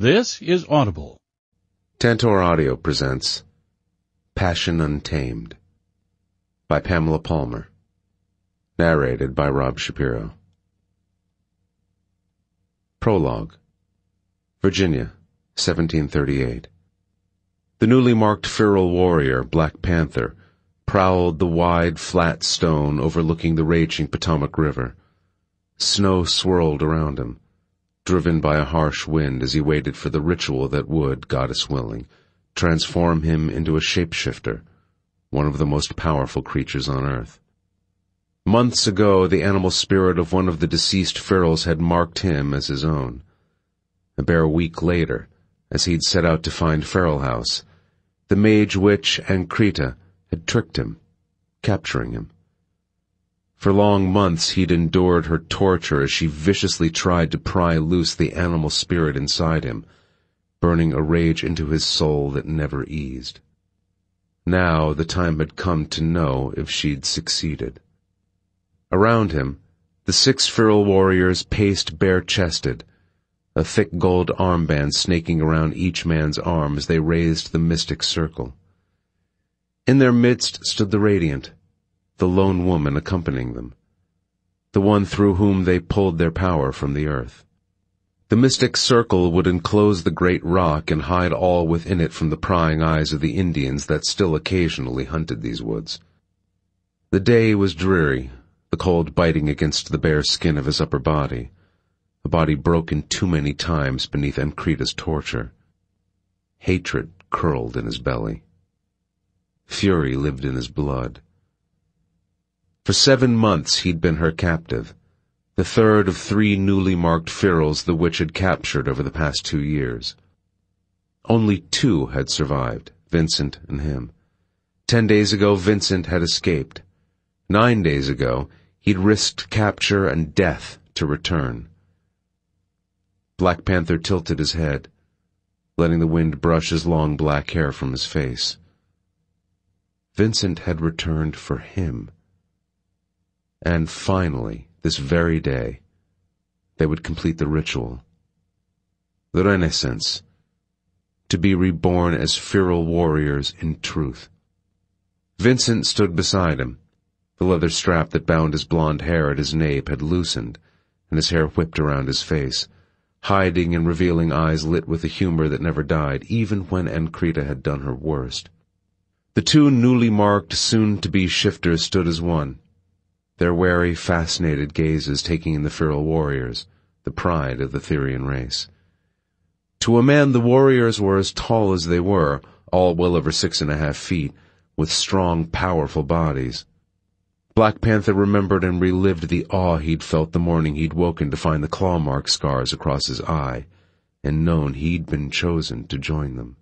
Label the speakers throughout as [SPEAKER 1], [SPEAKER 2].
[SPEAKER 1] This is Audible.
[SPEAKER 2] Tantor Audio presents Passion Untamed by Pamela Palmer. Narrated by Rob Shapiro. Prologue Virginia, 1738. The newly marked feral warrior, Black Panther, prowled the wide, flat stone overlooking the raging Potomac River. Snow swirled around him driven by a harsh wind as he waited for the ritual that would, goddess willing, transform him into a shapeshifter, one of the most powerful creatures on earth. Months ago, the animal spirit of one of the deceased ferals had marked him as his own. A bare week later, as he'd set out to find Feral House, the mage witch and Ancreta had tricked him, capturing him. For long months he'd endured her torture as she viciously tried to pry loose the animal spirit inside him, burning a rage into his soul that never eased. Now the time had come to know if she'd succeeded. Around him, the six feral warriors paced bare-chested, a thick gold armband snaking around each man's arm as they raised the mystic circle. In their midst stood the Radiant, the lone woman accompanying them, the one through whom they pulled their power from the earth. The mystic circle would enclose the great rock and hide all within it from the prying eyes of the Indians that still occasionally hunted these woods. The day was dreary, the cold biting against the bare skin of his upper body, a body broken too many times beneath Ancreta's torture. Hatred curled in his belly. Fury lived in his blood. For seven months he'd been her captive, the third of three newly marked ferals the witch had captured over the past two years. Only two had survived, Vincent and him. Ten days ago, Vincent had escaped. Nine days ago, he'd risked capture and death to return. Black Panther tilted his head, letting the wind brush his long black hair from his face. Vincent had returned for him. And finally, this very day, they would complete the ritual. The Renaissance, to be reborn as feral warriors in truth. Vincent stood beside him. The leather strap that bound his blond hair at his nape had loosened, and his hair whipped around his face, hiding and revealing eyes lit with a humor that never died, even when Ancreta had done her worst. The two newly marked, soon-to-be shifters stood as one, their wary, fascinated gazes taking in the feral warriors, the pride of the Therian race. To a man, the warriors were as tall as they were, all well over six and a half feet, with strong, powerful bodies. Black Panther remembered and relived the awe he'd felt the morning he'd woken to find the claw mark scars across his eye, and known he'd been chosen to join them.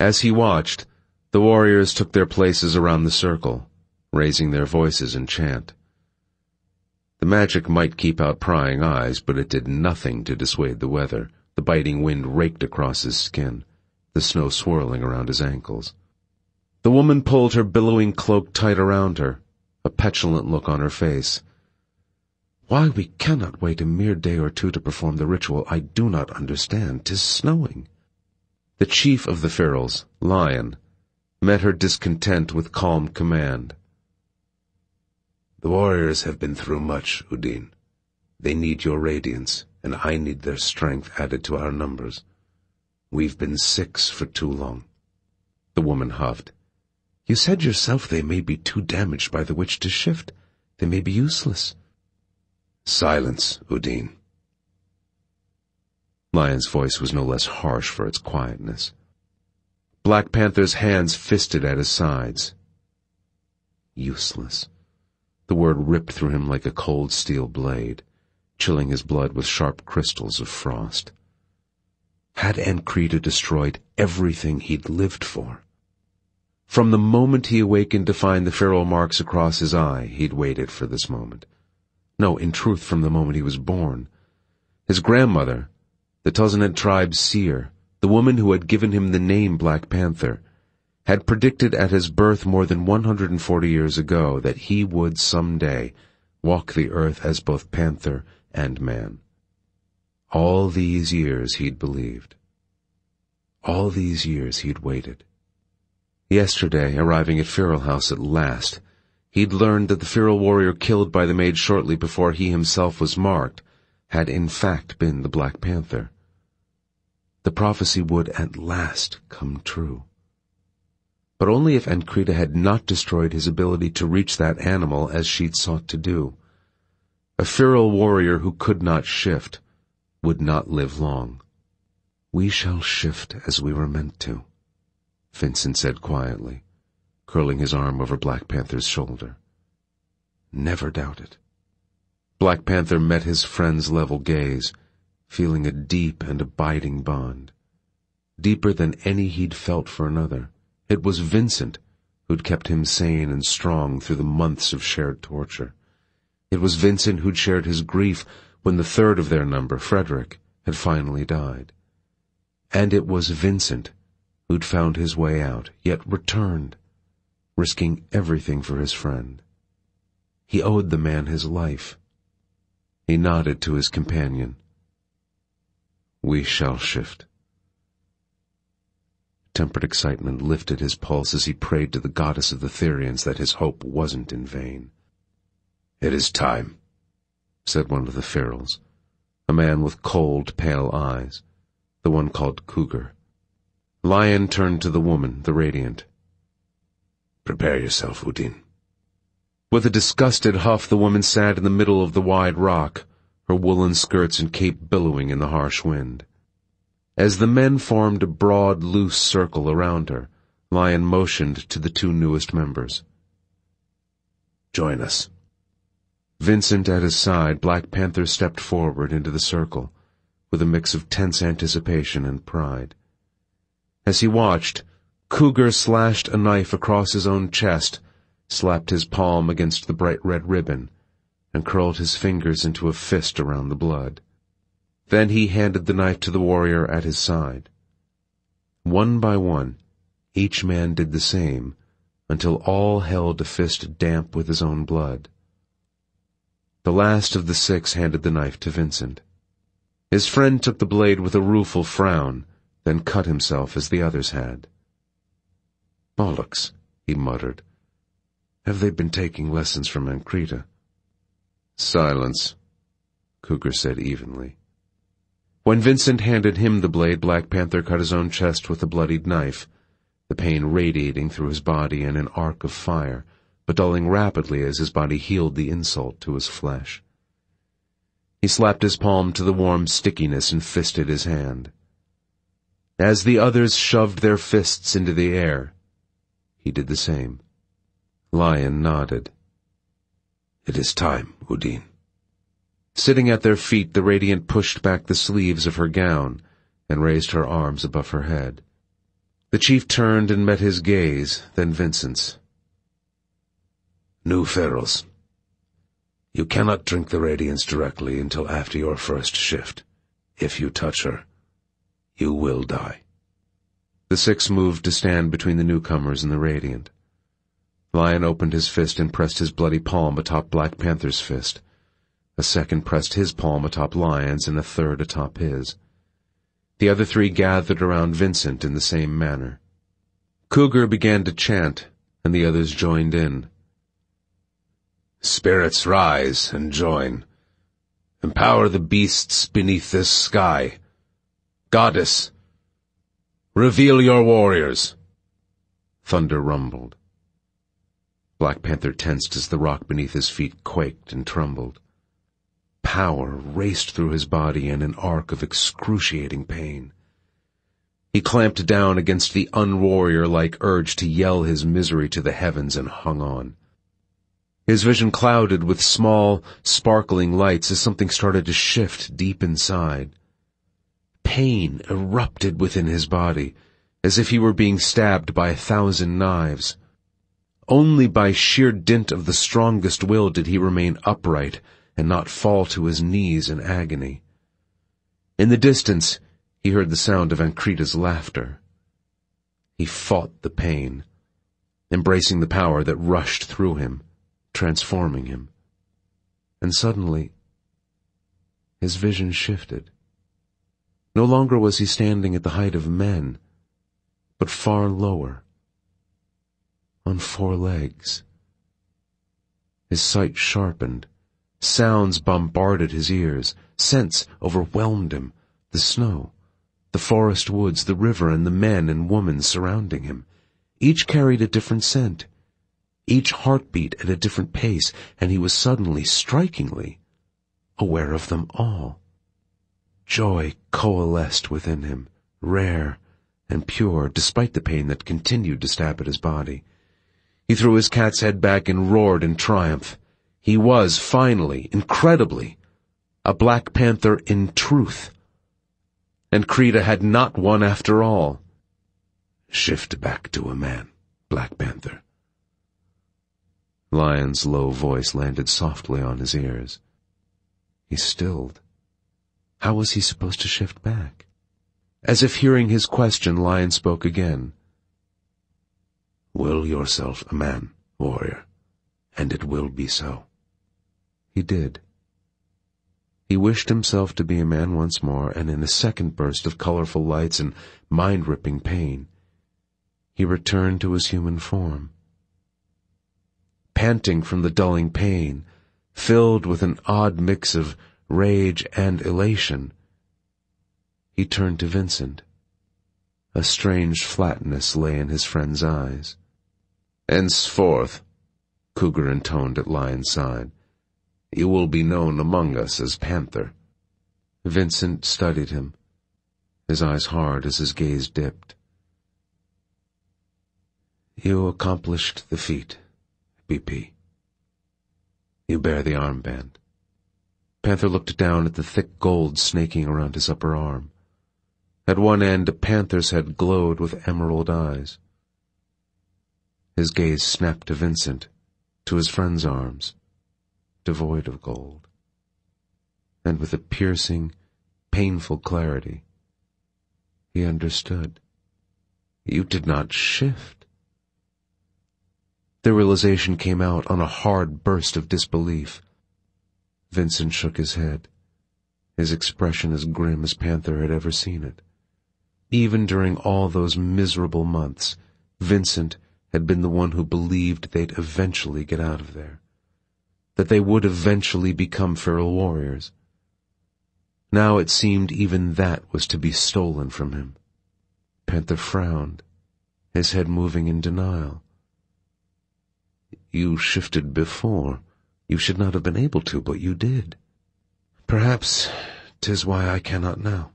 [SPEAKER 2] As he watched, the warriors took their places around the circle, raising their voices in chant. The magic might keep out prying eyes, but it did nothing to dissuade the weather. The biting wind raked across his skin, the snow swirling around his ankles. The woman pulled her billowing cloak tight around her, a petulant look on her face. Why we cannot wait a mere day or two to perform the ritual, I do not understand. Tis snowing. The chief of the ferals, Lion, met her discontent with calm command.
[SPEAKER 3] The warriors have been through much, Udin. They need your radiance, and I need their strength added to our numbers. We've been six for too long.
[SPEAKER 2] The woman huffed.
[SPEAKER 3] You said yourself they may be too damaged by the witch to shift. They may be useless. Silence, Udin.
[SPEAKER 2] Lion's voice was no less harsh for its quietness. Black Panther's hands fisted at his sides. Useless. The word ripped through him like a cold steel blade, chilling his blood with sharp crystals of frost. Had Ancreta destroyed everything he'd lived for? From the moment he awakened to find the feral marks across his eye, he'd waited for this moment. No, in truth, from the moment he was born. His grandmother, the Tozaned tribe's seer, the woman who had given him the name Black Panther, had predicted at his birth more than 140 years ago that he would some day walk the earth as both panther and man. All these years he'd believed. All these years he'd waited. Yesterday, arriving at Feral House at last, he'd learned that the Feral warrior killed by the maid shortly before he himself was marked had in fact been the Black Panther. The prophecy would at last come true. But only if Ancreta had not destroyed his ability to reach that animal as she'd sought to do. A feral warrior who could not shift would not live long. We shall shift as we were meant to. Vincent said quietly, curling his arm over Black Panther's shoulder. Never doubt it. Black Panther met his friend's level gaze, feeling a deep and abiding bond. Deeper than any he'd felt for another. It was Vincent who'd kept him sane and strong through the months of shared torture. It was Vincent who'd shared his grief when the third of their number, Frederick, had finally died. And it was Vincent who'd found his way out, yet returned, risking everything for his friend. He owed the man his life. He nodded to his companion. We shall shift. Tempered excitement lifted his pulse as he prayed to the goddess of the Therians that his hope wasn't in vain.
[SPEAKER 3] It is time, said one of the Ferals,
[SPEAKER 2] a man with cold, pale eyes, the one called Cougar. Lion turned to the woman, the Radiant.
[SPEAKER 3] Prepare yourself, Udin.
[SPEAKER 2] With a disgusted huff, the woman sat in the middle of the wide rock, her woolen skirts and cape billowing in the harsh wind. As the men formed a broad, loose circle around her, Lion motioned to the two newest members.
[SPEAKER 3] Join us.
[SPEAKER 2] Vincent at his side, Black Panther stepped forward into the circle, with a mix of tense anticipation and pride. As he watched, Cougar slashed a knife across his own chest, slapped his palm against the bright red ribbon, and curled his fingers into a fist around the blood. Then he handed the knife to the warrior at his side. One by one, each man did the same, until all held a fist damp with his own blood. The last of the six handed the knife to Vincent. His friend took the blade with a rueful frown, then cut himself as the others had. Bollocks, he muttered. Have they been taking lessons from Ancreta?
[SPEAKER 3] Silence, Cougar said evenly.
[SPEAKER 2] When Vincent handed him the blade, Black Panther cut his own chest with a bloodied knife, the pain radiating through his body in an arc of fire, but dulling rapidly as his body healed the insult to his flesh. He slapped his palm to the warm stickiness and fisted his hand. As the others shoved their fists into the air, he did the same. Lion nodded.
[SPEAKER 3] It is time, Udin.
[SPEAKER 2] Sitting at their feet, the Radiant pushed back the sleeves of her gown and raised her arms above her head. The chief turned and met his gaze, then Vincent's.
[SPEAKER 3] New Ferals. You cannot drink the Radiance directly until after your first shift. If you touch her, you will die.
[SPEAKER 2] The six moved to stand between the newcomers and the Radiant. Lion opened his fist and pressed his bloody palm atop Black Panther's fist. A second pressed his palm atop Lion's and a third atop his. The other three gathered around Vincent in the same manner. Cougar began to chant, and the others joined in.
[SPEAKER 3] Spirits rise and join. Empower the beasts beneath this sky. Goddess, reveal your warriors.
[SPEAKER 2] Thunder rumbled. Black Panther tensed as the rock beneath his feet quaked and trembled. Power raced through his body in an arc of excruciating pain. He clamped down against the unwarrior-like urge to yell his misery to the heavens and hung on. His vision clouded with small, sparkling lights as something started to shift deep inside. Pain erupted within his body, as if he were being stabbed by a thousand knives. Only by sheer dint of the strongest will did he remain upright and not fall to his knees in agony. In the distance, he heard the sound of Ancreta's laughter. He fought the pain, embracing the power that rushed through him, transforming him. And suddenly, his vision shifted. No longer was he standing at the height of men, but far lower, on four legs. His sight sharpened. Sounds bombarded his ears. Scents overwhelmed him. The snow, the forest woods, the river, and the men and women surrounding him. Each carried a different scent. Each heartbeat at a different pace, and he was suddenly, strikingly, aware of them all. Joy coalesced within him, rare and pure, despite the pain that continued to stab at his body. He threw his cat's head back and roared in triumph. He was, finally, incredibly, a Black Panther in truth. Ancreta had not won after all. Shift back to a man, Black Panther. Lion's low voice landed softly on his ears. He stilled. How was he supposed to shift back? As if hearing his question, Lion spoke again. Will yourself a man, warrior, and it will be so. He did. He wished himself to be a man once more, and in a second burst of colorful lights and mind-ripping pain, he returned to his human form. Panting from the dulling pain, filled with an odd mix of rage and elation, he turned to Vincent. A strange flatness lay in his friend's eyes. Henceforth, Cougar intoned at Lion's side, you will be known among us as Panther. Vincent studied him, his eyes hard as his gaze dipped. You accomplished the feat, BP. You bear the armband. Panther looked down at the thick gold snaking around his upper arm. At one end, a panther's head glowed with emerald eyes. His gaze snapped to Vincent, to his friend's arms, devoid of gold. And with a piercing, painful clarity, he understood. You did not shift. The realization came out on a hard burst of disbelief. Vincent shook his head, his expression as grim as Panther had ever seen it. Even during all those miserable months, Vincent had been the one who believed they'd eventually get out of there. That they would eventually become feral warriors. Now it seemed even that was to be stolen from him. Panther frowned, his head moving in denial. You shifted before. You should not have been able to, but you did. Perhaps tis why I cannot now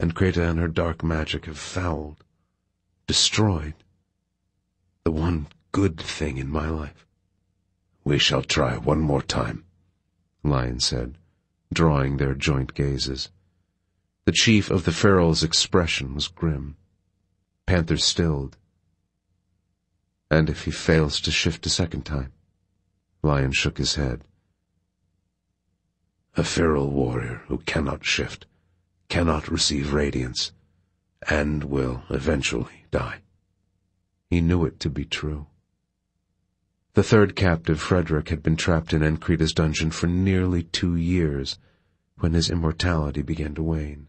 [SPEAKER 2] Ancreta and her dark magic have fouled, destroyed, the one good thing in my life. We shall try one more time, Lion said, drawing their joint gazes. The chief of the ferals' expression was grim. Panther stilled. And if he fails to shift a second time? Lion shook his head. A feral warrior who cannot shift cannot receive radiance, and will eventually die. He knew it to be true. The third captive, Frederick, had been trapped in Ancreta's dungeon for nearly two years when his immortality began to wane.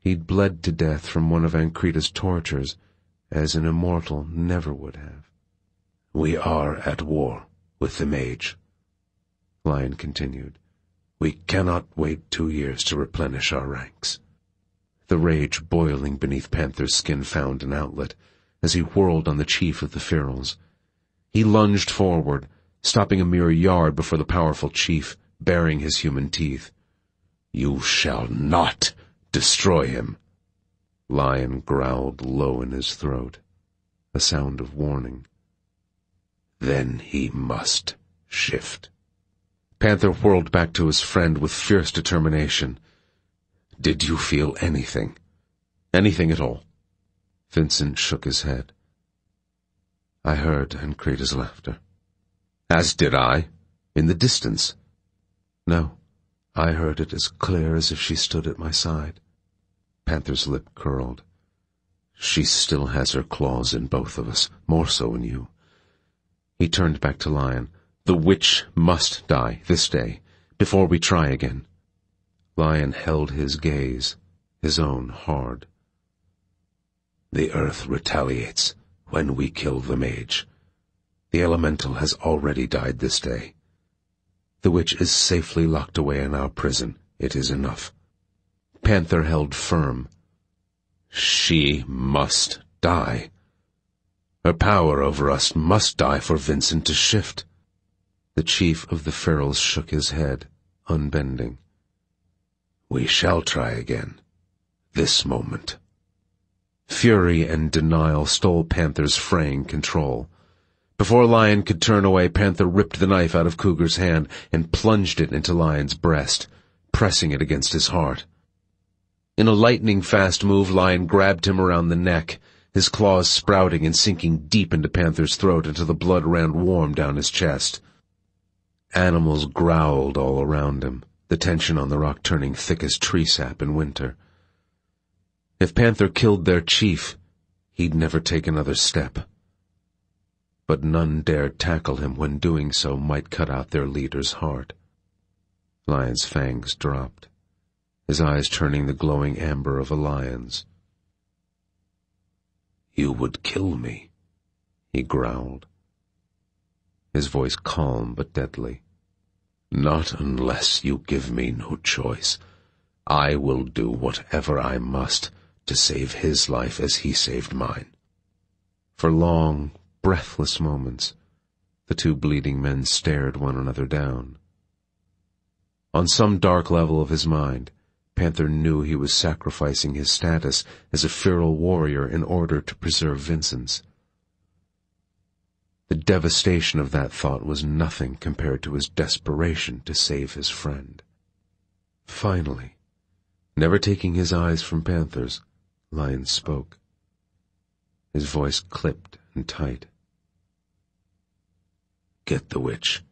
[SPEAKER 2] He'd bled to death from one of Ancreta's tortures, as an immortal never would have. We are at war with the mage, Lion continued. We cannot wait two years to replenish our ranks. The rage boiling beneath Panther's skin found an outlet as he whirled on the chief of the ferals. He lunged forward, stopping a mere yard before the powerful chief, baring his human teeth. You shall not destroy him. Lion growled low in his throat, a sound of warning. Then he must shift. Panther whirled back to his friend with fierce determination. Did you feel anything? Anything at all? Vincent shook his head. I heard Ancreta's laughter. As did I, in the distance. No, I heard it as clear as if she stood at my side. Panther's lip curled. She still has her claws in both of us, more so in you. He turned back to Lion. The witch must die this day, before we try again. Lion held his gaze, his own hard.
[SPEAKER 3] The earth retaliates when we kill the mage. The elemental has already died this day. The witch is safely locked away in our prison. It is enough.
[SPEAKER 2] Panther held firm.
[SPEAKER 3] She must die. Her power over us must die for Vincent to shift.
[SPEAKER 2] The chief of the ferals shook his head, unbending.
[SPEAKER 3] We shall try again. This moment.
[SPEAKER 2] Fury and denial stole Panther's fraying control. Before Lion could turn away, Panther ripped the knife out of Cougar's hand and plunged it into Lion's breast, pressing it against his heart. In a lightning-fast move, Lion grabbed him around the neck, his claws sprouting and sinking deep into Panther's throat until the blood ran warm down his chest. Animals growled all around him, the tension on the rock turning thick as tree sap in winter. If Panther killed their chief, he'd never take another step. But none dared tackle him when doing so might cut out their leader's heart. Lion's fangs dropped his eyes turning the glowing amber of a lion's.
[SPEAKER 3] You would kill me, he growled, his voice calm but deadly. Not unless you give me no choice. I will do whatever I must to save his life as he saved mine.
[SPEAKER 2] For long, breathless moments, the two bleeding men stared one another down. On some dark level of his mind, Panther knew he was sacrificing his status as a feral warrior in order to preserve Vincent's. The devastation of that thought was nothing compared to his desperation to save his friend. Finally, never taking his eyes from Panther's, Lion spoke. His voice clipped and tight.
[SPEAKER 3] Get the witch.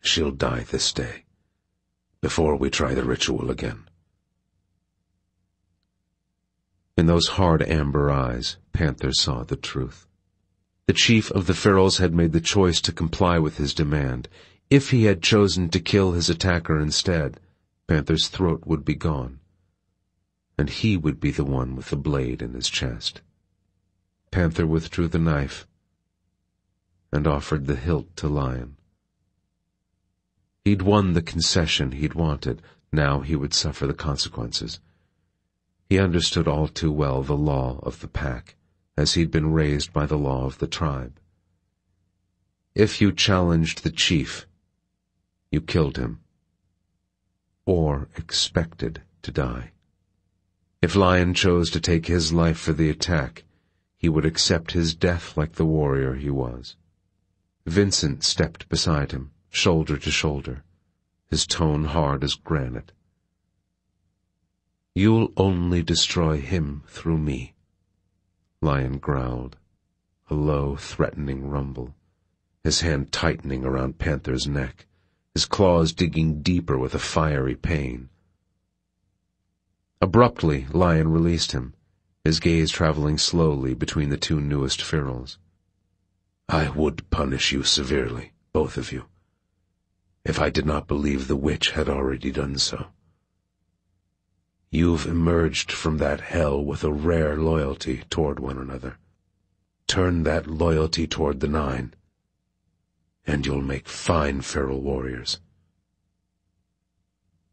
[SPEAKER 3] She'll die this day before we try the ritual again.
[SPEAKER 2] In those hard amber eyes, Panther saw the truth. The chief of the Ferals had made the choice to comply with his demand. If he had chosen to kill his attacker instead, Panther's throat would be gone, and he would be the one with the blade in his chest. Panther withdrew the knife and offered the hilt to Lion. He'd won the concession he'd wanted, now he would suffer the consequences. He understood all too well the law of the pack, as he'd been raised by the law of the tribe. If you challenged the chief, you killed him, or expected to die. If Lion chose to take his life for the attack, he would accept his death like the warrior he was. Vincent stepped beside him shoulder to shoulder, his tone hard as granite. You'll only destroy him through me, Lion growled, a low, threatening rumble, his hand tightening around Panther's neck, his claws digging deeper with a fiery pain. Abruptly, Lion released him, his gaze traveling slowly between the two newest ferals.
[SPEAKER 3] I would punish you severely, both of you if I did not believe the witch had already done so. You've emerged from that hell with a rare loyalty toward one another. Turn that loyalty toward the Nine, and you'll make fine feral warriors.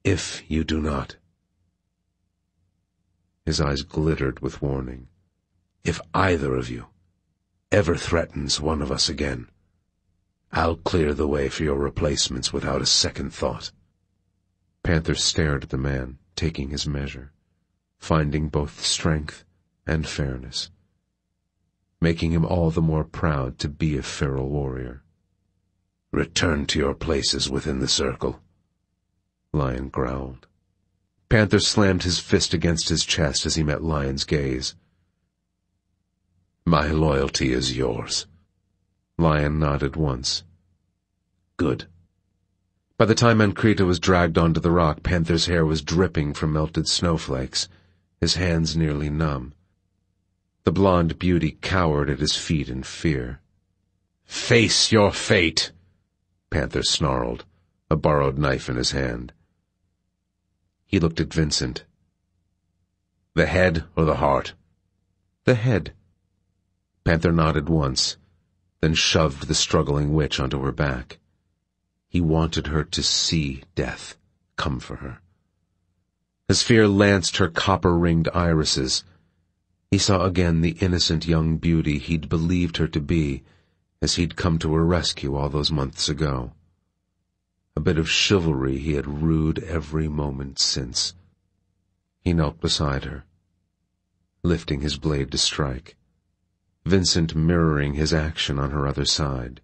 [SPEAKER 3] If you do not, his eyes glittered with warning, if either of you ever threatens one of us again, I'll clear the way for your replacements without a second thought.
[SPEAKER 2] Panther stared at the man, taking his measure, finding both strength and fairness, making him all the more proud to be a feral warrior.
[SPEAKER 3] Return to your places within the circle,
[SPEAKER 2] Lion growled. Panther slammed his fist against his chest as he met Lion's gaze.
[SPEAKER 3] My loyalty is yours.
[SPEAKER 2] Lion nodded once.
[SPEAKER 3] Good.
[SPEAKER 2] By the time Ancreta was dragged onto the rock, Panther's hair was dripping from melted snowflakes, his hands nearly numb. The blonde beauty cowered at his feet in fear.
[SPEAKER 3] Face your fate, Panther snarled, a borrowed knife in his hand.
[SPEAKER 2] He looked at Vincent.
[SPEAKER 3] The head or the heart?
[SPEAKER 2] The head. Panther nodded once, then shoved the struggling witch onto her back. He wanted her to see death come for her. As fear lanced her copper-ringed irises, he saw again the innocent young beauty he'd believed her to be as he'd come to her rescue all those months ago. A bit of chivalry he had rued every moment since. He knelt beside her, lifting his blade to strike, Vincent mirroring his action on her other side.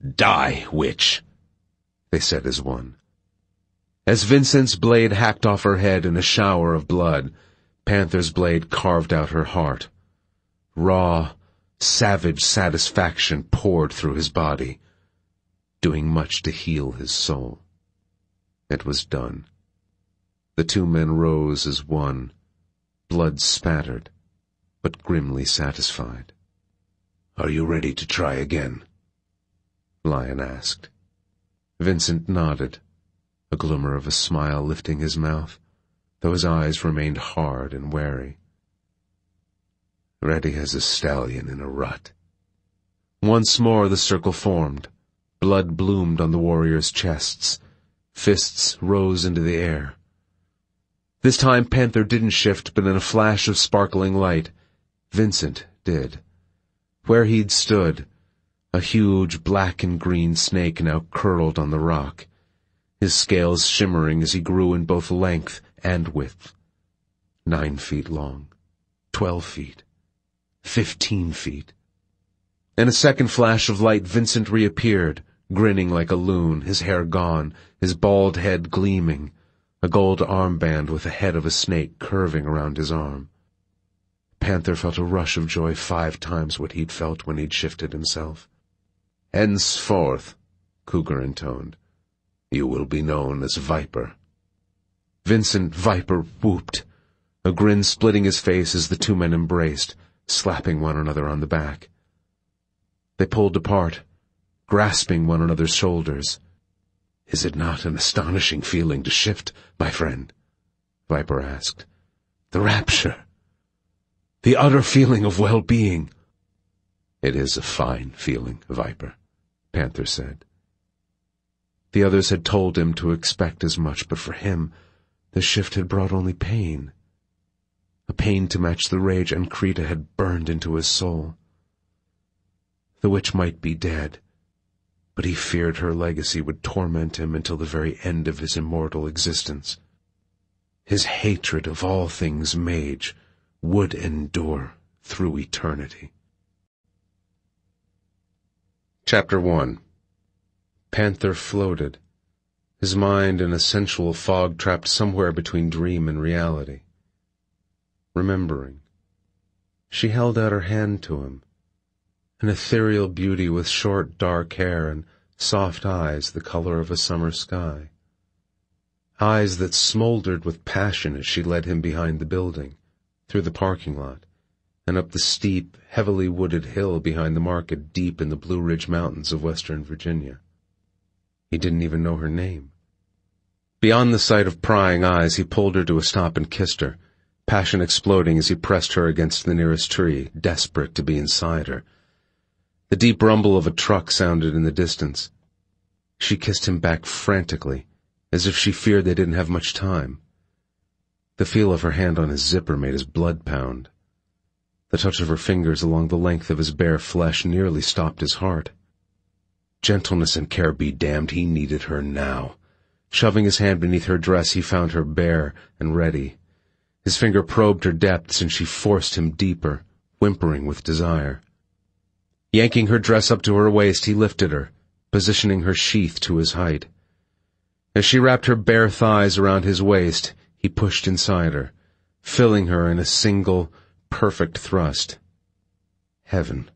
[SPEAKER 3] Die, witch!
[SPEAKER 2] They said as one. As Vincent's blade hacked off her head in a shower of blood, Panther's blade carved out her heart. Raw, savage satisfaction poured through his body, doing much to heal his soul. It was done. The two men rose as one, blood spattered, but grimly satisfied.
[SPEAKER 3] Are you ready to try again?
[SPEAKER 2] Lyon asked. Vincent nodded, a glimmer of a smile lifting his mouth, though his eyes remained hard and wary.
[SPEAKER 3] Ready as a stallion in a rut.
[SPEAKER 2] Once more the circle formed. Blood bloomed on the warriors' chests. Fists rose into the air. This time Panther didn't shift, but in a flash of sparkling light, Vincent did. Where he'd stood, a huge black and green snake now curled on the rock, his scales shimmering as he grew in both length and width. Nine feet long, twelve feet, fifteen feet. In a second flash of light, Vincent reappeared, grinning like a loon, his hair gone, his bald head gleaming, a gold armband with the head of a snake curving around his arm. Panther felt a rush of joy five times what he'd felt when he'd shifted himself.
[SPEAKER 3] Henceforth, Cougar intoned, you will be known as Viper.
[SPEAKER 2] Vincent Viper whooped, a grin splitting his face as the two men embraced, slapping one another on the back. They pulled apart, grasping one another's shoulders.
[SPEAKER 3] Is it not an astonishing feeling to shift, my friend? Viper asked. The rapture. The utter feeling of well-being.
[SPEAKER 2] It is a fine feeling, Viper, Panther said. The others had told him to expect as much, but for him, the shift had brought only pain. A pain to match the rage Ancreta had burned into his soul. The witch might be dead, but he feared her legacy would torment him until the very end of his immortal existence. His hatred of all things mage would endure through eternity. Chapter 1 Panther floated, his mind in a sensual fog trapped somewhere between dream and reality. Remembering. She held out her hand to him, an ethereal beauty with short dark hair and soft eyes the color of a summer sky. Eyes that smoldered with passion as she led him behind the building, through the parking lot, and up the steep, heavily wooded hill behind the market deep in the Blue Ridge Mountains of western Virginia. He didn't even know her name. Beyond the sight of prying eyes, he pulled her to a stop and kissed her, passion exploding as he pressed her against the nearest tree, desperate to be inside her. The deep rumble of a truck sounded in the distance. She kissed him back frantically, as if she feared they didn't have much time. The feel of her hand on his zipper made his blood pound. The touch of her fingers along the length of his bare flesh nearly stopped his heart. Gentleness and care be damned, he needed her now. Shoving his hand beneath her dress, he found her bare and ready. His finger probed her depths, and she forced him deeper, whimpering with desire. Yanking her dress up to her waist, he lifted her, positioning her sheath to his height. As she wrapped her bare thighs around his waist, he pushed inside her, filling her in a single, perfect thrust. Heaven.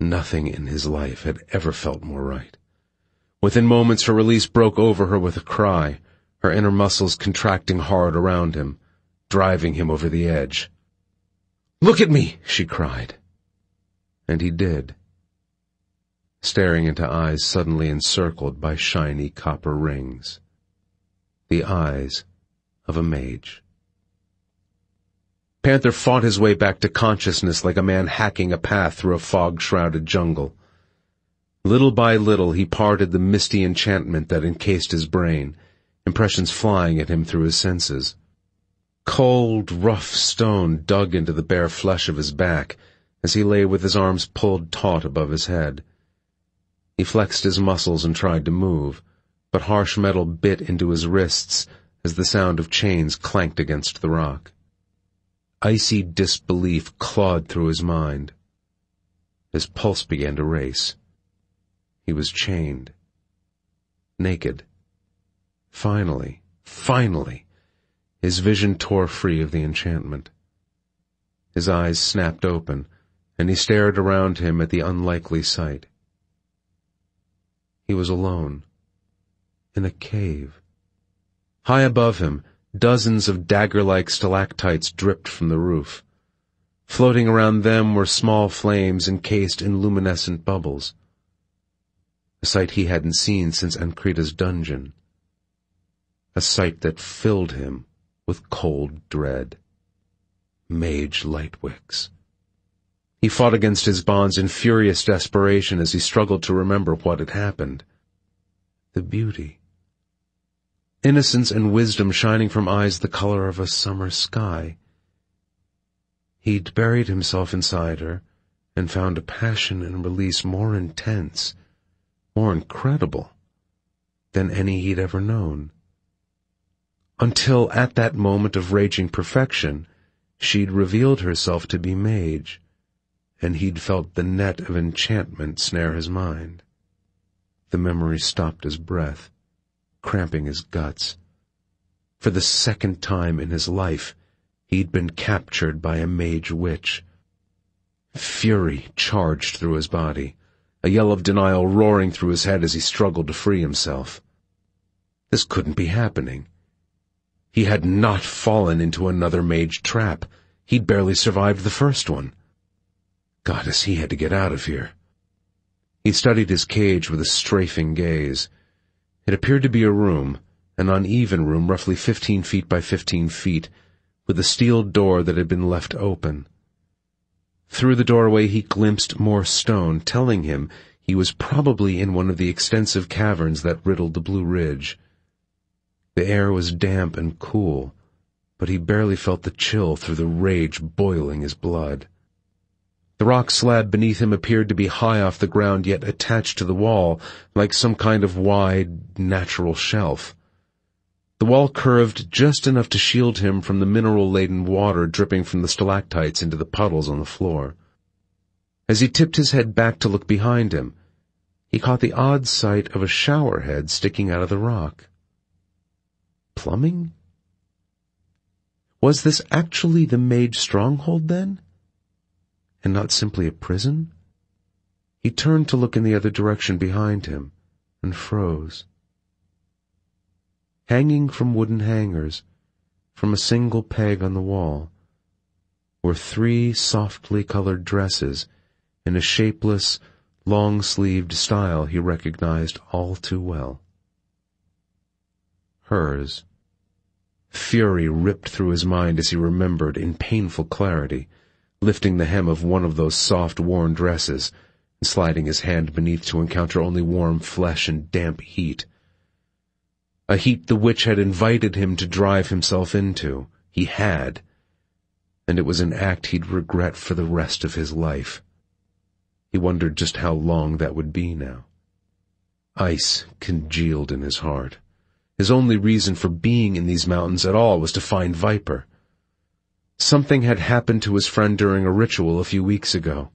[SPEAKER 2] Nothing in his life had ever felt more right. Within moments her release broke over her with a cry, her inner muscles contracting hard around him, driving him over the edge. Look at me, she cried. And he did, staring into eyes suddenly encircled by shiny copper rings. The eyes of a mage. Panther fought his way back to consciousness like a man hacking a path through a fog-shrouded jungle. Little by little he parted the misty enchantment that encased his brain, impressions flying at him through his senses. Cold, rough stone dug into the bare flesh of his back as he lay with his arms pulled taut above his head. He flexed his muscles and tried to move, but harsh metal bit into his wrists as the sound of chains clanked against the rock. Icy disbelief clawed through his mind. His pulse began to race. He was chained. Naked. Finally, finally, his vision tore free of the enchantment. His eyes snapped open, and he stared around him at the unlikely sight. He was alone. In a cave. High above him, dozens of dagger-like stalactites dripped from the roof. Floating around them were small flames encased in luminescent bubbles. A sight he hadn't seen since Ancreta's dungeon. A sight that filled him with cold dread. Mage Lightwicks. He fought against his bonds in furious desperation as he struggled to remember what had happened. The beauty. Innocence and wisdom shining from eyes the color of a summer sky. He'd buried himself inside her and found a passion and release more intense, more incredible than any he'd ever known. Until at that moment of raging perfection, she'd revealed herself to be Mage, and he'd felt the net of enchantment snare his mind. The memory stopped his breath, cramping his guts. For the second time in his life, he'd been captured by a mage witch. Fury charged through his body, a yell of denial roaring through his head as he struggled to free himself. This couldn't be happening. He had not fallen into another mage trap. He'd barely survived the first one. Goddess, he had to get out of here. He studied his cage with a strafing gaze. It appeared to be a room, an uneven room roughly fifteen feet by fifteen feet, with a steel door that had been left open. Through the doorway he glimpsed more stone, telling him he was probably in one of the extensive caverns that riddled the Blue Ridge. The air was damp and cool, but he barely felt the chill through the rage boiling his blood. The rock slab beneath him appeared to be high off the ground yet attached to the wall, like some kind of wide, natural shelf. The wall curved just enough to shield him from the mineral-laden water dripping from the stalactites into the puddles on the floor. As he tipped his head back to look behind him, he caught the odd sight of a shower head sticking out of the rock. Plumbing? Was this actually the mage stronghold, then? And not simply a prison? He turned to look in the other direction behind him and froze. Hanging from wooden hangers, from a single peg on the wall, were three softly colored dresses in a shapeless, long-sleeved style he recognized all too well. Hers. Fury ripped through his mind as he remembered in painful clarity lifting the hem of one of those soft, worn dresses, and sliding his hand beneath to encounter only warm flesh and damp heat. A heat the witch had invited him to drive himself into. He had. And it was an act he'd regret for the rest of his life. He wondered just how long that would be now. Ice congealed in his heart. His only reason for being in these mountains at all was to find Viper. Something had happened to his friend during a ritual a few weeks ago.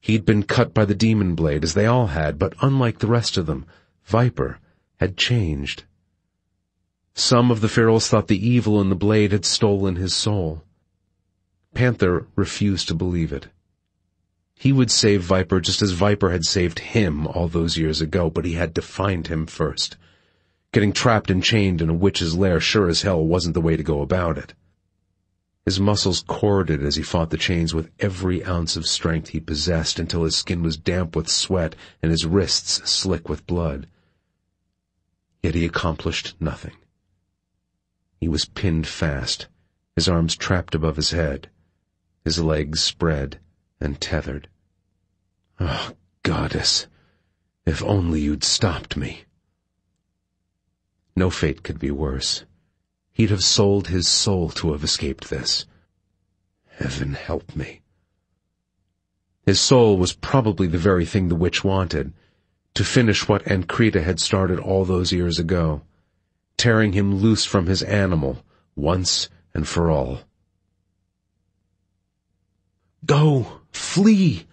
[SPEAKER 2] He'd been cut by the demon blade, as they all had, but unlike the rest of them, Viper had changed. Some of the Ferals thought the evil in the blade had stolen his soul. Panther refused to believe it. He would save Viper just as Viper had saved him all those years ago, but he had to find him first. Getting trapped and chained in a witch's lair sure as hell wasn't the way to go about it. His muscles corded as he fought the chains with every ounce of strength he possessed until his skin was damp with sweat and his wrists slick with blood. Yet he accomplished nothing. He was pinned fast, his arms trapped above his head, his legs spread and tethered. Oh, goddess, if only you'd stopped me. No fate could be worse. He'd have sold his soul to have escaped this. Heaven help me. His soul was probably the very thing the witch wanted, to finish what Ancreta had started all those years ago, tearing him loose from his animal, once and for all. Go! Flee!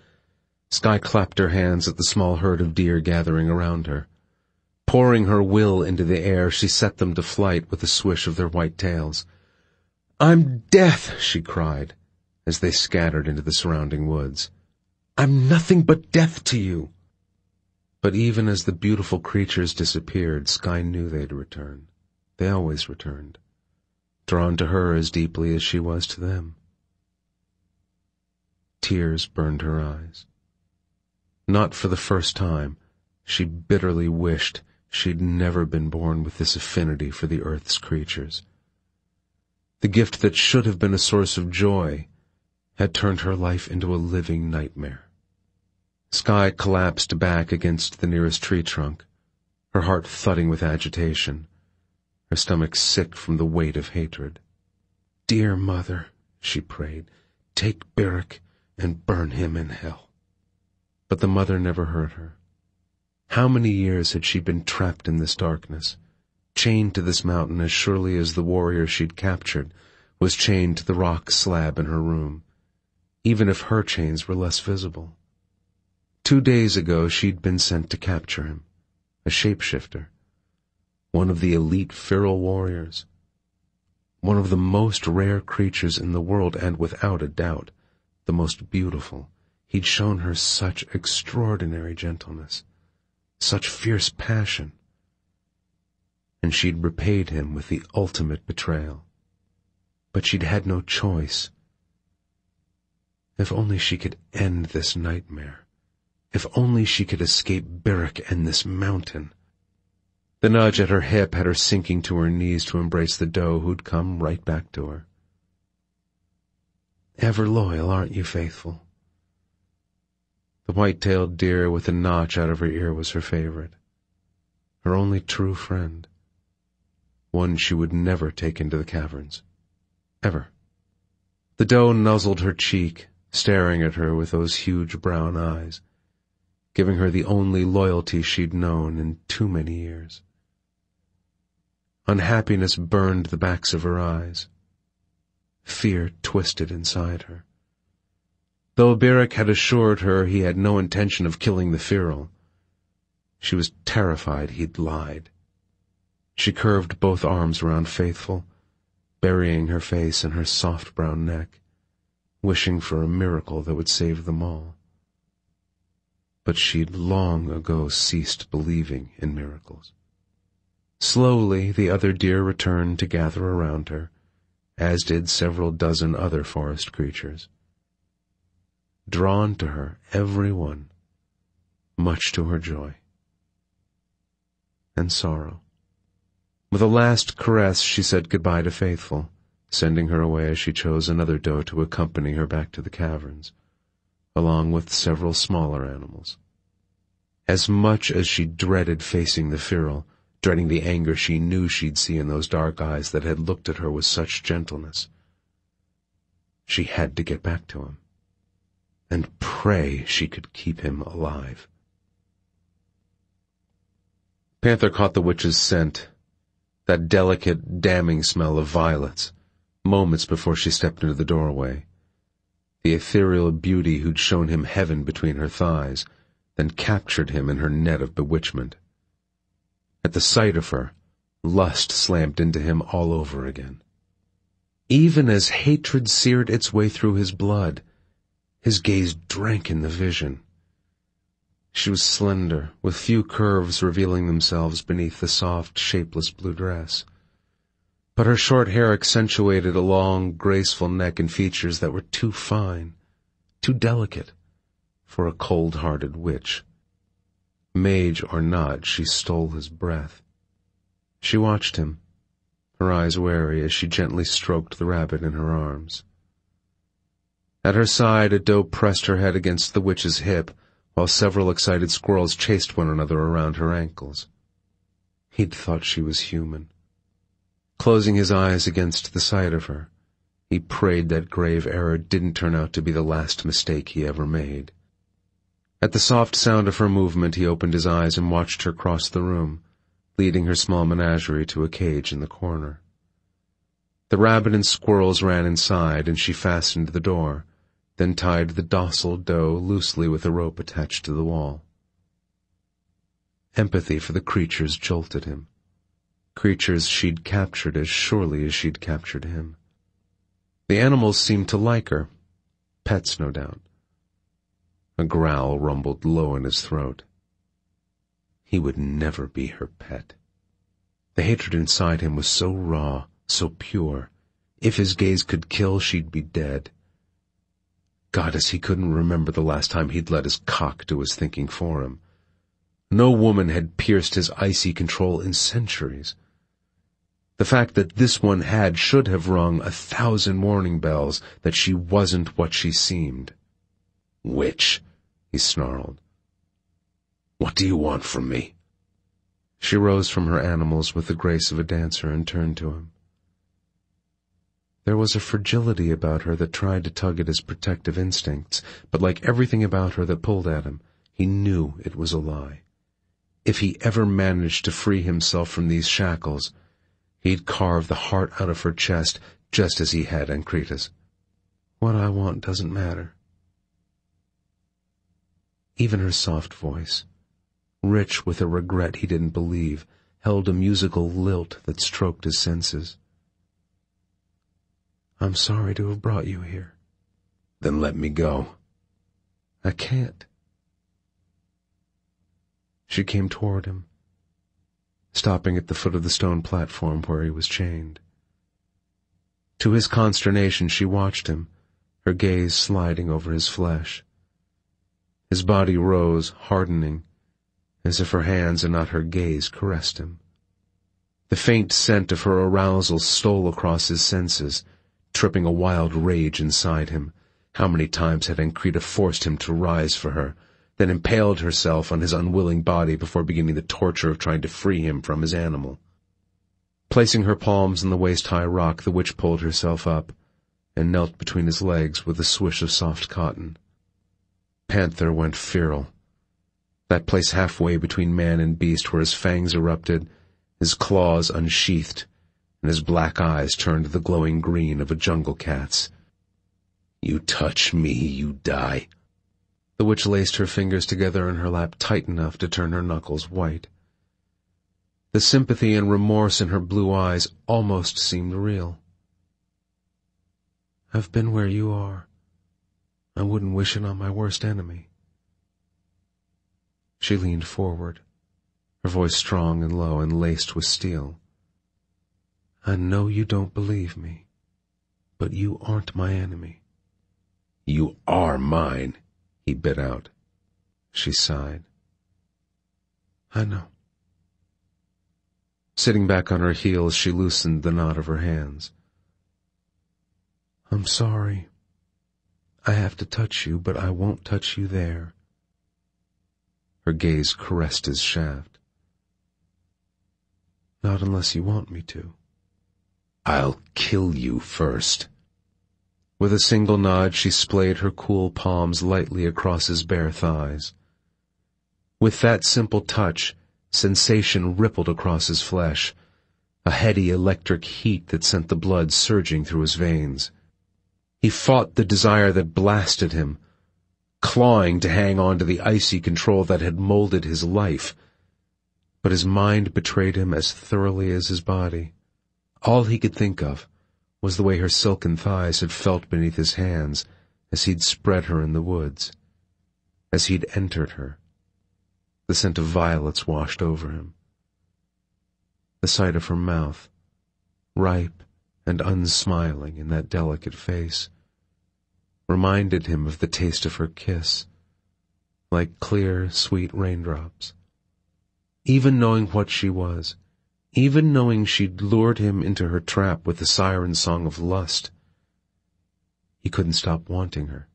[SPEAKER 2] Skye clapped her hands at the small herd of deer gathering around her. Pouring her will into the air, she set them to flight with a swish of their white tails. I'm death, she cried, as they scattered into the surrounding woods. I'm nothing but death to you. But even as the beautiful creatures disappeared, Skye knew they'd return. They always returned, drawn to her as deeply as she was to them. Tears burned her eyes. Not for the first time, she bitterly wished she'd never been born with this affinity for the earth's creatures. The gift that should have been a source of joy had turned her life into a living nightmare. Skye collapsed back against the nearest tree trunk, her heart thudding with agitation, her stomach sick from the weight of hatred. Dear mother, she prayed, take Beric and burn him in hell. But the mother never heard her. How many years had she been trapped in this darkness, chained to this mountain as surely as the warrior she'd captured was chained to the rock slab in her room, even if her chains were less visible. Two days ago she'd been sent to capture him, a shapeshifter, one of the elite feral warriors, one of the most rare creatures in the world and without a doubt, the most beautiful. He'd shown her such extraordinary gentleness such fierce passion. And she'd repaid him with the ultimate betrayal. But she'd had no choice. If only she could end this nightmare. If only she could escape Beric and this mountain. The nudge at her hip had her sinking to her knees to embrace the doe who'd come right back to her. Ever loyal, aren't you, Faithful? The white-tailed deer with a notch out of her ear was her favorite. Her only true friend. One she would never take into the caverns. Ever. The doe nuzzled her cheek, staring at her with those huge brown eyes, giving her the only loyalty she'd known in too many years. Unhappiness burned the backs of her eyes. Fear twisted inside her. Though Beric had assured her he had no intention of killing the feral, she was terrified he'd lied. She curved both arms around Faithful, burying her face in her soft brown neck, wishing for a miracle that would save them all. But she'd long ago ceased believing in miracles. Slowly the other deer returned to gather around her, as did several dozen other forest creatures drawn to her, every one, much to her joy and sorrow. With a last caress, she said goodbye to Faithful, sending her away as she chose another doe to accompany her back to the caverns, along with several smaller animals. As much as she dreaded facing the feral, dreading the anger she knew she'd see in those dark eyes that had looked at her with such gentleness, she had to get back to him and pray she could keep him alive. Panther caught the witch's scent, that delicate, damning smell of violets, moments before she stepped into the doorway. The ethereal beauty who'd shown him heaven between her thighs, then captured him in her net of bewitchment. At the sight of her, lust slammed into him all over again. Even as hatred seared its way through his blood, his gaze drank in the vision. She was slender, with few curves revealing themselves beneath the soft, shapeless blue dress. But her short hair accentuated a long, graceful neck and features that were too fine, too delicate, for a cold-hearted witch. Mage or not, she stole his breath. She watched him, her eyes wary as she gently stroked the rabbit in her arms. At her side, a doe pressed her head against the witch's hip, while several excited squirrels chased one another around her ankles. He'd thought she was human. Closing his eyes against the sight of her, he prayed that grave error didn't turn out to be the last mistake he ever made. At the soft sound of her movement, he opened his eyes and watched her cross the room, leading her small menagerie to a cage in the corner. The rabbit and squirrels ran inside, and she fastened the door, then tied the docile doe loosely with a rope attached to the wall. Empathy for the creatures jolted him. Creatures she'd captured as surely as she'd captured him. The animals seemed to like her. Pets, no doubt. A growl rumbled low in his throat. He would never be her pet. The hatred inside him was so raw, so pure. If his gaze could kill, she'd be dead. Goddess, he couldn't remember the last time he'd let his cock do his thinking for him. No woman had pierced his icy control in centuries. The fact that this one had should have rung a thousand warning bells that she wasn't what she seemed. Witch, he snarled. What do you want from me? She rose from her animals with the grace of a dancer and turned to him. There was a fragility about her that tried to tug at his protective instincts, but like everything about her that pulled at him, he knew it was a lie. If he ever managed to free himself from these shackles, he'd carve the heart out of her chest just as he had Ancreta's. What I want doesn't matter. Even her soft voice, rich with a regret he didn't believe, held a musical lilt that stroked his senses. I'm sorry to have brought you here. Then let me go. I can't. She came toward him, stopping at the foot of the stone platform where he was chained. To his consternation, she watched him, her gaze sliding over his flesh. His body rose, hardening, as if her hands and not her gaze caressed him. The faint scent of her arousal stole across his senses, tripping a wild rage inside him. How many times had Ancreta forced him to rise for her, then impaled herself on his unwilling body before beginning the torture of trying to free him from his animal? Placing her palms in the waist-high rock, the witch pulled herself up and knelt between his legs with a swish of soft cotton. Panther went feral. That place halfway between man and beast where his fangs erupted, his claws unsheathed, and his black eyes turned the glowing green of a jungle cat's. You touch me, you die. The witch laced her fingers together in her lap tight enough to turn her knuckles white. The sympathy and remorse in her blue eyes almost seemed real. I've been where you are. I wouldn't wish it on my worst enemy. She leaned forward, her voice strong and low and laced with steel. I know you don't believe me, but you aren't my enemy. You are mine, he bit out. She sighed. I know. Sitting back on her heels, she loosened the knot of her hands. I'm sorry. I have to touch you, but I won't touch you there. Her gaze caressed his shaft. Not unless you want me to. I'll kill you first. With a single nod, she splayed her cool palms lightly across his bare thighs. With that simple touch, sensation rippled across his flesh, a heady electric heat that sent the blood surging through his veins. He fought the desire that blasted him, clawing to hang on to the icy control that had molded his life. But his mind betrayed him as thoroughly as his body. All he could think of was the way her silken thighs had felt beneath his hands as he'd spread her in the woods, as he'd entered her. The scent of violets washed over him. The sight of her mouth, ripe and unsmiling in that delicate face, reminded him of the taste of her kiss, like clear, sweet raindrops. Even knowing what she was, even knowing she'd lured him into her trap with the siren song of lust. He couldn't stop wanting her.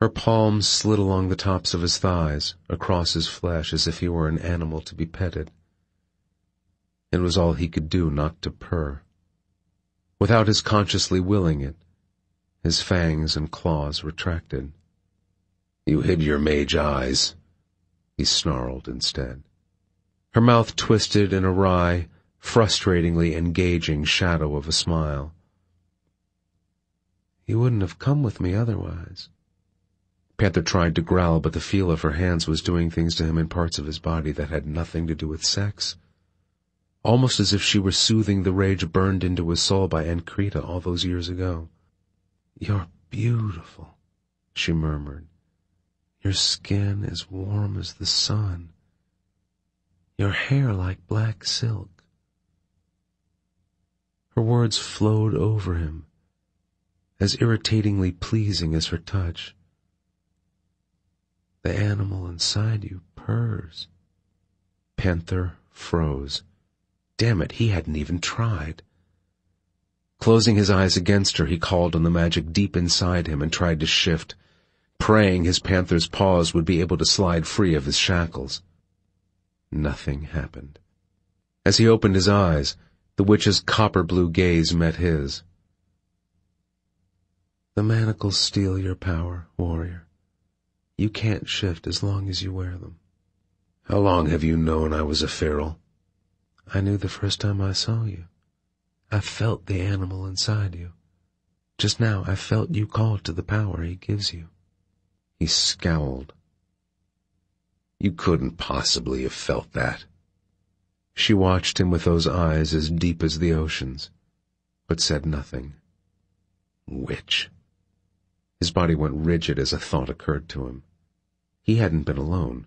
[SPEAKER 2] Her palms slid along the tops of his thighs, across his flesh as if he were an animal to be petted. It was all he could do not to purr. Without his consciously willing it, his fangs and claws retracted.
[SPEAKER 3] You hid your mage eyes, he snarled instead.
[SPEAKER 2] Her mouth twisted in a wry, frustratingly engaging shadow of a smile. You wouldn't have come with me otherwise. Panther tried to growl, but the feel of her hands was doing things to him in parts of his body that had nothing to do with sex. Almost as if she were soothing the rage burned into his soul by Ancreta all those years ago. You're beautiful, she murmured. Your skin as warm as the sun your hair like black silk. Her words flowed over him, as irritatingly pleasing as her touch. The animal inside you purrs. Panther froze. Damn it, he hadn't even tried. Closing his eyes against her, he called on the magic deep inside him and tried to shift, praying his panther's paws would be able to slide free of his shackles. Nothing happened. As he opened his eyes, the witch's copper-blue gaze met his. The manacles steal your power, warrior. You can't shift as long as you wear them.
[SPEAKER 3] How long have you known I was a feral?
[SPEAKER 2] I knew the first time I saw you. I felt the animal inside you. Just now I felt you called to the power he gives you.
[SPEAKER 3] He scowled. You couldn't possibly have felt that.
[SPEAKER 2] She watched him with those eyes as deep as the ocean's, but said nothing.
[SPEAKER 3] Witch.
[SPEAKER 2] His body went rigid as a thought occurred to him. He hadn't been alone.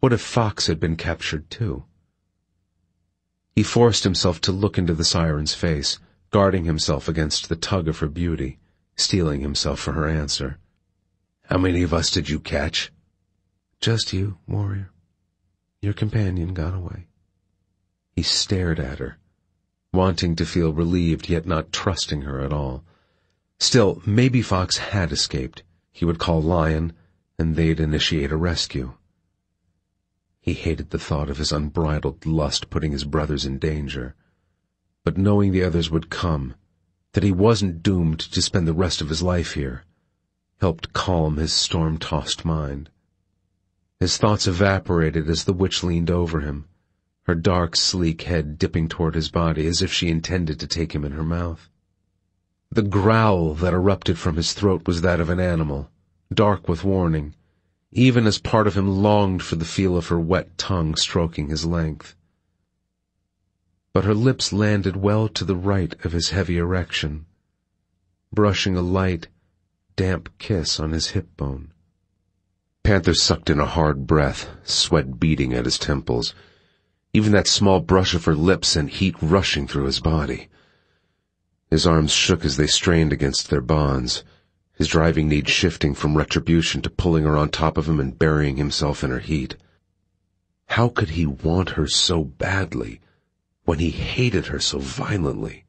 [SPEAKER 2] What if Fox had been captured too? He forced himself to look into the siren's face, guarding himself against the tug of her beauty, steeling himself for her answer.
[SPEAKER 3] How many of us did you catch?
[SPEAKER 2] Just you, warrior. Your companion got away. He stared at her, wanting to feel relieved yet not trusting her at all. Still, maybe Fox had escaped. He would call Lion, and they'd initiate a rescue. He hated the thought of his unbridled lust putting his brothers in danger. But knowing the others would come, that he wasn't doomed to spend the rest of his life here, helped calm his storm-tossed mind. His thoughts evaporated as the witch leaned over him, her dark, sleek head dipping toward his body as if she intended to take him in her mouth. The growl that erupted from his throat was that of an animal, dark with warning, even as part of him longed for the feel of her wet tongue stroking his length. But her lips landed well to the right of his heavy erection, brushing a light, damp kiss on his hip bone. Panther sucked in a hard breath, sweat beating at his temples. Even that small brush of her lips sent heat rushing through his body. His arms shook as they strained against their bonds, his driving need shifting from retribution to pulling her on top of him and burying himself in her heat. How could he want her so badly when he hated her so violently?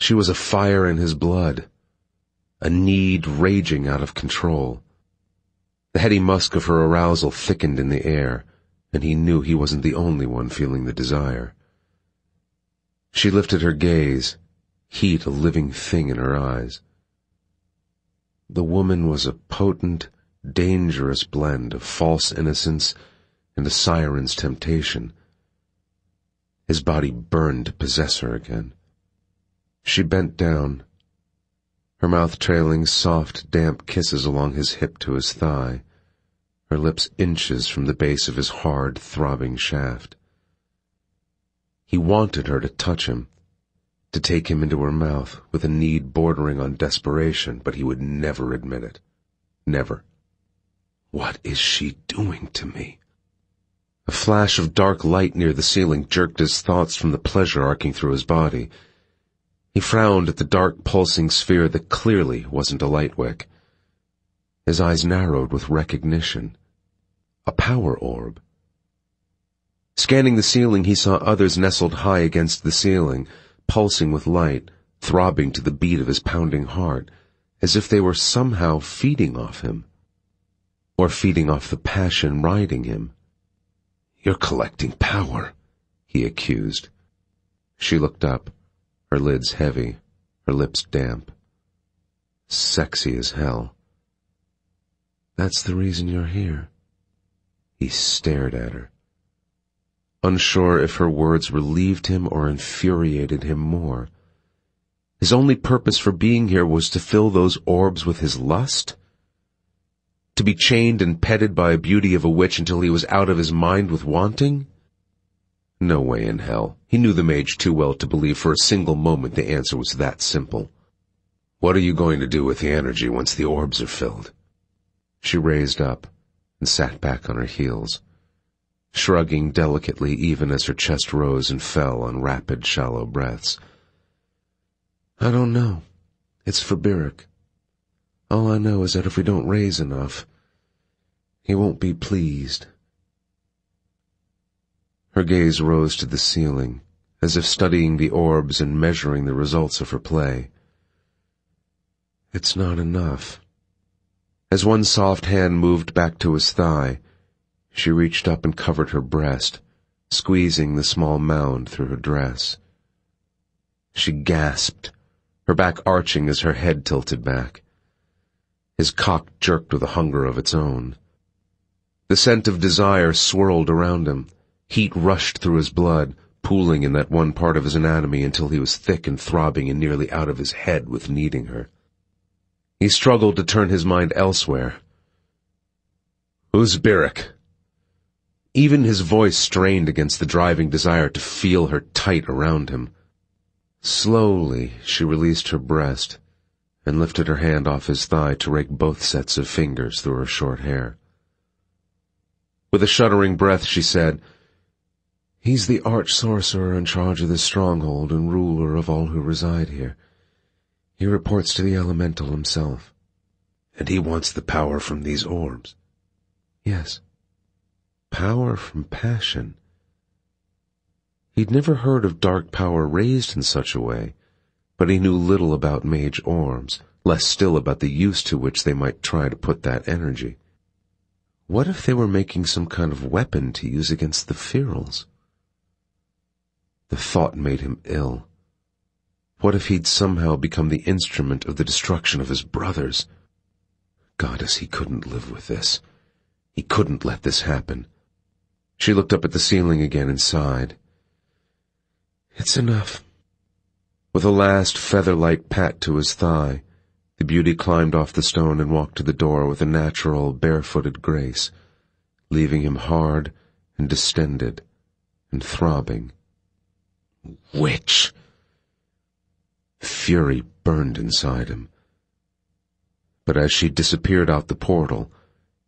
[SPEAKER 2] She was a fire in his blood, a need raging out of control. The heady musk of her arousal thickened in the air, and he knew he wasn't the only one feeling the desire. She lifted her gaze, heat a living thing in her eyes. The woman was a potent, dangerous blend of false innocence and a siren's temptation. His body burned to possess her again. She bent down, her mouth trailing soft, damp kisses along his hip to his thigh, her lips inches from the base of his hard, throbbing shaft. He wanted her to touch him, to take him into her mouth with a need bordering on desperation, but he would never admit it. Never. What is she doing to me? A flash of dark light near the ceiling jerked his thoughts from the pleasure arcing through his body. He frowned at the dark pulsing sphere that clearly wasn't a light wick. His eyes narrowed with recognition. A power orb. Scanning the ceiling, he saw others nestled high against the ceiling, pulsing with light, throbbing to the beat of his pounding heart, as if they were somehow feeding off him. Or feeding off the passion riding him.
[SPEAKER 3] You're collecting power, he accused.
[SPEAKER 2] She looked up, her lids heavy, her lips damp. Sexy as hell. That's the reason you're here. He stared at her unsure if her words relieved him or infuriated him more. His only purpose for being here was to fill those orbs with his lust? To be chained and petted by a beauty of a witch until he was out of his mind with wanting? No way in hell. He knew the mage too well to believe for a single moment the answer was that simple.
[SPEAKER 3] What are you going to do with the energy once the orbs are filled?
[SPEAKER 2] She raised up and sat back on her heels shrugging delicately even as her chest rose and fell on rapid, shallow breaths. I don't know. It's for Beric. All I know is that if we don't raise enough, he won't be pleased. Her gaze rose to the ceiling, as if studying the orbs and measuring the results of her play. It's not enough. As one soft hand moved back to his thigh, she reached up and covered her breast, squeezing the small mound through her dress. She gasped, her back arching as her head tilted back. His cock jerked with a hunger of its own. The scent of desire swirled around him. Heat rushed through his blood, pooling in that one part of his anatomy until he was thick and throbbing and nearly out of his head with needing her. He struggled to turn his mind elsewhere. Who's Beric? Even his voice strained against the driving desire to feel her tight around him. Slowly, she released her breast and lifted her hand off his thigh to rake both sets of fingers through her short hair. With a shuddering breath, she said, He's the arch-sorcerer in charge of this stronghold and ruler of all who reside here. He reports to the elemental himself.
[SPEAKER 3] And he wants the power from these orbs?
[SPEAKER 2] Yes power from passion. He'd never heard of dark power raised in such a way, but he knew little about mage orbs, less still about the use to which they might try to put that energy. What if they were making some kind of weapon to use against the Ferals? The thought made him ill. What if he'd somehow become the instrument of the destruction of his brothers? Goddess, he couldn't live with this. He couldn't let this happen. She looked up at the ceiling again and sighed. It's enough. With a last feather-like pat to his thigh, the beauty climbed off the stone and walked to the door with a natural, barefooted grace, leaving him hard and distended and throbbing. Witch! Fury burned inside him. But as she disappeared out the portal,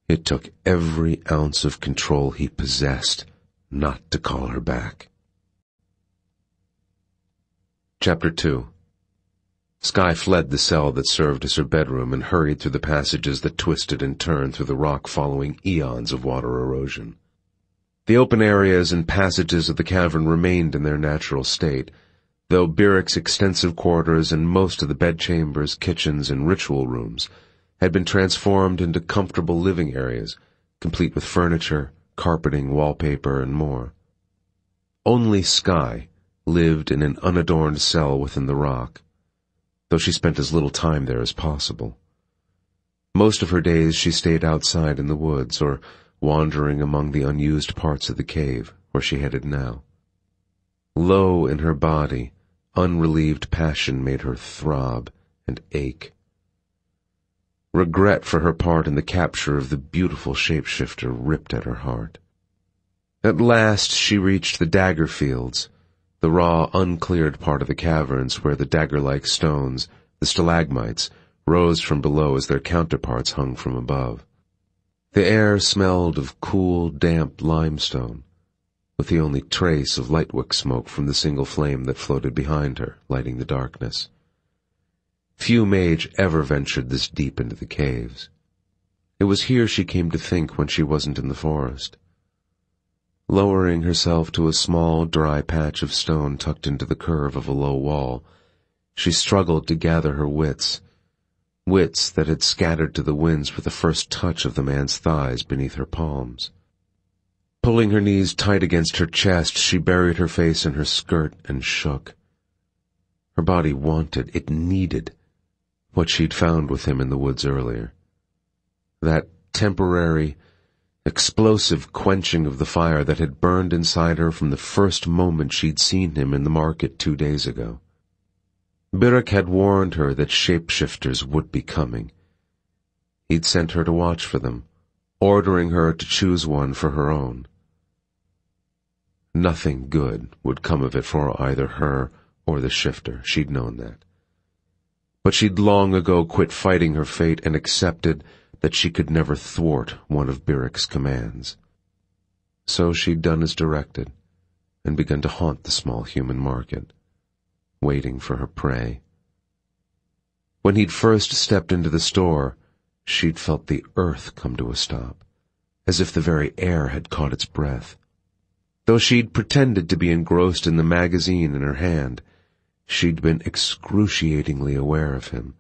[SPEAKER 2] it took every ounce of control he possessed not to call her back. Chapter 2 Skye fled the cell that served as her bedroom and hurried through the passages that twisted and turned through the rock following eons of water erosion. The open areas and passages of the cavern remained in their natural state, though Beric's extensive quarters and most of the bedchambers, kitchens, and ritual rooms had been transformed into comfortable living areas, complete with furniture, carpeting, wallpaper, and more. Only Skye lived in an unadorned cell within the rock, though she spent as little time there as possible. Most of her days she stayed outside in the woods or wandering among the unused parts of the cave where she headed now. Low in her body, unrelieved passion made her throb and ache. Regret for her part in the capture of the beautiful shapeshifter ripped at her heart. At last she reached the dagger fields, the raw, uncleared part of the caverns where the dagger-like stones, the stalagmites, rose from below as their counterparts hung from above. The air smelled of cool, damp limestone, with the only trace of lightwick smoke from the single flame that floated behind her, lighting the darkness. Few mage ever ventured this deep into the caves. It was here she came to think when she wasn't in the forest. Lowering herself to a small, dry patch of stone tucked into the curve of a low wall, she struggled to gather her wits, wits that had scattered to the winds with the first touch of the man's thighs beneath her palms. Pulling her knees tight against her chest, she buried her face in her skirt and shook. Her body wanted, it needed, what she'd found with him in the woods earlier. That temporary, explosive quenching of the fire that had burned inside her from the first moment she'd seen him in the market two days ago. Beric had warned her that shapeshifters would be coming. He'd sent her to watch for them, ordering her to choose one for her own. Nothing good would come of it for either her or the shifter, she'd known that. But she'd long ago quit fighting her fate and accepted that she could never thwart one of Beric's commands. So she'd done as directed, and begun to haunt the small human market, waiting for her prey. When he'd first stepped into the store, she'd felt the earth come to a stop, as if the very air had caught its breath. Though she'd pretended to be engrossed in the magazine in her hand, she'd been excruciatingly aware of him,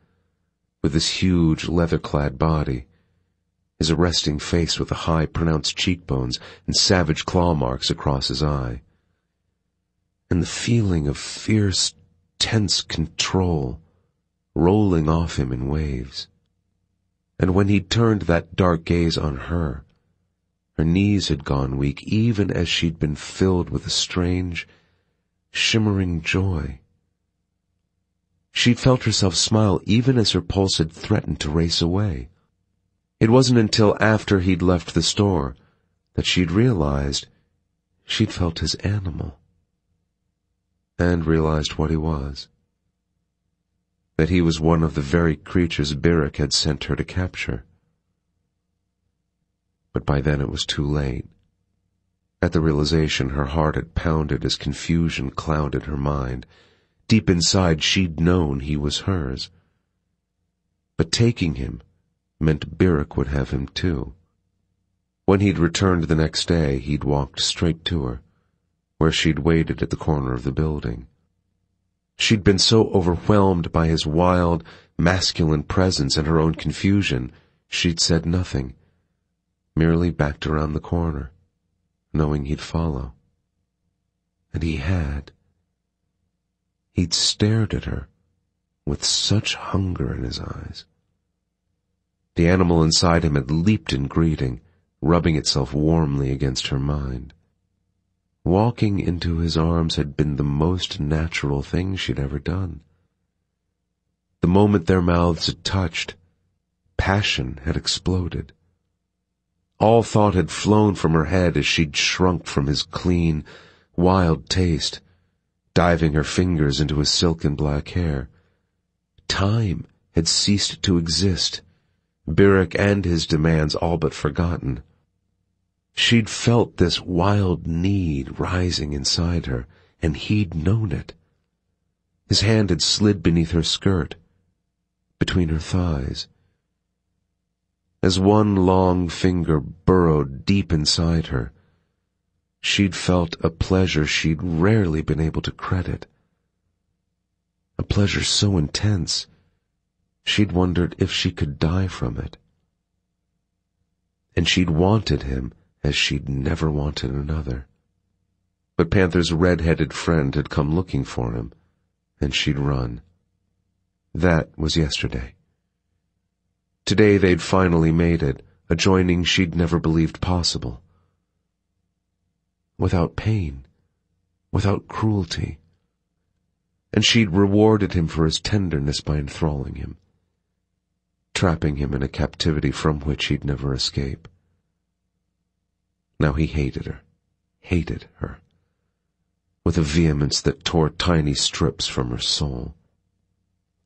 [SPEAKER 2] with his huge leather-clad body, his arresting face with the high, pronounced cheekbones and savage claw marks across his eye. And the feeling of fierce, tense control rolling off him in waves. And when he turned that dark gaze on her, her knees had gone weak even as she'd been filled with a strange, shimmering joy. She'd felt herself smile even as her pulse had threatened to race away. It wasn't until after he'd left the store that she'd realized she'd felt his animal. And realized what he was. That he was one of the very creatures Beric had sent her to capture. But by then it was too late. At the realization, her heart had pounded as confusion clouded her mind. Deep inside, she'd known he was hers. But taking him meant Beric would have him too. When he'd returned the next day, he'd walked straight to her, where she'd waited at the corner of the building. She'd been so overwhelmed by his wild, masculine presence and her own confusion, she'd said nothing, merely backed around the corner, knowing he'd follow. And he had. He'd stared at her with such hunger in his eyes. The animal inside him had leaped in greeting, rubbing itself warmly against her mind. Walking into his arms had been the most natural thing she'd ever done. The moment their mouths had touched, passion had exploded. All thought had flown from her head as she'd shrunk from his clean, wild taste, diving her fingers into his silken black hair. Time had ceased to exist Beric and his demands all but forgotten. She'd felt this wild need rising inside her, and he'd known it. His hand had slid beneath her skirt, between her thighs. As one long finger burrowed deep inside her, she'd felt a pleasure she'd rarely been able to credit. A pleasure so intense She'd wondered if she could die from it. And she'd wanted him as she'd never wanted another. But Panther's red-headed friend had come looking for him, and she'd run. That was yesterday. Today they'd finally made it, a joining she'd never believed possible. Without pain, without cruelty. And she'd rewarded him for his tenderness by enthralling him trapping him in a captivity from which he'd never escape. Now he hated her, hated her, with a vehemence that tore tiny strips from her soul.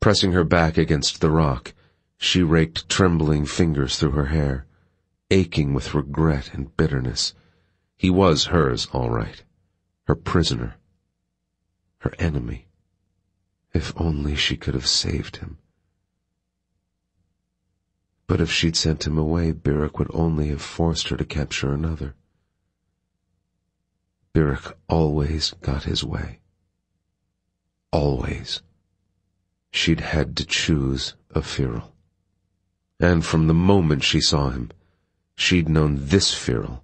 [SPEAKER 2] Pressing her back against the rock, she raked trembling fingers through her hair, aching with regret and bitterness. He was hers, all right, her prisoner, her enemy. If only she could have saved him. But if she'd sent him away, Beric would only have forced her to capture another. Beric always got his way. Always. She'd had to choose a Feral. And from the moment she saw him, she'd known this Feral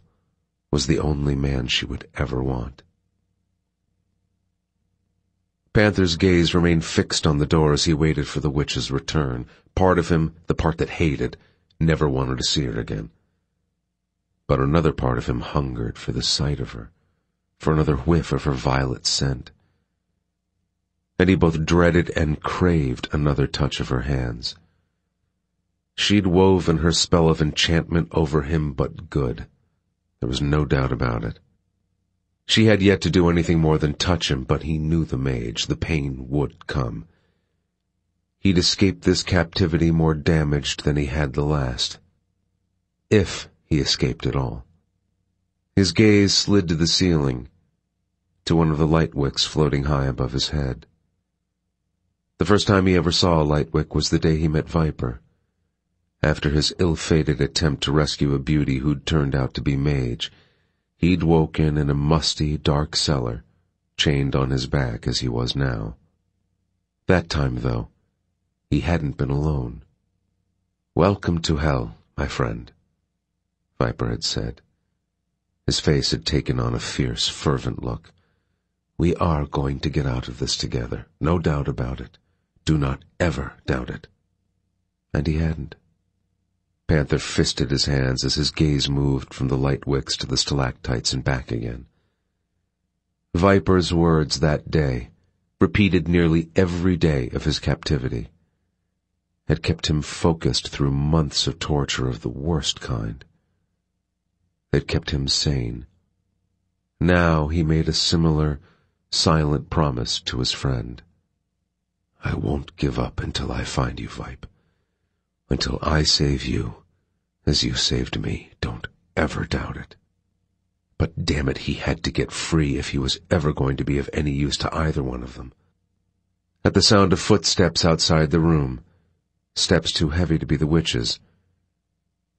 [SPEAKER 2] was the only man she would ever want. Panther's gaze remained fixed on the door as he waited for the witch's return. Part of him, the part that hated, never wanted to see her again. But another part of him hungered for the sight of her, for another whiff of her violet scent. And he both dreaded and craved another touch of her hands. She'd woven her spell of enchantment over him but good. There was no doubt about it. She had yet to do anything more than touch him, but he knew the mage. The pain would come. He'd escaped this captivity more damaged than he had the last. If he escaped at all. His gaze slid to the ceiling, to one of the light wicks floating high above his head. The first time he ever saw a light wick was the day he met Viper. After his ill-fated attempt to rescue a beauty who'd turned out to be mage, He'd woken in a musty, dark cellar, chained on his back as he was now. That time, though, he hadn't been alone. Welcome to hell, my friend, Viper had said. His face had taken on a fierce, fervent look. We are going to get out of this together, no doubt about it. Do not ever doubt it. And he hadn't. Panther fisted his hands as his gaze moved from the light wicks to the stalactites and back again. Viper's words that day, repeated nearly every day of his captivity, had kept him focused through months of torture of the worst kind. They'd kept him sane. Now he made a similar, silent promise to his friend. I won't give up until I find you, Vipe until I save you, as you saved me. Don't ever doubt it. But damn it, he had to get free if he was ever going to be of any use to either one of them. At the sound of footsteps outside the room, steps too heavy to be the witch's,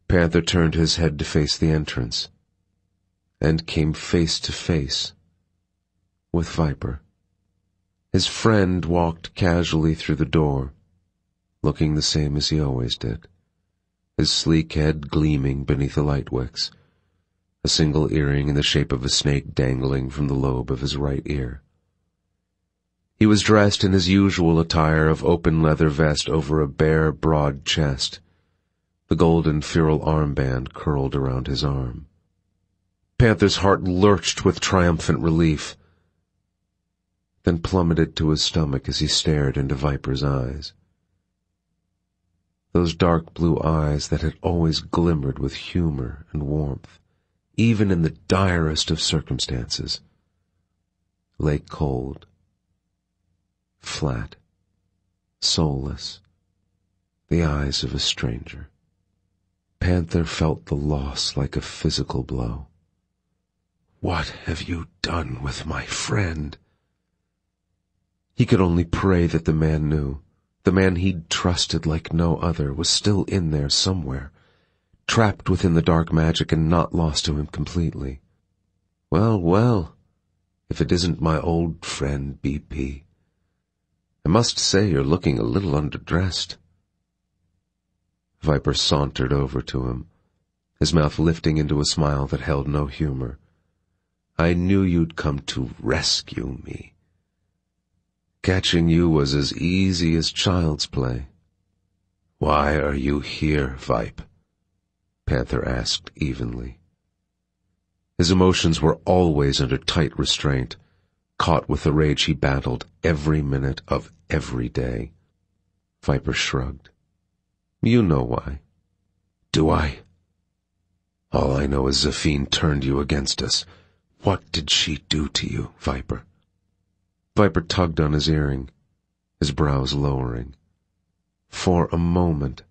[SPEAKER 2] Panther turned his head to face the entrance, and came face to face with Viper. His friend walked casually through the door, looking the same as he always did, his sleek head gleaming beneath the light wicks, a single earring in the shape of a snake dangling from the lobe of his right ear. He was dressed in his usual attire of open leather vest over a bare, broad chest, the golden Feral armband curled around his arm. Panther's heart lurched with triumphant relief, then plummeted to his stomach as he stared into Viper's eyes those dark blue eyes that had always glimmered with humor and warmth, even in the direst of circumstances, lay cold, flat, soulless, the eyes of a stranger. Panther felt the loss like a physical blow. What have you done with my friend? He could only pray that the man knew. The man he'd trusted like no other was still in there somewhere, trapped within the dark magic and not lost to him completely. Well, well, if it isn't my old friend BP. I must say you're looking a little underdressed. Viper sauntered over to him, his mouth lifting into a smile that held no humor. I knew you'd come to rescue me. Catching you was as easy as child's play. Why are you here, Vipe? Panther asked evenly. His emotions were always under tight restraint, caught with the rage he battled every minute of every day. Viper shrugged. You know why. Do I? All I know is Zafine turned you against us. What did she do to you, Viper? Viper tugged on his earring, his brows lowering. For a moment,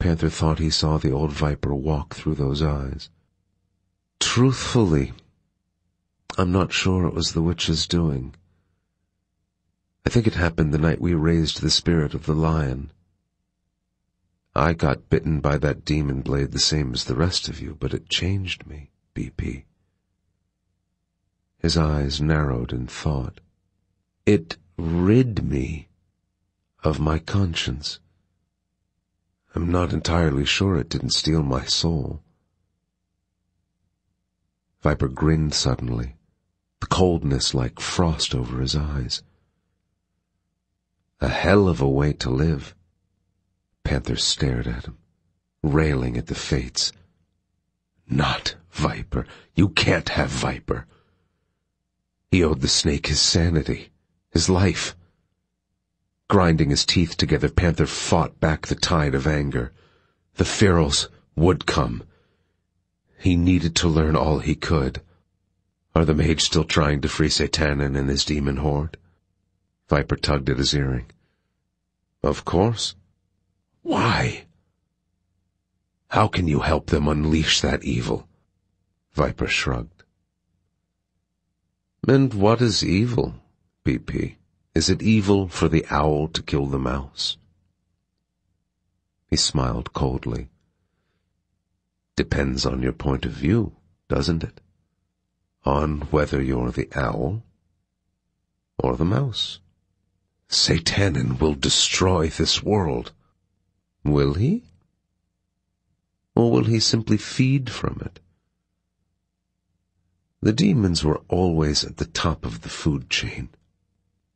[SPEAKER 2] Panther thought he saw the old Viper walk through those eyes. Truthfully, I'm not sure it was the witch's doing. I think it happened the night we raised the spirit of the lion. I got bitten by that demon blade the same as the rest of you, but it changed me, BP. His eyes narrowed in thought. It rid me of my conscience. I'm not entirely sure it didn't steal my soul. Viper grinned suddenly, the coldness like frost over his eyes. A hell of a way to live. Panther stared at him, railing at the fates. Not Viper. You can't have Viper. He owed the snake his sanity, his life. Grinding his teeth together, Panther fought back the tide of anger. The Ferals would come. He needed to learn all he could. Are the mage still trying to free Satanan and his demon horde? Viper tugged at his earring. Of course. Why? How can you help them unleash that evil? Viper shrugged. And what is evil, BP? Is it evil for the owl to kill the mouse? He smiled coldly. Depends on your point of view, doesn't it? On whether you're the owl or the mouse. Satanan will destroy this world. Will he? Or will he simply feed from it? The demons were always at the top of the food chain.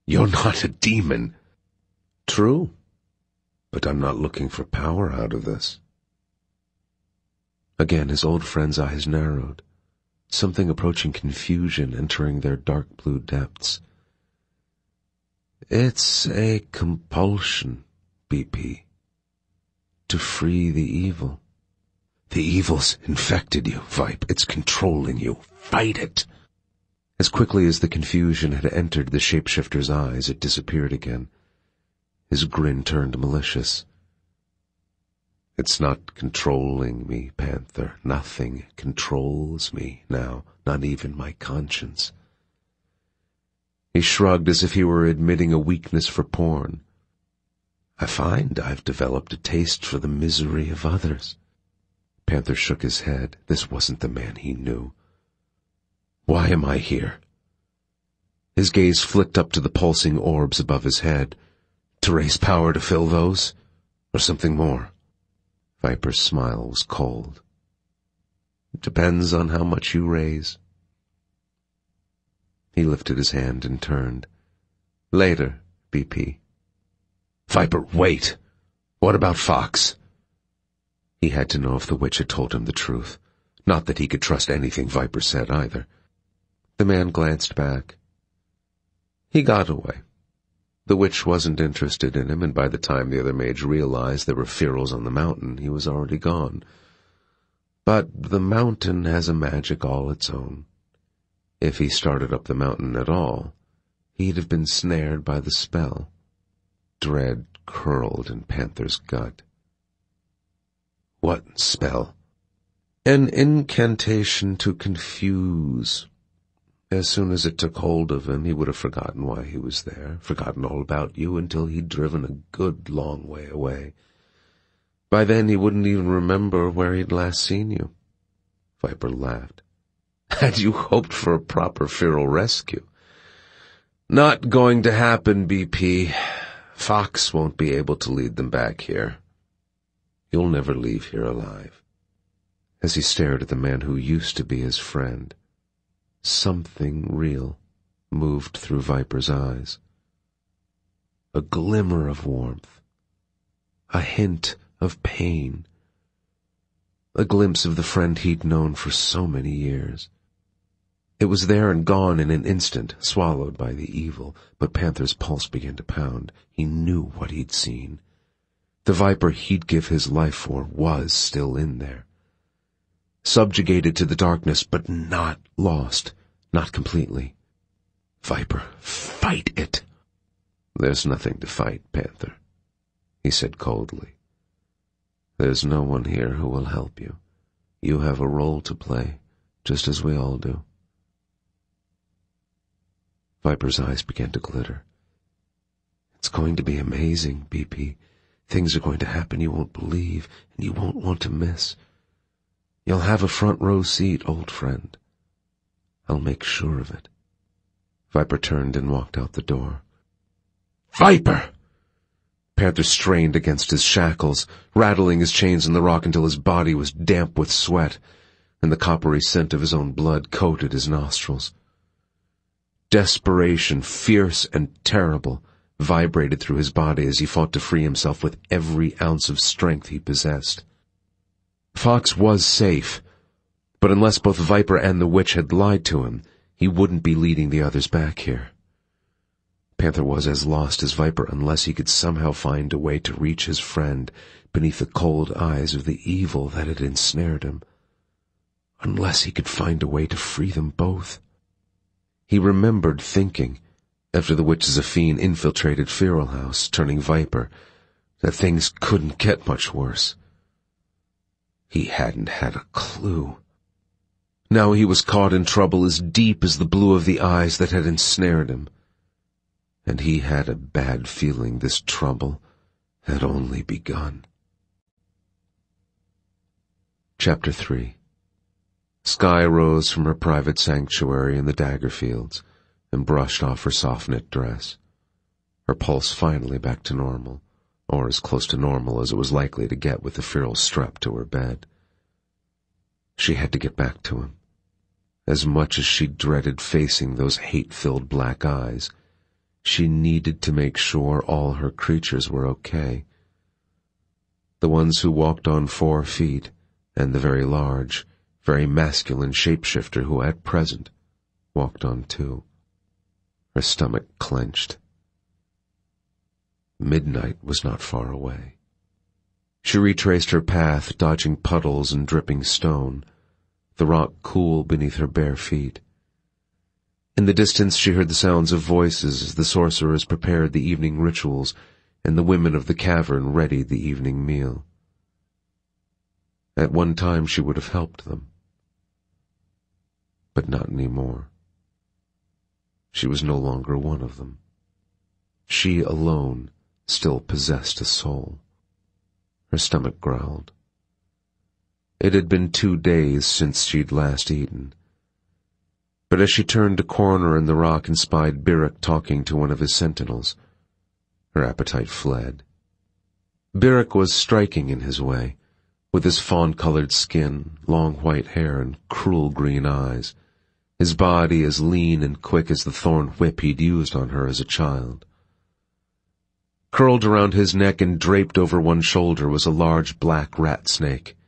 [SPEAKER 2] You're not a demon. True, but I'm not looking for power out of this. Again his old friend's eyes narrowed, something approaching confusion entering their dark blue depths. It's a compulsion, BP, to free the evil. The evil's infected you, Vipe. It's controlling you. Fight it. As quickly as the confusion had entered the shapeshifter's eyes, it disappeared again. His grin turned malicious. It's not controlling me, Panther. Nothing controls me now, not even my conscience. He shrugged as if he were admitting a weakness for porn. I find I've developed a taste for the misery of others. Panther shook his head. This wasn't the man he knew. Why am I here? His gaze flicked up to the pulsing orbs above his head. To raise power to fill those? Or something more? Viper's smile was cold. It depends on how much you raise. He lifted his hand and turned. Later, BP. Viper, wait! What about Fox? He had to know if the witch had told him the truth. Not that he could trust anything Viper said either. The man glanced back. He got away. The witch wasn't interested in him, and by the time the other mage realized there were ferals on the mountain, he was already gone. But the mountain has a magic all its own. If he started up the mountain at all, he'd have been snared by the spell. Dread curled in Panther's gut. What spell? An incantation to confuse. As soon as it took hold of him, he would have forgotten why he was there, forgotten all about you until he'd driven a good long way away. By then he wouldn't even remember where he'd last seen you. Viper laughed. Had you hoped for a proper feral rescue? Not going to happen, BP. Fox won't be able to lead them back here. You'll never leave here alive. As he stared at the man who used to be his friend, something real moved through Viper's eyes. A glimmer of warmth. A hint of pain. A glimpse of the friend he'd known for so many years. It was there and gone in an instant, swallowed by the evil, but Panther's pulse began to pound. He knew what he'd seen. The viper he'd give his life for was still in there. Subjugated to the darkness, but not lost. Not completely. Viper, fight it! There's nothing to fight, Panther, he said coldly. There's no one here who will help you. You have a role to play, just as we all do. Viper's eyes began to glitter. It's going to be amazing, BP. Things are going to happen you won't believe and you won't want to miss. You'll have a front row seat, old friend. I'll make sure of it. Viper turned and walked out the door. Viper! Panther strained against his shackles, rattling his chains in the rock until his body was damp with sweat, and the coppery scent of his own blood coated his nostrils. Desperation, fierce and terrible, vibrated through his body as he fought to free himself with every ounce of strength he possessed. Fox was safe, but unless both Viper and the witch had lied to him, he wouldn't be leading the others back here. Panther was as lost as Viper unless he could somehow find a way to reach his friend beneath the cold eyes of the evil that had ensnared him. Unless he could find a way to free them both. He remembered thinking, after the witch Zafine infiltrated Feral House, turning Viper, that things couldn't get much worse. He hadn't had a clue. Now he was caught in trouble as deep as the blue of the eyes that had ensnared him and he had a bad feeling this trouble had only begun. Chapter 3 Skye rose from her private sanctuary in the Daggerfields and brushed off her soft knit dress. Her pulse finally back to normal, or as close to normal as it was likely to get with the feral strapped to her bed. She had to get back to him. As much as she dreaded facing those hate-filled black eyes, she needed to make sure all her creatures were okay. The ones who walked on four feet, and the very large, very masculine shapeshifter who at present walked on two. Her stomach clenched. Midnight was not far away. She retraced her path, dodging puddles and dripping stone, the rock cool beneath her bare feet. In the distance she heard the sounds of voices as the sorcerers prepared the evening rituals and the women of the cavern readied the evening meal. At one time she would have helped them. But not any more. She was no longer one of them. She alone still possessed a soul. Her stomach growled. It had been two days since she'd last eaten but as she turned a corner in the rock and spied Beric talking to one of his sentinels, her appetite fled. Beric was striking in his way, with his fawn-colored skin, long white hair, and cruel green eyes, his body as lean and quick as the thorn whip he'd used on her as a child. Curled around his neck and draped over one shoulder was a large black rat snake.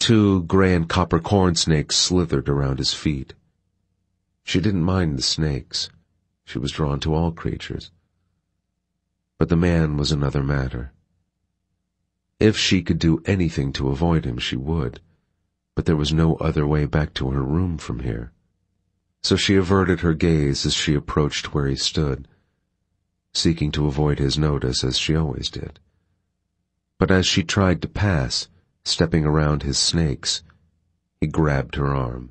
[SPEAKER 2] Two gray and copper corn snakes slithered around his feet. She didn't mind the snakes. She was drawn to all creatures. But the man was another matter. If she could do anything to avoid him, she would, but there was no other way back to her room from here. So she averted her gaze as she approached where he stood, seeking to avoid his notice as she always did. But as she tried to pass, stepping around his snakes, he grabbed her arm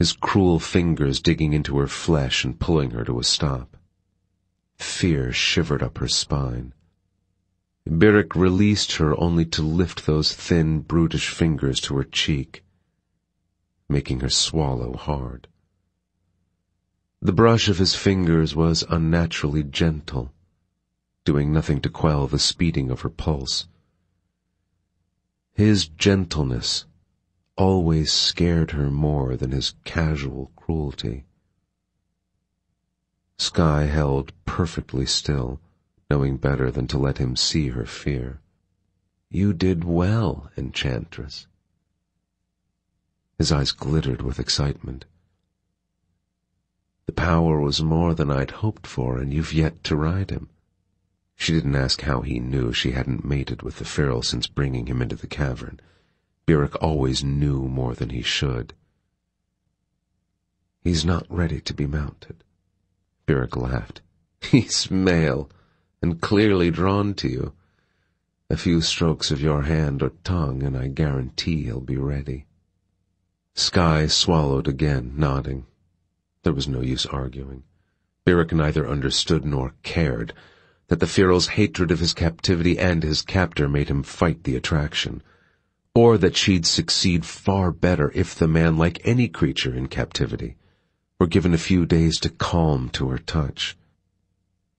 [SPEAKER 2] his cruel fingers digging into her flesh and pulling her to a stop. Fear shivered up her spine. Beric released her only to lift those thin, brutish fingers to her cheek, making her swallow hard. The brush of his fingers was unnaturally gentle, doing nothing to quell the speeding of her pulse. His gentleness always scared her more than his casual cruelty. Skye held perfectly still, knowing better than to let him see her fear. You did well, Enchantress. His eyes glittered with excitement. The power was more than I'd hoped for, and you've yet to ride him. She didn't ask how he knew she hadn't mated with the feral since bringing him into the cavern. Beric always knew more than he should. He's not ready to be mounted. Beric laughed. He's male, and clearly drawn to you. A few strokes of your hand or tongue, and I guarantee he'll be ready. Skye swallowed again, nodding. There was no use arguing. Beric neither understood nor cared that the Feral's hatred of his captivity and his captor made him fight the attraction or that she'd succeed far better if the man, like any creature in captivity, were given a few days to calm to her touch.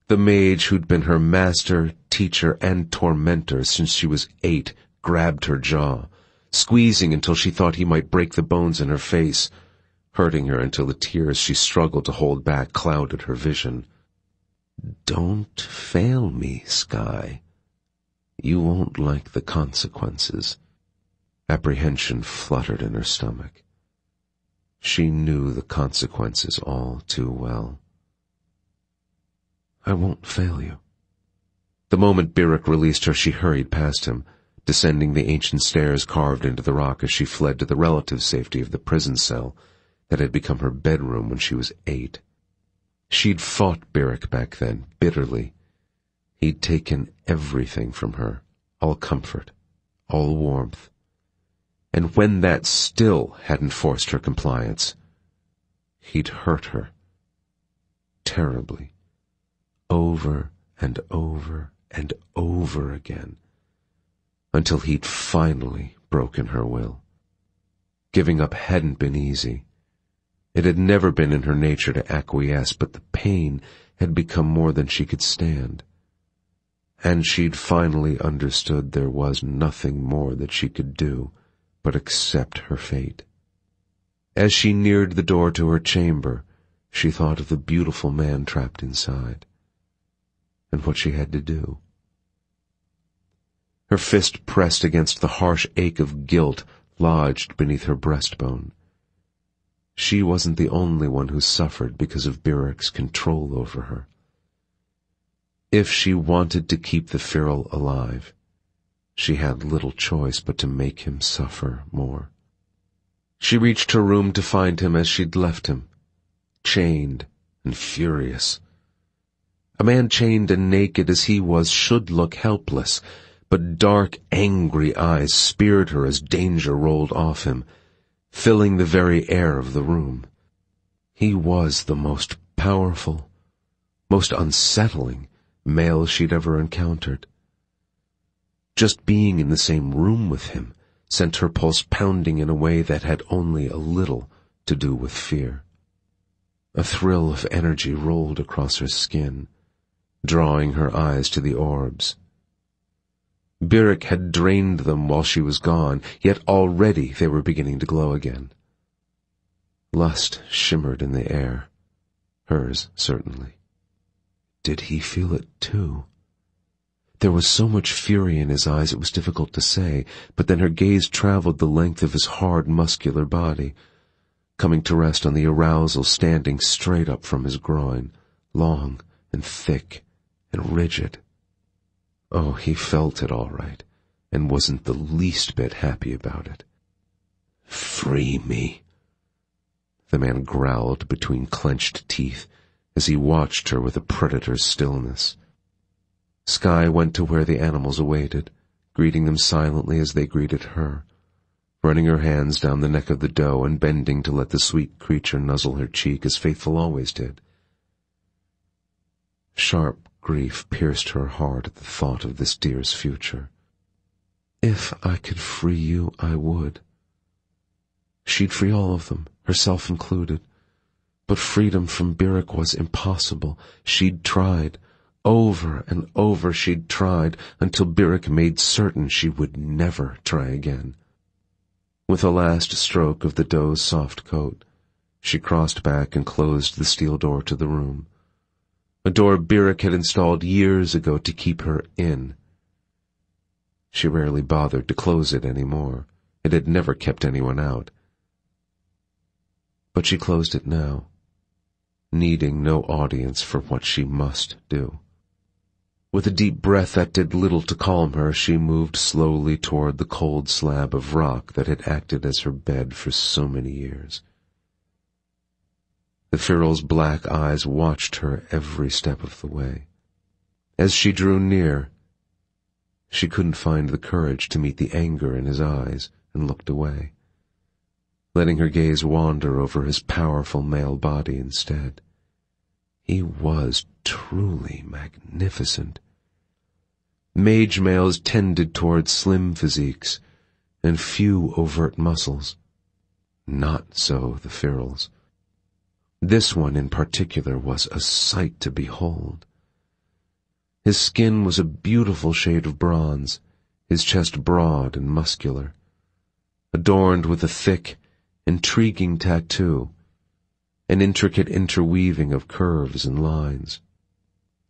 [SPEAKER 2] The mage who'd been her master, teacher, and tormentor since she was eight grabbed her jaw, squeezing until she thought he might break the bones in her face, hurting her until the tears she struggled to hold back clouded her vision. Don't fail me, Skye. You won't like the consequences. Apprehension fluttered in her stomach. She knew the consequences all too well. I won't fail you. The moment Beric released her, she hurried past him, descending the ancient stairs carved into the rock as she fled to the relative safety of the prison cell that had become her bedroom when she was eight. She'd fought Beric back then, bitterly. He'd taken everything from her, all comfort, all warmth, and when that still hadn't forced her compliance, he'd hurt her. Terribly. Over and over and over again. Until he'd finally broken her will. Giving up hadn't been easy. It had never been in her nature to acquiesce, but the pain had become more than she could stand. And she'd finally understood there was nothing more that she could do but accept her fate. As she neared the door to her chamber, she thought of the beautiful man trapped inside, and what she had to do. Her fist pressed against the harsh ache of guilt lodged beneath her breastbone. She wasn't the only one who suffered because of Beric's control over her. If she wanted to keep the feral alive, she had little choice but to make him suffer more. She reached her room to find him as she'd left him, chained and furious. A man chained and naked as he was should look helpless, but dark, angry eyes speared her as danger rolled off him, filling the very air of the room. He was the most powerful, most unsettling male she'd ever encountered. Just being in the same room with him sent her pulse pounding in a way that had only a little to do with fear. A thrill of energy rolled across her skin, drawing her eyes to the orbs. Beric had drained them while she was gone, yet already they were beginning to glow again. Lust shimmered in the air. Hers, certainly. Did he feel it too? There was so much fury in his eyes it was difficult to say, but then her gaze traveled the length of his hard, muscular body, coming to rest on the arousal standing straight up from his groin, long and thick and rigid. Oh, he felt it all right, and wasn't the least bit happy about it. Free me, the man growled between clenched teeth as he watched her with a predator's stillness. Skye went to where the animals awaited, greeting them silently as they greeted her, running her hands down the neck of the doe and bending to let the sweet creature nuzzle her cheek as Faithful always did. Sharp grief pierced her heart at the thought of this deer's future. If I could free you, I would. She'd free all of them, herself included. But freedom from Beric was impossible. She'd tried, over and over she'd tried until Beric made certain she would never try again. With a last stroke of the doe's soft coat, she crossed back and closed the steel door to the room. A door Beric had installed years ago to keep her in. She rarely bothered to close it any more. It had never kept anyone out. But she closed it now, needing no audience for what she must do. With a deep breath that did little to calm her, she moved slowly toward the cold slab of rock that had acted as her bed for so many years. The feral's black eyes watched her every step of the way. As she drew near, she couldn't find the courage to meet the anger in his eyes and looked away, letting her gaze wander over his powerful male body instead. He was truly magnificent. Mage males tended toward slim physiques and few overt muscles. Not so the ferals. This one in particular was a sight to behold. His skin was a beautiful shade of bronze, his chest broad and muscular, adorned with a thick, intriguing tattoo, an intricate interweaving of curves and lines.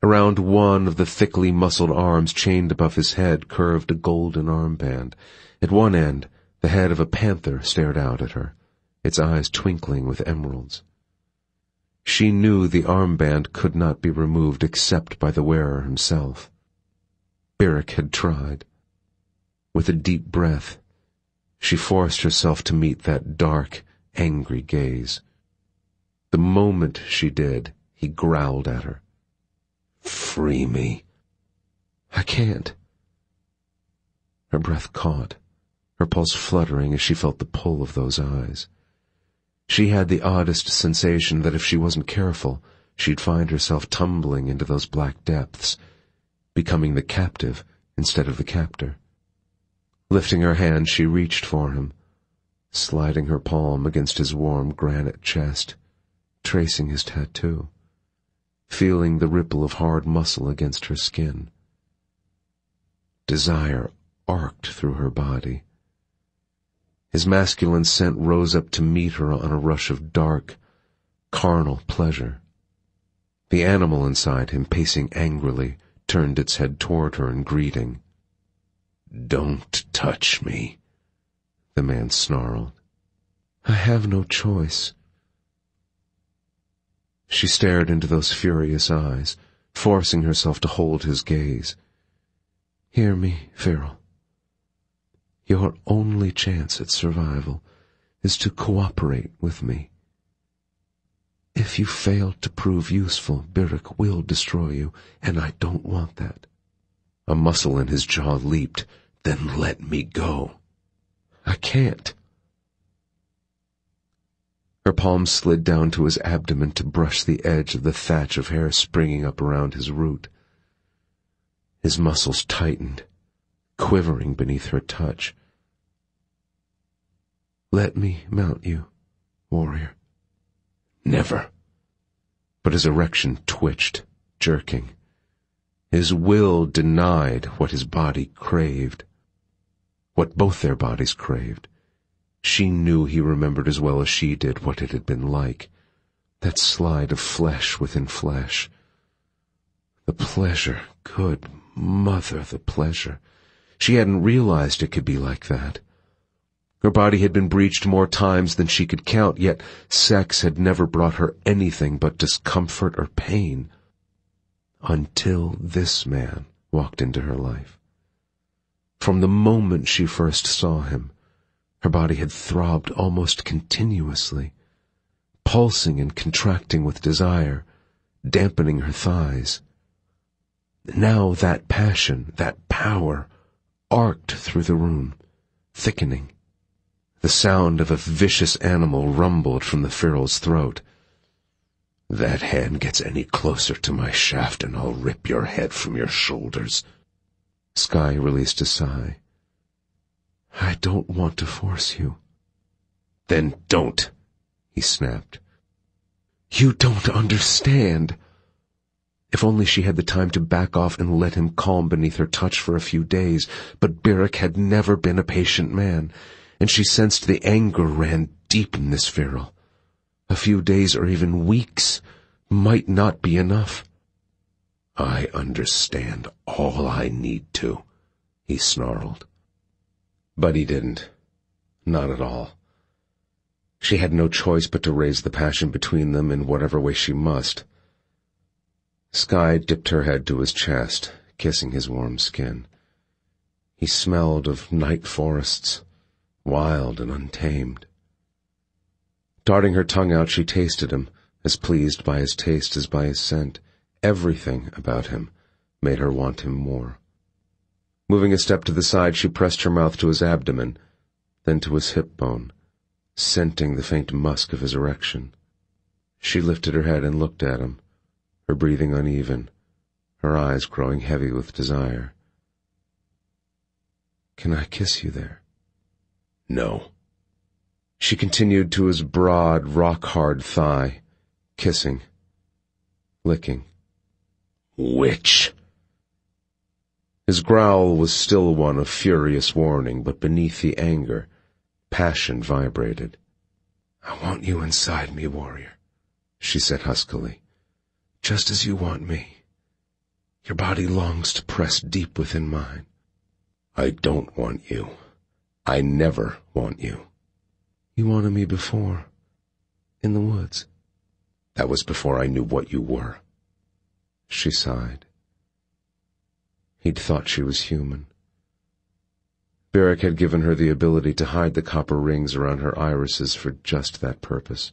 [SPEAKER 2] Around one of the thickly muscled arms chained above his head curved a golden armband. At one end, the head of a panther stared out at her, its eyes twinkling with emeralds. She knew the armband could not be removed except by the wearer himself. Beric had tried. With a deep breath, she forced herself to meet that dark, angry gaze. The moment she did, he growled at her. Free me. I can't. Her breath caught, her pulse fluttering as she felt the pull of those eyes. She had the oddest sensation that if she wasn't careful, she'd find herself tumbling into those black depths, becoming the captive instead of the captor. Lifting her hand, she reached for him, sliding her palm against his warm granite chest tracing his tattoo, feeling the ripple of hard muscle against her skin. Desire arced through her body. His masculine scent rose up to meet her on a rush of dark, carnal pleasure. The animal inside him, pacing angrily, turned its head toward her in greeting. Don't touch me, the man snarled. I have no choice. She stared into those furious eyes, forcing herself to hold his gaze. Hear me, Feral. Your only chance at survival is to cooperate with me. If you fail to prove useful, Beric will destroy you, and I don't want that. A muscle in his jaw leaped. Then let me go. I can't. Her palm slid down to his abdomen to brush the edge of the thatch of hair springing up around his root. His muscles tightened, quivering beneath her touch. Let me mount you, warrior. Never. But his erection twitched, jerking. His will denied what his body craved. What both their bodies craved. She knew he remembered as well as she did what it had been like. That slide of flesh within flesh. The pleasure, good mother, the pleasure. She hadn't realized it could be like that. Her body had been breached more times than she could count, yet sex had never brought her anything but discomfort or pain. Until this man walked into her life. From the moment she first saw him, her body had throbbed almost continuously, pulsing and contracting with desire, dampening her thighs. Now that passion, that power, arced through the room, thickening. The sound of a vicious animal rumbled from the Feral's throat. That hand gets any closer to my shaft and I'll rip your head from your shoulders. Skye released a sigh. I don't want to force you. Then don't, he snapped. You don't understand. If only she had the time to back off and let him calm beneath her touch for a few days, but Beric had never been a patient man, and she sensed the anger ran deep in this Feral. A few days or even weeks might not be enough. I understand all I need to, he snarled. But he didn't. Not at all. She had no choice but to raise the passion between them in whatever way she must. Skye dipped her head to his chest, kissing his warm skin. He smelled of night forests, wild and untamed. Darting her tongue out, she tasted him, as pleased by his taste as by his scent. Everything about him made her want him more. Moving a step to the side, she pressed her mouth to his abdomen, then to his hip bone, scenting the faint musk of his erection. She lifted her head and looked at him, her breathing uneven, her eyes growing heavy with desire. Can I kiss you there? No. She continued to his broad, rock-hard thigh,
[SPEAKER 4] kissing, licking.
[SPEAKER 2] Witch!
[SPEAKER 4] His growl was still one of furious warning, but beneath the anger, passion vibrated.
[SPEAKER 2] I want you inside me, warrior, she said huskily, just as you want me. Your body longs to press deep within mine.
[SPEAKER 4] I don't want you. I never want you.
[SPEAKER 2] You wanted me before. In the woods.
[SPEAKER 4] That was before I knew what you were. She sighed. He'd thought she was human. Beric had given her the ability to hide the copper rings around her irises for just that purpose.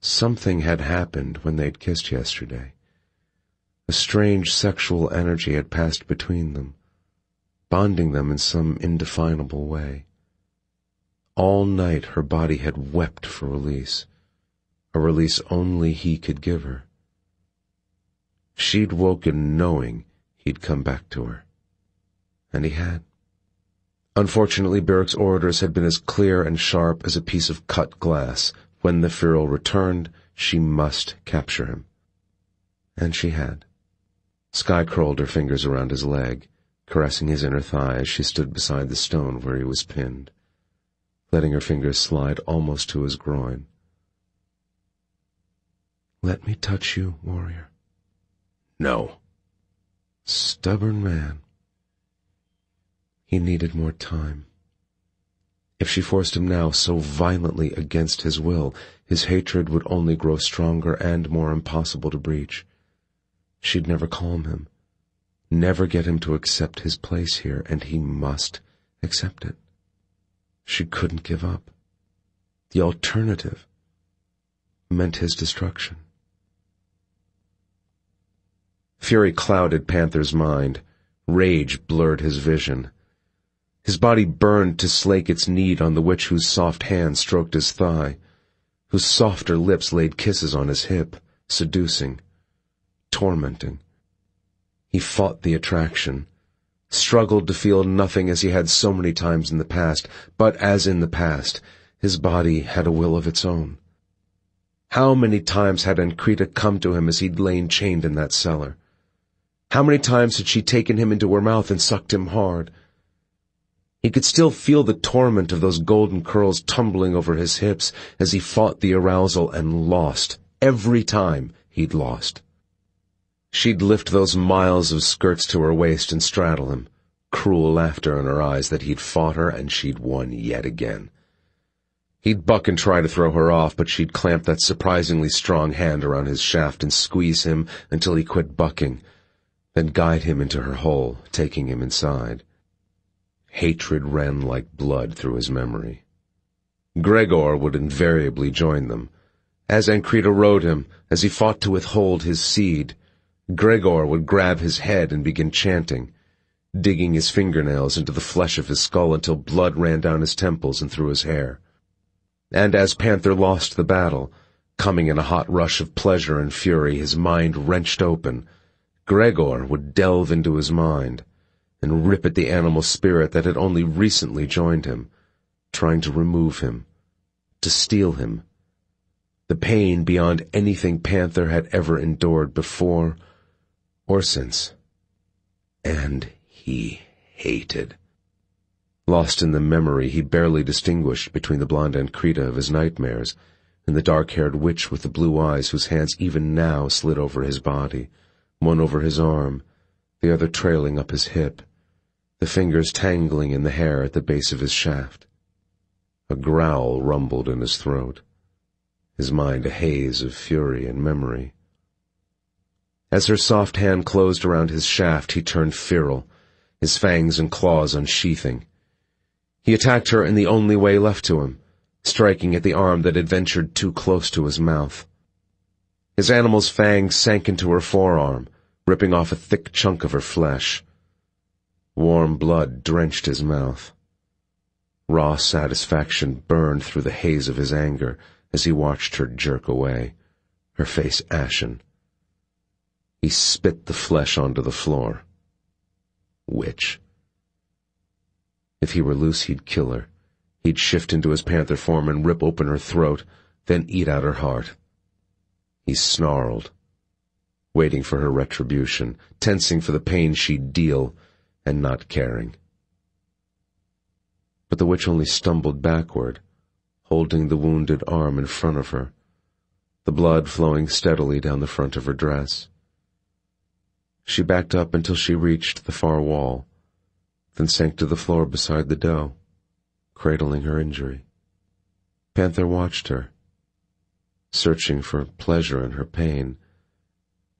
[SPEAKER 4] Something had happened when they'd kissed yesterday. A strange sexual energy had passed between them, bonding them in some indefinable way. All night her body had wept for release, a release only he could give her. She'd woken knowing he'd come back to her. And he had. Unfortunately, Beric's orders had been as clear and sharp as a piece of cut glass. When the Feral returned, she must capture him. And she had. Skye curled her fingers around his leg, caressing his inner thigh as she stood beside the stone where he was pinned, letting her fingers slide almost to his groin.
[SPEAKER 2] Let me touch you, warrior.
[SPEAKER 4] No.
[SPEAKER 2] Stubborn man. He needed more time. If she forced him now so violently against his will, his hatred would only grow stronger and more impossible to breach. She'd never calm him, never get him to accept his place here, and he must accept it. She couldn't give up. The alternative meant his destruction. Fury clouded Panther's mind. Rage blurred his vision. His body burned to slake its need on the witch whose soft hand stroked his thigh, whose softer lips laid kisses on his hip, seducing, tormenting. He fought the attraction, struggled to feel nothing as he had so many times in the past, but as in the past, his body had a will of its own. How many times had Ancreta come to him as he'd lain chained in that cellar? How many times had she taken him into her mouth and sucked him hard? He could still feel the torment of those golden curls tumbling over his hips as he fought the arousal and lost. Every time he'd lost. She'd lift those miles of skirts to her waist and straddle him, cruel laughter in her eyes that he'd fought her and she'd won yet again. He'd buck and try to throw her off, but she'd clamp that surprisingly strong hand around his shaft and squeeze him until he quit bucking, then guide him into her hole, taking him inside. Hatred ran like blood through his memory. Gregor would invariably join them. As Ancreta rode him, as he fought to withhold his seed, Gregor would grab his head and begin chanting, digging his fingernails into the flesh of his skull until blood ran down his temples and through his hair. And as Panther lost the battle, coming in a hot rush of pleasure and fury, his mind wrenched open, Gregor would delve into his mind and rip at the animal spirit that had only recently joined him, trying to remove him, to steal him. The pain beyond anything Panther had ever endured before or since. And he hated. Lost in the memory, he barely distinguished between the blonde Ancreta of his nightmares and the dark-haired witch with the blue eyes whose hands even now slid over his body, one over his arm, the other trailing up his hip, the fingers tangling in the hair at the base of his shaft. A growl rumbled in his throat, his mind a haze of fury and memory. As her soft hand closed around his shaft, he turned feral, his fangs and claws unsheathing. He attacked her in the only way left to him, striking at the arm that had ventured too close to his mouth. His animal's fangs sank into her forearm, ripping off a thick chunk of her flesh. Warm blood drenched his mouth. Raw satisfaction burned through the haze of his anger as he watched her jerk away, her face ashen. He spit the flesh onto the floor. Witch. If he were loose, he'd kill her. He'd shift into his panther form and rip open her throat, then eat out her heart. He snarled, waiting for her retribution, tensing for the pain she'd deal, and not caring. But the witch only stumbled backward, holding the wounded arm in front of her, the blood flowing steadily down the front of her dress. She backed up until she reached the far wall, then sank to the floor beside the doe, cradling her injury. Panther watched her, searching for pleasure in her pain,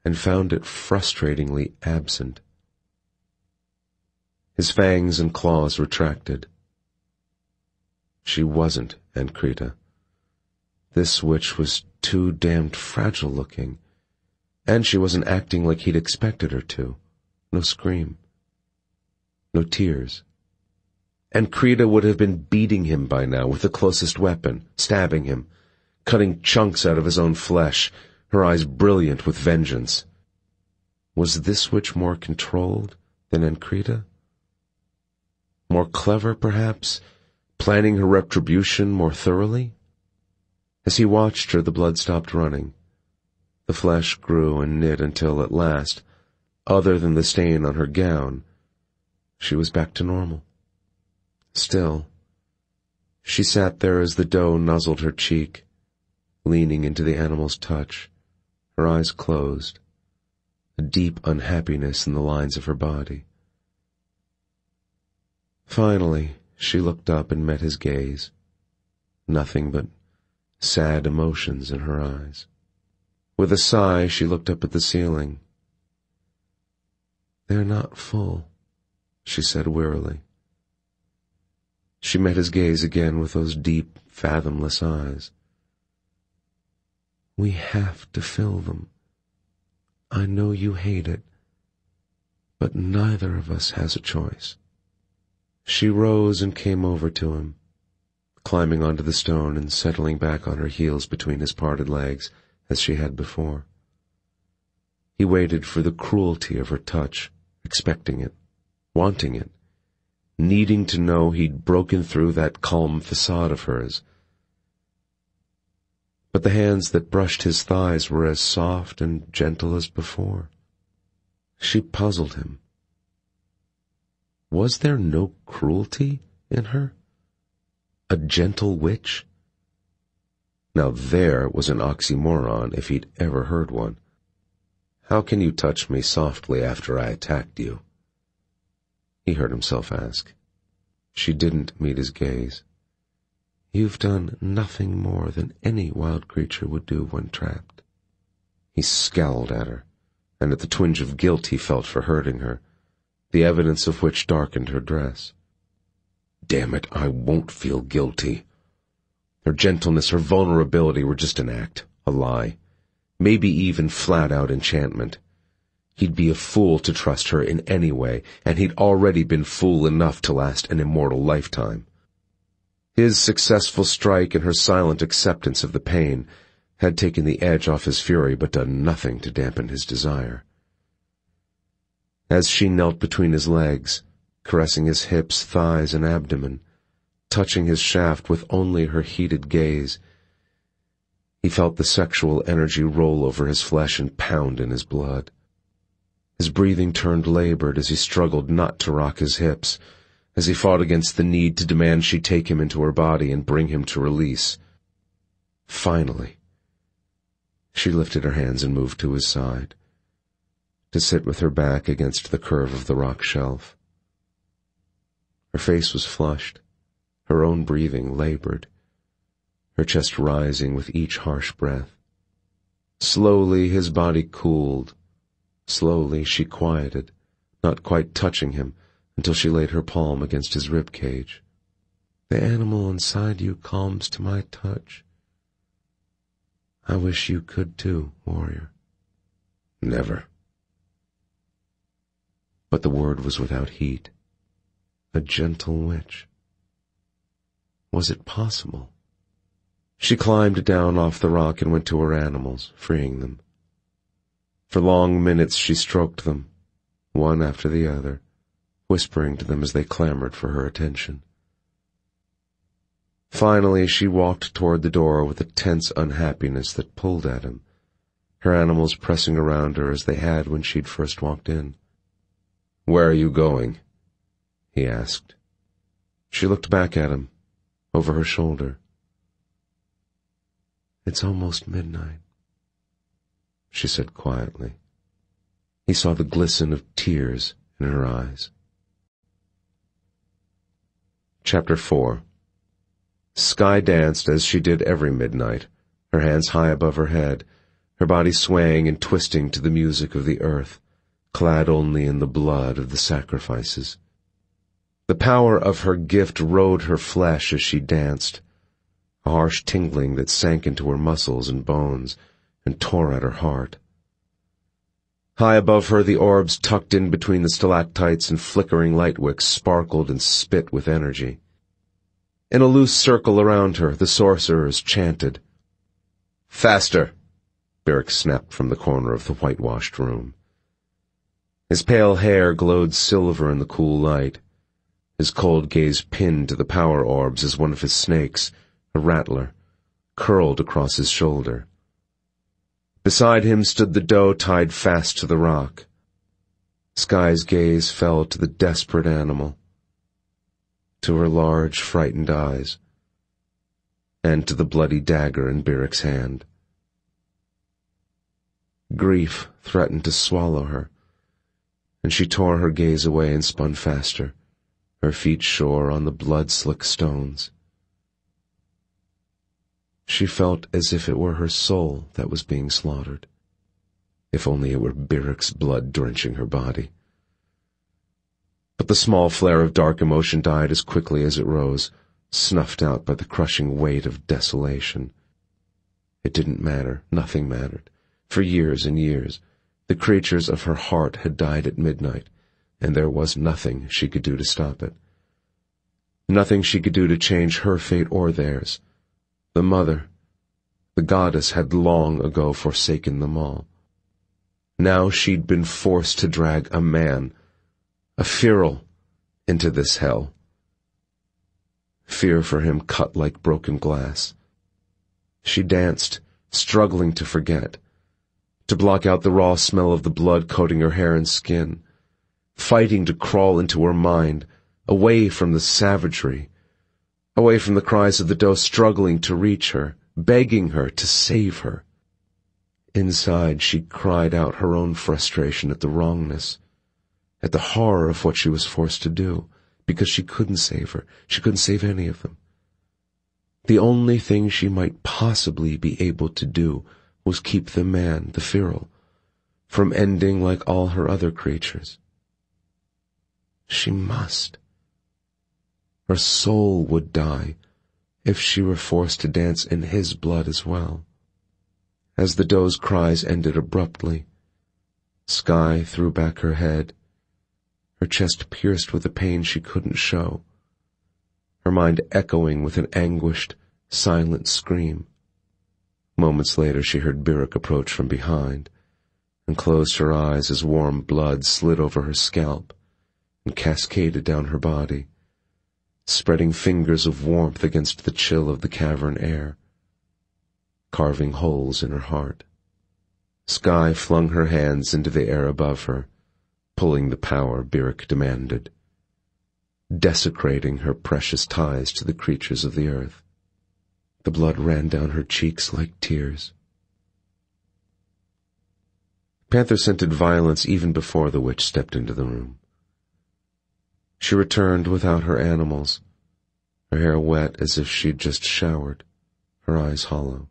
[SPEAKER 2] and found it frustratingly absent. His fangs and claws retracted. She wasn't Ancreta. This witch was too damned fragile looking, and she wasn't acting like he'd expected her to. No scream. No tears. Ancreta would have been beating him by now with the closest weapon, stabbing him, cutting chunks out of his own flesh, her eyes brilliant with vengeance. Was this witch more controlled than Ancreta? More clever, perhaps, planning her retribution more thoroughly? As he watched her, the blood stopped running. The flesh grew and knit until at last, other than the stain on her gown, she was back to normal. Still, she sat there as the doe nuzzled her cheek, leaning into the animal's touch, her eyes closed, a deep unhappiness in the lines of her body. Finally, she looked up and met his gaze. Nothing but sad emotions in her eyes. With a sigh, she looked up at the ceiling. They're not full, she said wearily. She met his gaze again with those deep, fathomless eyes. We have to fill them. I know you hate it, but neither of us has a choice. She rose and came over to him, climbing onto the stone and settling back on her heels between his parted legs as she had before. He waited for the cruelty of her touch, expecting it, wanting it, needing to know he'd broken through that calm facade of hers, but the hands that brushed his thighs were as soft and gentle as before. She puzzled him. Was there no cruelty in her? A gentle witch? Now there was an oxymoron if he'd ever heard one. How can you touch me softly after I attacked you? He heard himself ask. She didn't meet his gaze. You've done nothing more than any wild creature would do when trapped. He scowled at her, and at the twinge of guilt he felt for hurting her, the evidence of which darkened her dress. Damn it, I won't feel guilty. Her gentleness, her vulnerability were just an act, a lie, maybe even flat-out enchantment. He'd be a fool to trust her in any way, and he'd already been fool enough to last an immortal lifetime. His successful strike and her silent acceptance of the pain had taken the edge off his fury but done nothing to dampen his desire. As she knelt between his legs, caressing his hips, thighs, and abdomen, touching his shaft with only her heated gaze, he felt the sexual energy roll over his flesh and pound in his blood. His breathing turned labored as he struggled not to rock his hips, as he fought against the need to demand she take him into her body and bring him to release. Finally, she lifted her hands and moved to his side, to sit with her back against the curve of the rock shelf. Her face was flushed, her own breathing labored, her chest rising with each harsh breath. Slowly his body cooled. Slowly she quieted, not quite touching him, until she laid her palm against his rib cage. The animal inside you calms to my touch. I wish you could too, warrior. Never. But the word was without heat. A gentle witch. Was it possible? She climbed down off the rock and went to her animals, freeing them. For long minutes she stroked them, one after the other, whispering to them as they clamored for her attention. Finally, she walked toward the door with a tense unhappiness that pulled at him, her animals pressing around her as they had when she'd first walked in. Where are you going? he asked. She looked back at him, over her shoulder. It's almost midnight, she said quietly. He saw the glisten of tears in her eyes. Chapter 4 Skye danced as she did every midnight, her hands high above her head, her body swaying and twisting to the music of the earth, clad only in the blood of the sacrifices. The power of her gift rode her flesh as she danced, a harsh tingling that sank into her muscles and bones and tore at her heart. High above her, the orbs tucked in between the stalactites and flickering light wicks sparkled and spit with energy. In a loose circle around her, the sorcerers chanted. Faster! Beric snapped from the corner of the whitewashed room. His pale hair glowed silver in the cool light his cold gaze pinned to the power orbs as one of his snakes, a rattler, curled across his shoulder. Beside him stood the doe tied fast to the rock. Skye's gaze fell to the desperate animal, to her large, frightened eyes, and to the bloody dagger in Beric's hand. Grief threatened to swallow her, and she tore her gaze away and spun faster her feet shore on the blood-slick stones. She felt as if it were her soul that was being slaughtered. If only it were Beric's blood drenching her body. But the small flare of dark emotion died as quickly as it rose, snuffed out by the crushing weight of desolation. It didn't matter. Nothing mattered. For years and years, the creatures of her heart had died at midnight, and there was nothing she could do to stop it. Nothing she could do to change her fate or theirs. The mother, the goddess, had long ago forsaken them all. Now she'd been forced to drag a man, a feral, into this hell. Fear for him cut like broken glass. She danced, struggling to forget, to block out the raw smell of the blood coating her hair and skin, fighting to crawl into her mind, away from the savagery, away from the cries of the doe struggling to reach her, begging her to save her. Inside, she cried out her own frustration at the wrongness, at the horror of what she was forced to do, because she couldn't save her. She couldn't save any of them. The only thing she might possibly be able to do was keep the man, the feral, from ending like all her other creatures. She must. Her soul would die if she were forced to dance in his blood as well. As the doe's cries ended abruptly, Skye threw back her head, her chest pierced with a pain she couldn't show, her mind echoing with an anguished, silent scream. Moments later she heard Beric approach from behind, and closed her eyes as warm blood slid over her scalp and cascaded down her body, spreading fingers of warmth against the chill of the cavern air, carving holes in her heart. Skye flung her hands into the air above her, pulling the power Beric demanded, desecrating her precious ties to the creatures of the earth. The blood ran down her cheeks like tears. Panther scented violence even before the witch stepped into the room. She returned without her animals, her hair wet as if she'd just showered, her eyes hollow.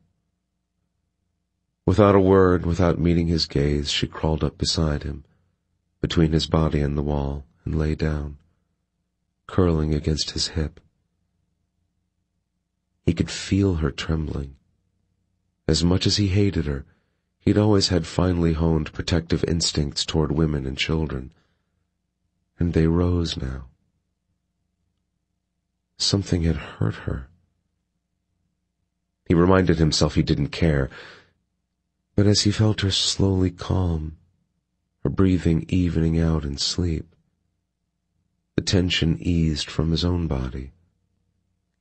[SPEAKER 2] Without a word, without meeting his gaze, she crawled up beside him, between his body and the wall, and lay down, curling against his hip. He could feel her trembling. As much as he hated her, he'd always had finely honed protective instincts toward women and children, and they rose now. Something had hurt her. He reminded himself he didn't care, but as he felt her slowly calm, her breathing evening out in sleep, the tension eased from his own body.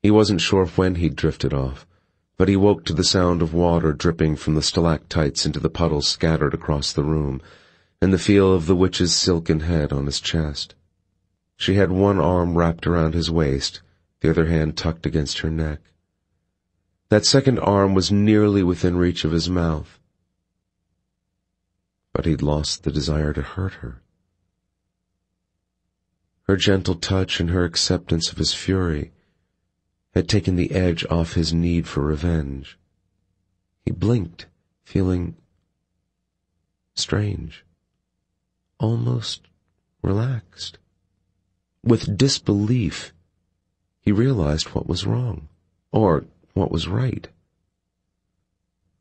[SPEAKER 2] He wasn't sure when he'd drifted off, but he woke to the sound of water dripping from the stalactites into the puddles scattered across the room, and the feel of the witch's silken head on his chest. She had one arm wrapped around his waist, the other hand tucked against her neck. That second arm was nearly within reach of his mouth. But he'd lost the desire to hurt her. Her gentle touch and her acceptance of his fury had taken the edge off his need for revenge. He blinked, feeling strange, almost relaxed. With disbelief, he realized what was wrong, or what was right.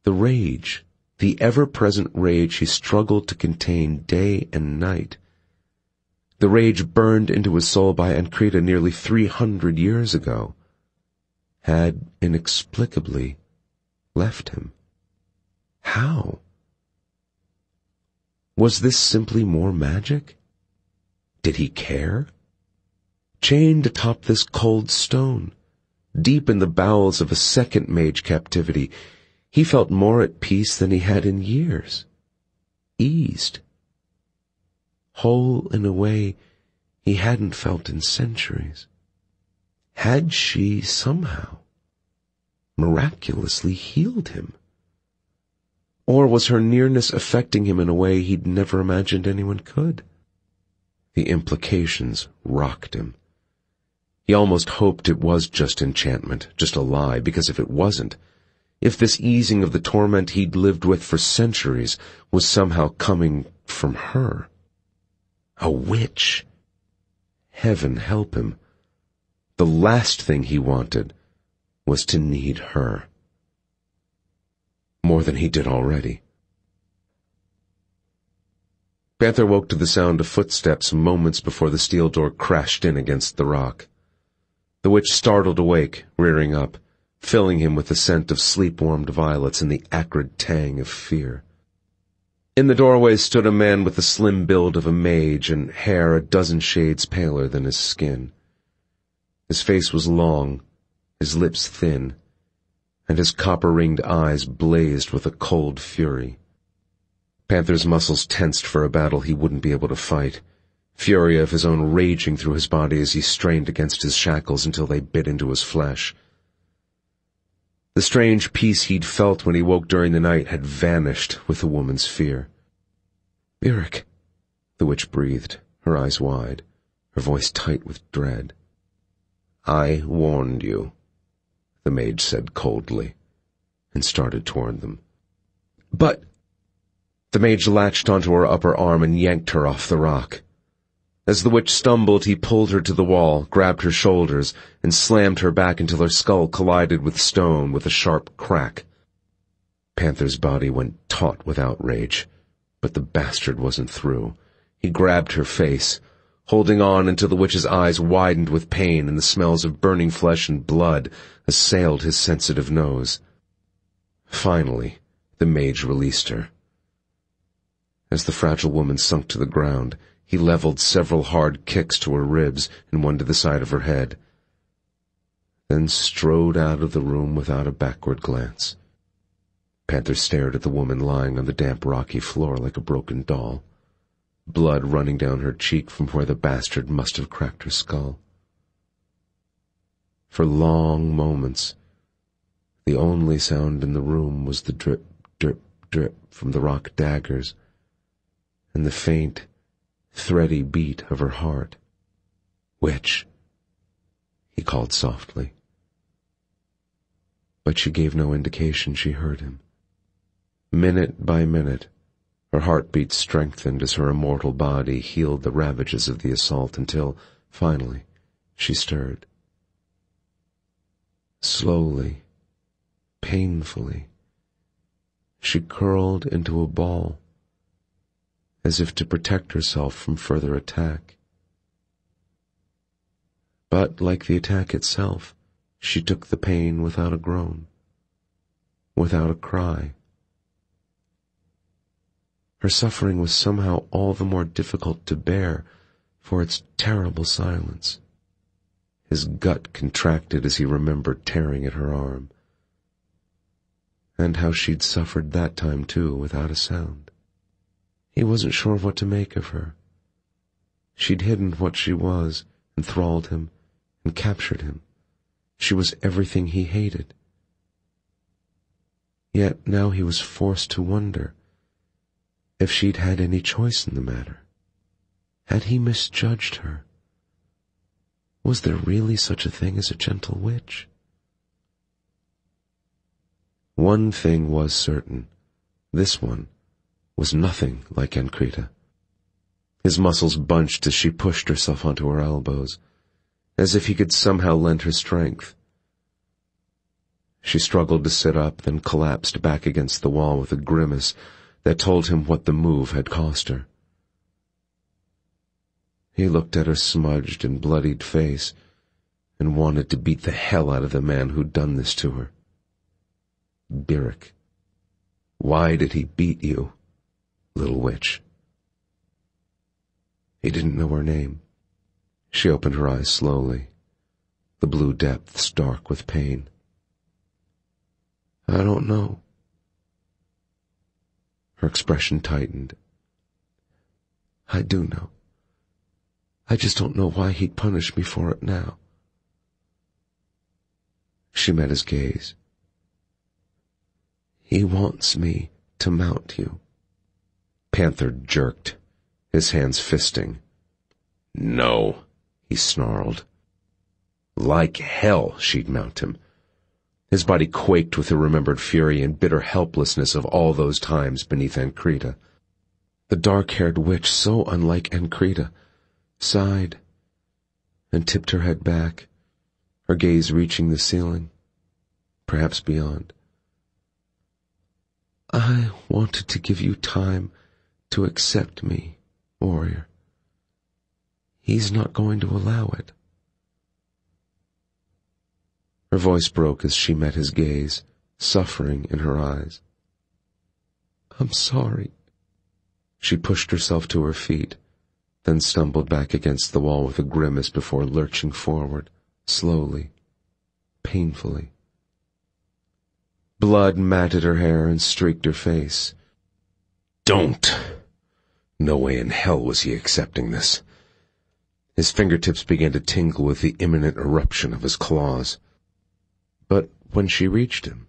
[SPEAKER 2] The rage, the ever-present rage he struggled to contain day and night, the rage burned into his soul by Ancreta nearly three hundred years ago, had inexplicably left him. How? Was this simply more magic? Did he care? Chained atop this cold stone, deep in the bowels of a second mage captivity, he felt more at peace than he had in years. Eased. Whole in a way he hadn't felt in centuries. Had she somehow miraculously healed him? Or was her nearness affecting him in a way he'd never imagined anyone could? The implications rocked him. He almost hoped it was just enchantment, just a lie, because if it wasn't, if this easing of the torment he'd lived with for centuries was somehow coming from her. A witch. Heaven help him. The last thing he wanted was to need her. More than he did already. Panther woke to the sound of footsteps moments before the steel door crashed in against the rock. The witch startled awake, rearing up, filling him with the scent of sleep-warmed violets and the acrid tang of fear. In the doorway stood a man with the slim build of a mage and hair a dozen shades paler than his skin. His face was long, his lips thin, and his copper-ringed eyes blazed with a cold fury. Panther's muscles tensed for a battle he wouldn't be able to fight, fury of his own raging through his body as he strained against his shackles until they bit into his flesh. The strange peace he'd felt when he woke during the night had vanished with the woman's fear. Beric, the witch breathed, her eyes wide, her voice tight with dread.
[SPEAKER 3] I warned you, the mage said coldly, and started toward them.
[SPEAKER 2] But... The mage latched onto her upper arm and yanked her off the rock. As the witch stumbled, he pulled her to the wall, grabbed her shoulders, and slammed her back until her skull collided with stone with a sharp crack. Panther's body went taut with outrage, but the bastard wasn't through. He grabbed her face, holding on until the witch's eyes widened with pain and the smells of burning flesh and blood assailed his sensitive nose. Finally, the mage released her. As the fragile woman sunk to the ground, he leveled several hard kicks to her ribs and one to the side of her head, then strode out of the room without a backward glance. Panther stared at the woman lying on the damp rocky floor like a broken doll blood running down her cheek from where the bastard must have cracked her skull. For long moments, the only sound in the room was the drip, drip, drip from the rock daggers and the faint, thready beat of her heart. Witch, he called softly. But she gave no indication she heard him. Minute by minute, her heartbeat strengthened as her immortal body healed the ravages of the assault until, finally, she stirred. Slowly, painfully, she curled into a ball, as if to protect herself from further attack. But, like the attack itself, she took the pain without a groan, without a cry. Her suffering was somehow all the more difficult to bear for its terrible silence. His gut contracted as he remembered tearing at her arm. and how she'd suffered that time too without a sound. He wasn't sure what to make of her. She'd hidden what she was, enthralled him, and captured him. She was everything he hated. Yet now he was forced to wonder if she'd had any choice in the matter. Had he misjudged her? Was there really such a thing as a gentle witch? One thing was certain. This one was nothing like Ancreta. His muscles bunched as she pushed herself onto her elbows, as if he could somehow lend her strength. She struggled to sit up, then collapsed back against the wall with a grimace that told him what the move had cost her. He looked at her smudged and bloodied face and wanted to beat the hell out of the man who'd done this to her. Beric. Why did he beat you, little witch? He didn't know her name. She opened her eyes slowly, the blue depths dark with pain. I don't know. Her expression tightened. I do know. I just don't know why he'd punish me for it now. She met his gaze. He wants me to mount you. Panther jerked, his hands fisting. No, he snarled. Like hell she'd mount him. His body quaked with the remembered fury and bitter helplessness of all those times beneath Ancreta. The dark-haired witch, so unlike Ancreta, sighed and tipped her head back, her gaze reaching the ceiling, perhaps beyond. I wanted to give you time to accept me, warrior. He's not going to allow it. Her voice broke as she met his gaze, suffering in her eyes. I'm sorry. She pushed herself to her feet, then stumbled back against the wall with a grimace before lurching forward, slowly, painfully. Blood matted her hair and streaked her face. Don't! No way in hell was he accepting this. His fingertips began to tingle with the imminent eruption of his claws. But when she reached him,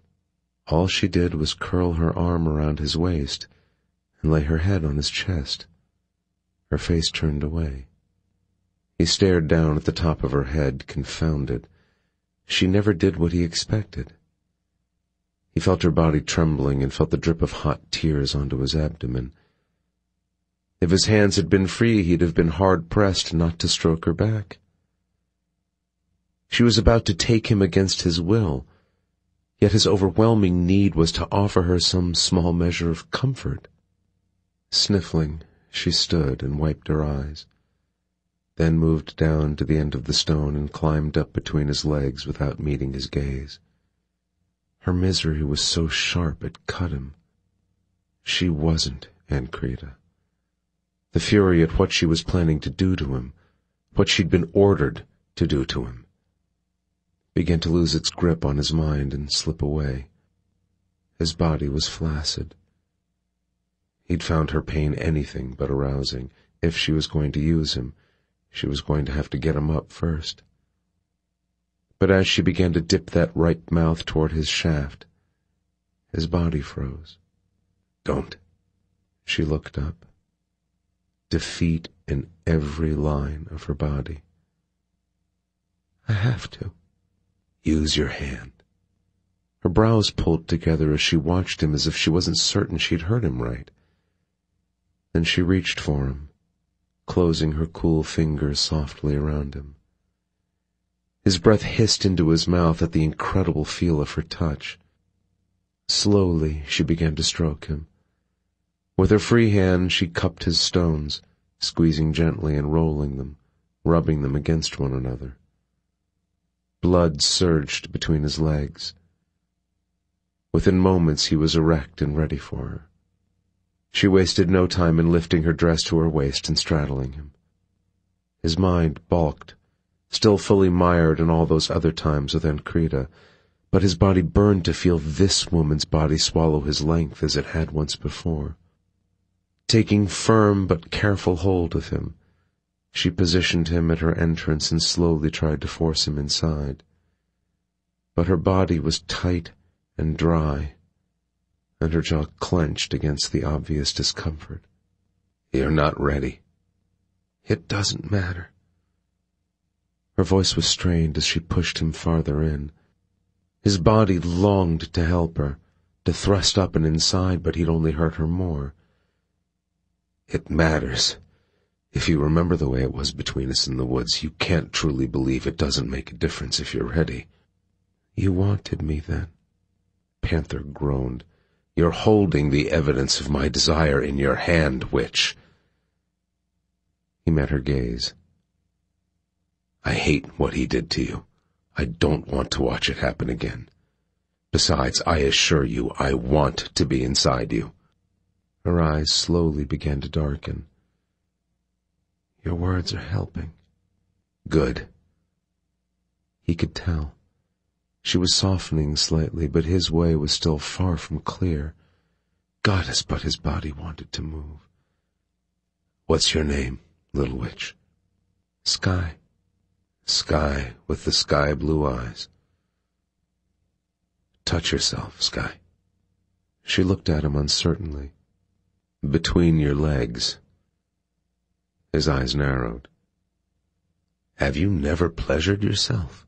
[SPEAKER 2] all she did was curl her arm around his waist and lay her head on his chest. Her face turned away. He stared down at the top of her head, confounded. She never did what he expected. He felt her body trembling and felt the drip of hot tears onto his abdomen. If his hands had been free, he'd have been hard-pressed not to stroke her back. She was about to take him against his will, yet his overwhelming need was to offer her some small measure of comfort. Sniffling, she stood and wiped her eyes, then moved down to the end of the stone and climbed up between his legs without meeting his gaze. Her misery was so sharp it cut him. She wasn't Ancreta. The fury at what she was planning to do to him, what she'd been ordered to do to him, began to lose its grip on his mind and slip away. His body was flaccid. He'd found her pain anything but arousing. If she was going to use him, she was going to have to get him up first but as she began to dip that ripe mouth toward his shaft, his body froze. Don't. She looked up. Defeat in every line of her body. I have to. Use your hand. Her brows pulled together as she watched him as if she wasn't certain she'd heard him right. Then she reached for him, closing her cool fingers softly around him. His breath hissed into his mouth at the incredible feel of her touch. Slowly, she began to stroke him. With her free hand, she cupped his stones, squeezing gently and rolling them, rubbing them against one another. Blood surged between his legs. Within moments, he was erect and ready for her. She wasted no time in lifting her dress to her waist and straddling him. His mind balked still fully mired in all those other times with Ancreta, but his body burned to feel this woman's body swallow his length as it had once before. Taking firm but careful hold of him, she positioned him at her entrance and slowly tried to force him inside. But her body was tight and dry, and her jaw clenched against the obvious discomfort.
[SPEAKER 3] You're not ready.
[SPEAKER 2] It doesn't matter. Her voice was strained as she pushed him farther in. His body longed to help her, to thrust up and inside, but he'd only hurt her more.
[SPEAKER 3] It matters. If you remember the way it was between us in the woods, you can't truly believe it doesn't make a difference if you're ready.
[SPEAKER 2] You wanted me then.
[SPEAKER 3] Panther groaned. You're holding the evidence of my desire in your hand, witch.
[SPEAKER 2] He met her gaze.
[SPEAKER 3] I hate what he did to you. I don't want to watch it happen again. Besides, I assure you, I want to be inside you.
[SPEAKER 2] Her eyes slowly began to darken. Your words are helping.
[SPEAKER 3] Good.
[SPEAKER 2] He could tell. She was softening slightly, but his way was still far from clear. Goddess, but his body wanted to move.
[SPEAKER 3] What's your name, little witch?
[SPEAKER 2] Skye.
[SPEAKER 3] Skye with the sky blue eyes. Touch yourself, Skye.
[SPEAKER 2] She looked at him uncertainly.
[SPEAKER 3] Between your legs. His eyes narrowed. Have you never pleasured yourself?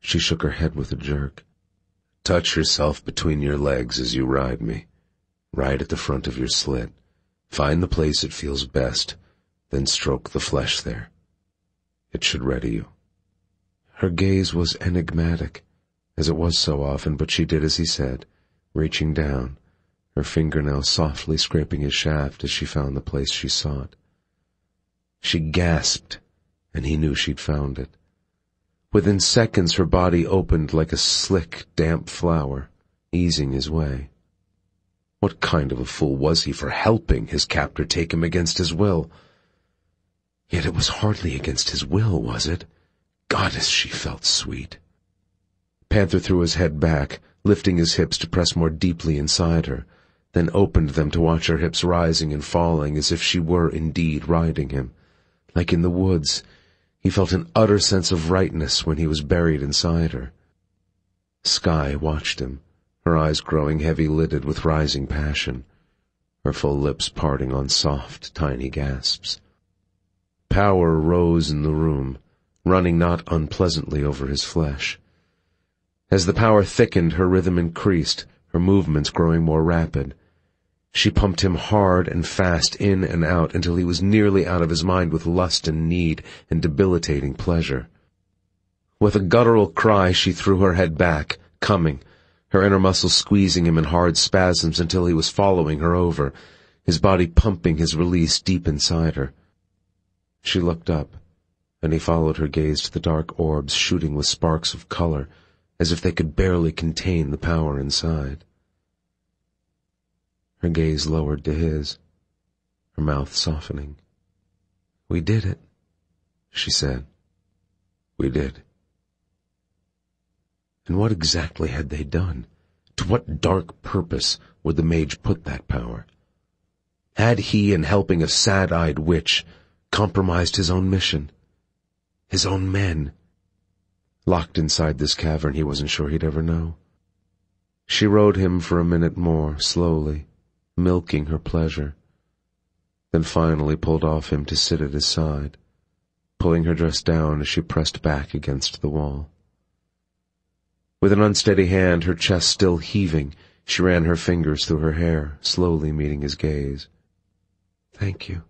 [SPEAKER 2] She shook her head with a jerk.
[SPEAKER 3] Touch yourself between your legs as you ride me. Ride at the front of your slit. Find the place it feels best, then stroke the flesh there. It should ready you.
[SPEAKER 2] Her gaze was enigmatic, as it was so often, but she did as he said, reaching down, her fingernails softly scraping his shaft as she found the place she sought. She gasped, and he knew she'd found it. Within seconds her body opened like a slick, damp flower, easing his way. What kind of a fool was he for helping his captor take him against his will? Yet it was hardly against his will, was it? Goddess, she felt sweet. Panther threw his head back, lifting his hips to press more deeply inside her, then opened them to watch her hips rising and falling as if she were indeed riding him. Like in the woods, he felt an utter sense of rightness when he was buried inside her. Skye watched him, her eyes growing heavy-lidded with rising passion, her full lips parting on soft, tiny gasps. Power rose in the room, running not unpleasantly over his flesh. As the power thickened, her rhythm increased, her movements growing more rapid. She pumped him hard and fast in and out until he was nearly out of his mind with lust and need and debilitating pleasure. With a guttural cry, she threw her head back, coming, her inner muscles squeezing him in hard spasms until he was following her over, his body pumping his release deep inside her. She looked up, and he followed her gaze to the dark orbs shooting with sparks of color, as if they could barely contain the power inside. Her gaze lowered to his, her mouth softening. We did it, she said.
[SPEAKER 3] We did.
[SPEAKER 2] And what exactly had they done? To what dark purpose would the mage put that power? Had he, in helping a sad-eyed witch, compromised his own mission? His own men? Locked inside this cavern, he wasn't sure he'd ever know. She rode him for a minute more, slowly, milking her pleasure, then finally pulled off him to sit at his side, pulling her dress down as she pressed back against the wall. With an unsteady hand, her chest still heaving, she ran her fingers through her hair, slowly meeting his gaze. Thank you.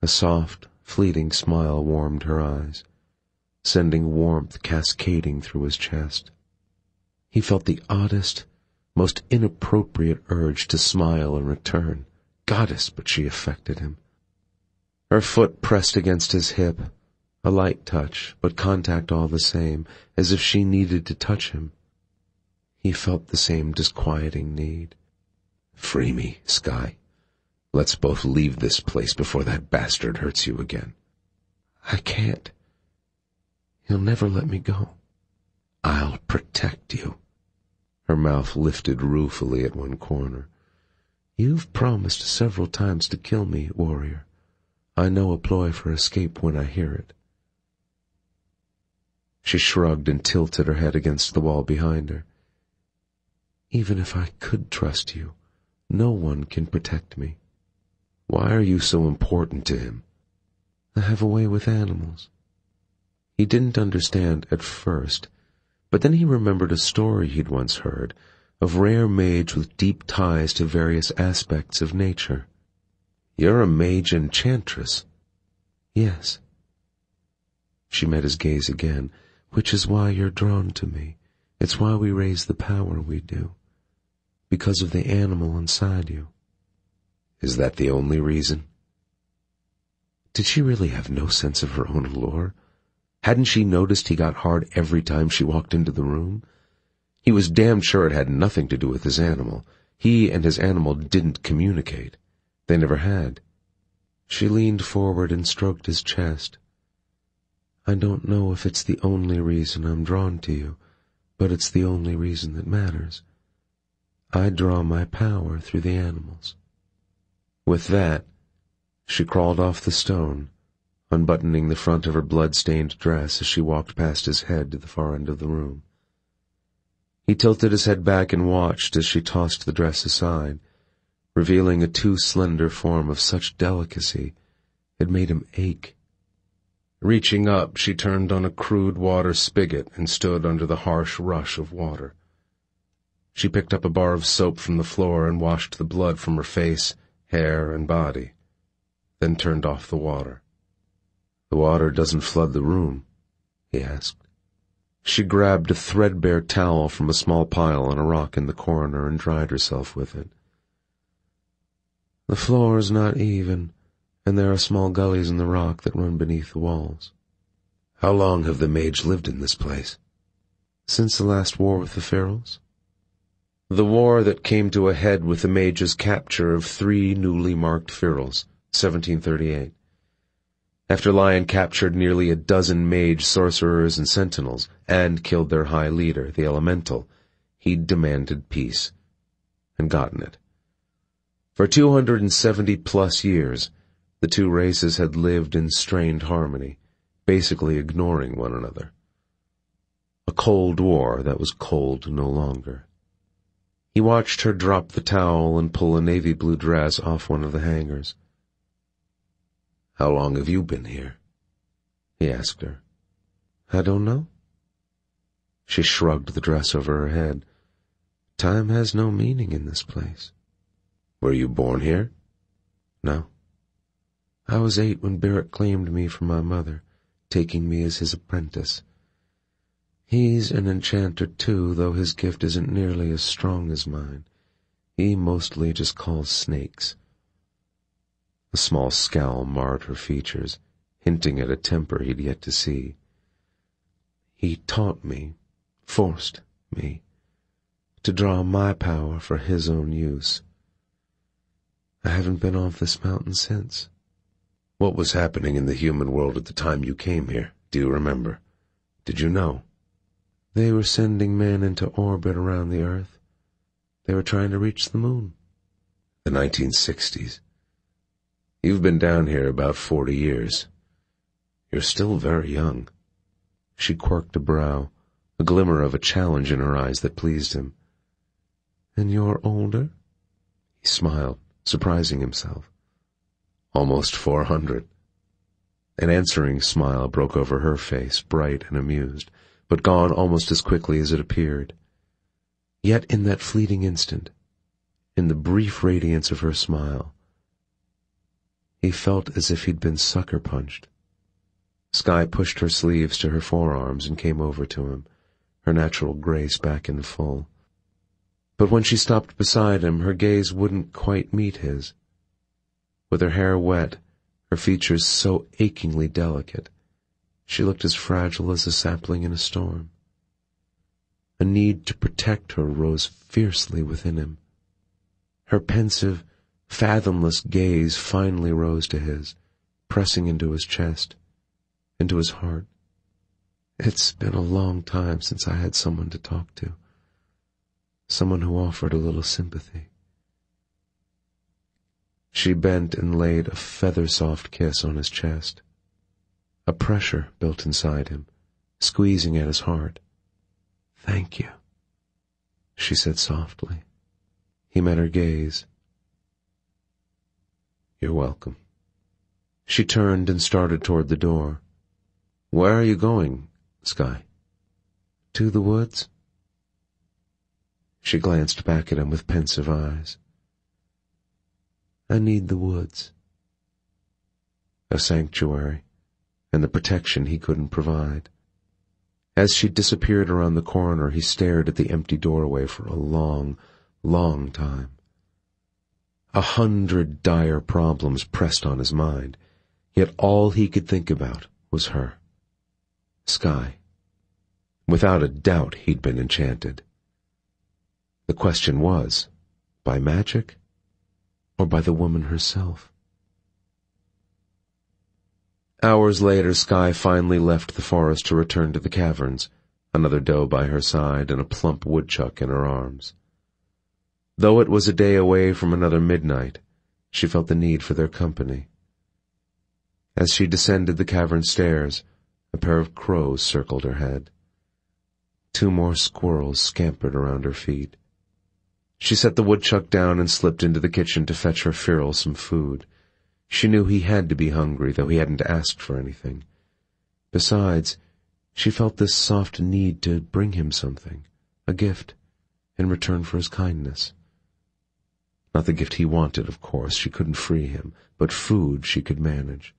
[SPEAKER 2] A soft, fleeting smile warmed her eyes, sending warmth cascading through his chest. He felt the oddest, most inappropriate urge to smile in return. Goddess, but she affected him. Her foot pressed against his hip, a light touch, but contact all the same, as if she needed to touch him. He felt the same disquieting need.
[SPEAKER 3] Free me, Skye. Let's both leave this place before that bastard hurts you again.
[SPEAKER 2] I can't. He'll never let me go. I'll protect you. Her mouth lifted ruefully at one corner. You've promised several times to kill me, warrior. I know a ploy for escape when I hear it. She shrugged and tilted her head against the wall behind her. Even if I could trust you, no one can protect me. Why are you so important to him? I have a way with animals. He didn't understand at first, but then he remembered a story he'd once heard of rare mage with deep ties to various aspects of nature. You're a mage enchantress. Yes. She met his gaze again, which is why you're drawn to me. It's why we raise the power we do. Because of the animal inside you. Is that the only reason? Did she really have no sense of her own allure? Hadn't she noticed he got hard every time she walked into the room? He was damned sure it had nothing to do with his animal. He and his animal didn't communicate. They never had. She leaned forward and stroked his chest. I don't know if it's the only reason I'm drawn to you, but it's the only reason that matters. I draw my power through the animals. With that, she crawled off the stone, unbuttoning the front of her blood-stained dress as she walked past his head to the far end of the room. He tilted his head back and watched as she tossed the dress aside, revealing a too slender form of such delicacy it made him ache. Reaching up, she turned on a crude water spigot and stood under the harsh rush of water. She picked up a bar of soap from the floor and washed the blood from her face, hair, and body then turned off the water. The water doesn't flood the room, he asked. She grabbed a threadbare towel from a small pile on a rock in the corner and dried herself with it. The floor is not even, and there are small gullies in the rock that run beneath the walls. How long have the mage lived in this place? Since the last war with the Ferals. The war that came to a head with the mage's capture of three newly marked Ferals, 1738. After Lyon captured nearly a dozen mage sorcerers and sentinels, and killed their high leader, the elemental, he'd demanded peace, and gotten it. For 270 plus years, the two races had lived in strained harmony, basically ignoring one another. A cold war that was cold no longer. He watched her drop the towel and pull a navy blue dress off one of the hangers. How long have you been here? He asked her. I don't know. She shrugged the dress over her head. Time has no meaning in this place. Were you born here? No. I was eight when Beric claimed me from my mother, taking me as his apprentice. He's an enchanter too, though his gift isn't nearly as strong as mine. He mostly just calls snakes. A small scowl marred her features, hinting at a temper he'd yet to see. He taught me, forced me, to draw my power for his own use. I haven't been off this mountain since. What was happening in the human world at the time you came here? Do you remember? Did you know? They were sending men into orbit around the Earth. They were trying to reach the moon. The 1960s. You've been down here about forty years. You're still very young. She quirked a brow, a glimmer of a challenge in her eyes that pleased him. And you're older? He smiled, surprising himself. Almost four hundred. An answering smile broke over her face, bright and amused, but gone almost as quickly as it appeared. Yet in that fleeting instant, in the brief radiance of her smile, he felt as if he'd been sucker punched. Skye pushed her sleeves to her forearms and came over to him, her natural grace back in full. But when she stopped beside him, her gaze wouldn't quite meet his. With her hair wet, her features so achingly delicate, she looked as fragile as a sapling in a storm. A need to protect her rose fiercely within him. Her pensive, fathomless gaze finally rose to his, pressing into his chest, into his heart. It's been a long time since I had someone to talk to. Someone who offered a little sympathy. She bent and laid a feather-soft kiss on his chest. A pressure built inside him, squeezing at his heart. Thank you, she said softly. He met her gaze. You're welcome. She turned and started toward the door. Where are you going, Skye? To the woods. She glanced back at him with pensive eyes. I need the woods. A sanctuary, and the protection he couldn't provide. As she disappeared around the corner, he stared at the empty doorway for a long, long time. A hundred dire problems pressed on his mind, yet all he could think about was her. Skye. Without a doubt he'd been enchanted. The question was, by magic or by the woman herself? Hours later, Skye finally left the forest to return to the caverns, another doe by her side and a plump woodchuck in her arms. Though it was a day away from another midnight, she felt the need for their company. As she descended the cavern stairs, a pair of crows circled her head. Two more squirrels scampered around her feet. She set the woodchuck down and slipped into the kitchen to fetch her Feral some food. She knew he had to be hungry, though he hadn't asked for anything. Besides, she felt this soft need to bring him something, a gift, in return for his kindness. Not the gift he wanted, of course, she couldn't free him, but food she could manage.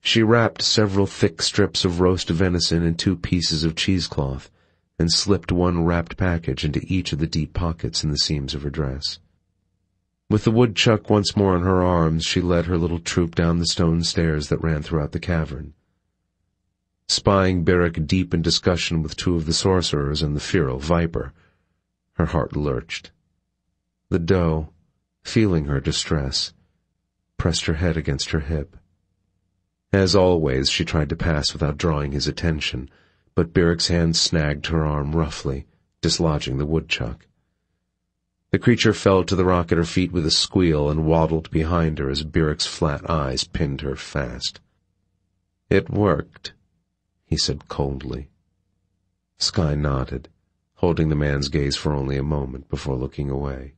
[SPEAKER 2] She wrapped several thick strips of roast venison in two pieces of cheesecloth, and slipped one wrapped package into each of the deep pockets in the seams of her dress. With the woodchuck once more in her arms, she led her little troop down the stone stairs that ran throughout the cavern. Spying Beric deep in discussion with two of the sorcerers and the feral viper, her heart lurched. The doe, feeling her distress, pressed her head against her hip. As always, she tried to pass without drawing his attention, but Beric's hand snagged her arm roughly, dislodging the woodchuck. The creature fell to the rock at her feet with a squeal and waddled behind her as Beric's flat eyes pinned her fast. It worked, he said coldly. Skye nodded, holding the man's gaze for only a moment before looking away.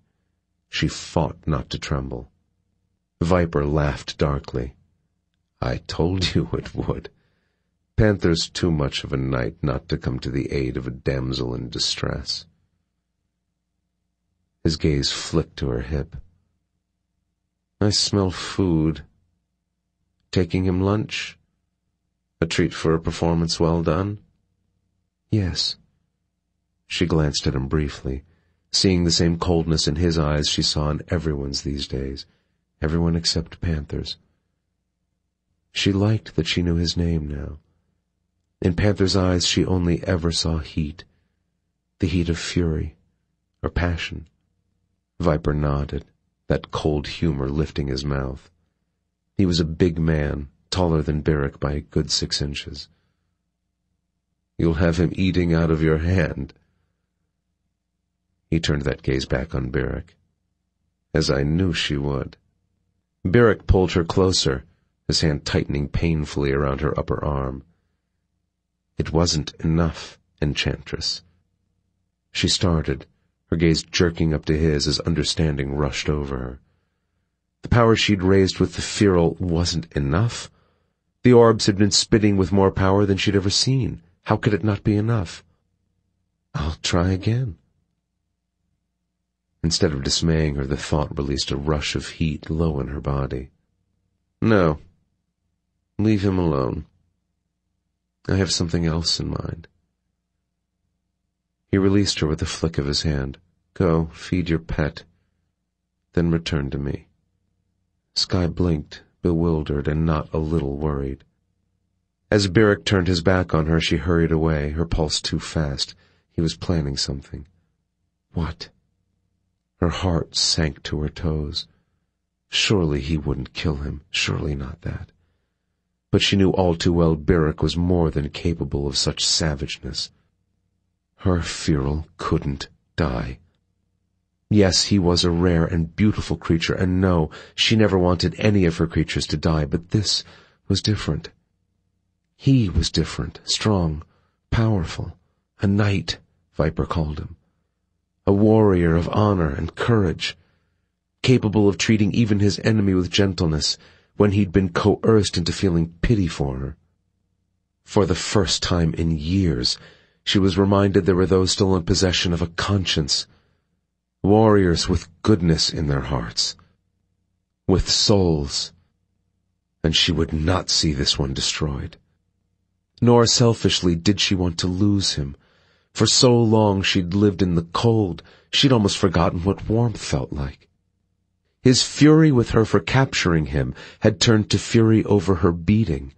[SPEAKER 2] She fought not to tremble. Viper laughed darkly. I told you it would. Panther's too much of a knight not to come to the aid of a damsel in distress. His gaze flicked to her hip. I smell food. Taking him lunch? A treat for a performance well done? Yes. She glanced at him briefly, seeing the same coldness in his eyes she saw in everyone's these days, everyone except Panther's. She liked that she knew his name now. In Panther's eyes she only ever saw heat, the heat of fury or passion. Viper nodded, that cold humor lifting his mouth. He was a big man, taller than Beric by a good six inches. You'll have him eating out of your hand. He turned that gaze back on Beric. As I knew she would. Beric pulled her closer, his hand tightening painfully around her upper arm. It wasn't enough, Enchantress. She started, her gaze jerking up to his as understanding rushed over her. The power she'd raised with the Feral wasn't enough. The orbs had been spitting with more power than she'd ever seen. How could it not be enough? I'll try again. Instead of dismaying her, the thought released a rush of heat low in her body. No. Leave him alone. I have something else in mind. He released her with a flick of his hand. Go, feed your pet, then return to me. Skye blinked, bewildered and not a little worried. As Beric turned his back on her, she hurried away, her pulse too fast. He was planning something. What? Her heart sank to her toes. Surely he wouldn't kill him. Surely not that. but she knew all too well Beric was more than capable of such savageness. Her Feral couldn't die. Yes, he was a rare and beautiful creature, and no, she never wanted any of her creatures to die, but this was different. He was different, strong, powerful, a knight, Viper called him. A warrior of honor and courage, capable of treating even his enemy with gentleness when he'd been coerced into feeling pity for her. For the first time in years, she was reminded there were those still in possession of a conscience, warriors with goodness in their hearts, with souls, and she would not see this one destroyed. Nor selfishly did she want to lose him. For so long she'd lived in the cold, she'd almost forgotten what warmth felt like. His fury with her for capturing him had turned to fury over her beating.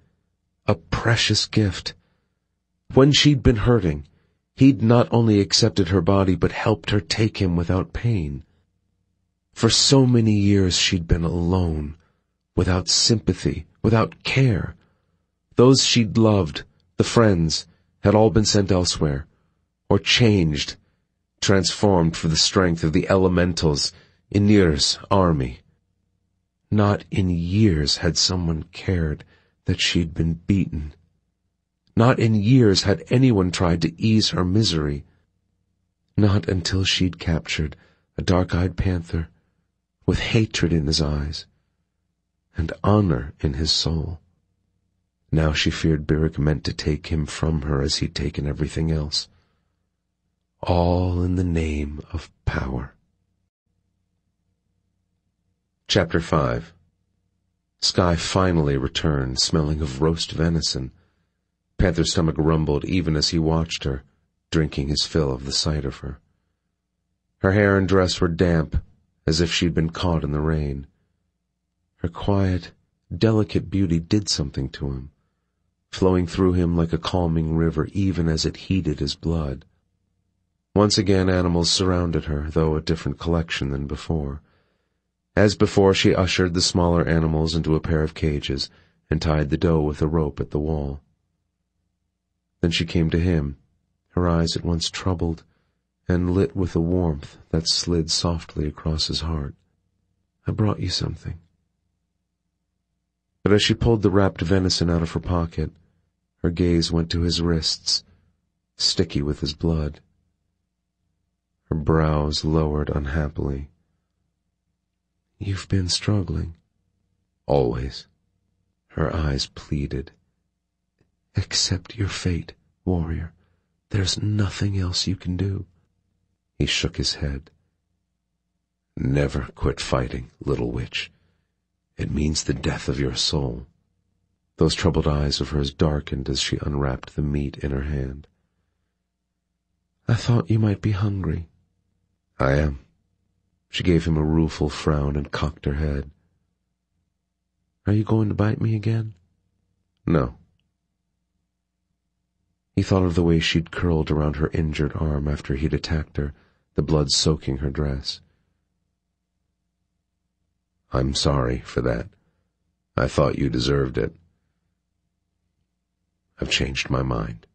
[SPEAKER 2] A precious gift. When she'd been hurting, He'd not only accepted her body, but helped her take him without pain. For so many years she'd been alone, without sympathy, without care. Those she'd loved, the friends, had all been sent elsewhere, or changed, transformed for the strength of the elementals in Ynir's army. Not in years had someone cared that she'd been beaten not in years had anyone tried to ease her misery. Not until she'd captured a dark-eyed panther with hatred in his eyes and honor in his soul. Now she feared Beric meant to take him from her as he'd taken everything else. All in the name of power. Chapter 5 Skye finally returned, smelling of roast venison, Panther's stomach rumbled even as he watched her, drinking his fill of the sight of her. Her hair and dress were damp, as if she'd been caught in the rain. Her quiet, delicate beauty did something to him, flowing through him like a calming river even as it heated his blood. Once again animals surrounded her, though a different collection than before. As before, she ushered the smaller animals into a pair of cages and tied the doe with a rope at the wall. Then she came to him, her eyes at once troubled and lit with a warmth that slid softly across his heart. I brought you something. But as she pulled the wrapped venison out of her pocket, her gaze went to his wrists, sticky with his blood. Her brows lowered unhappily. You've been struggling. Always. Her eyes pleaded. Accept your fate, warrior. There's nothing else you can do. He shook his head. Never quit fighting, little witch. It means the death of your soul. Those troubled eyes of hers darkened as she unwrapped the meat in her hand. I thought you might be hungry. I am. She gave him a rueful frown and cocked her head. Are you going to bite me again? No. He thought of the way she'd curled around her injured arm after he'd attacked her, the blood soaking her dress. I'm sorry for that. I thought you deserved it. I've changed my mind.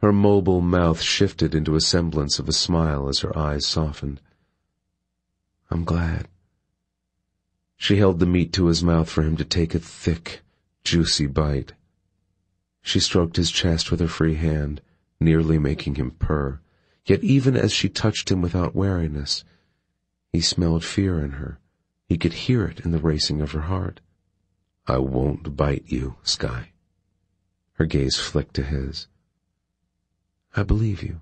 [SPEAKER 2] Her mobile mouth shifted into a semblance of a smile as her eyes softened. I'm glad. She held the meat to his mouth for him to take a thick, juicy bite. She stroked his chest with her free hand, nearly making him purr. Yet even as she touched him without wariness, he smelled fear in her. He could hear it in the racing of her heart. I won't bite you, Skye. Her gaze flicked to his. I believe you.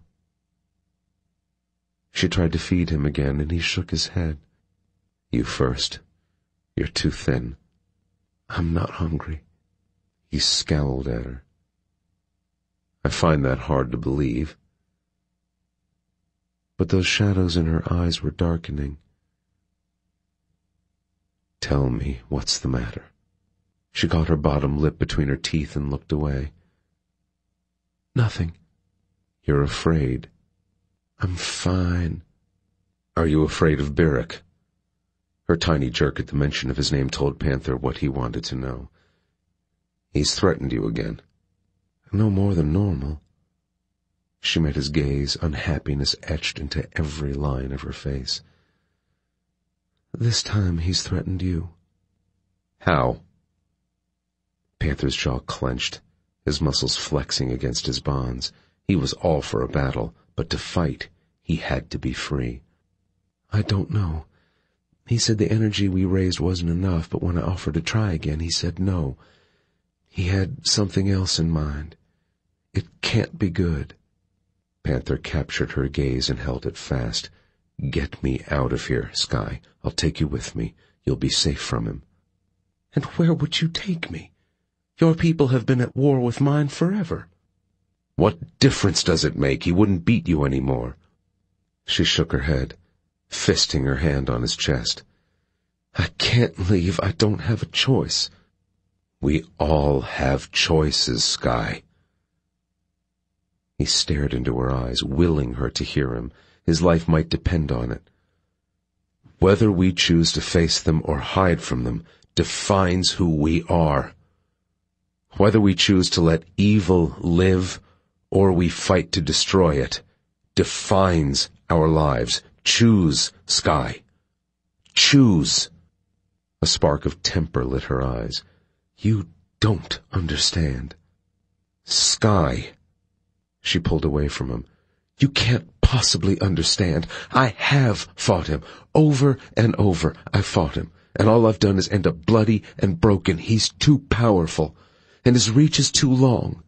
[SPEAKER 2] She tried to feed him again, and he shook his head. You first. You're too thin. I'm not hungry. He scowled at her. I find that hard to believe. But those shadows in her eyes were darkening. Tell me what's the matter. She caught her bottom lip between her teeth and looked away. Nothing. You're afraid. I'm fine. Are you afraid of Beric? Her tiny jerk at the mention of his name told Panther what he wanted to know.
[SPEAKER 5] He's threatened you again.
[SPEAKER 2] No more than normal. She met his gaze, unhappiness etched into every line of her face. This time he's threatened you.
[SPEAKER 5] How?
[SPEAKER 2] Panther's jaw clenched, his muscles flexing against his bonds. He was all for a battle, but to fight, he had to be free. I don't know. He said the energy we raised wasn't enough, but when I offered to try again, he said no. He had something else in mind. It can't be good.
[SPEAKER 5] Panther captured her gaze and held it fast. Get me out of here, Skye. I'll take you with me. You'll be safe from him.
[SPEAKER 2] And where would you take me? Your people have been at war with mine forever.
[SPEAKER 5] What difference does it make? He wouldn't beat you any more.
[SPEAKER 2] She shook her head, fisting her hand on his chest. I can't leave. I don't have a choice.
[SPEAKER 5] We all have choices, Skye.
[SPEAKER 2] He stared into her eyes, willing her to hear him. His life might depend on it.
[SPEAKER 5] Whether we choose to face them or hide from them defines who we are. Whether we choose to let evil live or we fight to destroy it defines our lives. Choose, Skye. Choose.
[SPEAKER 2] A spark of temper lit her eyes. You don't understand.
[SPEAKER 5] Skye.
[SPEAKER 2] She pulled away from him. You can't possibly understand. I have fought him. Over and over I've fought him. And all I've done is end up bloody and broken. He's too powerful. And his reach is too long.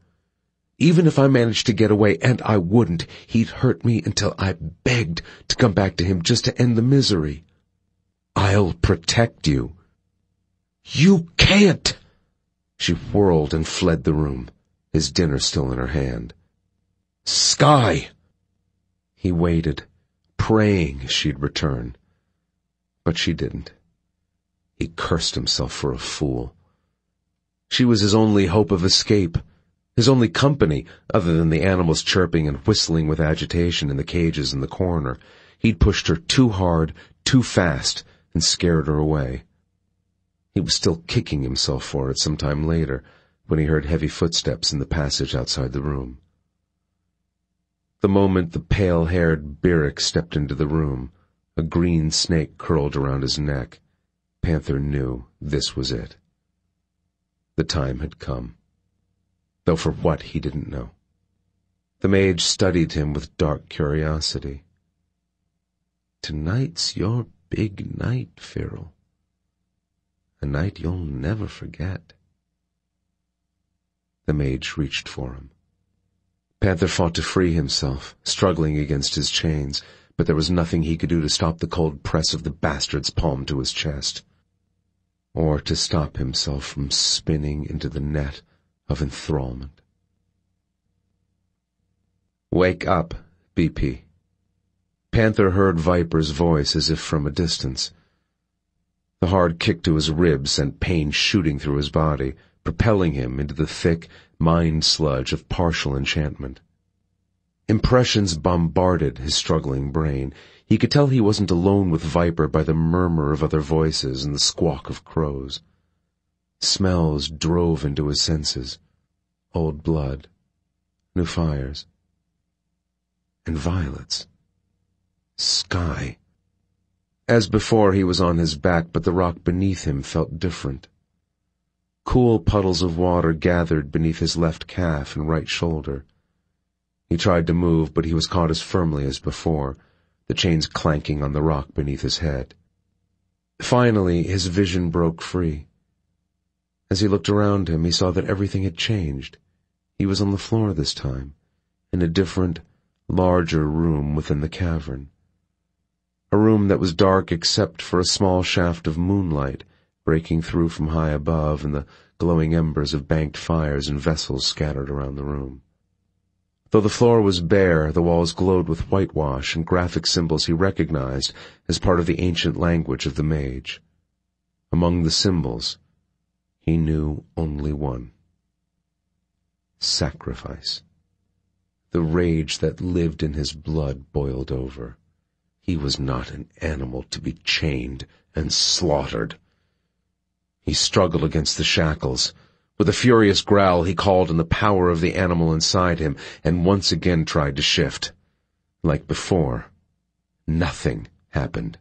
[SPEAKER 2] Even if I managed to get away, and I wouldn't, he'd hurt me until I begged to come back to him just to end the misery.
[SPEAKER 5] I'll protect you.
[SPEAKER 2] You can't! She whirled and fled the room, his dinner still in her hand.
[SPEAKER 5] Skye!
[SPEAKER 2] He waited, praying she'd return. But she didn't. He cursed himself for a fool. She was his only hope of escape, his only company, other than the animals chirping and whistling with agitation in the cages in the corner. He'd pushed her too hard, too fast, and scared her away. He was still kicking himself for it some time later, when he heard heavy footsteps in the passage outside the room. The moment the pale-haired Beric stepped into the room, a green snake curled around his neck. Panther knew this was it. The time had come. Though for what he didn't know. The mage studied him with dark curiosity. Tonight's your big night, Feral. A night you'll never forget. The mage reached for him. Panther fought to free himself, struggling against his chains, but there was nothing he could do to stop the cold press of the bastard's palm to his chest, or to stop himself from spinning into the net of enthrallment. Wake up, BP. Panther heard Viper's voice as if from a distance. The hard kick to his ribs sent pain shooting through his body, propelling him into the thick, mind sludge of partial enchantment. Impressions bombarded his struggling brain. He could tell he wasn't alone with Viper by the murmur of other voices and the squawk of crows. Smells drove into his senses. Old blood. New fires. And violets. Skye. As before, he was on his back, but the rock beneath him felt different. Cool puddles of water gathered beneath his left calf and right shoulder. He tried to move, but he was caught as firmly as before, the chains clanking on the rock beneath his head. Finally, his vision broke free. As he looked around him, he saw that everything had changed. He was on the floor this time, in a different, larger room within the cavern. A room that was dark except for a small shaft of moonlight breaking through from high above and the glowing embers of banked fires and vessels scattered around the room. Though the floor was bare, the walls glowed with whitewash and graphic symbols he recognized as part of the ancient language of the mage. Among the symbols, he knew only one. Sacrifice. The rage that lived in his blood boiled over. He was not an animal to be chained and slaughtered. He struggled against the shackles, With a furious growl, he called on the power of the animal inside him and once again tried to shift. Like before, nothing happened.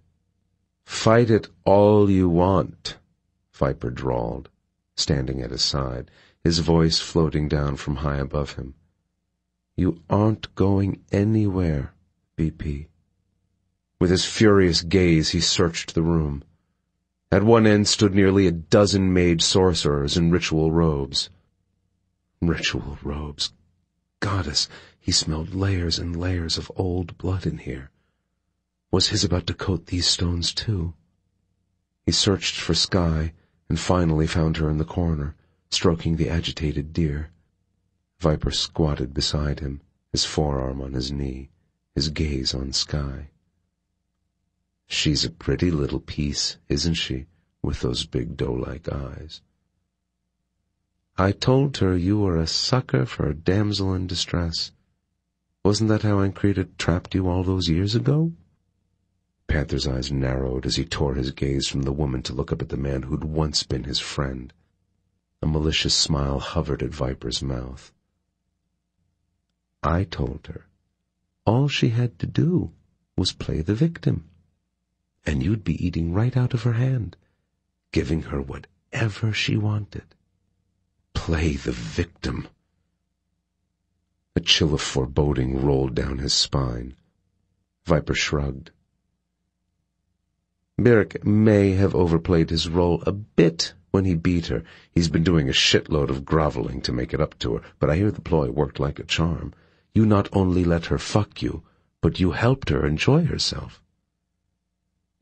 [SPEAKER 2] Fight it all you want, Viper drawled, standing at his side, his voice floating down from high above him. You aren't going anywhere, BP. With his furious gaze, he searched the room. At one end stood nearly a dozen mage sorcerers in ritual robes. Ritual robes. Goddess, he smelled layers and layers of old blood in here. Was his about to coat these stones too? He searched for Skye and finally found her in the corner, stroking the agitated deer. Viper squatted beside him, his forearm on his knee, his gaze on Skye. She's a pretty little piece, isn't she, with those big doe-like eyes? I told her you were a sucker for a damsel in distress. Wasn't that how Ancreta trapped you all those years ago? Panther's eyes narrowed as he tore his gaze from the woman to look up at the man who'd once been his friend. A malicious smile hovered at Viper's mouth. I told her all she had to do was play the victim and you'd be eating right out of her hand, giving her whatever she wanted. Play the victim. A chill of foreboding rolled down his spine. Viper shrugged. Beric may have overplayed his role a bit when he beat her. He's been doing a shitload of groveling to make it up to her, but I hear the ploy worked like a charm. You not only let her fuck you, but you helped her enjoy herself.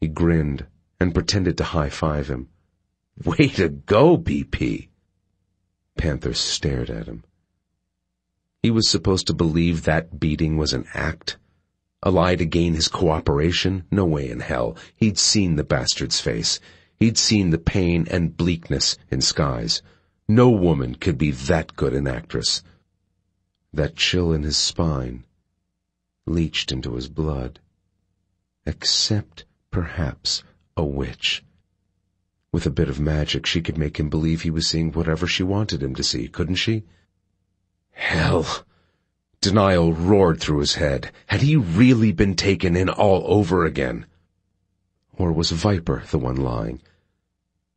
[SPEAKER 2] He grinned and pretended to high-five him. Way to go, BP! Panther stared at him. He was supposed to believe that beating was an act? A lie to gain his cooperation? No way in hell. He'd seen the bastard's face. He'd seen the pain and bleakness in Skye's. No woman could be that good an actress. That chill in his spine leached into his blood. Except Perhaps a witch. With a bit of magic, she could make him believe he was seeing whatever she wanted him to see, couldn't she? Hell! Denial roared through his head. Had he really been taken in all over again? Or was Viper the one lying?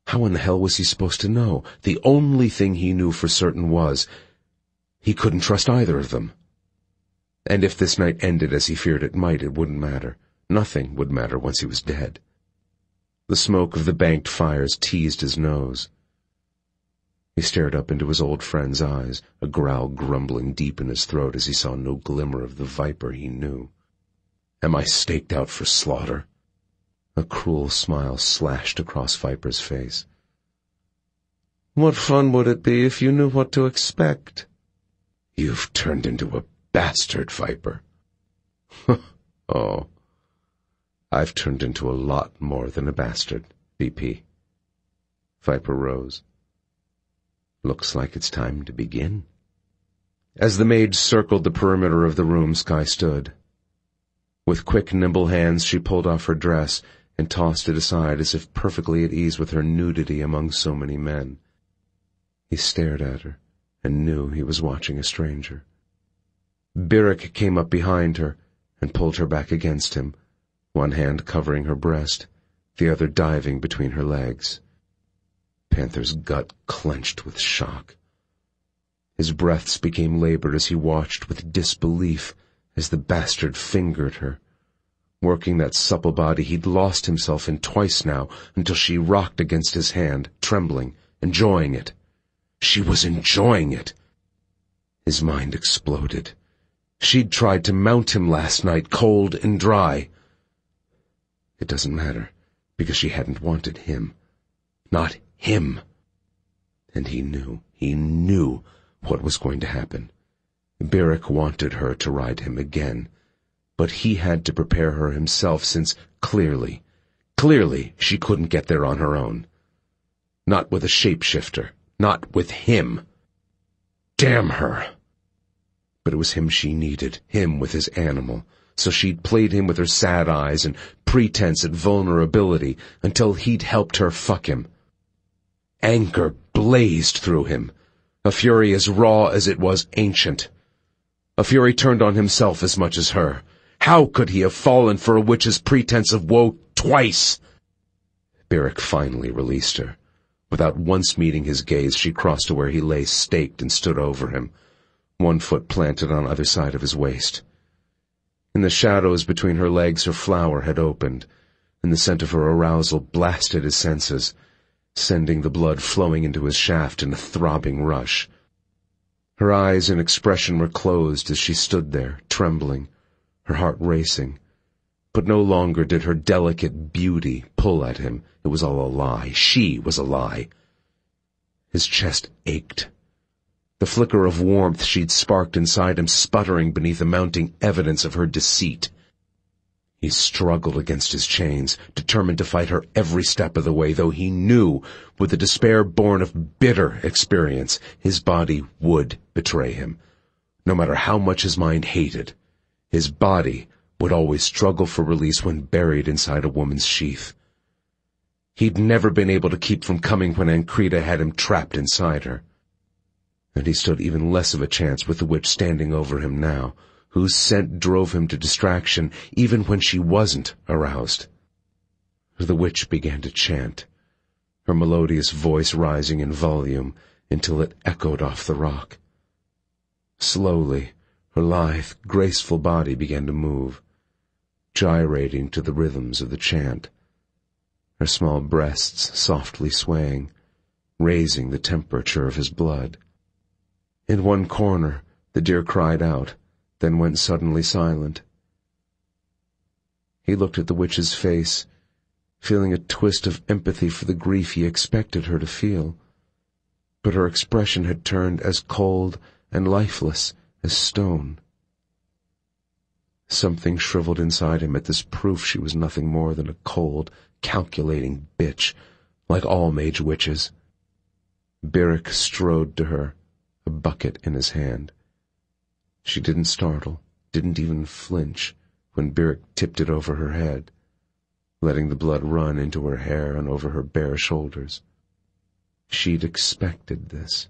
[SPEAKER 2] How in the hell was he supposed to know? The only thing he knew for certain was he couldn't trust either of them. And if this night ended as he feared it might, it wouldn't matter. Nothing would matter once he was dead. The smoke of the banked fires teased his nose. He stared up into his old friend's eyes, a growl grumbling deep in his throat as he saw no glimmer of the viper he knew. Am I staked out for slaughter? A cruel smile slashed across Viper's face. What fun would it be if you knew what to expect? You've turned into a bastard, Viper. oh, I've turned into a lot more than a bastard, BP. Viper rose. Looks like it's time to begin. As the mage circled the perimeter of the room, Skye stood. With quick, nimble hands, she pulled off her dress and tossed it aside as if perfectly at ease with her nudity among so many men. He stared at her and knew he was watching a stranger. Beric came up behind her and pulled her back against him, one hand covering her breast, the other diving between her legs. Panther's gut clenched with shock. His breaths became labored as he watched with disbelief as the bastard fingered her. Working that supple body he'd lost himself in twice now until she rocked against his hand, trembling, enjoying it. She was enjoying it. His mind exploded. She'd tried to mount him last night, cold and dry. It doesn't matter, because she hadn't wanted him. Not him. And he knew, he knew what was going to happen. Beric wanted her to ride him again. But he had to prepare her himself since clearly, clearly she couldn't get there on her own. Not with a shapeshifter. Not with him. Damn her! But it was him she needed, him with his animal so she'd played him with her sad eyes and pretense at vulnerability until he'd helped her fuck him. Anger blazed through him. a fury as raw as it was ancient. A fury turned on himself as much as her. How could he have fallen for a witch's pretense of woe twice? Beric finally released her. Without once meeting his gaze, she crossed to where he lay staked and stood over him, one foot planted on either side of his waist. In the shadows between her legs her flower had opened, and the scent of her arousal blasted his senses, sending the blood flowing into his shaft in a throbbing rush. Her eyes and expression were closed as she stood there, trembling, her heart racing. But no longer did her delicate beauty pull at him. It was all a lie. She was a lie. His chest ached. The flicker of warmth she'd sparked inside him sputtering beneath the mounting evidence of her deceit. He struggled against his chains, determined to fight her every step of the way, though he knew, with the despair born of bitter experience, his body would betray him. No matter how much his mind hated, his body would always struggle for release when buried inside a woman's sheath. He'd never been able to keep from coming when Ancreta had him trapped inside her. And he stood even less of a chance with the witch standing over him now, whose scent drove him to distraction even when she wasn't aroused. The witch began to chant, her melodious voice rising in volume until it echoed off the rock. Slowly, her lithe, graceful body began to move, gyrating to the rhythms of the chant, her small breasts softly swaying, raising the temperature of his blood. In one corner, the deer cried out, then went suddenly silent. He looked at the witch's face, feeling a twist of empathy for the grief he expected her to feel. But her expression had turned as cold and lifeless as stone. Something shriveled inside him at this proof she was nothing more than a cold, calculating bitch, like all mage witches. Beric strode to her, a bucket in his hand. She didn't startle, didn't even flinch, when Beric tipped it over her head, letting the blood run into her hair and over her bare shoulders. She'd expected this.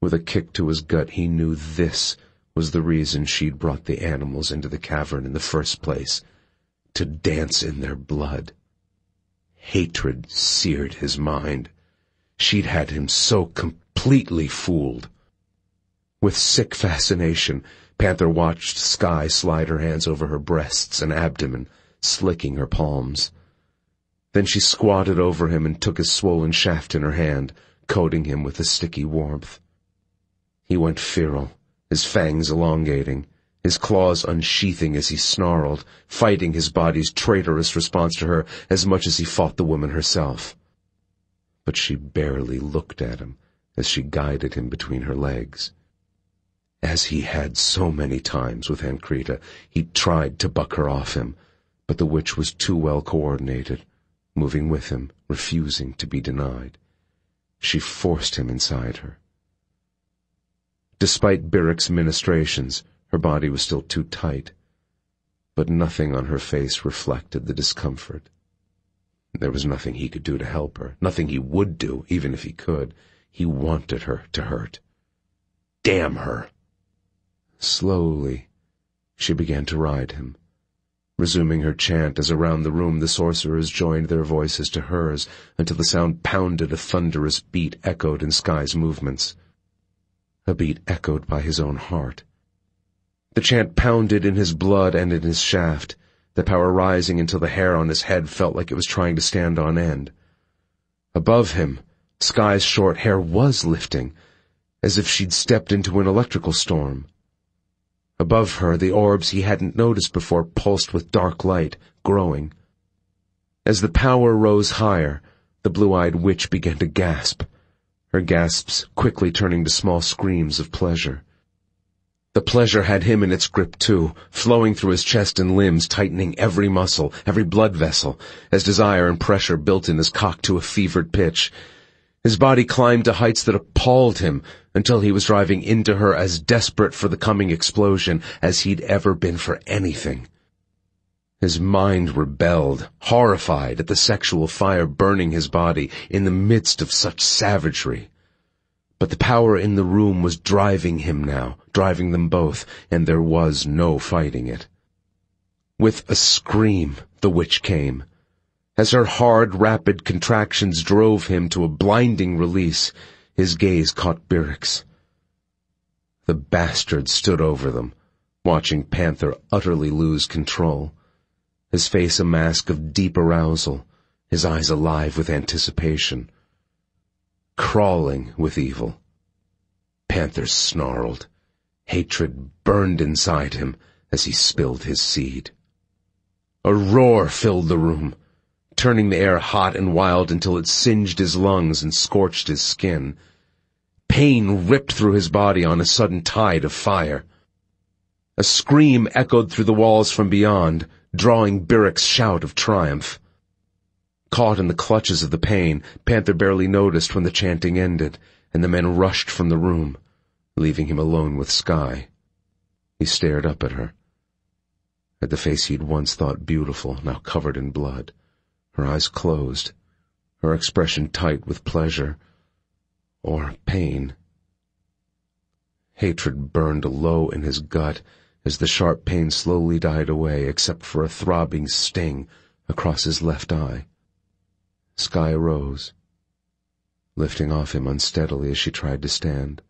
[SPEAKER 2] With a kick to his gut, he knew this was the reason she'd brought the animals into the cavern in the first place, to dance in their blood. Hatred seared his mind. She'd had him so completely fooled. With sick fascination, Panther watched Skye slide her hands over her breasts and abdomen, slicking her palms. Then she squatted over him and took his swollen shaft in her hand, coating him with a sticky warmth. He went feral, his fangs elongating, his claws unsheathing as he snarled, fighting his body's traitorous response to her as much as he fought the woman herself. But she barely looked at him as she guided him between her legs. As he had so many times with Ancreta, he tried to buck her off him, but the witch was too well coordinated, moving with him, refusing to be denied. She forced him inside her. Despite Beric's ministrations, her body was still too tight, but nothing on her face reflected the discomfort. There was nothing he could do to help her, nothing he would do, even if he could. He wanted her to hurt. Damn her! Slowly, she began to ride him, resuming her chant as around the room the sorcerers joined their voices to hers until the sound pounded a thunderous beat echoed in Skye's movements. A beat echoed by his own heart. The chant pounded in his blood and in his shaft, the power rising until the hair on his head felt like it was trying to stand on end. Above him, Skye's short hair was lifting, as if she'd stepped into an electrical storm. Above her, the orbs he hadn't noticed before pulsed with dark light, growing. As the power rose higher, the blue-eyed witch began to gasp, her gasps quickly turning to small screams of pleasure. The pleasure had him in its grip too, flowing through his chest and limbs, tightening every muscle, every blood vessel, as desire and pressure built in his cock to a fevered pitch. His body climbed to heights that appalled him until he was driving into her as desperate for the coming explosion as he'd ever been for anything. His mind rebelled, horrified at the sexual fire burning his body in the midst of such savagery. But the power in the room was driving him now, driving them both, and there was no fighting it. With a scream, the witch came. As her hard, rapid contractions drove him to a blinding release, his gaze caught Beric's. The bastard stood over them, watching Panther utterly lose control. His face a mask of deep arousal, his eyes alive with anticipation. Crawling with evil. Panther snarled. Hatred burned inside him as he spilled his seed. A roar filled the room, turning the air hot and wild until it singed his lungs and scorched his skin. Pain ripped through his body on a sudden tide of fire. A scream echoed through the walls from beyond, drawing Beric's shout of triumph. Caught in the clutches of the pain, Panther barely noticed when the chanting ended, and the men rushed from the room, leaving him alone with Skye. He stared up at her. At the face he'd once thought beautiful, now covered in blood. Her eyes closed, her expression tight with pleasure, or pain. Hatred burned low in his gut as the sharp pain slowly died away except for a throbbing sting across his left eye. Skye rose, lifting off him unsteadily as she tried to stand,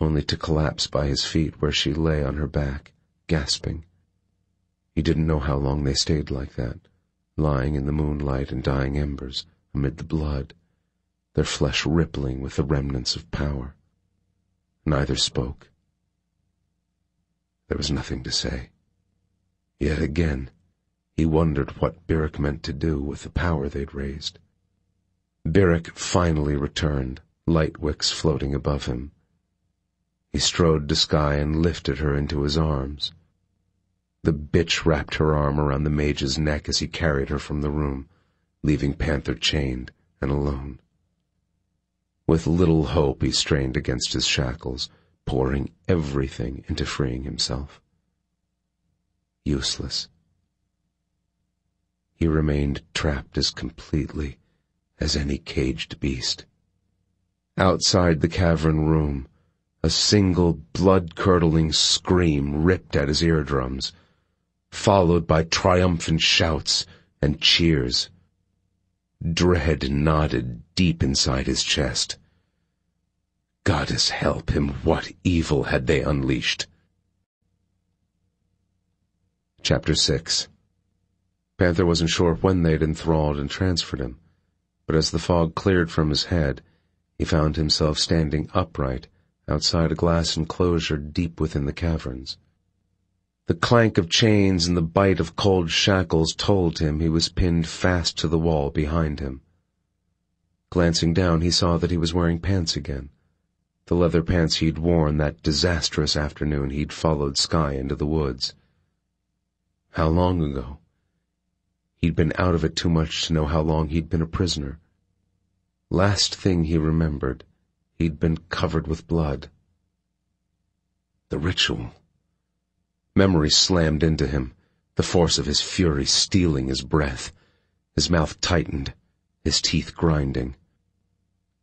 [SPEAKER 2] only to collapse by his feet where she lay on her back, gasping. He didn't know how long they stayed like that, lying in the moonlight and dying embers amid the blood, their flesh rippling with the remnants of power. Neither spoke. There was nothing to say. Yet again, he wondered what Beric meant to do with the power they'd raised. Beric finally returned, light wicks floating above him. He strode to Skye and lifted her into his arms. The bitch wrapped her arm around the mage's neck as he carried her from the room, leaving Panther chained and alone. With little hope he strained against his shackles, pouring everything into freeing himself. Useless he remained trapped as completely as any caged beast. Outside the cavern room, a single blood-curdling scream ripped at his eardrums, followed by triumphant shouts and cheers. Dread nodded deep inside his chest. Goddess help him, what evil had they unleashed? Chapter 6 Panther wasn't sure when they'd enthralled and transferred him, but as the fog cleared from his head, he found himself standing upright outside a glass enclosure deep within the caverns. The clank of chains and the bite of cold shackles told him he was pinned fast to the wall behind him. Glancing down, he saw that he was wearing pants again, the leather pants he'd worn that disastrous afternoon he'd followed Skye into the woods. How long ago? He'd been out of it too much to know how long he'd been a prisoner. Last thing he remembered, he'd been covered with blood. The ritual. Memory slammed into him, the force of his fury stealing his breath. His mouth tightened, his teeth grinding.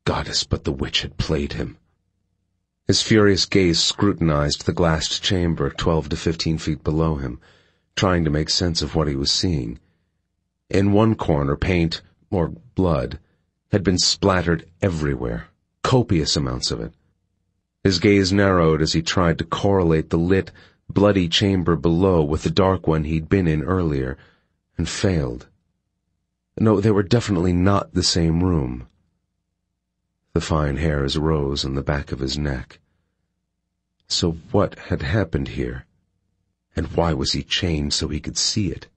[SPEAKER 2] Goddess, but the witch had played him. His furious gaze scrutinized the glassed chamber twelve to fifteen feet below him, trying to make sense of what he was seeing. In one corner, paint, or blood, had been splattered everywhere, copious amounts of it. His gaze narrowed as he tried to correlate the lit, bloody chamber below with the dark one he'd been in earlier, and failed. No, they were definitely not the same room. The fine hairs rose on the back of his neck. So what had happened here? And why was he chained so he could see it?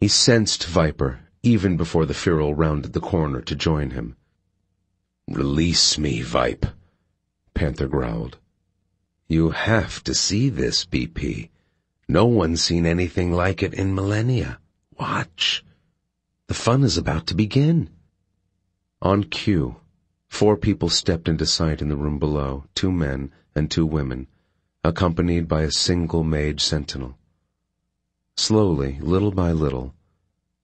[SPEAKER 2] He sensed Viper even before the Feral rounded the corner to join him. Release me, Vipe, Panther growled. You have to see this, BP. No one's seen anything like it in millennia. Watch. The fun is about to begin. On cue, four people stepped into sight in the room below, two men and two women, accompanied by a single mage sentinel. Slowly, little by little,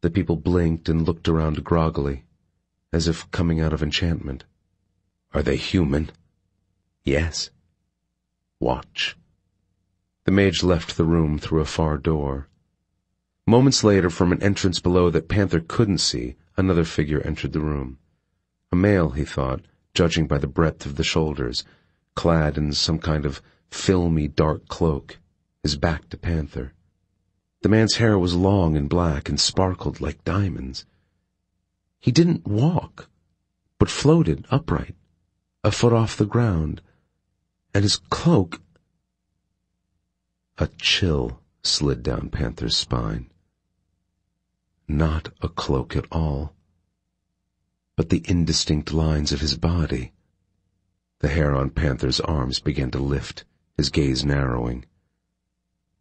[SPEAKER 2] the people blinked and looked around groggily, as if coming out of enchantment.
[SPEAKER 3] Are they human?
[SPEAKER 2] Yes.
[SPEAKER 3] Watch.
[SPEAKER 2] The mage left the room through a far door. Moments later, from an entrance below that Panther couldn't see, another figure entered the room. A male, he thought, judging by the breadth of the shoulders, clad in some kind of filmy dark cloak, his back to Panther. The man's hair was long and black and sparkled like diamonds. He didn't walk, but floated upright, a foot off the ground, and his cloak... A chill slid down Panther's spine. Not a cloak at all, but the indistinct lines of his body. The hair on Panther's arms began to lift, his gaze narrowing.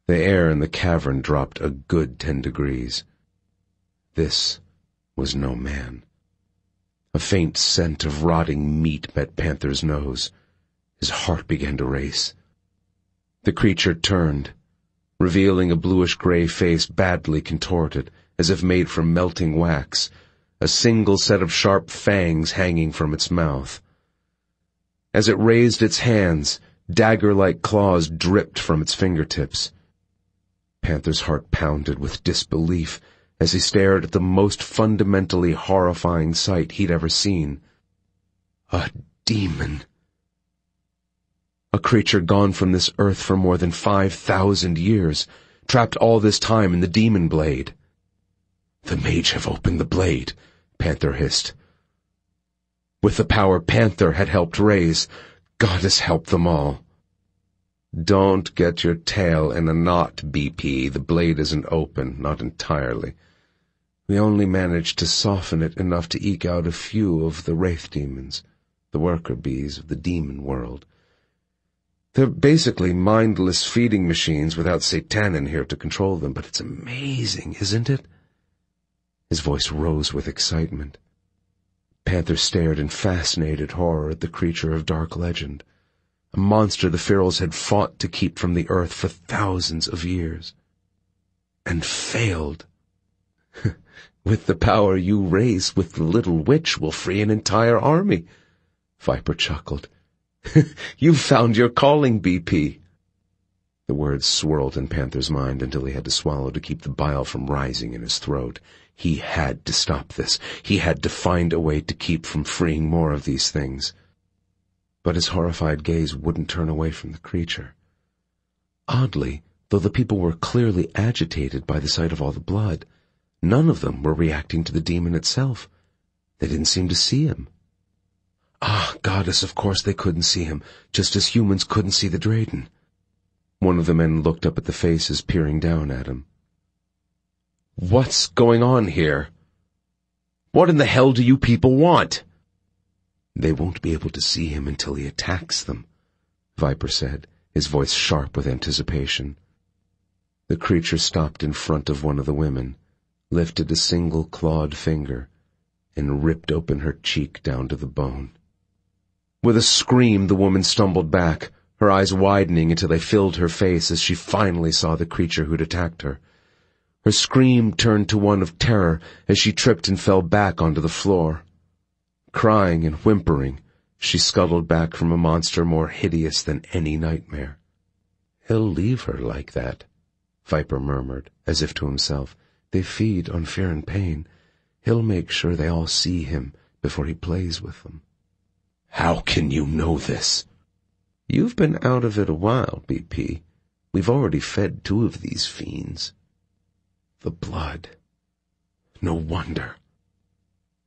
[SPEAKER 2] The air in the cavern dropped a good ten degrees. This was no man. A faint scent of rotting meat met Panther's nose. His heart began to race. The creature turned, revealing a bluish-gray face badly contorted, as if made from melting wax, a single set of sharp fangs hanging from its mouth. As it raised its hands, dagger-like claws dripped from its fingertips. Panther's heart pounded with disbelief as he stared at the most fundamentally horrifying sight he'd ever seen. A demon. A creature gone from this earth for more than five thousand years, trapped all this time in the demon blade. The mage have opened the blade, Panther hissed. With the power Panther had helped raise, God has helped them all. Don't get your tail in a knot, BP. The blade isn't open, not entirely. We only managed to soften it enough to eke out a few of the wraith demons, the worker bees of the demon world. They're basically mindless feeding machines without Satanan in here to control them, but it's amazing, isn't it? His voice rose with excitement. Panther stared in fascinated horror at the creature of dark legend, a monster the Ferals had fought to keep from the earth for thousands of years. And failed. With the power you raise with the little witch, we'll free an entire army. Viper chuckled. You've found your calling, BP. The words swirled in Panther's mind until he had to swallow to keep the bile from rising in his throat. He had to stop this. He had to find a way to keep from freeing more of these things. But his horrified gaze wouldn't turn away from the creature. Oddly, though the people were clearly agitated by the sight of all the blood, None of them were reacting to the demon itself. They didn't seem to see him. Ah, goddess, of course they couldn't see him, just as humans couldn't see the Drayden. One of the men looked up at the faces peering down at him. What's going on here? What in the hell do you people want? They won't be able to see him until he attacks them, Viper said, his voice sharp with anticipation. The creature stopped in front of one of the women lifted a single clawed finger, and ripped open her cheek down to the bone. With a scream, the woman stumbled back, her eyes widening until they filled her face as she finally saw the creature who'd attacked her. Her scream turned to one of terror as she tripped and fell back onto the floor. Crying and whimpering, she scuttled back from a monster more hideous than any nightmare. He'll leave her like that, Viper murmured, as if to himself. They feed on fear and pain. He'll make sure they all see him before he plays with them. How can you know this? You've been out of it a while, BP. We've already fed two of these fiends. The blood. No wonder.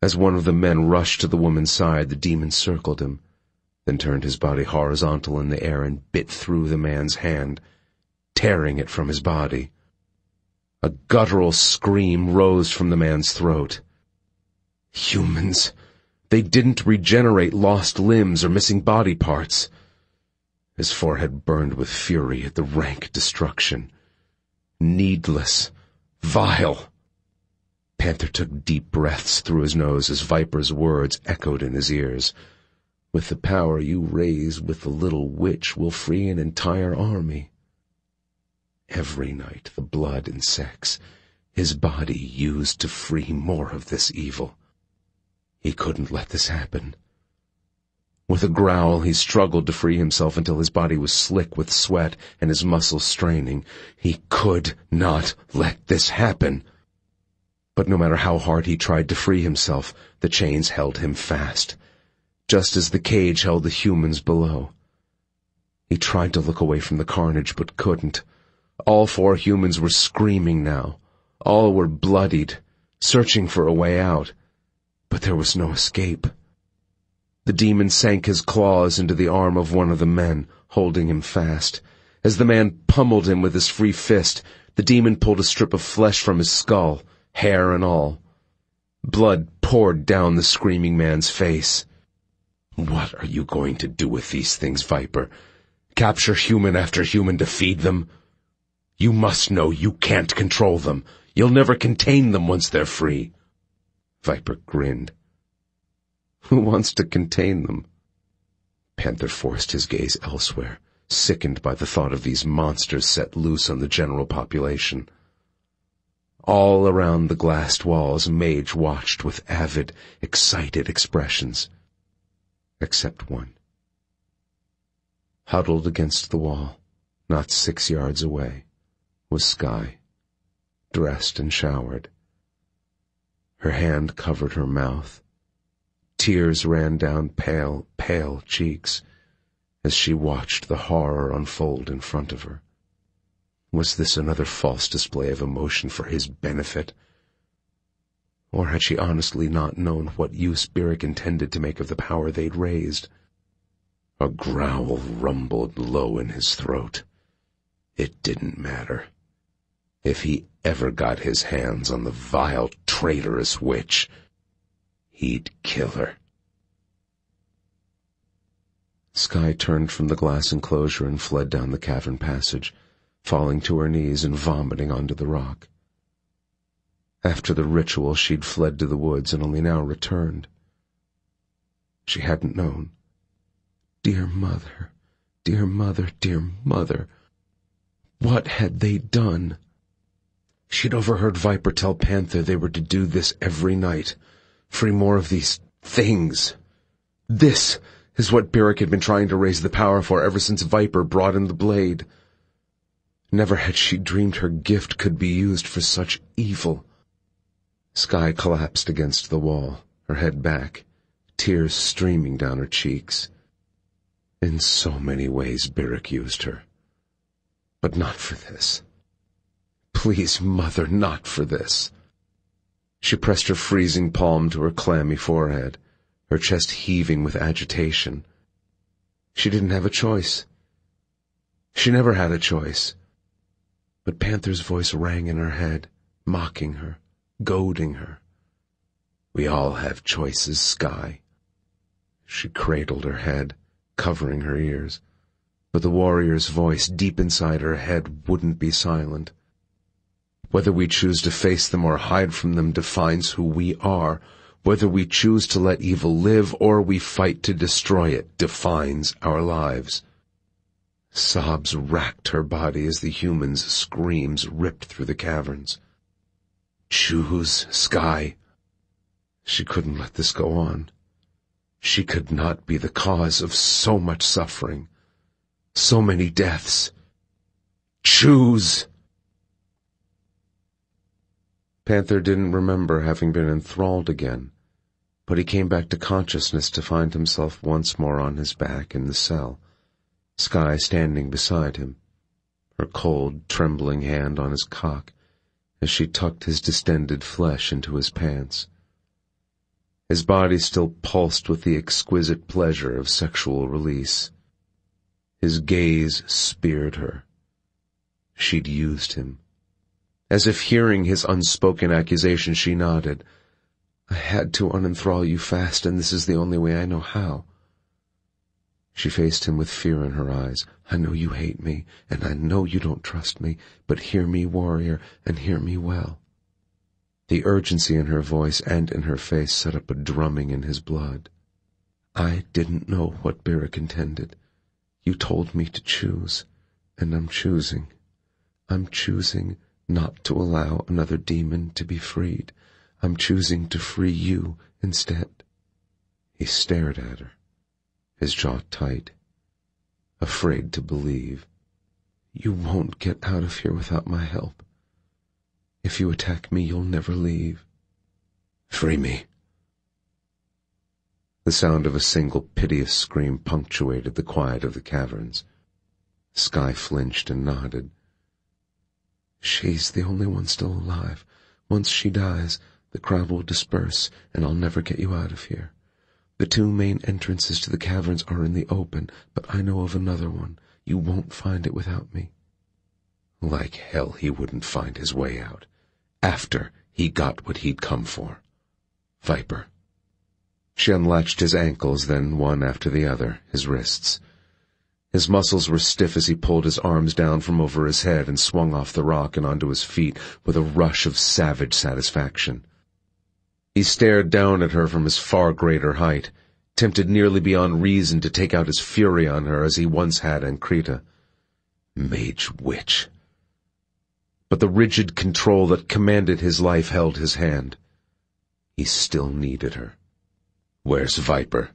[SPEAKER 2] As one of the men rushed to the woman's side, the demon circled him, then turned his body horizontal in the air and bit through the man's hand, tearing it from his body. A guttural scream rose from the man's throat. Humans. They didn't regenerate lost limbs or missing body parts. His forehead burned with fury at the rank destruction. Needless. Vile. Panther took deep breaths through his nose as Viper's words echoed in his ears. With the power you raise with the little witch, we'll free an entire army. Every night the blood and sex, his body used to free more of this evil. He couldn't let this happen. With a growl, he struggled to free himself until his body was slick with sweat and his muscles straining. He could not let this happen. But no matter how hard he tried to free himself, the chains held him fast, just as the cage held the humans below. He tried to look away from the carnage, but couldn't. All four humans were screaming now. All were bloodied, searching for a way out. But there was no escape. The demon sank his claws into the arm of one of the men, holding him fast. As the man pummeled him with his free fist, the demon pulled a strip of flesh from his skull, hair and all. Blood poured down the screaming man's face. What are you going to do with these things, Viper? Capture human after human to feed them? You must know you can't control them. You'll never contain them once they're free. Viper grinned. Who wants to contain them? Panther forced his gaze elsewhere, sickened by the thought of these monsters set loose on the general population. All around the glassed walls, Mage watched with avid, excited expressions. Except one. Huddled against the wall, not six yards away, was Skye, dressed and showered. Her hand covered her mouth, Tears ran down pale, pale cheeks as she watched the horror unfold in front of her. Was this another false display of emotion for his benefit? Or had she honestly not known what use Beric intended to make of the power they'd raised? A growl rumbled low in his throat. It didn't matter. If he ever got his hands on the vile, traitorous witch, He'd kill her. Skye turned from the glass enclosure and fled down the cavern passage, falling to her knees and vomiting onto the rock. After the ritual, she'd fled to the woods and only now returned. She hadn't known. Dear mother, dear mother, dear mother. What had they done? She'd overheard Viper tell Panther they were to do this every night, free more of these things. This is what Beric had been trying to raise the power for ever since Viper brought in the blade. Never had she dreamed her gift could be used for such evil. Skye collapsed against the wall, her head back, tears streaming down her cheeks. In so many ways Beric used her. But not for this. Please, Mother, not for this. She pressed her freezing palm to her clammy forehead, her chest heaving with agitation. She didn't have a choice. She never had a choice. But Panther's voice rang in her head, mocking her, goading her. We all have choices, Skye. She cradled her head, covering her ears. But the warrior's voice deep inside her head wouldn't be silent. Whether we choose to face them or hide from them defines who we are. Whether we choose to let evil live or we fight to destroy it defines our lives. Sobs racked her body as the human's screams ripped through the caverns. Choose, Skye. She couldn't let this go on. She could not be the cause of so much suffering, so many deaths. Choose! Panther didn't remember having been enthralled again, but he came back to consciousness to find himself once more on his back in the cell, Skye standing beside him, her cold, trembling hand on his cock as she tucked his distended flesh into his pants. His body still pulsed with the exquisite pleasure of sexual release. His gaze speared her. She'd used him. As if hearing his unspoken accusation, she nodded. I had to unenthrall you fast, and this is the only way I know how. She faced him with fear in her eyes. I know you hate me, and I know you don't trust me, but hear me, warrior, and hear me well. The urgency in her voice and in her face set up a drumming in his blood. I didn't know what Beric intended. You told me to choose, and I'm choosing. I'm choosing not to allow another demon to be freed. I'm choosing to free you instead. He stared at her, his jaw tight, afraid to believe. You won't get out of here without my help. If you attack me, you'll never leave.
[SPEAKER 3] Free me.
[SPEAKER 2] The sound of a single piteous scream punctuated the quiet of the caverns. Skye flinched and nodded. She's the only one still alive. Once she dies, the crowd will disperse, and I'll never get you out of here. The two main entrances to the caverns are in the open, but I know of another one. You won't find it without me. Like hell he wouldn't find his way out. After he got what he'd come for. Viper. She unlatched his ankles, then one after the other, his wrists. His muscles were stiff as he pulled his arms down from over his head and swung off the rock and onto his feet with a rush of savage satisfaction. He stared down at her from his far greater height, tempted nearly beyond reason to take out his fury on her as he once had on Creta. Mage witch. But the rigid control that commanded his life held his hand. He still needed her. Where's Viper?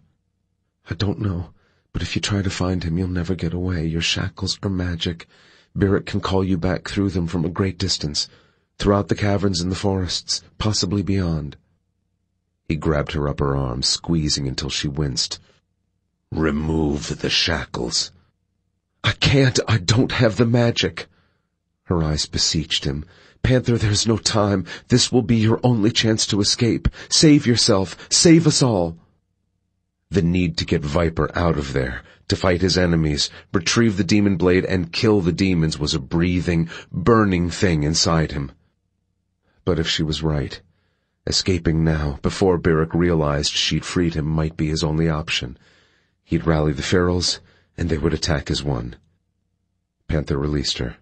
[SPEAKER 2] I don't know. But if you try to find him, you'll never get away. Your shackles are magic. Beric can call you back through them from a great distance, throughout the caverns and the forests, possibly beyond. He grabbed her upper arm, squeezing until she winced. Remove the shackles. I can't. I don't have the magic. Her eyes beseeched him. Panther, there's no time. This will be your only chance to escape. Save yourself. Save us all. The need to get Viper out of there, to fight his enemies, retrieve the demon blade, and kill the demons was a breathing, burning thing inside him. But if she was right, escaping now, before Beric realized she'd freed him, might be his only option. He'd rally the ferals, and they would attack as one. Panther released her.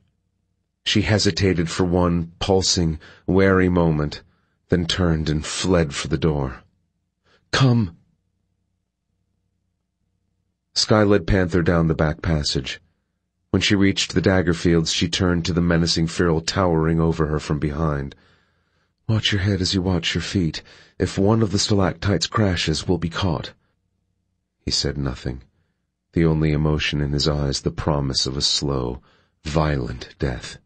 [SPEAKER 2] She hesitated for one pulsing, wary moment, then turned and fled for the door. Come! Skye led Panther down the back passage. When she reached the dagger fields, she turned to the menacing feral towering over her from behind. Watch your head as you watch your feet. If one of the stalactites crashes, we'll be caught. He said nothing, the only emotion in his eyes the promise of a slow, violent death.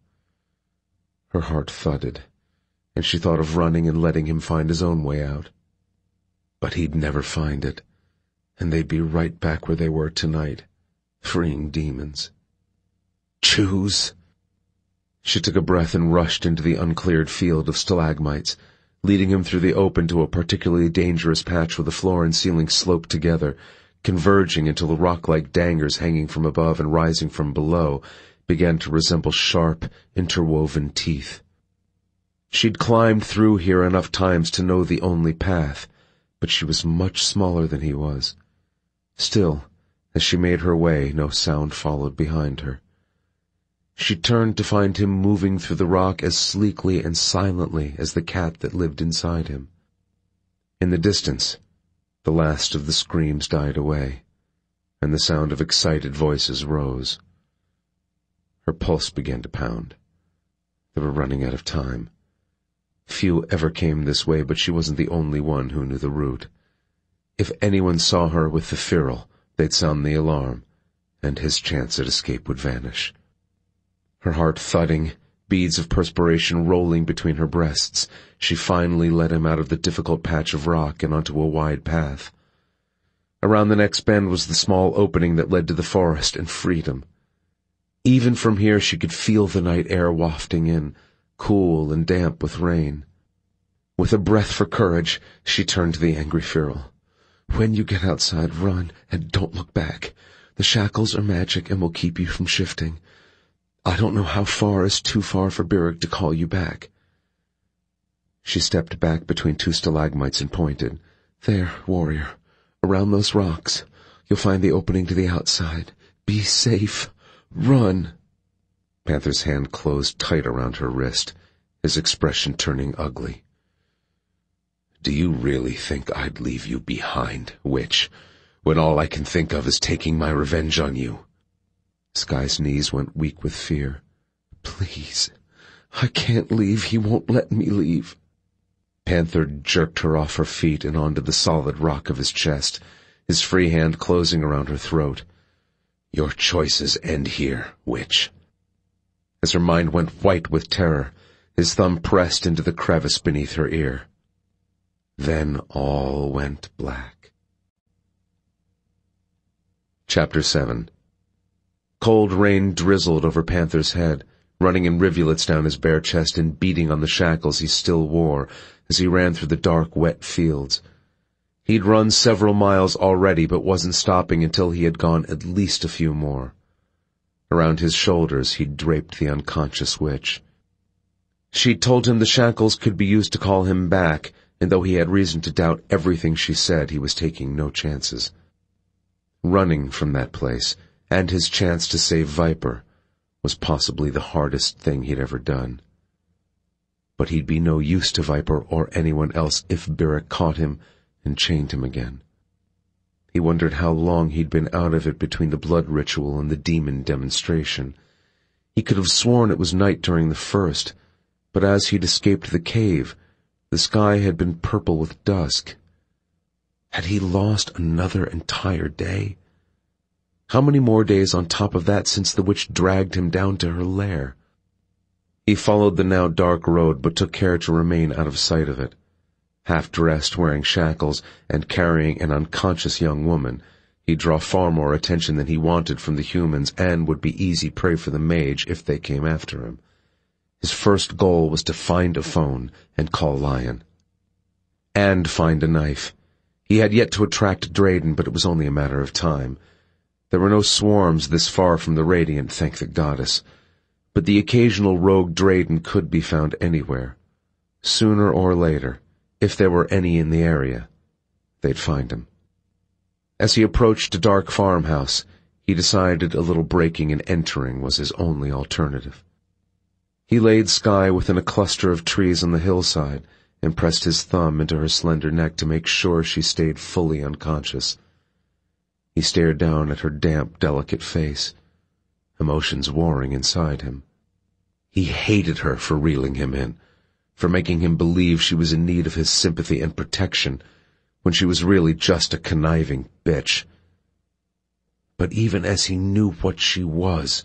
[SPEAKER 2] Her heart thudded, and she thought of running and letting him find his own way out. But he'd never find it and they'd be right back where they were tonight, freeing demons. Choose! She took a breath and rushed into the uncleared field of stalagmites, leading him through the open to a particularly dangerous patch where the floor and ceiling sloped together, converging until the rock-like dangers hanging from above and rising from below began to resemble sharp, interwoven teeth. She'd climbed through here enough times to know the only path, but she was much smaller than he was. Still, as she made her way, no sound followed behind her. She turned to find him moving through the rock as sleekly and silently as the cat that lived inside him. In the distance, the last of the screams died away, and the sound of excited voices rose. Her pulse began to pound. They were running out of time. Few ever came this way, but she wasn't the only one who knew the route. If anyone saw her with the feral, they'd sound the alarm, and his chance at escape would vanish. Her heart thudding, beads of perspiration rolling between her breasts, she finally led him out of the difficult patch of rock and onto a wide path. Around the next bend was the small opening that led to the forest and freedom. Even from here she could feel the night air wafting in, cool and damp with rain. With a breath for courage, she turned to the angry feral. When you get outside, run, and don't look back. The shackles are magic and will keep you from shifting. I don't know how far is too far for Beric to call you back. She stepped back between two stalagmites and pointed. There, warrior. Around those rocks. You'll find the opening to the outside. Be safe. Run. Panther's hand closed tight around her wrist, his expression turning ugly. Do you really think I'd leave you behind, witch, when all I can think of is taking my revenge on you? Skye's knees went weak with fear. Please, I can't leave. He won't let me leave. Panther jerked her off her feet and onto the solid rock of his chest, his free hand closing around her throat. Your choices end here, witch. As her mind went white with terror, his thumb pressed into the crevice beneath her ear. Then all went black. Chapter 7 Cold rain drizzled over Panther's head, running in rivulets down his bare chest and beating on the shackles he still wore as he ran through the dark, wet fields. He'd run several miles already, but wasn't stopping until he had gone at least a few more. Around his shoulders he'd draped the unconscious witch. She'd told him the shackles could be used to call him back, and though he had reason to doubt everything she said, he was taking no chances. Running from that place, and his chance to save Viper, was possibly the hardest thing he'd ever done. But he'd be no use to Viper or anyone else if Beric caught him and chained him again. He wondered how long he'd been out of it between the blood ritual and the demon demonstration. He could have sworn it was night during the first, but as he'd escaped the cave, the sky had been purple with dusk. Had he lost another entire day? How many more days on top of that since the witch dragged him down to her lair? He followed the now dark road, but took care to remain out of sight of it half-dressed, wearing shackles, and carrying an unconscious young woman, he'd draw far more attention than he wanted from the humans and would be easy prey for the mage if they came after him. His first goal was to find a phone and call Lion. And find a knife. He had yet to attract Draden, but it was only a matter of time. There were no swarms this far from the Radiant, thank the goddess. But the occasional rogue Draden could be found anywhere. Sooner or later, if there were any in the area, they'd find him. As he approached a dark farmhouse, he decided a little breaking and entering was his only alternative. He laid Skye within a cluster of trees on the hillside and pressed his thumb into her slender neck to make sure she stayed fully unconscious. He stared down at her damp, delicate face, emotions warring inside him. He hated her for reeling him in, for making him believe she was in need of his sympathy and protection when she was really just a conniving bitch. But even as he knew what she was,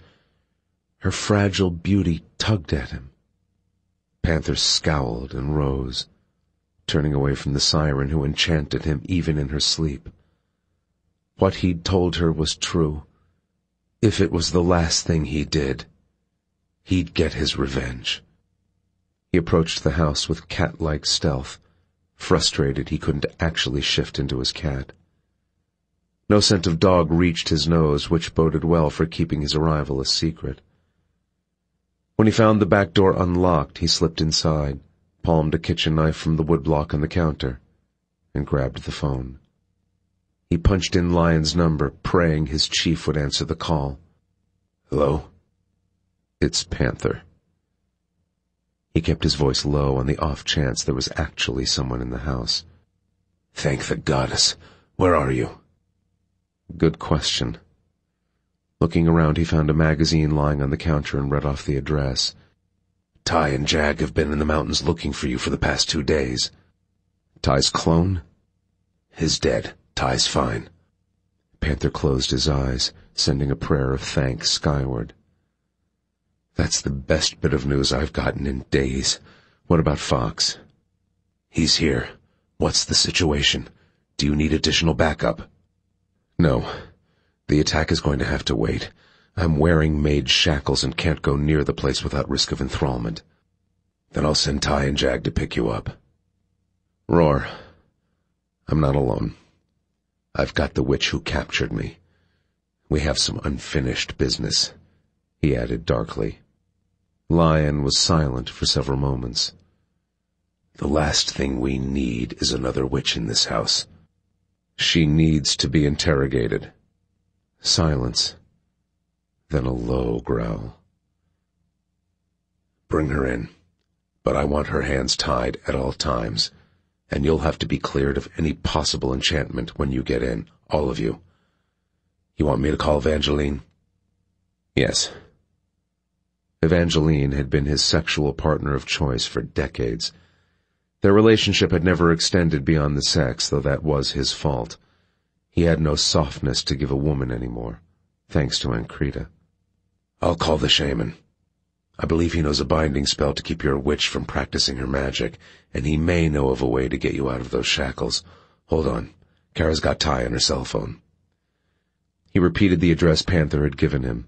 [SPEAKER 2] her fragile beauty tugged at him. Panther scowled and rose, turning away from the siren who enchanted him even in her sleep. What he'd told her was true. If it was the last thing he did, he'd get his revenge. He approached the house with cat-like stealth, frustrated he couldn't actually shift into his cat. No scent of dog reached his nose, which boded well for keeping his arrival a secret. When he found the back door unlocked, he slipped inside, palmed a kitchen knife from the woodblock on the counter, and grabbed the phone. He punched in Lion's number, praying his chief would answer the call.
[SPEAKER 3] Hello?
[SPEAKER 2] It's Panther. He kept his voice low on the off chance there was actually someone in the house.
[SPEAKER 3] Thank the goddess. Where are you?
[SPEAKER 2] Good question. Looking around, he found a magazine lying on the counter and read off the address.
[SPEAKER 3] Ty and Jag have been in the mountains looking for you for the past two days.
[SPEAKER 2] Ty's clone?
[SPEAKER 3] Is dead. Ty's fine.
[SPEAKER 2] Panther closed his eyes, sending a prayer of thanks skyward. That's the best bit of news I've gotten in days. What about Fox?
[SPEAKER 3] He's here. What's the situation? Do you need additional backup?
[SPEAKER 2] No. The attack is going to have to wait. I'm wearing mage shackles and can't go near the place without risk of enthrallment.
[SPEAKER 3] Then I'll send Ty and Jag to pick you up.
[SPEAKER 2] Roar. I'm not alone. I've got the witch who captured me. We have some unfinished business, he added darkly. Lion was silent for several moments.
[SPEAKER 3] The last thing we need is another witch in this house.
[SPEAKER 2] She needs to be interrogated. Silence. Then a low growl.
[SPEAKER 3] Bring her in. But I want her hands tied at all times, and you'll have to be cleared of any possible enchantment when you get in, all of you. You want me to call Evangeline?
[SPEAKER 2] Yes. Evangeline had been his sexual partner of choice for decades. Their relationship had never extended beyond the sex, though that was his fault. He had no softness to give a woman anymore, thanks to Ancreta.
[SPEAKER 3] I'll call the shaman. I believe he knows a binding spell to keep your witch from practicing her magic, and he may know of a way to get you out of those shackles. Hold on. Kara's got Ty on her cell phone.
[SPEAKER 2] He repeated the address Panther had given him.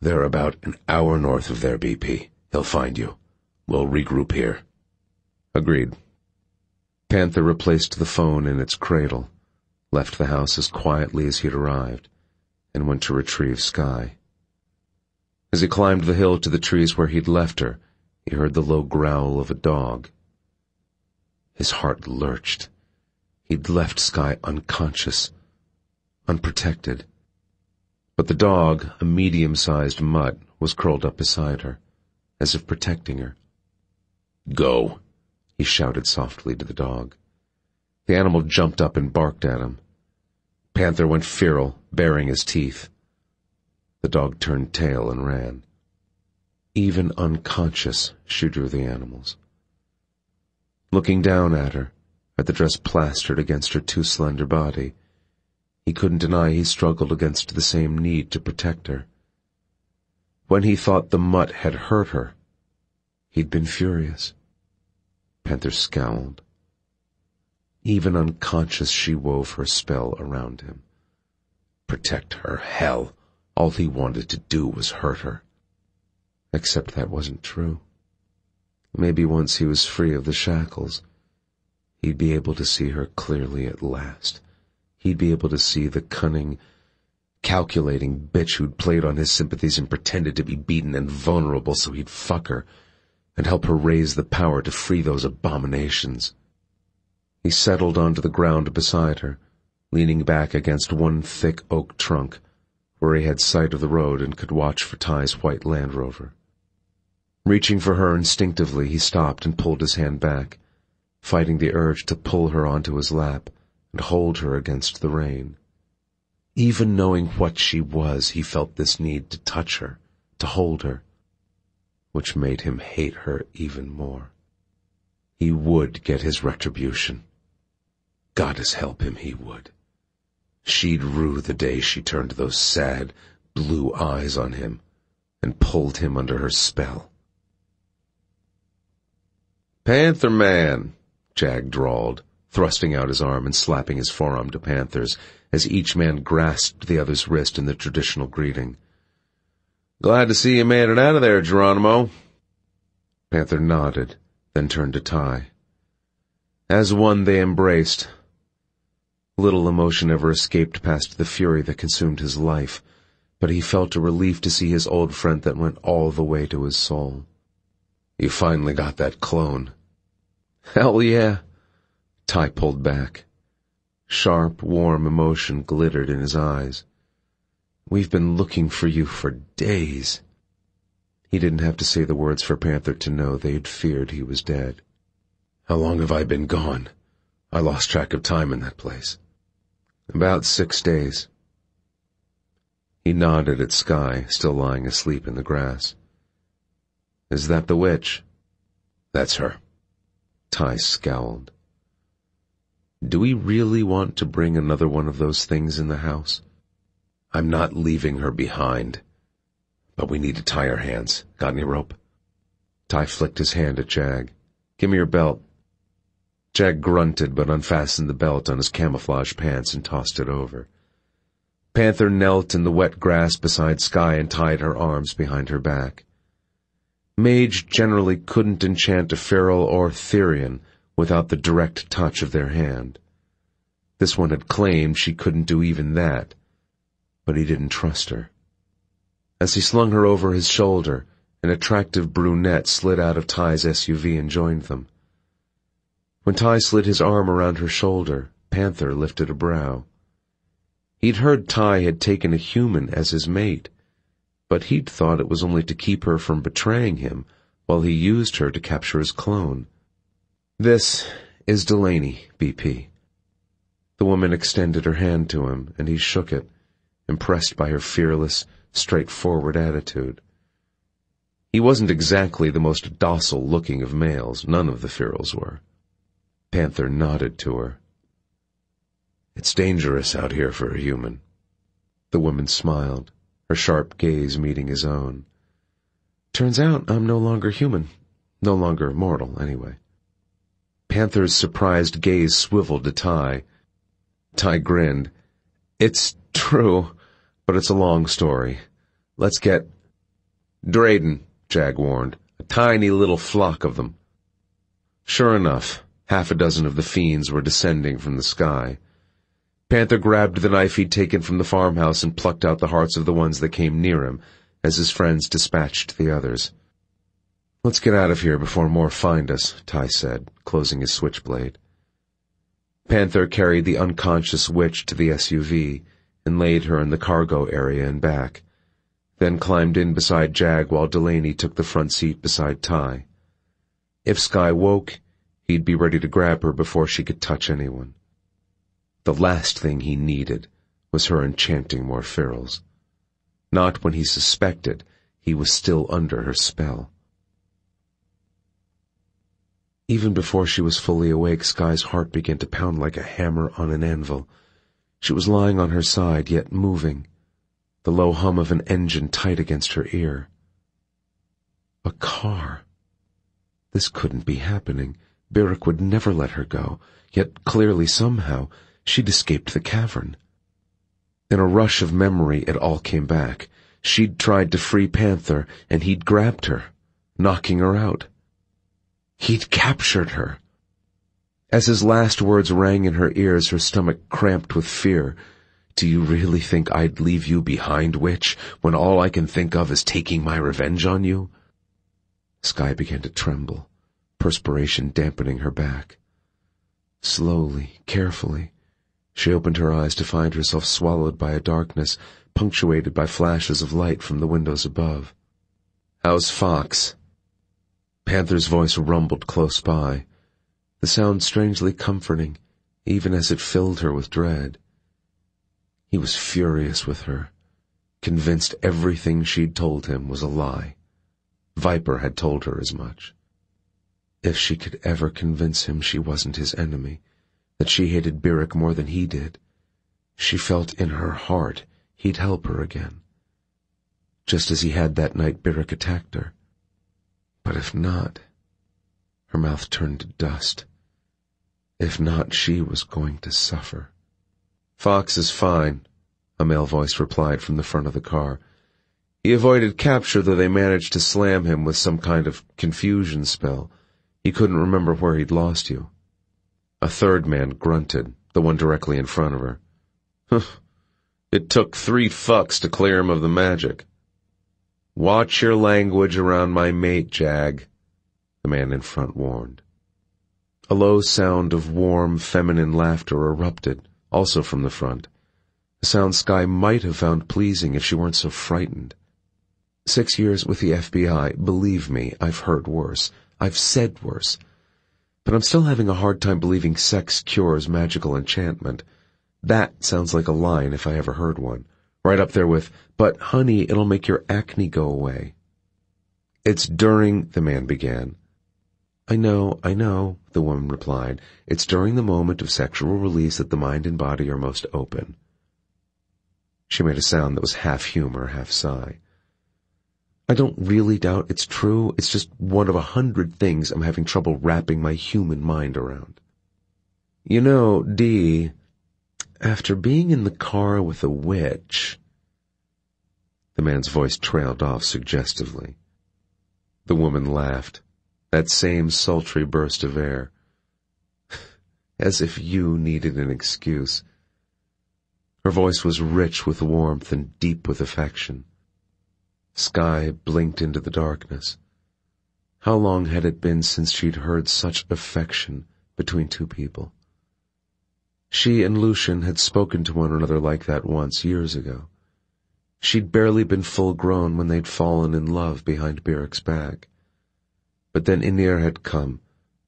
[SPEAKER 3] They're about an hour north of their BP. He'll find you. We'll regroup here.
[SPEAKER 2] Agreed. Panther replaced the phone in its cradle, left the house as quietly as he'd arrived, and went to retrieve Skye. As he climbed the hill to the trees where he'd left her, he heard the low growl of a dog. His heart lurched. He'd left Skye unconscious, unprotected. But the dog, a medium-sized mutt, was curled up beside her, as if protecting her.
[SPEAKER 3] Go,
[SPEAKER 2] he shouted softly to the dog. The animal jumped up and barked at him. Panther went feral, baring his teeth. The dog turned tail and ran. Even unconscious, she drew the animals. Looking down at her, at the dress plastered against her too slender body, he couldn't deny he struggled against the same need to protect her. When he thought the mutt had hurt her, he'd been furious. Panther scowled. Even unconscious, she wove her spell around him. Protect her, hell! All he wanted to do was hurt her. Except that wasn't true. Maybe once he was free of the shackles, he'd be able to see her clearly at last. He'd be able to see the cunning, calculating bitch who'd played on his sympathies and pretended to be beaten and vulnerable so he'd fuck her and help her raise the power to free those abominations. He settled onto the ground beside her, leaning back against one thick oak trunk, where he had sight of the road and could watch for Ty's white Land Rover. Reaching for her instinctively, he stopped and pulled his hand back, fighting the urge to pull her onto his lap and hold her against the rain. Even knowing what she was, he felt this need to touch her, to hold her, which made him hate her even more. He would get his retribution. Goddess help him, he would. She'd rue the day she turned those sad, blue eyes on him and pulled him under her spell. Panther Man, Jag drawled, thrusting out his arm and slapping his forearm to Panther's as each man grasped the other's wrist in the traditional greeting. Glad to see you made it out of there, Geronimo. Panther nodded, then turned to Ty. As one they embraced, Little emotion ever escaped past the fury that consumed his life, but he felt a relief to see his old friend that went all the way to his soul. You finally got that clone. Hell yeah. Ty pulled back. Sharp, warm emotion glittered in his eyes. We've been looking for you for days. He didn't have to say the words for Panther to know they'd feared he was dead. How long have I been gone? I lost track of time in that place. About six days. He nodded at Skye, still lying asleep in the grass. Is that the witch? That's her. Ty scowled. Do we really want to bring another one of those things in the house? I'm not leaving her behind. But we need to tie her hands. Got any rope? Ty flicked his hand at Jag. Give me your belt. Jag grunted but unfastened the belt on his camouflage pants and tossed it over. Panther knelt in the wet grass beside Skye and tied her arms behind her back. Mage generally couldn't enchant a feral or Therian without the direct touch of their hand. This one had claimed she couldn't do even that, but he didn't trust her. As he slung her over his shoulder, an attractive brunette slid out of Ty's SUV and joined them. When Ty slid his arm around her shoulder, Panther lifted a brow. He'd heard Ty had taken a human as his mate, but he'd thought it was only to keep her from betraying him while he used her to capture his clone. This is Delaney, BP. The woman extended her hand to him, and he shook it, impressed by her fearless, straightforward attitude. He wasn't exactly the most docile-looking of males, none of the Ferals were. Panther nodded to her.
[SPEAKER 3] It's dangerous out here for a human.
[SPEAKER 2] The woman smiled, her sharp gaze meeting his own. Turns out I'm no longer human. No longer mortal, anyway. Panther's surprised gaze swiveled to Ty. Ty grinned. It's true, but it's a long story. Let's get... Draden, Jag warned. A tiny little flock of them. Sure enough, half a dozen of the fiends were descending from the sky. Panther grabbed the knife he'd taken from the farmhouse and plucked out the hearts of the ones that came near him, as his friends dispatched the others. Let's get out of here before more find us, Ty said, closing his switchblade. Panther carried the unconscious witch to the SUV and laid her in the cargo area and back, then climbed in beside Jag while Delaney took the front seat beside Ty. If Skye woke, he'd be ready to grab her before she could touch anyone. The last thing he needed was her enchanting more Morphirals. Not when he suspected he was still under her spell. Even before she was fully awake, Skye's heart began to pound like a hammer on an anvil. She was lying on her side, yet moving, the low hum of an engine tight against her ear. A car. This couldn't be happening. Beric would never let her go, yet clearly somehow she'd escaped the cavern. In a rush of memory, it all came back. She'd tried to free Panther, and he'd grabbed her, knocking her out. He'd captured her. As his last words rang in her ears, her stomach cramped with fear. Do you really think I'd leave you behind, witch, when all I can think of is taking my revenge on you? Skye began to tremble, perspiration dampening her back. Slowly, carefully, she opened her eyes to find herself swallowed by a darkness punctuated by flashes of light from the windows above. How's Fox? Panther's voice rumbled close by, the sound strangely comforting, even as it filled her with dread. He was furious with her, convinced everything she'd told him was a lie. Viper had told her as much. If she could ever convince him she wasn't his enemy, that she hated Beric more than he did, she felt in her heart he'd help her again. Just as he had that night Beric attacked her. But if not, her mouth turned to dust. If not, she was going to suffer. Fox is fine, a male voice replied from the front of the car. He avoided capture, though they managed to slam him with some kind of confusion spell. He couldn't remember where he'd lost you. A third man grunted, the one directly in front of her. it took three fucks to clear him of the magic. Watch your language around my mate, Jag, the man in front warned. A low sound of warm, feminine laughter erupted, also from the front. A sound Skye might have found pleasing if she weren't so frightened. Six years with the FBI, believe me, I've heard worse. I've said worse. But I'm still having a hard time believing sex cures magical enchantment. That sounds like a line if I ever heard one. Right up there with, but honey, it'll make your acne go away. It's during, the man began. I know, I know, the woman replied. It's during the moment of sexual release that the mind and body are most open. She made a sound that was half humor, half sigh. I don't really doubt it's true. It's just one of a hundred things I'm having trouble wrapping my human mind around. You know, Dee, after being in the car with a witch... The man's voice trailed off suggestively. The woman laughed, that same sultry burst of air. As if you needed an excuse. Her voice was rich with warmth and deep with affection. Skye blinked into the darkness. How long had it been since she'd heard such affection between two people? She and Lucian had spoken to one another like that once, years ago. She'd barely been full grown when they'd fallen in love behind Beric's back. But then Inir had come,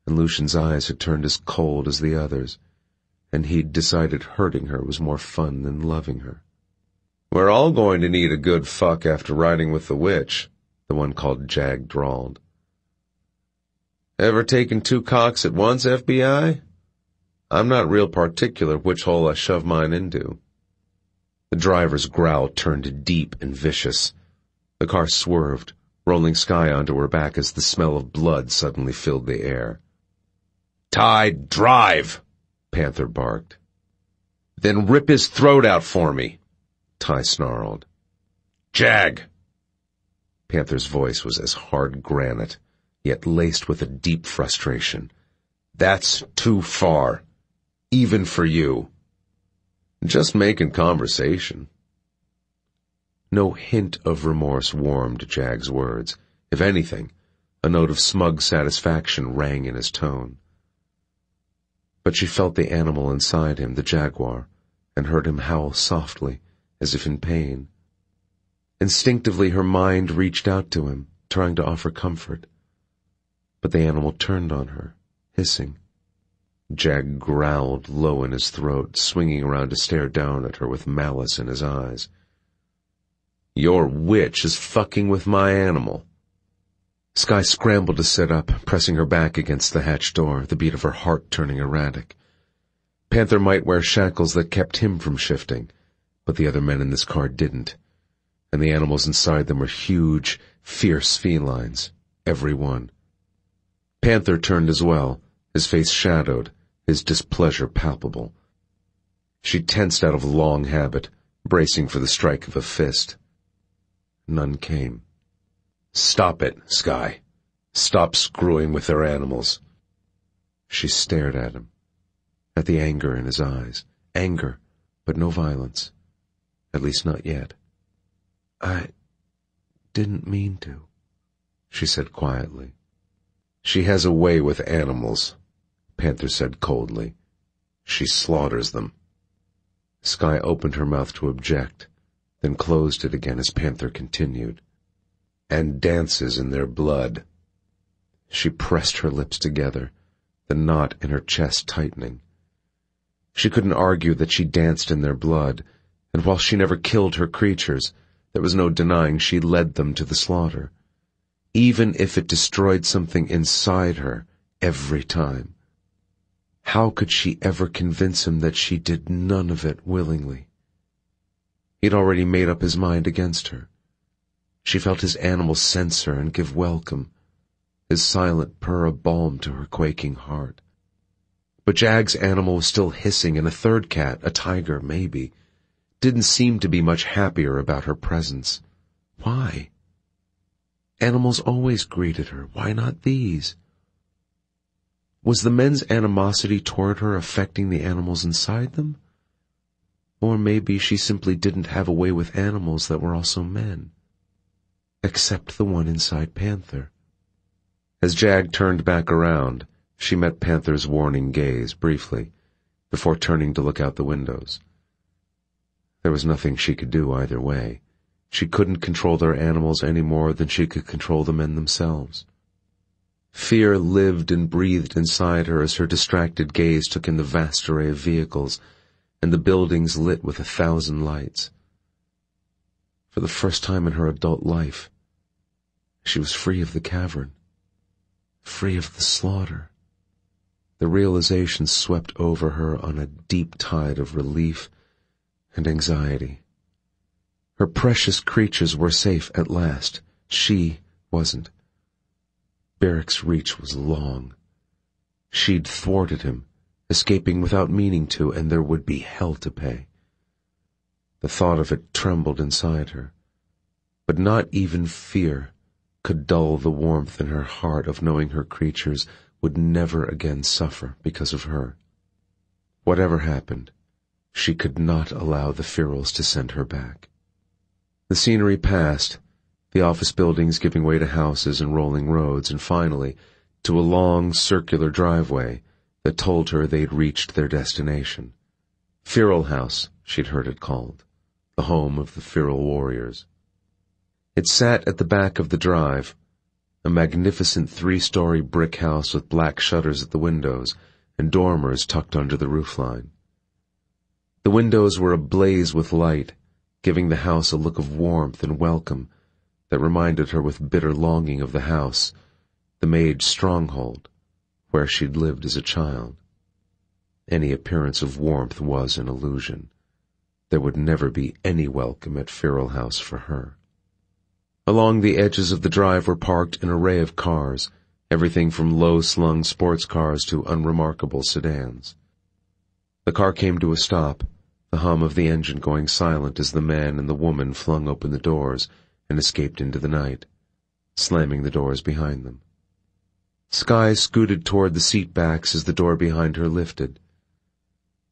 [SPEAKER 2] and Lucian's eyes had turned as cold as the others, and he'd decided hurting her was more fun than loving her. We're all going to need a good fuck after riding with the witch, the one called Jag drawled. Ever taken two cocks at once, FBI? I'm not real particular which hole I shove mine into. The driver's growl turned deep and vicious. The car swerved, rolling Skye onto her back as the smell of blood suddenly filled the air. Ty, drive! Panther barked. Then rip his throat out for me, Ty snarled. Jag! Panther's voice was as hard granite, yet laced with a deep frustration. That's too far. Even for you. Just making conversation. No hint of remorse warmed Jag's words. If anything, a note of smug satisfaction rang in his tone. But she felt the animal inside him, the jaguar, and heard him howl softly, as if in pain. Instinctively her mind reached out to him, trying to offer comfort. But the animal turned on her, hissing. Jag growled low in his throat, swinging around to stare down at her with malice in his eyes. Your witch is fucking with my animal. Skye scrambled to sit up, pressing her back against the hatch door, the beat of her heart turning erratic. Panther might wear shackles that kept him from shifting, but the other men in this car didn't. And the animals inside them were huge, fierce felines, every one. Panther turned as well, his face shadowed, his displeasure palpable. She tensed out of long habit, bracing for the strike of a fist. None came. Stop it, Skye. Stop screwing with their animals. She stared at him, at the anger in his eyes. Anger, but no violence. At least not yet. I didn't mean to, she said quietly. She has a way with animals, Panther said coldly. She slaughters them. Skye opened her mouth to object, then closed it again as Panther continued. And dances in their blood. She pressed her lips together, the knot in her chest tightening. She couldn't argue that she danced in their blood, and while she never killed her creatures, there was no denying she led them to the slaughter. Even if it destroyed something inside her every time. How could she ever convince him that she did none of it willingly? He'd already made up his mind against her. She felt his animal sense her and give welcome, his silent purr a balm to her quaking heart. But Jag's animal was still hissing, and a third cat, a tiger, maybe, didn't seem to be much happier about her presence. Why? Animals always greeted her. Why not these? Was the men's animosity toward her affecting the animals inside them? Or maybe she simply didn't have a way with animals that were also men. Except the one inside Panther. As Jag turned back around, she met Panther's warning gaze briefly, before turning to look out the windows. There was nothing she could do either way. She couldn't control their animals any more than she could control the men themselves. Fear lived and breathed inside her as her distracted gaze took in the vast array of vehicles, and the buildings lit with a thousand lights. For the first time in her adult life, she was free of the cavern, free of the slaughter. The realization swept over her on a deep tide of relief and anxiety. Her precious creatures were safe at last. She wasn't. Beric's reach was long. She'd thwarted him, escaping without meaning to, and there would be hell to pay. The thought of it trembled inside her, but not even fear could dull the warmth in her heart of knowing her creatures would never again suffer because of her. Whatever happened, she could not allow the Ferals to send her back. The scenery passed, the office buildings giving way to houses and rolling roads, and finally, to a long circular driveway that told her they'd reached their destination. Feral House, she'd heard it called, the home of the Feral warriors. It sat at the back of the drive, a magnificent three-story brick house with black shutters at the windows and dormers tucked under the roofline. The windows were ablaze with light, giving the house a look of warmth and welcome that reminded her with bitter longing of the house, the maid's stronghold, where she'd lived as a child. Any appearance of warmth was an illusion. There would never be any welcome at Feral House for her. Along the edges of the drive were parked an array of cars, everything from low-slung sports cars to unremarkable sedans. The car came to a stop, the hum of the engine going silent as the man and the woman flung open the doors and escaped into the night, slamming the doors behind them. Skye scooted toward the seat backs as the door behind her lifted.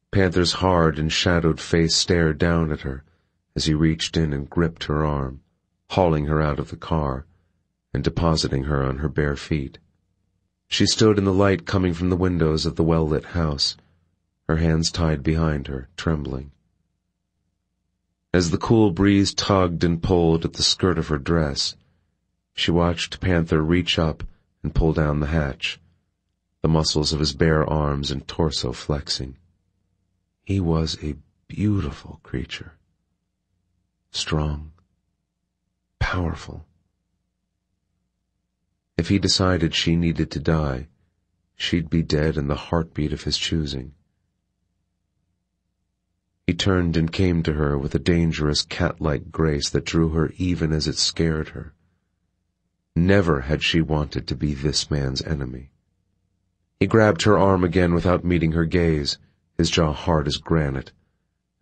[SPEAKER 2] Panther's hard and shadowed face stared down at her as he reached in and gripped her arm, hauling her out of the car and depositing her on her bare feet. She stood in the light coming from the windows of the well-lit house, her hands tied behind her, trembling. As the cool breeze tugged and pulled at the skirt of her dress, she watched Panther reach up and pull down the hatch, the muscles of his bare arms and torso flexing. He was a beautiful creature. Strong. Powerful. If he decided she needed to die, she'd be dead in the heartbeat of his choosing. He turned and came to her with a dangerous cat-like grace that drew her even as it scared her. Never had she wanted to be this man's enemy. He grabbed her arm again without meeting her gaze, his jaw hard as granite,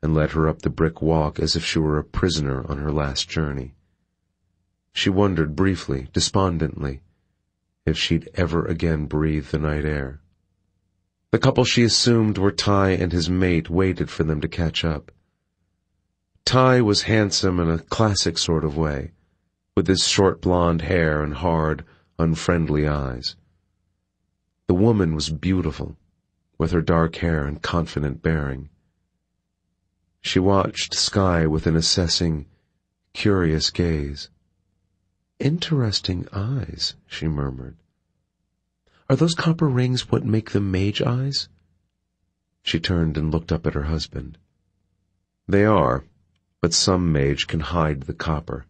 [SPEAKER 2] and led her up the brick walk as if she were a prisoner on her last journey. She wondered briefly, despondently, if she'd ever again breathe the night air. The couple she assumed were Ty and his mate waited for them to catch up. Ty was handsome in a classic sort of way, with his short blonde hair and hard, unfriendly eyes. The woman was beautiful, with her dark hair and confident bearing. She watched Skye with an assessing, curious gaze. Interesting eyes, she murmured. Are those copper rings what make them mage eyes? She turned and looked up at her husband. They are, but some mage can hide the copper.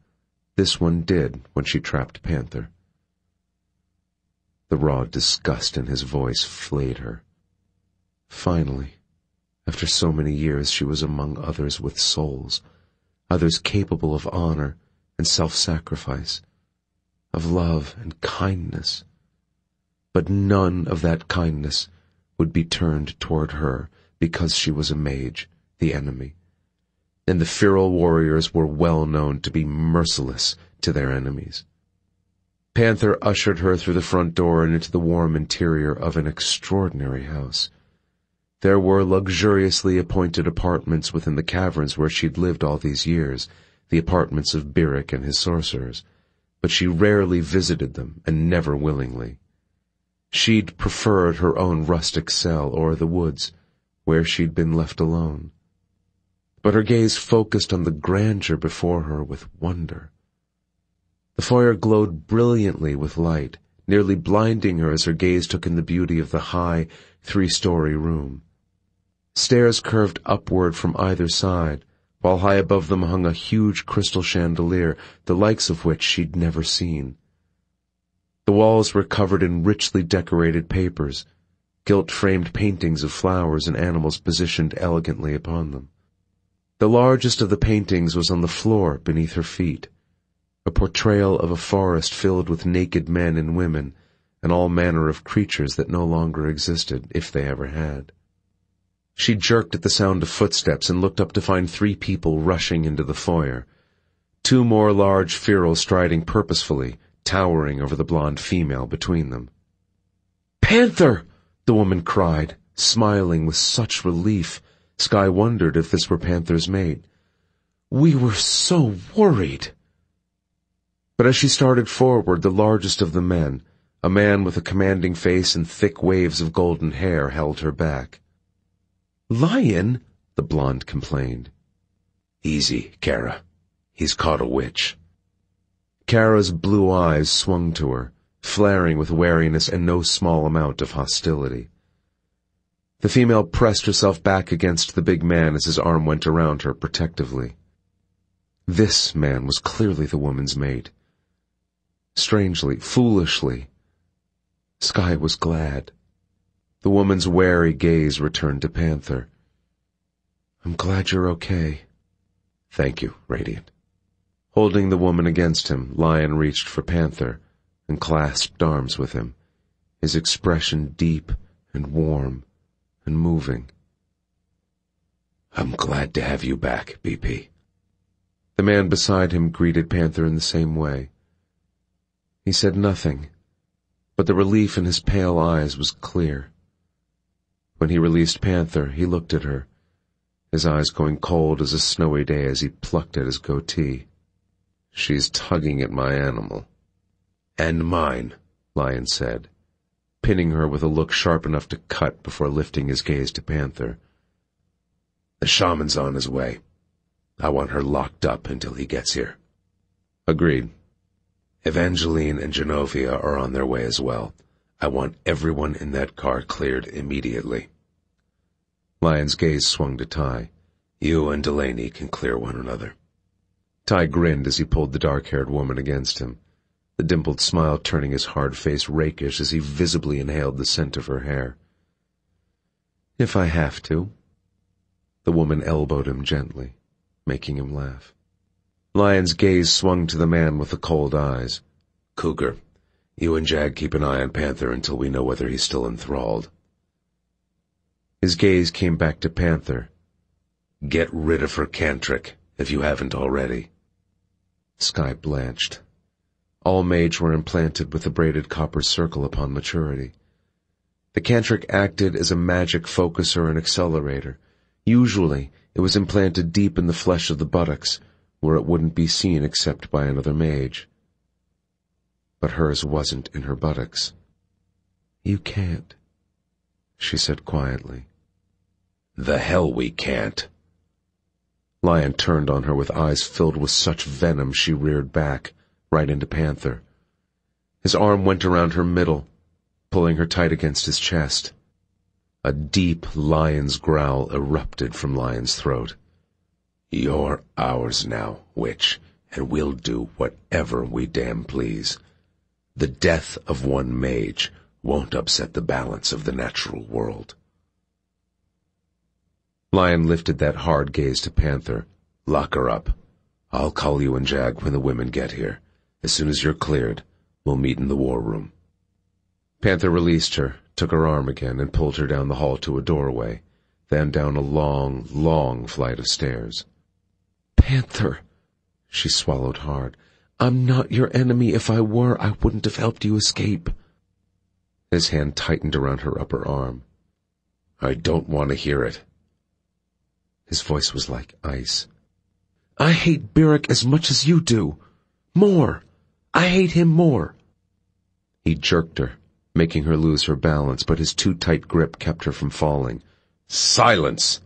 [SPEAKER 2] This one did when she trapped Panther. The raw disgust in his voice flayed her. Finally, after so many years, she was among others with souls, others capable of honor and self-sacrifice, of love and kindness. But none of that kindness would be turned toward her because she was a mage, the enemy. And the feral warriors were well known to be merciless to their enemies. Panther ushered her through the front door and into the warm interior of an extraordinary house. There were luxuriously appointed apartments within the caverns where she'd lived all these years, the apartments of Beric and his sorcerers, but she rarely visited them, and never willingly. She'd preferred her own rustic cell or the woods, where she'd been left alone. But her gaze focused on the grandeur before her with wonder. The foyer glowed brilliantly with light, nearly blinding her as her gaze took in the beauty of the high, three-story room. Stairs curved upward from either side, while high above them hung a huge crystal chandelier, the likes of which she'd never seen. The walls were covered in richly decorated papers, gilt-framed paintings of flowers and animals positioned elegantly upon them. The largest of the paintings was on the floor beneath her feet, a portrayal of a forest filled with naked men and women, and all manner of creatures that no longer existed, if they ever had. She jerked at the sound of footsteps and looked up to find three people rushing into the foyer. Two more large feral striding purposefully, towering over the blonde female between them. Panther! the woman cried, smiling with such relief, Skye wondered if this were Panther's mate. We were so worried. But as she started forward, the largest of the men, a man with a commanding face and thick waves of golden hair, held her back. Lion, the blonde complained.
[SPEAKER 3] Easy, Kara. He's caught a witch.
[SPEAKER 2] Kara's blue eyes swung to her, flaring with wariness and no small amount of hostility. The female pressed herself back against the big man as his arm went around her protectively. This man was clearly the woman's mate. Strangely, foolishly, Skye was glad. The woman's wary gaze returned to Panther. I'm glad you're okay. Thank you, Radiant. Holding the woman against him, Lion reached for Panther and clasped arms with him, his expression deep and warm and moving.
[SPEAKER 3] I'm glad to have you back, BP.
[SPEAKER 2] The man beside him greeted Panther in the same way. He said nothing, but the relief in his pale eyes was clear. When he released Panther, he looked at her, his eyes going cold as a snowy day as he plucked at his goatee. She's tugging at my animal.
[SPEAKER 3] And mine,
[SPEAKER 2] Lion said, pinning her with a look sharp enough to cut before lifting his gaze to Panther.
[SPEAKER 3] The shaman's on his way. I want her locked up until he gets here.
[SPEAKER 2] Agreed.
[SPEAKER 3] Evangeline and Genovia are on their way as well. I want everyone in that car cleared immediately.
[SPEAKER 2] Lion's gaze swung to Ty.
[SPEAKER 3] You and Delaney can clear one another.
[SPEAKER 2] Ty grinned as he pulled the dark-haired woman against him, the dimpled smile turning his hard face rakish as he visibly inhaled the scent of her hair. If I have to. The woman elbowed him gently, making him laugh. Lion's gaze swung to the man with the cold eyes.
[SPEAKER 3] Cougar, you and Jag keep an eye on Panther until we know whether he's still enthralled.
[SPEAKER 2] His gaze came back to Panther.
[SPEAKER 3] Get rid of her cantric, if you haven't already.
[SPEAKER 2] Skye blanched. All mage were implanted with the braided copper circle upon maturity. The cantric acted as a magic focuser and accelerator. Usually, it was implanted deep in the flesh of the buttocks, where it wouldn't be seen except by another mage. But hers wasn't in her buttocks. You can't, she said quietly.
[SPEAKER 3] The hell we can't.
[SPEAKER 2] Lion turned on her with eyes filled with such venom she reared back, right into Panther. His arm went around her middle, pulling her tight against his chest. A deep lion's growl erupted from Lion's throat.
[SPEAKER 3] You're ours now, witch, and we'll do whatever we damn please. The death of one mage won't upset the balance of the natural world.
[SPEAKER 2] Lion lifted that hard gaze to Panther.
[SPEAKER 3] Lock her up. I'll call you and Jag when the women get here. As soon as you're cleared, we'll meet in the war room.
[SPEAKER 2] Panther released her, took her arm again, and pulled her down the hall to a doorway, then down a long, long flight of stairs. Panther, she swallowed hard. I'm not your enemy. If I were, I wouldn't have helped you escape. His hand tightened around her upper arm.
[SPEAKER 3] I don't want to hear it.
[SPEAKER 2] His voice was like ice. I hate Beric as much as you do. More. I hate him more. He jerked her, making her lose her balance, but his too tight grip kept her from falling. Silence!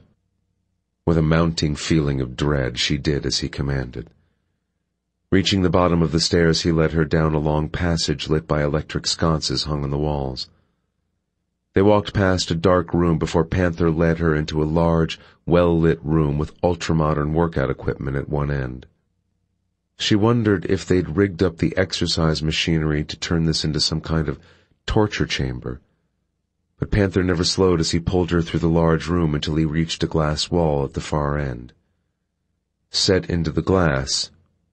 [SPEAKER 2] With a mounting feeling of dread, she did as he commanded. Reaching the bottom of the stairs, he led her down a long passage lit by electric sconces hung on the walls. They walked past a dark room before Panther led her into a large, well-lit room with ultra-modern workout equipment at one end. She wondered if they'd rigged up the exercise machinery to turn this into some kind of torture chamber. But Panther never slowed as he pulled her through the large room until he reached a glass wall at the far end. Set into the glass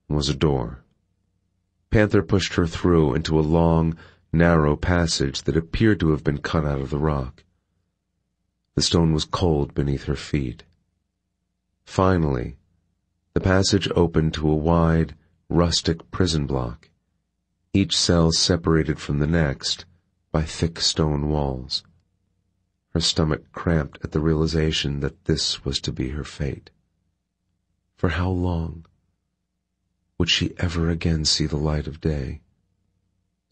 [SPEAKER 2] was a door. Panther pushed her through into a long, narrow passage that appeared to have been cut out of the rock. The stone was cold beneath her feet. Finally, the passage opened to a wide, rustic prison block, each cell separated from the next by thick stone walls. Her stomach cramped at the realization that this was to be her fate. For how long? Would she ever again see the light of day?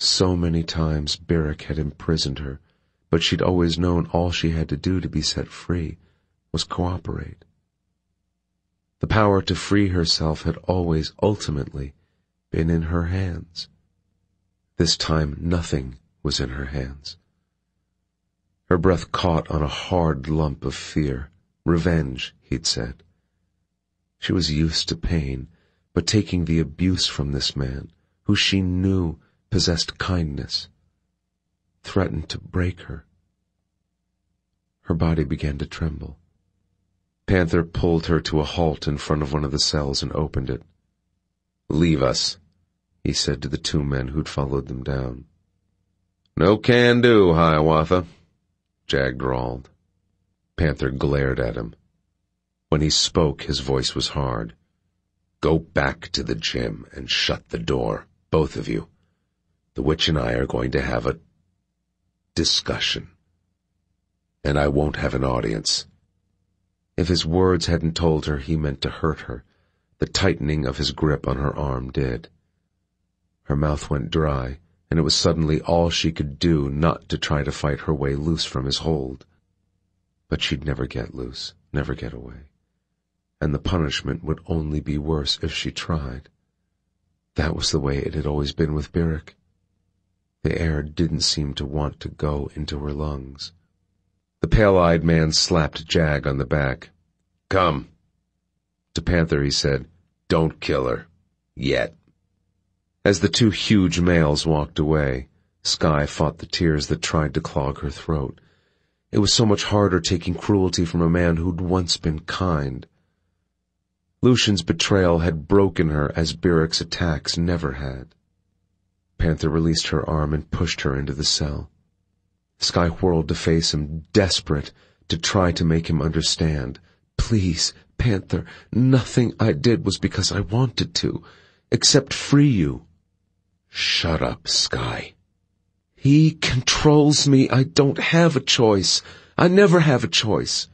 [SPEAKER 2] So many times Beric had imprisoned her, but she'd always known all she had to do to be set free was cooperate. The power to free herself had always, ultimately, been in her hands. This time nothing was in her hands. Her breath caught on a hard lump of fear. Revenge, he'd said. She was used to pain, but taking the abuse from this man, who she knew possessed kindness, threatened to break her. Her body began to tremble. Panther pulled her to a halt in front of one of the cells and opened it. Leave us, he said to the two men who'd followed them down. No can do, Hiawatha, Jag drawled. Panther glared at him. When he spoke, his voice was hard. Go back to the gym and shut the door, both of you. The witch and I are going to have a discussion. And I won't have an audience. If his words hadn't told her he meant to hurt her, the tightening of his grip on her arm did. Her mouth went dry, and it was suddenly all she could do not to try to fight her way loose from his hold. But she'd never get loose, never get away. And the punishment would only be worse if she tried. That was the way it had always been with Beric. The air didn't seem to want to go into her lungs. The pale-eyed man slapped Jag on the back. Come. To Panther he said, Don't kill her. Yet. As the two huge males walked away, Skye fought the tears that tried to clog her throat. It was so much harder taking cruelty from a man who'd once been kind. Lucian's betrayal had broken her as Beric's attacks never had. Panther released her arm and pushed her into the cell. Skye whirled to face him, desperate to try to make him understand. Please, Panther, nothing I did was because I wanted to, except free you. Shut up, Skye. He controls me. I don't have a choice. I never have a choice.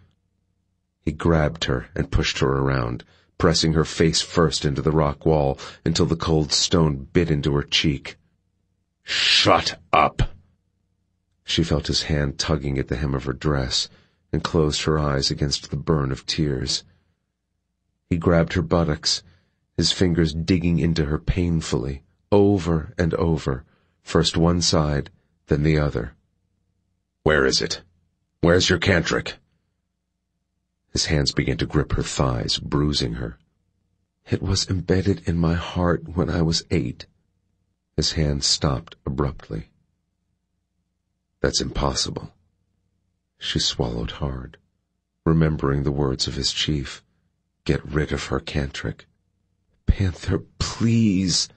[SPEAKER 2] He grabbed her and pushed her around, pressing her face first into the rock wall until the cold stone bit into her cheek. Shut up! She felt his hand tugging at the hem of her dress and closed her eyes against the burn of tears. He grabbed her buttocks, his fingers digging into her painfully, over and over, first one side, then the other. Where is it? Where's your cantric? His hands began to grip her thighs, bruising her. It was embedded in my heart when I was eight. His hand stopped abruptly. That's impossible. She swallowed hard, remembering the words of his chief. Get rid of her, Cantric. Panther, please.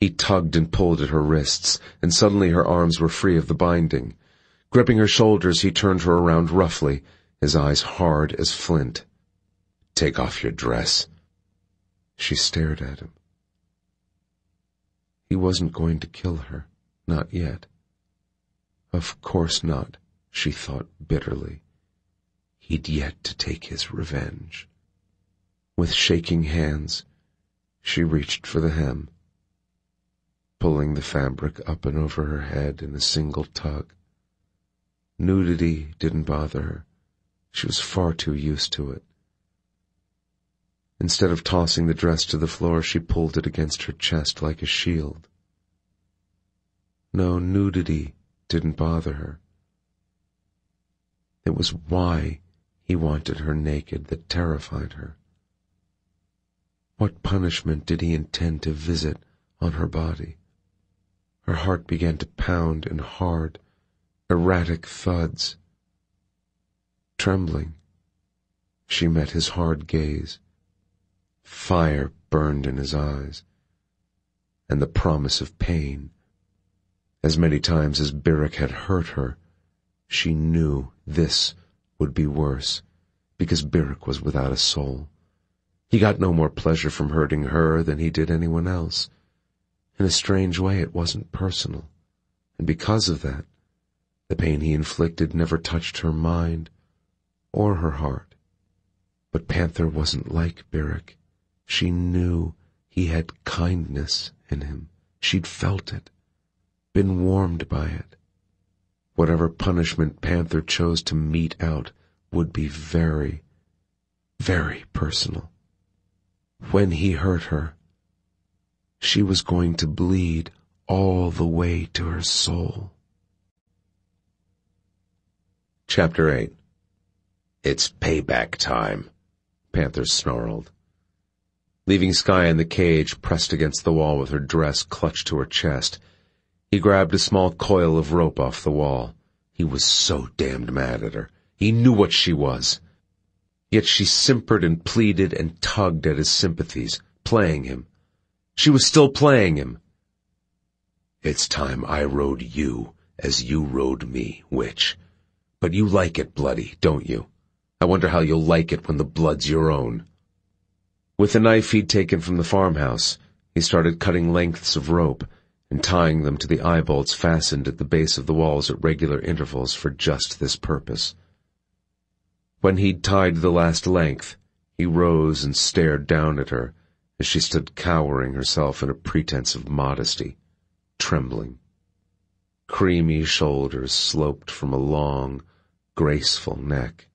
[SPEAKER 2] He tugged and pulled at her wrists, and suddenly her arms were free of the binding. Gripping her shoulders, he turned her around roughly, his eyes hard as flint. Take off your dress. She stared at him. He wasn't going to kill her, not yet. Of course not, she thought bitterly. He'd yet to take his revenge. With shaking hands, she reached for the hem, pulling the fabric up and over her head in a single tug. Nudity didn't bother her. She was far too used to it. Instead of tossing the dress to the floor, she pulled it against her chest like a shield. No, nudity didn't bother her. It was why he wanted her naked that terrified her. What punishment did he intend to visit on her body? Her heart began to pound in hard, erratic thuds. Trembling, she met his hard gaze. Fire burned in his eyes, and the promise of pain as many times as Beric had hurt her, she knew this would be worse, because Beric was without a soul. He got no more pleasure from hurting her than he did anyone else. In a strange way, it wasn't personal, and because of that, the pain he inflicted never touched her mind or her heart. But Panther wasn't like Beric. She knew he had kindness in him. She'd felt it been warmed by it. Whatever punishment Panther chose to mete out would be very, very personal. When he hurt her, she was going to bleed all the way to her soul. Chapter 8 It's payback time, Panther snarled. Leaving Skye in the cage, pressed against the wall with her dress clutched to her chest, he grabbed a small coil of rope off the wall. He was so damned mad at her. He knew what she was. Yet she simpered and pleaded and tugged at his sympathies, playing him. She was still playing him. It's time I rode you as you rode me, witch. But you like it bloody, don't you? I wonder how you'll like it when the blood's your own. With the knife he'd taken from the farmhouse, he started cutting lengths of rope and tying them to the eye bolts fastened at the base of the walls at regular intervals for just this purpose. When he'd tied the last length, he rose and stared down at her as she stood cowering herself in a pretense of modesty, trembling. Creamy shoulders sloped from a long, graceful neck.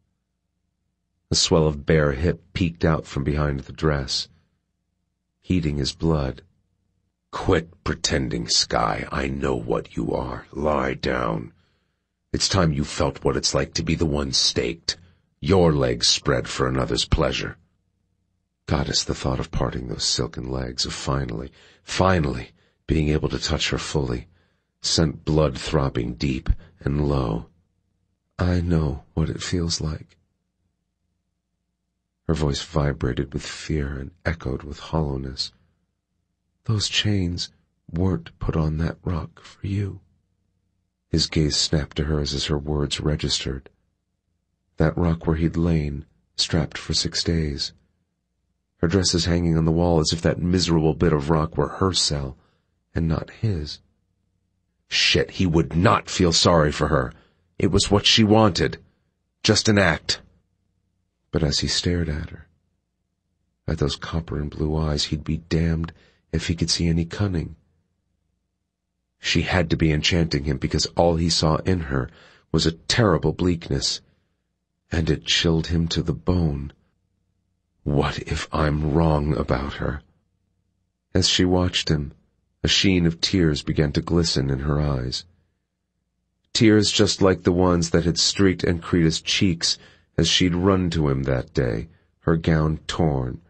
[SPEAKER 2] A swell of bare hip peeked out from behind the dress, heating his blood. Quit pretending, Skye. I know what you are. Lie down. It's time you felt what it's like to be the one staked, your legs spread for another's pleasure. Goddess, the thought of parting those silken legs, of finally, finally being able to touch her fully, sent blood throbbing deep and low. I know what it feels like. Her voice vibrated with fear and echoed with hollowness. Those chains weren't put on that rock for you. His gaze snapped to hers as her words registered. That rock where he'd lain, strapped for six days. Her dress is hanging on the wall as if that miserable bit of rock were her cell, and not his. Shit, he would not feel sorry for her. It was what she wanted. Just an act. But as he stared at her, at those copper and blue eyes, he'd be damned if he could see any cunning. She had to be enchanting him because all he saw in her was a terrible bleakness, and it chilled him to the bone. What if I'm wrong about her? As she watched him, a sheen of tears began to glisten in her eyes. Tears just like the ones that had streaked Ancreta's cheeks as she'd run to him that day, her gown torn,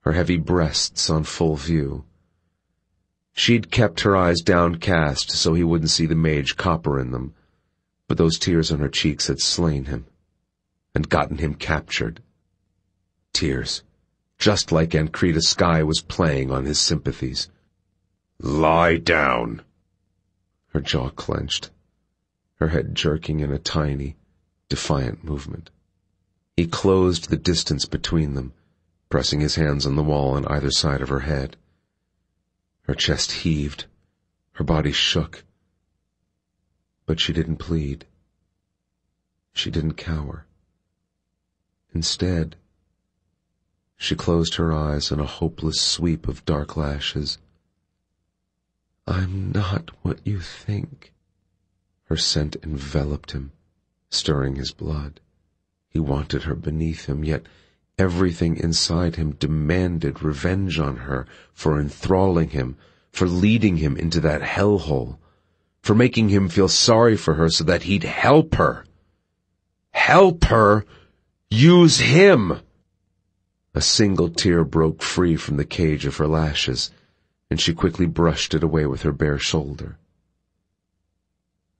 [SPEAKER 2] her heavy breasts on full view. She'd kept her eyes downcast so he wouldn't see the mage copper in them, but those tears on her cheeks had slain him and gotten him captured. Tears, just like Ancreta Skye was playing on his sympathies. Lie down! Her jaw clenched, her head jerking in a tiny, defiant movement. He closed the distance between them, pressing his hands on the wall on either side of her head. Her chest heaved, her body shook. But she didn't plead. She didn't cower. Instead, she closed her eyes in a hopeless sweep of dark lashes. I'm not what you think. Her scent enveloped him, stirring his blood. He wanted her beneath him, yet everything inside him demanded revenge on her for enthralling him, for leading him into that hellhole, for making him feel sorry for her so that he'd help her. Help her! Use him! A single tear broke free from the cage of her lashes, and she quickly brushed it away with her bare shoulder.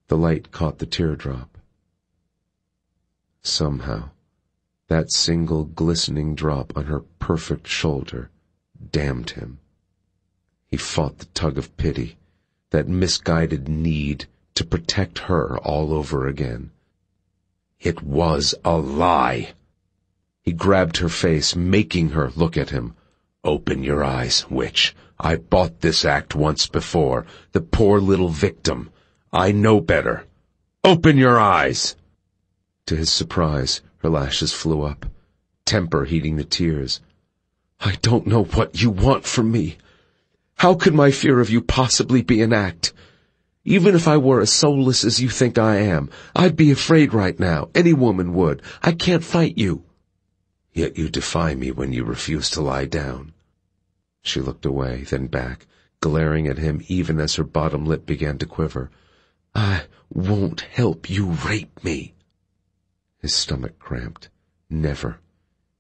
[SPEAKER 2] The light caught the teardrop. Somehow, that single glistening drop on her perfect shoulder damned him. He fought the tug of pity, that misguided need to protect her all over again. It was a lie. He grabbed her face, making her look at him. Open your eyes, witch. I bought this act once before. The poor little victim. I know better. Open your eyes! To his surprise, her lashes flew up, temper heating the tears. I don't know what you want from me. How could my fear of you possibly be an act? Even if I were as soulless as you think I am, I'd be afraid right now. Any woman would. I can't fight you. Yet you defy me when you refuse to lie down. She looked away, then back, glaring at him even as her bottom lip began to quiver. I won't help you rape me. His stomach cramped. Never,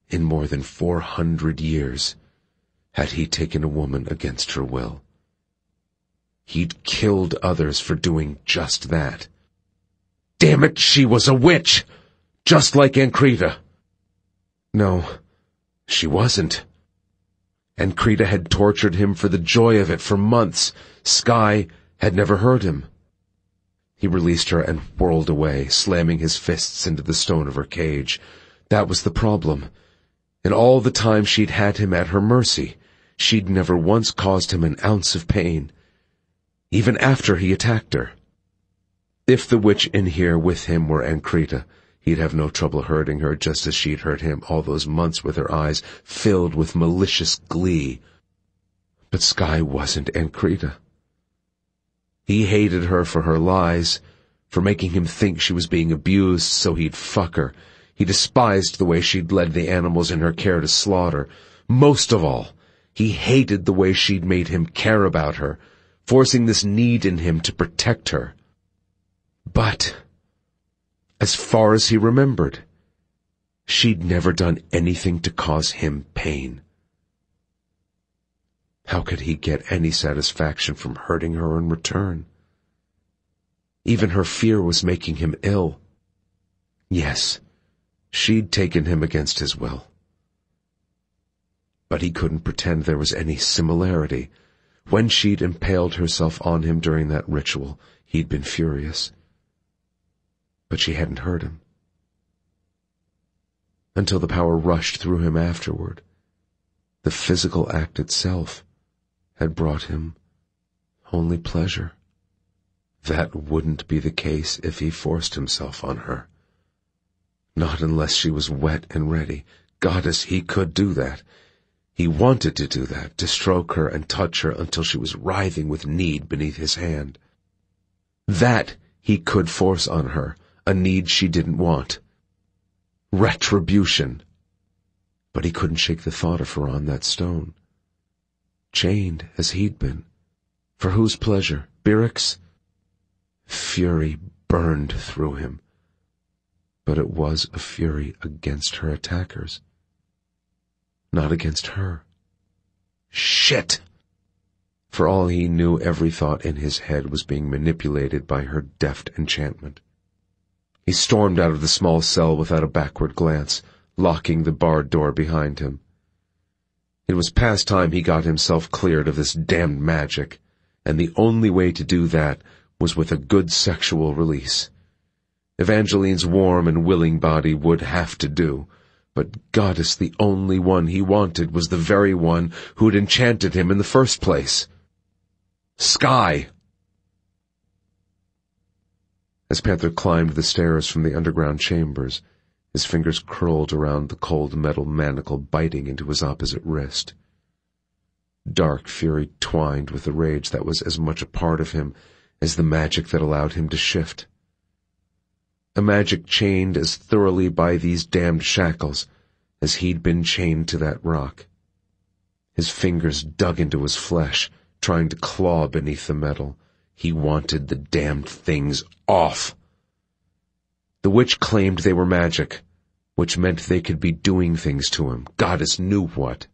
[SPEAKER 2] in more than four hundred years, had he taken a woman against her will. He'd killed others for doing just that. Damn it, she was a witch! just like Ancreta. No, she wasn't. Ancreta had tortured him for the joy of it for months. Skye had never hurt him. He released her and whirled away, slamming his fists into the stone of her cage. That was the problem. In all the time she'd had him at her mercy, she'd never once caused him an ounce of pain. Even after he attacked her. If the witch in here with him were Ancreta, he'd have no trouble hurting her just as she'd hurt him all those months with her eyes filled with malicious glee. But Skye wasn't Ancreta. He hated her for her lies, for making him think she was being abused so he'd fuck her. He despised the way she'd led the animals in her care to slaughter. Most of all, he hated the way she'd made him care about her, forcing this need in him to protect her. But, as far as he remembered, she'd never done anything to cause him pain. How could he get any satisfaction from hurting her in return? Even her fear was making him ill. Yes, she'd taken him against his will. But he couldn't pretend there was any similarity. When she'd impaled herself on him during that ritual, he'd been furious. But she hadn't hurt him. Until the power rushed through him afterward. The physical act itself had brought him only pleasure. That wouldn't be the case if he forced himself on her. Not unless she was wet and ready. Goddess, he could do that. He wanted to do that, to stroke her and touch her until she was writhing with need beneath his hand. That he could force on her, a need she didn't want. Retribution. But he couldn't shake the thought of her on that stone chained as he'd been. For whose pleasure? Beric's? Fury burned through him. But it was a fury against her attackers. Not against her. Shit! For all he knew, every thought in his head was being manipulated by her deft enchantment. He stormed out of the small cell without a backward glance, locking the barred door behind him. It was past time he got himself cleared of this damned magic, and the only way to do that was with a good sexual release. Evangeline's warm and willing body would have to do, but Goddess, the only one he wanted was the very one who'd enchanted him in the first place. Skye! As Panther climbed the stairs from the underground chambers, his fingers curled around the cold metal manacle biting into his opposite wrist. Dark fury twined with the rage that was as much a part of him as the magic that allowed him to shift. A magic chained as thoroughly by these damned shackles as he'd been chained to that rock. His fingers dug into his flesh, trying to claw beneath the metal. He wanted the damned things off. The witch claimed they were magic, which meant they could be doing things to him, goddess knew what.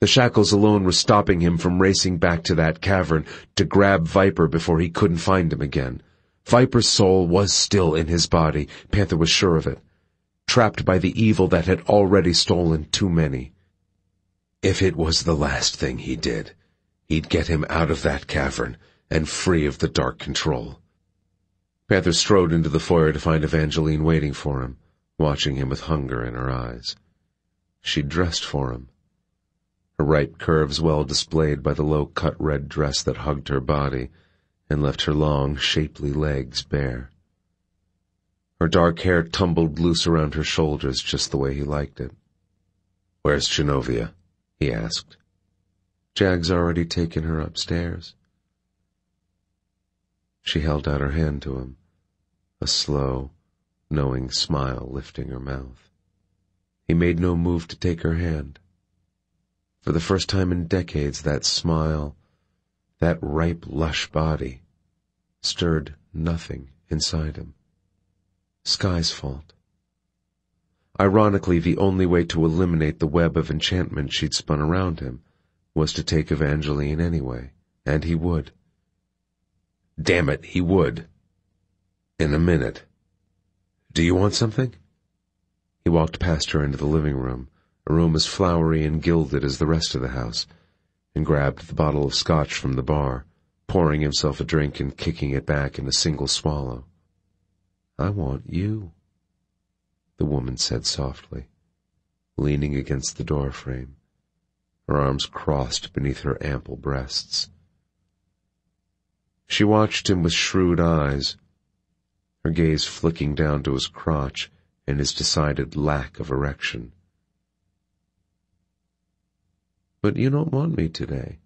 [SPEAKER 2] The shackles alone were stopping him from racing back to that cavern to grab Viper before he couldn't find him again. Viper's soul was still in his body, Panther was sure of it, trapped by the evil that had already stolen too many. If it was the last thing he did, he'd get him out of that cavern and free of the dark control. Panther strode into the foyer to find Evangeline waiting for him watching him with hunger in her eyes. She dressed for him, her ripe curves well displayed by the low-cut red dress that hugged her body and left her long, shapely legs bare. Her dark hair tumbled loose around her shoulders just the way he liked it. Where's Genovia? he asked. Jag's already taken her upstairs. She held out her hand to him, a slow, knowing smile lifting her mouth. He made no move to take her hand. For the first time in decades, that smile, that ripe, lush body, stirred nothing inside him. Skye's fault. Ironically, the only way to eliminate the web of enchantment she'd spun around him was to take Evangeline anyway, and he would. Damn it, he would. In a minute. Do you want something? He walked past her into the living room, a room as flowery and gilded as the rest of the house, and grabbed the bottle of scotch from the bar, pouring himself a drink and kicking it back in a single swallow. I want you, the woman said softly, leaning against the door frame, her arms crossed beneath her ample breasts. She watched him with shrewd eyes, her gaze flicking down to his crotch and his decided lack of erection. But you don't want me today.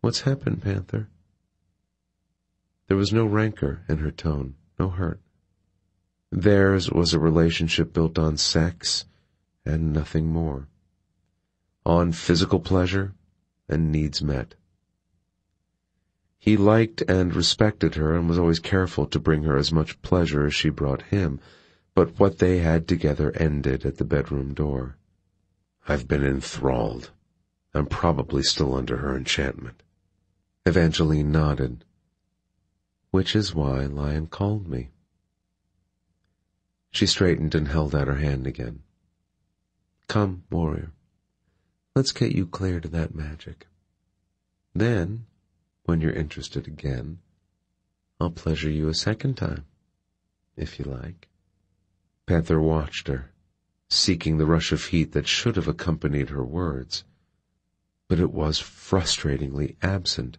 [SPEAKER 2] What's happened, Panther? There was no rancor in her tone, no hurt. Theirs was a relationship built on sex and nothing more. On physical pleasure and needs met. He liked and respected her and was always careful to bring her as much pleasure as she brought him, but what they had together ended at the bedroom door. I've been enthralled. I'm probably still under her enchantment. Evangeline nodded. Which is why Lion called me. She straightened and held out her hand again. Come, warrior. Let's get you clear to that magic. Then, when you're interested again, I'll pleasure you a second time, if you like. Panther watched her, seeking the rush of heat that should have accompanied her words, but it was frustratingly absent.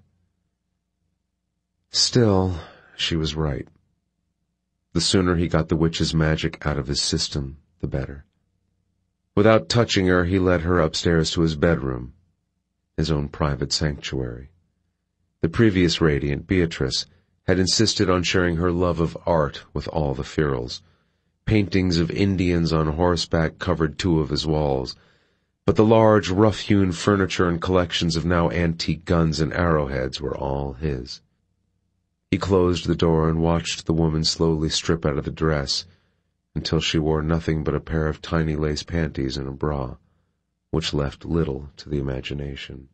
[SPEAKER 2] Still, she was right. The sooner he got the witch's magic out of his system, the better. Without touching her, he led her upstairs to his bedroom, his own private sanctuary. The previous radiant, Beatrice, had insisted on sharing her love of art with all the Ferals, Paintings of Indians on horseback covered two of his walls, but the large, rough-hewn furniture and collections of now antique guns and arrowheads were all his. He closed the door and watched the woman slowly strip out of the dress until she wore nothing but a pair of tiny lace panties and a bra, which left little to the imagination.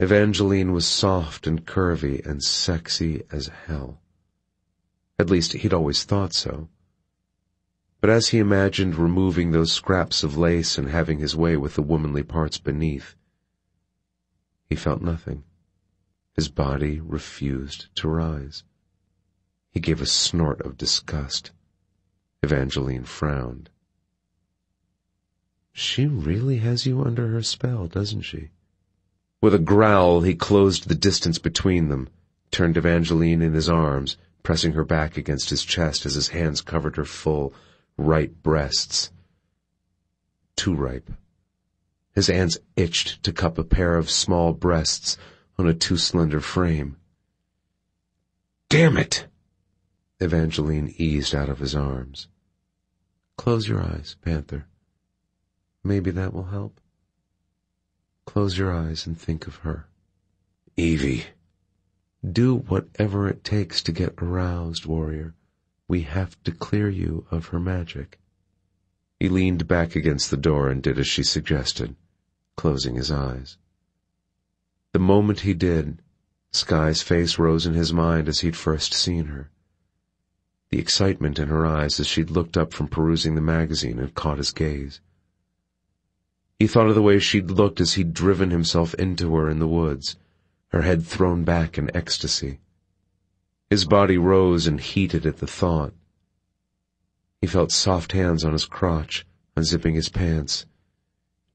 [SPEAKER 2] Evangeline was soft and curvy and sexy as hell. At least he'd always thought so. But as he imagined removing those scraps of lace and having his way with the womanly parts beneath, he felt nothing. His body refused to rise. He gave a snort of disgust. Evangeline frowned. She really has you under her spell, doesn't she? With a growl, he closed the distance between them, turned Evangeline in his arms, pressing her back against his chest as his hands covered her full, ripe breasts. Too ripe. His hands itched to cup a pair of small breasts on a too slender frame. Damn it! Evangeline eased out of his arms. Close your eyes, Panther. Maybe that will help. Close your eyes and think of her. Evie. Do whatever it takes to get aroused, warrior. We have to clear you of her magic. He leaned back against the door and did as she suggested, closing his eyes. The moment he did, Skye's face rose in his mind as he'd first seen her. The excitement in her eyes as she'd looked up from perusing the magazine had caught his gaze. He thought of the way she'd looked as he'd driven himself into her in the woods, her head thrown back in ecstasy. His body rose and heated at the thought. He felt soft hands on his crotch, unzipping his pants,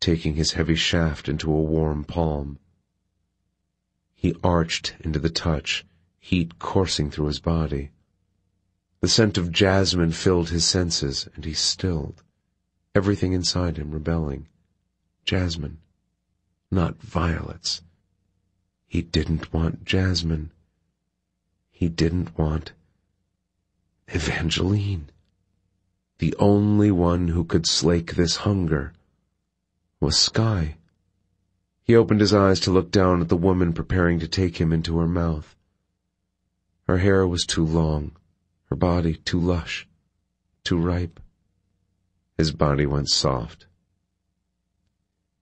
[SPEAKER 2] taking his heavy shaft into a warm palm. He arched into the touch, heat coursing through his body. The scent of jasmine filled his senses, and he stilled, everything inside him rebelling. Jasmine, not violets. He didn't want jasmine. He didn't want Evangeline. The only one who could slake this hunger was Skye. He opened his eyes to look down at the woman preparing to take him into her mouth. Her hair was too long, her body too lush, too ripe. His body went soft.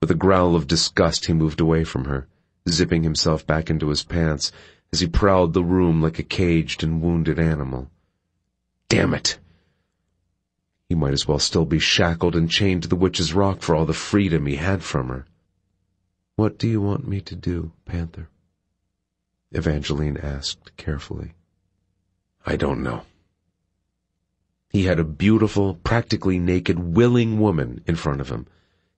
[SPEAKER 2] With a growl of disgust, he moved away from her, zipping himself back into his pants as he prowled the room like a caged and wounded animal. Damn it! He might as well still be shackled and chained to the witch's rock for all the freedom he had from her.
[SPEAKER 3] What do you want me to do, Panther?
[SPEAKER 2] Evangeline asked carefully.
[SPEAKER 3] I don't know.
[SPEAKER 2] He had a beautiful, practically naked, willing woman in front of him,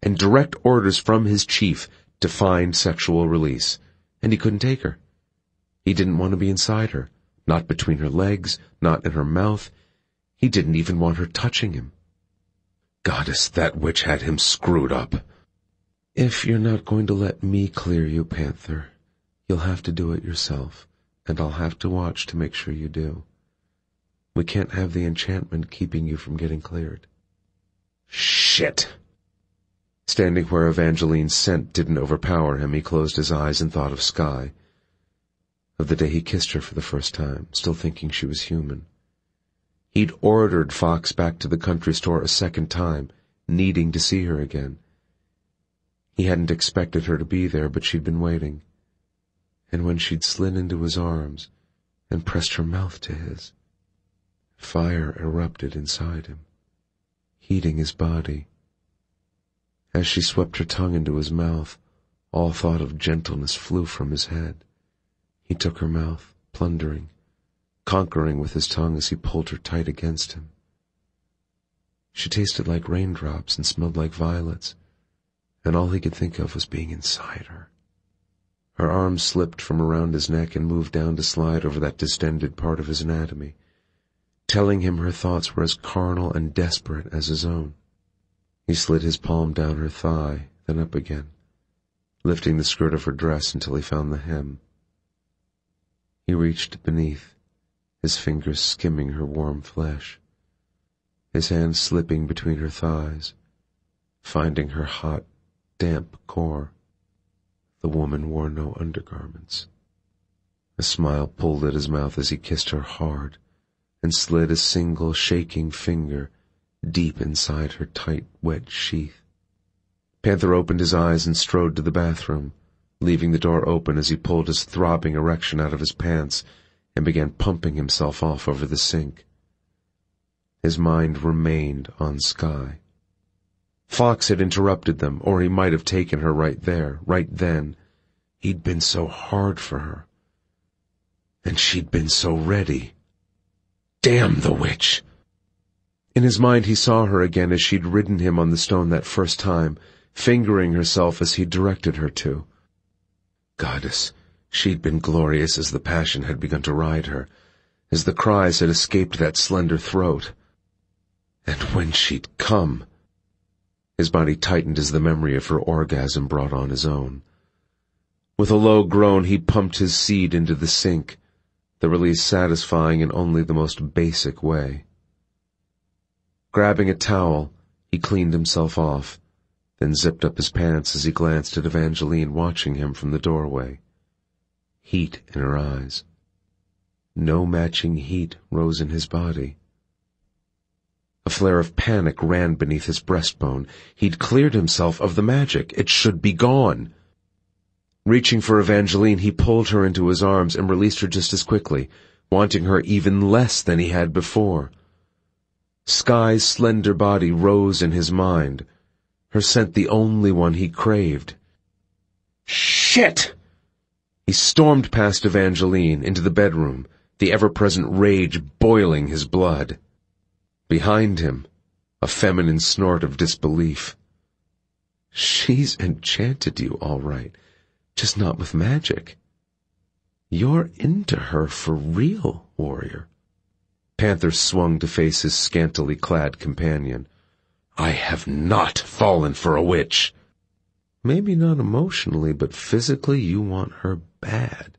[SPEAKER 2] and direct orders from his chief to find sexual release, and he couldn't take her. He didn't want to be inside her, not between her legs, not in her mouth. He didn't even want her touching him.
[SPEAKER 3] Goddess, that witch had him screwed up.
[SPEAKER 2] If you're not going to let me clear you, Panther, you'll have to do it yourself, and I'll have to watch to make sure you do. We can't have the enchantment keeping you from getting cleared.
[SPEAKER 3] Shit!
[SPEAKER 2] Standing where Evangeline's scent didn't overpower him, he closed his eyes and thought of Skye. Of the day he kissed her for the first time, still thinking she was human. He'd ordered Fox back to the country store a second time, needing to see her again. He hadn't expected her to be there, but she'd been waiting. And when she'd slid into his arms and pressed her mouth to his, fire erupted inside him, heating his body. As she swept her tongue into his mouth, all thought of gentleness flew from his head. He took her mouth, plundering, conquering with his tongue as he pulled her tight against him. She tasted like raindrops and smelled like violets, and all he could think of was being inside her. Her arms slipped from around his neck and moved down to slide over that distended part of his anatomy, telling him her thoughts were as carnal and desperate as his own. He slid his palm down her thigh, then up again, lifting the skirt of her dress until he found the hem. He reached beneath, his fingers skimming her warm flesh, his hand slipping between her thighs, finding her hot, damp core. The woman wore no undergarments. A smile pulled at his mouth as he kissed her hard and slid a single shaking finger deep inside her tight, wet sheath. Panther opened his eyes and strode to the bathroom, leaving the door open as he pulled his throbbing erection out of his pants and began pumping himself off over the sink. His mind remained on Skye. Fox had interrupted them, or he might have taken her right there, right then. He'd been so hard for her. And she'd been so ready. Damn the witch! In his mind he saw her again as she'd ridden him on the stone that first time, fingering herself as he'd directed her to. Goddess, she'd been glorious as the passion had begun to ride her, as the cries had escaped that slender throat. And when she'd come... His body tightened as the memory of her orgasm brought on his own. With a low groan he pumped his seed into the sink, the release satisfying in only the most basic way. Grabbing a towel, he cleaned himself off, then zipped up his pants as he glanced at Evangeline watching him from the doorway. Heat in her eyes. No matching heat rose in his body. A flare of panic ran beneath his breastbone. He'd cleared himself of the magic. It should be gone. Reaching for Evangeline, he pulled her into his arms and released her just as quickly, wanting her even less than he had before. Skye's slender body rose in his mind, her scent the only one he craved. Shit! He stormed past Evangeline into the bedroom, the ever-present rage boiling his blood. Behind him, a feminine snort of disbelief. She's enchanted you, all right, just not with magic. You're into her for real, warrior. Panther swung to face his scantily clad companion. I have not fallen for a witch. Maybe not emotionally, but physically you want her bad.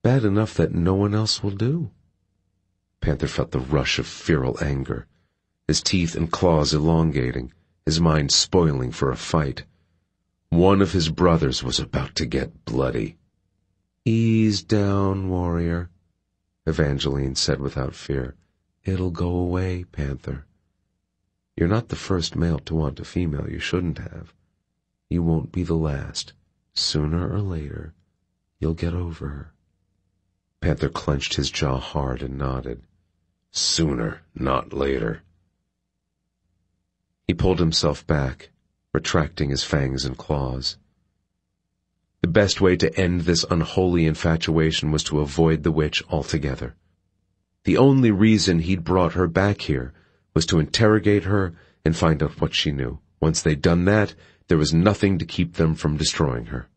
[SPEAKER 2] Bad enough that no one else will do. Panther felt the rush of feral anger, his teeth and claws elongating, his mind spoiling for a fight. One of his brothers was about to get bloody. Ease down, warrior, Evangeline said without fear. It'll go away, Panther. You're not the first male to want a female you shouldn't have. You won't be the last. Sooner or later, you'll get over her. Panther clenched his jaw hard and nodded. Sooner, not later. He pulled himself back, retracting his fangs and claws. The best way to end this unholy infatuation was to avoid the witch altogether. The only reason he'd brought her back here was to interrogate her and find out what she knew. Once they'd done that, there was nothing to keep them from destroying her.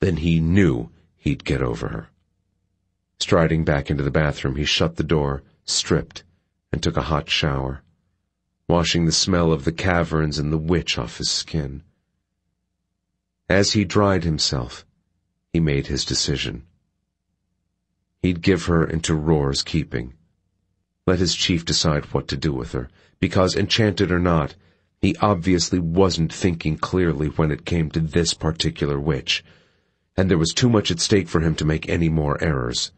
[SPEAKER 2] Then he knew he'd get over her. Striding back into the bathroom, he shut the door, stripped, and took a hot shower, washing the smell of the caverns and the witch off his skin. As he dried himself, he made his decision. He'd give her into Roar's keeping. Let his chief decide what to do with her, because, enchanted or not, he obviously wasn't thinking clearly when it came to this particular witch, and there was too much at stake for him to make any more errors.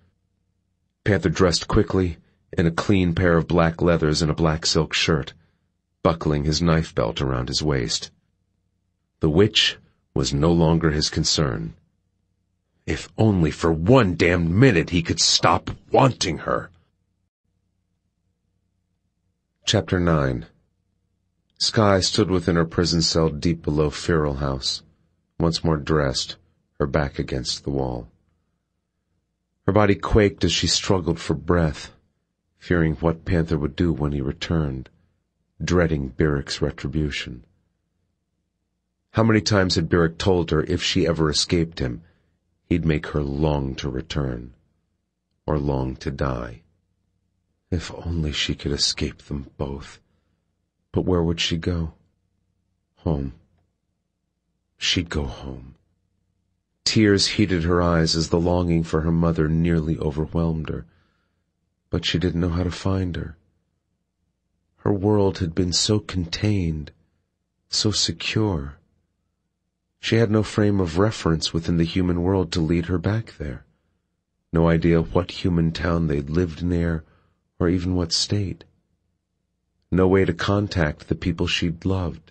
[SPEAKER 2] Panther dressed quickly, in a clean pair of black leathers and a black silk shirt, buckling his knife belt around his waist. The witch was no longer his concern. If only for one damned minute he could stop wanting her. Chapter 9 Skye stood within her prison cell deep below Feral House, once more dressed, her back against the wall. Her body quaked as she struggled for breath, fearing what Panther would do when he returned, dreading Beric's retribution. How many times had Beric told her if she ever escaped him, he'd make her long to return, or long to die. If only she could escape them both. But where would she go? Home. She'd go home. Tears heated her eyes as the longing for her mother nearly overwhelmed her. But she didn't know how to find her. Her world had been so contained, so secure. She had no frame of reference within the human world to lead her back there. No idea what human town they'd lived near, or even what state. No way to contact the people she'd loved.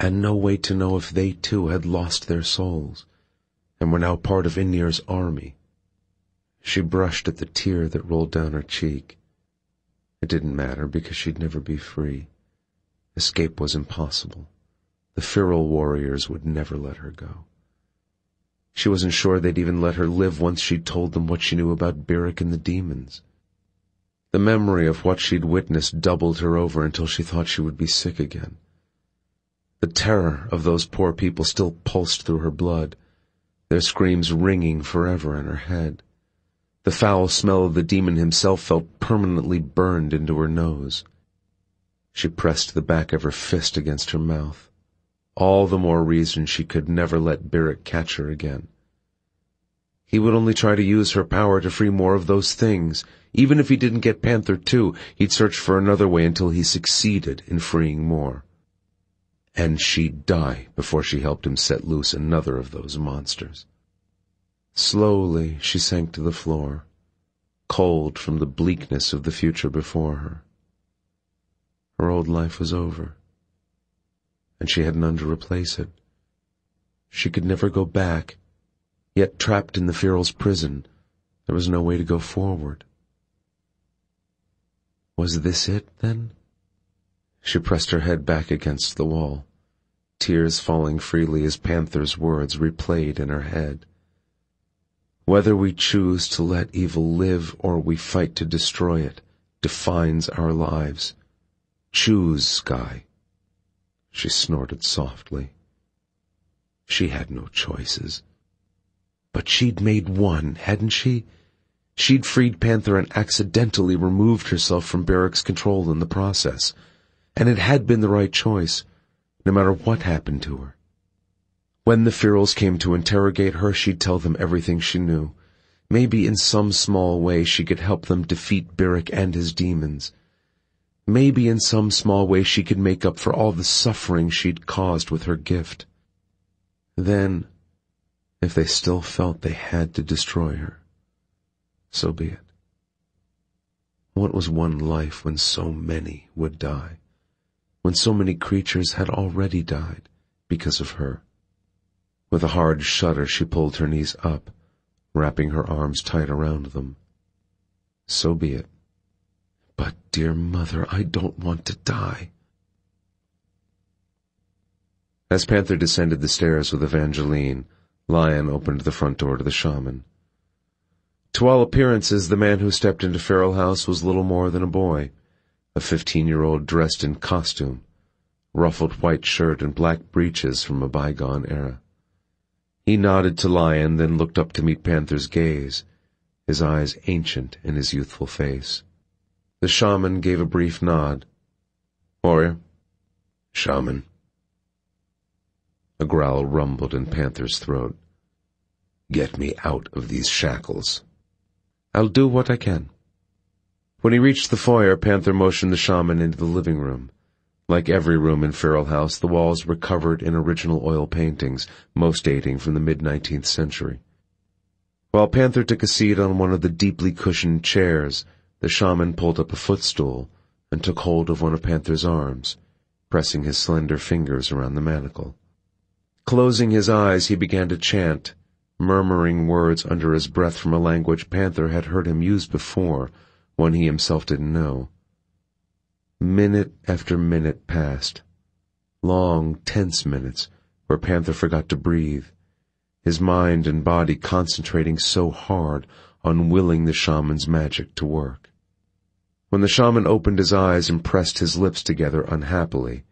[SPEAKER 2] And no way to know if they too had lost their souls, and were now part of Inir's army. She brushed at the tear that rolled down her cheek. It didn't matter because she'd never be free. Escape was impossible. The feral warriors would never let her go. She wasn't sure they'd even let her live once she'd told them what she knew about Beric and the demons. The memory of what she'd witnessed doubled her over until she thought she would be sick again. The terror of those poor people still pulsed through her blood, their screams ringing forever in her head. The foul smell of the demon himself felt permanently burned into her nose. She pressed the back of her fist against her mouth all the more reason she could never let Beric catch her again. He would only try to use her power to free more of those things. Even if he didn't get Panther too, he'd search for another way until he succeeded in freeing more. And she'd die before she helped him set loose another of those monsters. Slowly she sank to the floor, cold from the bleakness of the future before her. Her old life was over and she had none to replace it. She could never go back, yet trapped in the Feral's prison, there was no way to go forward. Was this it, then? She pressed her head back against the wall, tears falling freely as Panther's words replayed in her head. Whether we choose to let evil live or we fight to destroy it defines our lives. Choose, Skye. She snorted softly. She had no choices. But she'd made one, hadn't she? She'd freed Panther and accidentally removed herself from Beric's control in the process. And it had been the right choice, no matter what happened to her. When the Ferals came to interrogate her, she'd tell them everything she knew. Maybe in some small way she could help them defeat Beric and his demons. Maybe in some small way she could make up for all the suffering she'd caused with her gift. Then, if they still felt they had to destroy her, so be it. What was one life when so many would die? When so many creatures had already died because of her? With a hard shudder she pulled her knees up, wrapping her arms tight around them. So be it. But, dear mother, I don't want to die. As Panther descended the stairs with Evangeline, Lion opened the front door to the shaman. To all appearances, the man who stepped into Feral House was little more than a boy, a fifteen-year-old dressed in costume, ruffled white shirt and black breeches from a bygone era. He nodded to Lion, then looked up to meet Panther's gaze, his eyes ancient in his youthful face. The shaman gave a brief nod. Warrior?
[SPEAKER 3] Shaman.
[SPEAKER 2] A growl rumbled in Panther's throat.
[SPEAKER 3] Get me out of these shackles.
[SPEAKER 2] I'll do what I can. When he reached the foyer, Panther motioned the shaman into the living room. Like every room in Feral House, the walls were covered in original oil paintings, most dating from the mid-19th century. While Panther took a seat on one of the deeply cushioned chairs, the shaman pulled up a footstool and took hold of one of Panther's arms, pressing his slender fingers around the manacle. Closing his eyes, he began to chant, murmuring words under his breath from a language Panther had heard him use before, one he himself didn't know. Minute after minute passed. Long, tense minutes, where Panther forgot to breathe, his mind and body concentrating so hard on willing the shaman's magic to work. When the shaman opened his eyes and pressed his lips together unhappily,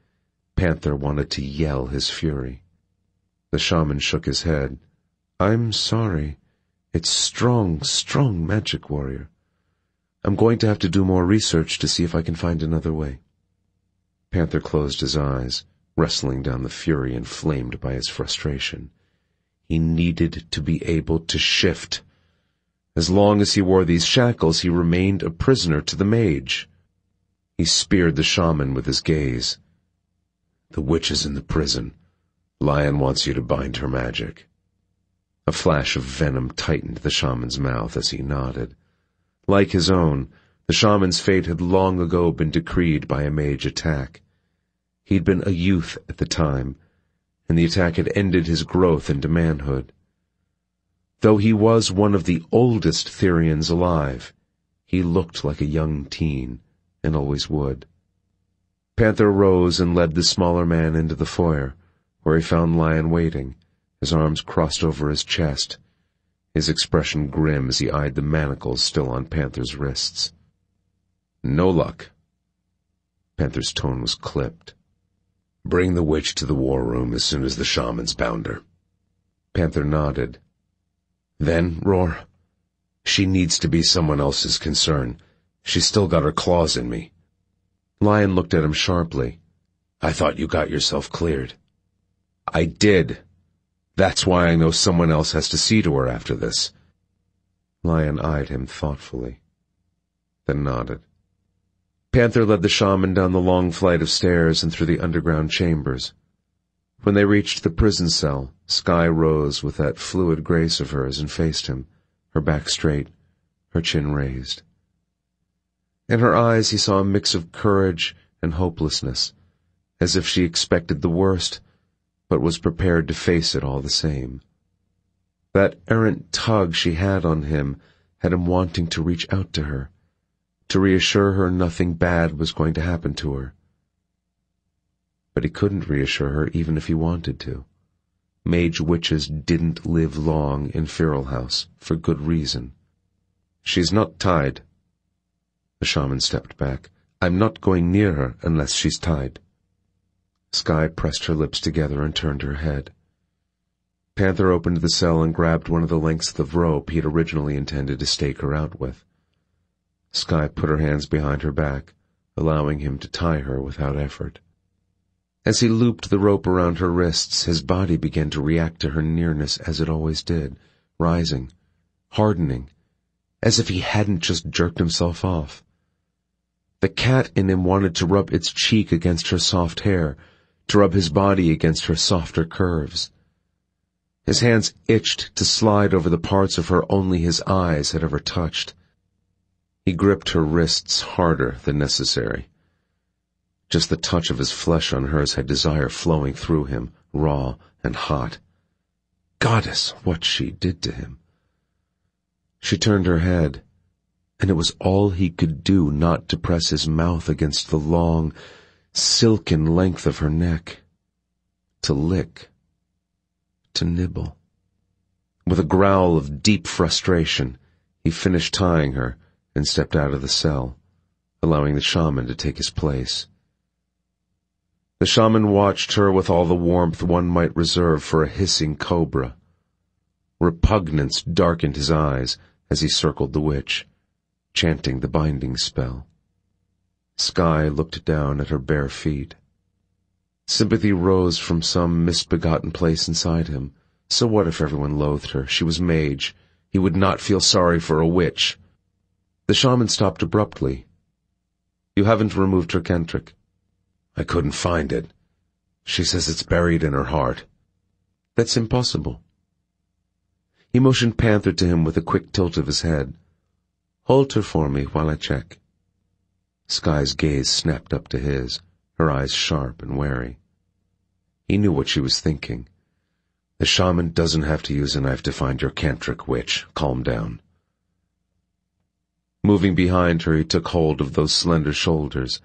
[SPEAKER 2] Panther wanted to yell his fury. The shaman shook his head. I'm sorry. It's strong, strong magic, warrior. I'm going to have to do more research to see if I can find another way. Panther closed his eyes, wrestling down the fury inflamed by his frustration. He needed to be able to shift. As long as he wore these shackles, he remained a prisoner to the mage. He speared the shaman with his gaze. The witch is in the prison. Lion wants you to bind her magic. A flash of venom tightened the shaman's mouth as he nodded. Like his own, the shaman's fate had long ago been decreed by a mage attack. He'd been a youth at the time, and the attack had ended his growth into manhood. Though he was one of the oldest Therians alive, he looked like a young teen, and always would. Panther rose and led the smaller man into the foyer where he found Lion waiting, his arms crossed over his chest, his expression grim as he eyed the manacles still on Panther's wrists. No luck. Panther's tone was clipped.
[SPEAKER 3] Bring the witch to the war room as soon as the shaman's bound her.
[SPEAKER 2] Panther nodded.
[SPEAKER 3] Then, Roar, she needs to be someone else's concern. She's still got her claws in me.
[SPEAKER 2] Lion looked at him sharply.
[SPEAKER 3] I thought you got yourself cleared.
[SPEAKER 2] I did. That's why I know someone else has to see to her after this. Lion eyed him thoughtfully, then nodded. Panther led the shaman down the long flight of stairs and through the underground chambers. When they reached the prison cell, Skye rose with that fluid grace of hers and faced him, her back straight, her chin raised. In her eyes he saw a mix of courage and hopelessness, as if she expected the worst but was prepared to face it all the same. That errant tug she had on him had him wanting to reach out to her, to reassure her nothing bad was going to happen to her. But he couldn't reassure her even if he wanted to. Mage witches didn't live long in Feral House, for good reason. She's not tied. The shaman stepped back. I'm not going near her unless she's tied. Skye pressed her lips together and turned her head. Panther opened the cell and grabbed one of the lengths of rope he'd originally intended to stake her out with. Skye put her hands behind her back, allowing him to tie her without effort. As he looped the rope around her wrists, his body began to react to her nearness as it always did, rising, hardening, as if he hadn't just jerked himself off. The cat in him wanted to rub its cheek against her soft hair, to rub his body against her softer curves. His hands itched to slide over the parts of her only his eyes had ever touched. He gripped her wrists harder than necessary. Just the touch of his flesh on hers had desire flowing through him, raw and hot. Goddess, what she did to him. She turned her head, and it was all he could do not to press his mouth against the long, silken length of her neck. to lick, to nibble. With a growl of deep frustration, he finished tying her and stepped out of the cell, allowing the shaman to take his place. The shaman watched her with all the warmth one might reserve for a hissing cobra. Repugnance darkened his eyes as he circled the witch, chanting the binding spell. Skye looked down at her bare feet. Sympathy rose from some misbegotten place inside him. So what if everyone loathed her? She was mage. He would not feel sorry for a witch. The shaman stopped abruptly. You haven't removed her cantric. I couldn't find it. She says it's buried in her heart. That's impossible. He motioned Panther to him with a quick tilt of his head. Hold her for me while I check. Skye's gaze snapped up to his, her eyes sharp and wary. He knew what she was thinking. The shaman doesn't have to use a knife to find your cantric witch. Calm down. Moving behind her, he took hold of those slender shoulders,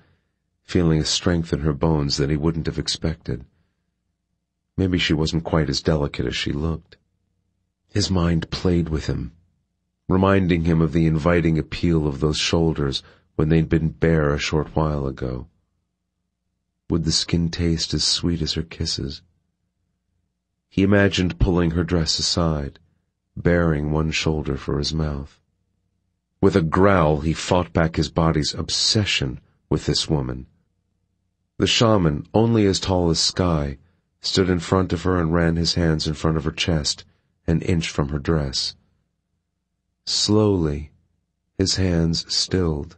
[SPEAKER 2] feeling a strength in her bones that he wouldn't have expected. Maybe she wasn't quite as delicate as she looked. His mind played with him, reminding him of the inviting appeal of those shoulders when they'd been bare a short while ago. Would the skin taste as sweet as her kisses? He imagined pulling her dress aside, baring one shoulder for his mouth. With a growl, he fought back his body's obsession with this woman. The shaman, only as tall as Skye, stood in front of her and ran his hands in front of her chest, an inch from her dress. Slowly, his hands stilled,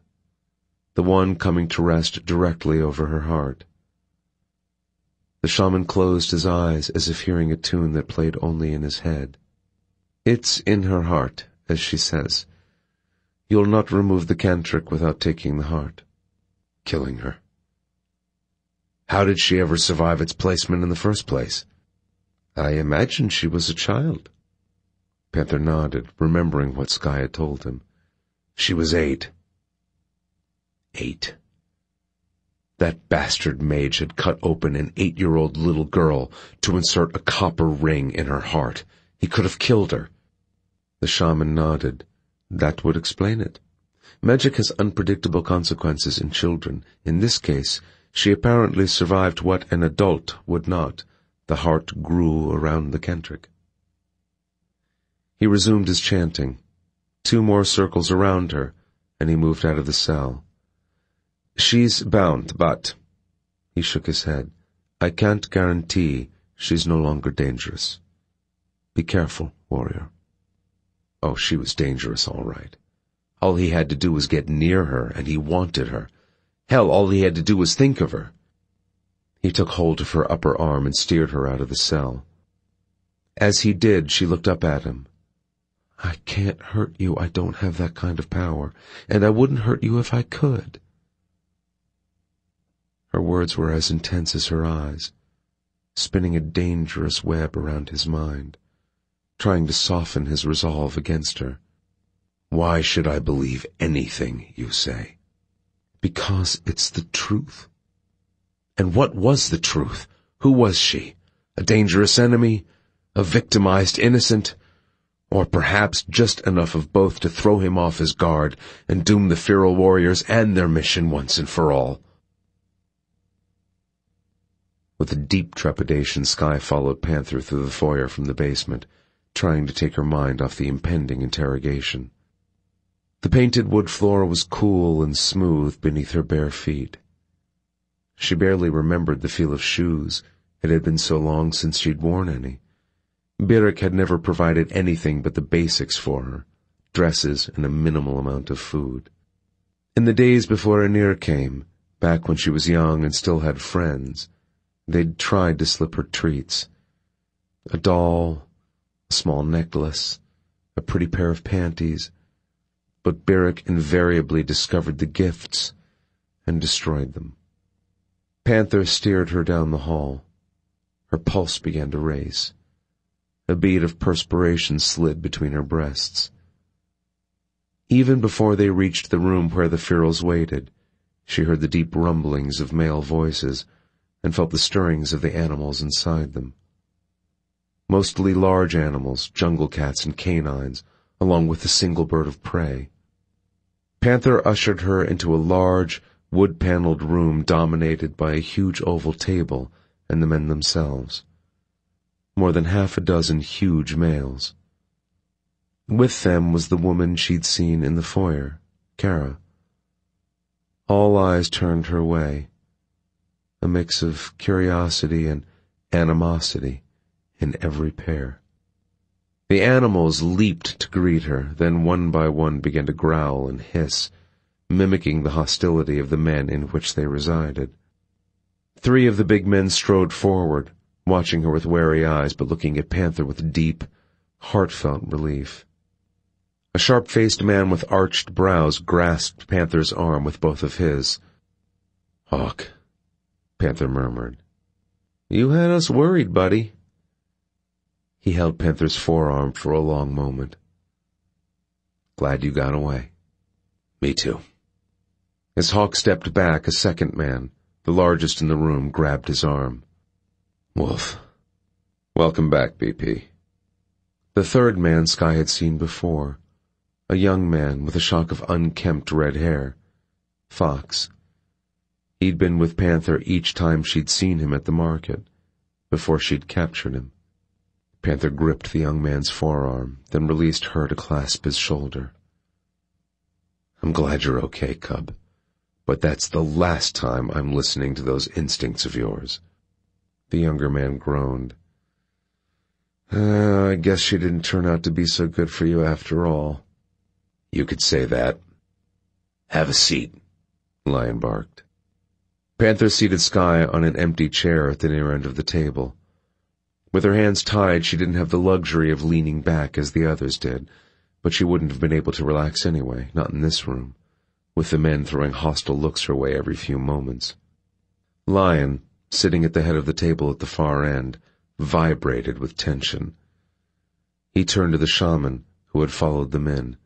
[SPEAKER 2] the one coming to rest directly over her heart. The shaman closed his eyes as if hearing a tune that played only in his head. It's in her heart, as she says. You'll not remove the cantric without taking the heart. Killing her. How did she ever survive its placement in the first place? I imagine she was a child. Panther nodded, remembering what Skye had told him. She was eight. Eight. That bastard mage had cut open an eight-year-old little girl to insert a copper ring in her heart. He could have killed her. The shaman nodded. That would explain it. Magic has unpredictable consequences in children. In this case, she apparently survived what an adult would not. The heart grew around the cantric. He resumed his chanting. Two more circles around her, and he moved out of the cell. She's bound, but... He shook his head. I can't guarantee she's no longer dangerous. Be careful, warrior. Oh, she was dangerous, all right. All he had to do was get near her, and he wanted her. Hell, all he had to do was think of her. He took hold of her upper arm and steered her out of the cell. As he did, she looked up at him. I can't hurt you. I don't have that kind of power, and I wouldn't hurt you if I could. Her words were as intense as her eyes, spinning a dangerous web around his mind, trying to soften his resolve against her. Why should I believe anything you say? Because it's the truth. And what was the truth? Who was she? A dangerous enemy? A victimized innocent? Or perhaps just enough of both to throw him off his guard and doom the feral warriors and their mission once and for all? With a deep trepidation, Skye followed Panther through the foyer from the basement, trying to take her mind off the impending interrogation. The painted wood floor was cool and smooth beneath her bare feet. She barely remembered the feel of shoes. It had been so long since she'd worn any. Beric had never provided anything but the basics for her, dresses and a minimal amount of food. In the days before Inir came, back when she was young and still had friends, They'd tried to slip her treats. A doll, a small necklace, a pretty pair of panties. But Beric invariably discovered the gifts and destroyed them. Panther steered her down the hall. Her pulse began to race. A bead of perspiration slid between her breasts. Even before they reached the room where the ferals waited, she heard the deep rumblings of male voices and felt the stirrings of the animals inside them. Mostly large animals, jungle cats and canines, along with a single bird of prey. Panther ushered her into a large, wood-paneled room dominated by a huge oval table and the men themselves. More than half a dozen huge males. With them was the woman she'd seen in the foyer, Kara. All eyes turned her way, a mix of curiosity and animosity in every pair. The animals leaped to greet her, then one by one began to growl and hiss, mimicking the hostility of the men in which they resided. Three of the big men strode forward, watching her with wary eyes but looking at Panther with deep, heartfelt relief. A sharp-faced man with arched brows grasped Panther's arm with both of his.
[SPEAKER 3] Hawk,
[SPEAKER 2] Panther murmured. You had us worried, buddy. He held Panther's forearm for a long moment. Glad you got away.
[SPEAKER 3] Me too.
[SPEAKER 2] As Hawk stepped back, a second man, the largest in the room, grabbed his arm.
[SPEAKER 3] Wolf.
[SPEAKER 2] Welcome back, BP. The third man Skye had seen before a young man with a shock of unkempt red hair. Fox. He'd been with Panther each time she'd seen him at the market, before she'd captured him. Panther gripped the young man's forearm, then released her to clasp his shoulder.
[SPEAKER 3] I'm glad you're okay, Cub, but that's the last time I'm listening to those instincts of yours.
[SPEAKER 2] The younger man groaned. Uh, I guess she didn't turn out to be so good for you after all.
[SPEAKER 3] You could say that. Have a seat, Lion barked.
[SPEAKER 2] Panther seated Skye on an empty chair at the near end of the table. With her hands tied, she didn't have the luxury of leaning back as the others did, but she wouldn't have been able to relax anyway, not in this room, with the men throwing hostile looks her way every few moments. Lion, sitting at the head of the table at the far end, vibrated with tension. He turned to the shaman, who had followed them in.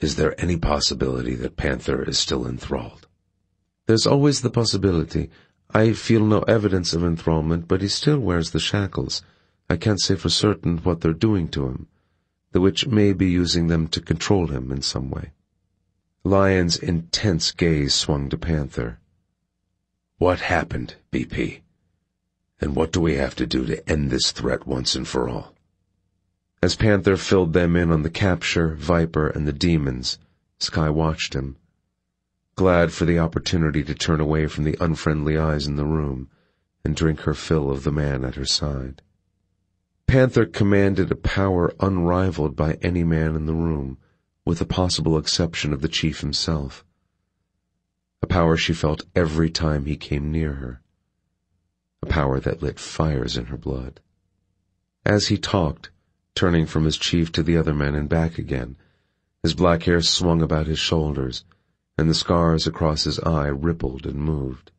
[SPEAKER 3] Is there any possibility that Panther is still enthralled?
[SPEAKER 2] There's always the possibility. I feel no evidence of enthrallment, but he still wears the shackles. I can't say for certain what they're doing to him. The witch may be using them to control him in some way. Lion's intense gaze swung to Panther.
[SPEAKER 3] What happened, BP? And what do we have to do to end this threat once and for all?
[SPEAKER 2] As Panther filled them in on the capture, Viper, and the demons, Skye watched him, glad for the opportunity to turn away from the unfriendly eyes in the room and drink her fill of the man at her side. Panther commanded a power unrivaled by any man in the room, with the possible exception of the chief himself. A power she felt every time he came near her. A power that lit fires in her blood. As he talked, turning from his chief to the other men and back again. His black hair swung about his shoulders, and the scars across his eye rippled and moved.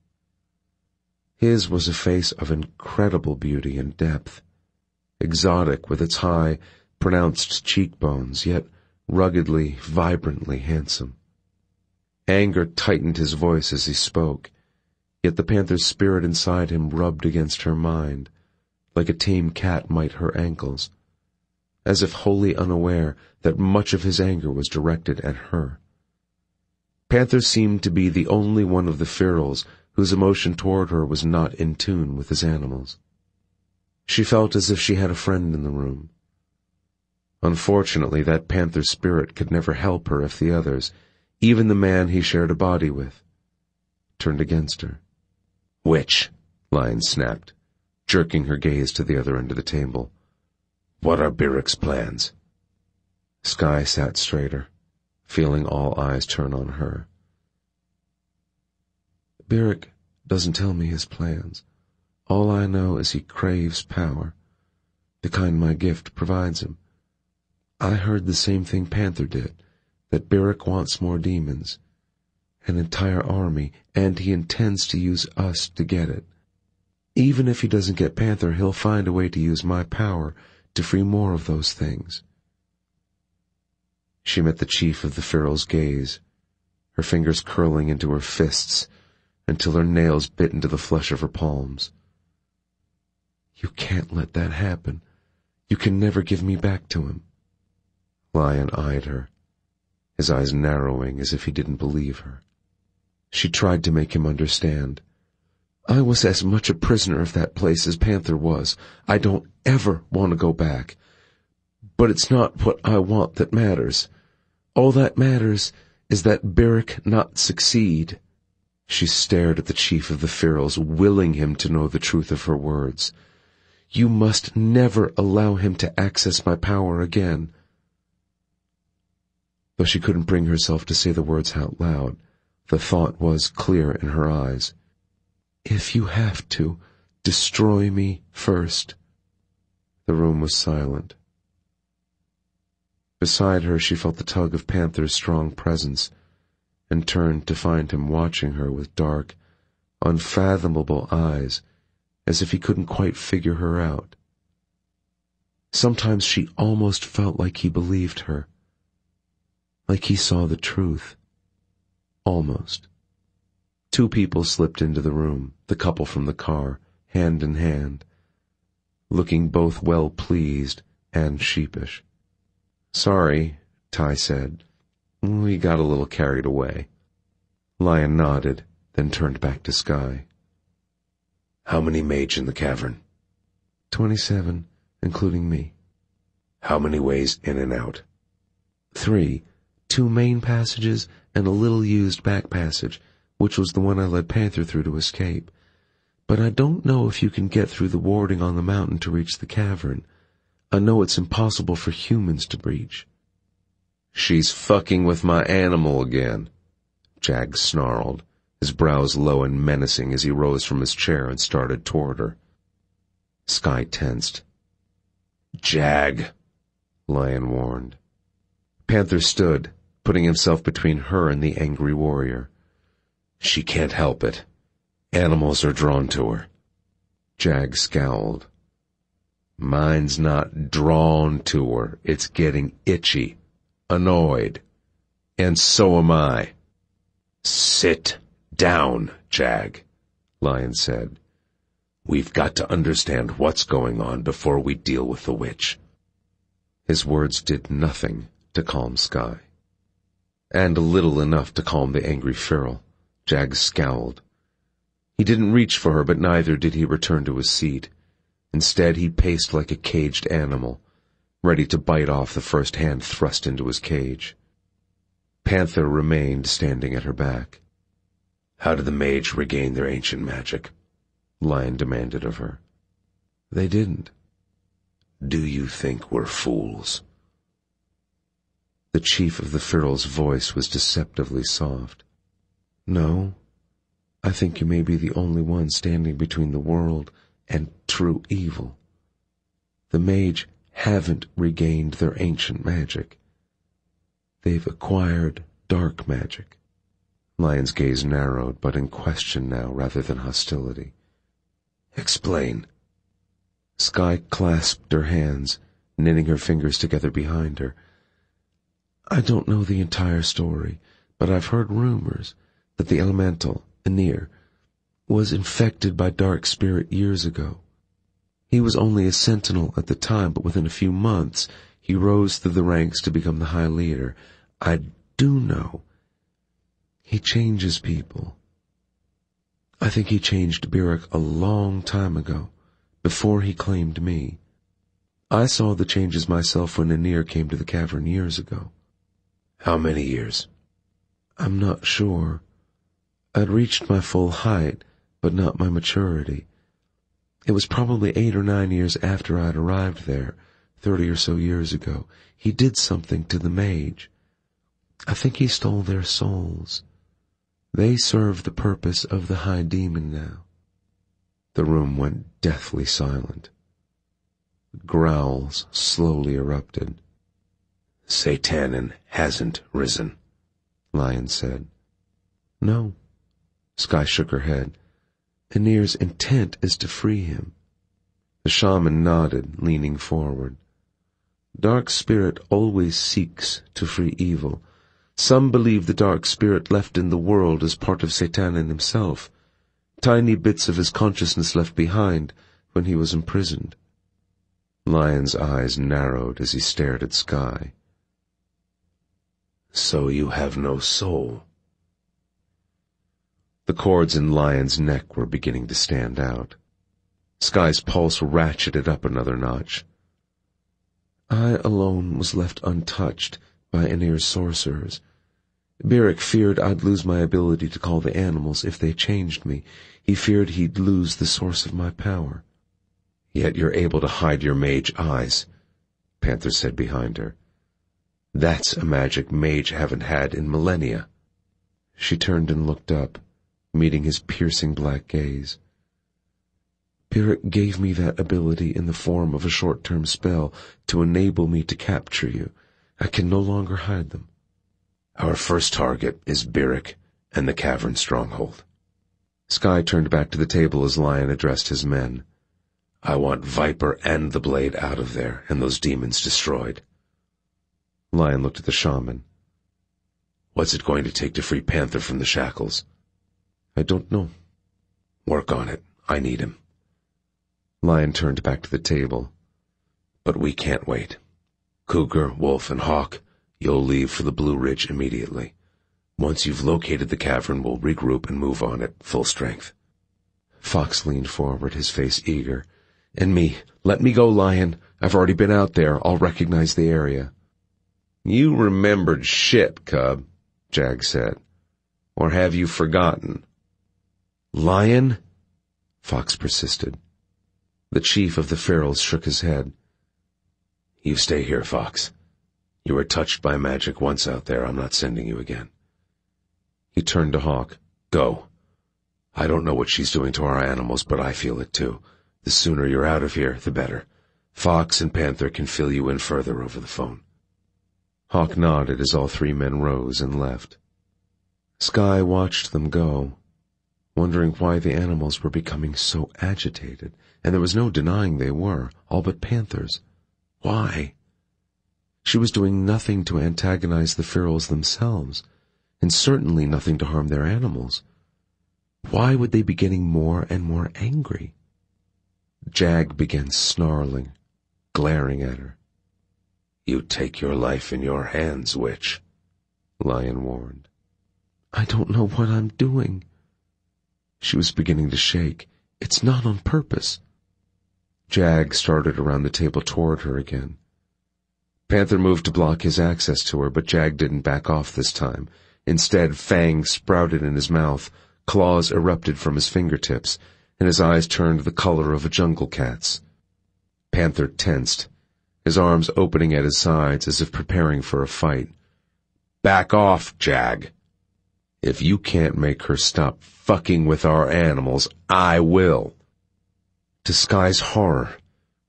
[SPEAKER 2] His was a face of incredible beauty and depth, exotic with its high, pronounced cheekbones, yet ruggedly, vibrantly handsome. Anger tightened his voice as he spoke, yet the panther's spirit inside him rubbed against her mind, like a tame cat might her ankles as if wholly unaware that much of his anger was directed at her. Panther seemed to be the only one of the ferals whose emotion toward her was not in tune with his animals. She felt as if she had a friend in the room. Unfortunately, that panther spirit could never help her if the others, even the man he shared a body with, turned against her.
[SPEAKER 3] Which?
[SPEAKER 2] Lion snapped, jerking her gaze to the other end of the table.
[SPEAKER 3] What are Beric's plans?
[SPEAKER 2] Skye sat straighter, feeling all eyes turn on her. Beric doesn't tell me his plans. All I know is he craves power, the kind my gift provides him. I heard the same thing Panther did, that Beric wants more demons, an entire army, and he intends to use us to get it. Even if he doesn't get Panther, he'll find a way to use my power to free more of those things. She met the chief of the feral's gaze, her fingers curling into her fists until her nails bit into the flesh of her palms. You can't let that happen. You can never give me back to him. Lion eyed her, his eyes narrowing as if he didn't believe her. She tried to make him understand. I was as much a prisoner of that place as Panther was. I don't ever want to go back. But it's not what I want that matters. All that matters is that Beric not succeed. She stared at the chief of the Ferals, willing him to know the truth of her words. You must never allow him to access my power again. Though she couldn't bring herself to say the words out loud, the thought was clear in her eyes. If you have to, destroy me first. The room was silent. Beside her she felt the tug of Panther's strong presence, and turned to find him watching her with dark, unfathomable eyes, as if he couldn't quite figure her out. Sometimes she almost felt like he believed her, like he saw the truth. Almost. Two people slipped into the room, the couple from the car, hand in hand, looking both well pleased and sheepish. Sorry, Ty said. We got a little carried away. Lion nodded, then turned back to Skye.
[SPEAKER 3] How many mage in the cavern?
[SPEAKER 2] Twenty-seven, including me.
[SPEAKER 3] How many ways in and out?
[SPEAKER 2] Three. Two main passages and a little used back passage, which was the one I led Panther through to escape. But I don't know if you can get through the warding on the mountain to reach the cavern. I know it's impossible for humans to breach.
[SPEAKER 3] She's fucking with my animal again, Jag snarled, his brows low and menacing as he rose from his chair and started toward her.
[SPEAKER 2] Sky tensed.
[SPEAKER 3] Jag,
[SPEAKER 2] Lion warned. Panther stood, putting himself between her and the angry warrior.
[SPEAKER 3] She can't help it. Animals are drawn to her.
[SPEAKER 2] Jag scowled.
[SPEAKER 3] Mine's not drawn to her. It's getting itchy, annoyed. And so am I. Sit down, Jag, Lion said. We've got to understand what's going on before we deal with the witch.
[SPEAKER 2] His words did nothing to calm Skye. And little enough to calm the angry Feral. Jag scowled. He didn't reach for her, but neither did he return to his seat. Instead, he paced like a caged animal, ready to bite off the first hand thrust into his cage. Panther remained standing at her back.
[SPEAKER 3] How did the mage regain their ancient magic? Lion demanded of her.
[SPEAKER 2] They didn't.
[SPEAKER 3] Do you think we're fools?
[SPEAKER 2] The chief of the Feral's voice was deceptively soft. No, I think you may be the only one standing between the world and true evil. The mage haven't regained their ancient magic. They've acquired dark magic. Lion's gaze narrowed, but in question now rather than hostility.
[SPEAKER 3] Explain.
[SPEAKER 2] Skye clasped her hands, knitting her fingers together behind her. I don't know the entire story, but I've heard rumors that the elemental, Inir, was infected by dark spirit years ago. He was only a sentinel at the time, but within a few months he rose through the ranks to become the High Leader. I do know he changes people. I think he changed Beric a long time ago, before he claimed me. I saw the changes myself when Inir came to the cavern years ago.
[SPEAKER 3] How many years?
[SPEAKER 2] I'm not sure. I'd reached my full height, but not my maturity. It was probably eight or nine years after I'd arrived there, thirty or so years ago. He did something to the mage. I think he stole their souls. They serve the purpose of the high demon now. The room went deathly silent. Growls slowly erupted.
[SPEAKER 3] Satanan hasn't risen,
[SPEAKER 2] Lion said. No. Skye shook her head. Inir's intent is to free him. The shaman nodded, leaning forward. Dark spirit always seeks to free evil. Some believe the dark spirit left in the world is part of Satanan himself, tiny bits of his consciousness left behind when he was imprisoned. Lion's eyes narrowed as he stared at Skye.
[SPEAKER 3] So you have no soul.
[SPEAKER 2] The cords in Lion's neck were beginning to stand out. Skye's pulse ratcheted up another notch. I alone was left untouched by Inir's sorcerers. Beric feared I'd lose my ability to call the animals if they changed me. He feared he'd lose the source of my power.
[SPEAKER 3] Yet you're able to hide your mage eyes, Panther said behind her. That's a magic mage haven't had in millennia.
[SPEAKER 2] She turned and looked up, meeting his piercing black gaze. Beric gave me that ability in the form of a short-term spell to enable me to capture you. I can no longer hide them.
[SPEAKER 3] Our first target is Beric and the cavern stronghold.
[SPEAKER 2] Skye turned back to the table as Lion addressed his men.
[SPEAKER 3] I want Viper and the blade out of there and those demons destroyed.
[SPEAKER 2] Lion looked at the shaman.
[SPEAKER 3] What's it going to take to free Panther from the shackles?
[SPEAKER 2] I don't know.
[SPEAKER 3] Work on it. I need him.
[SPEAKER 2] Lion turned back to the table.
[SPEAKER 3] But we can't wait. Cougar, Wolf, and Hawk, you'll leave for the Blue Ridge immediately. Once you've located the cavern, we'll regroup and move on at full strength.
[SPEAKER 2] Fox leaned forward, his face eager. And me. Let me go, Lion. I've already been out there. I'll recognize the area.
[SPEAKER 1] You remembered shit, Cub, Jag said. Or have you forgotten?
[SPEAKER 2] Lion? Fox persisted. The chief of the Ferals shook his head.
[SPEAKER 3] You stay here, Fox. You were touched by magic once out there. I'm not sending you again.
[SPEAKER 2] He turned to Hawk.
[SPEAKER 3] Go. I don't know what she's doing to our animals, but I feel it too. The sooner you're out of here, the better. Fox and Panther can fill you in further over the phone.
[SPEAKER 2] Hawk nodded as all three men rose and left. Skye watched them go, wondering why the animals were becoming so agitated, and there was no denying they were, all but Panther's. Why? She was doing nothing to antagonize the Ferals themselves, and certainly nothing to harm their animals. Why would they be getting more and more angry? Jag began snarling, glaring at her.
[SPEAKER 3] You take your life in your hands, witch, Lion warned.
[SPEAKER 2] I don't know what I'm doing. She was beginning to shake. It's not on purpose. Jag started around the table toward her again. Panther moved to block his access to her, but Jag didn't back off this time. Instead, fangs sprouted in his mouth, claws erupted from his fingertips, and his eyes turned the color of a jungle cat's. Panther tensed, his arms opening at his sides as if preparing for a fight.
[SPEAKER 3] Back off, Jag.
[SPEAKER 1] If you can't make her stop fucking with our animals, I will.
[SPEAKER 2] To Skye's horror,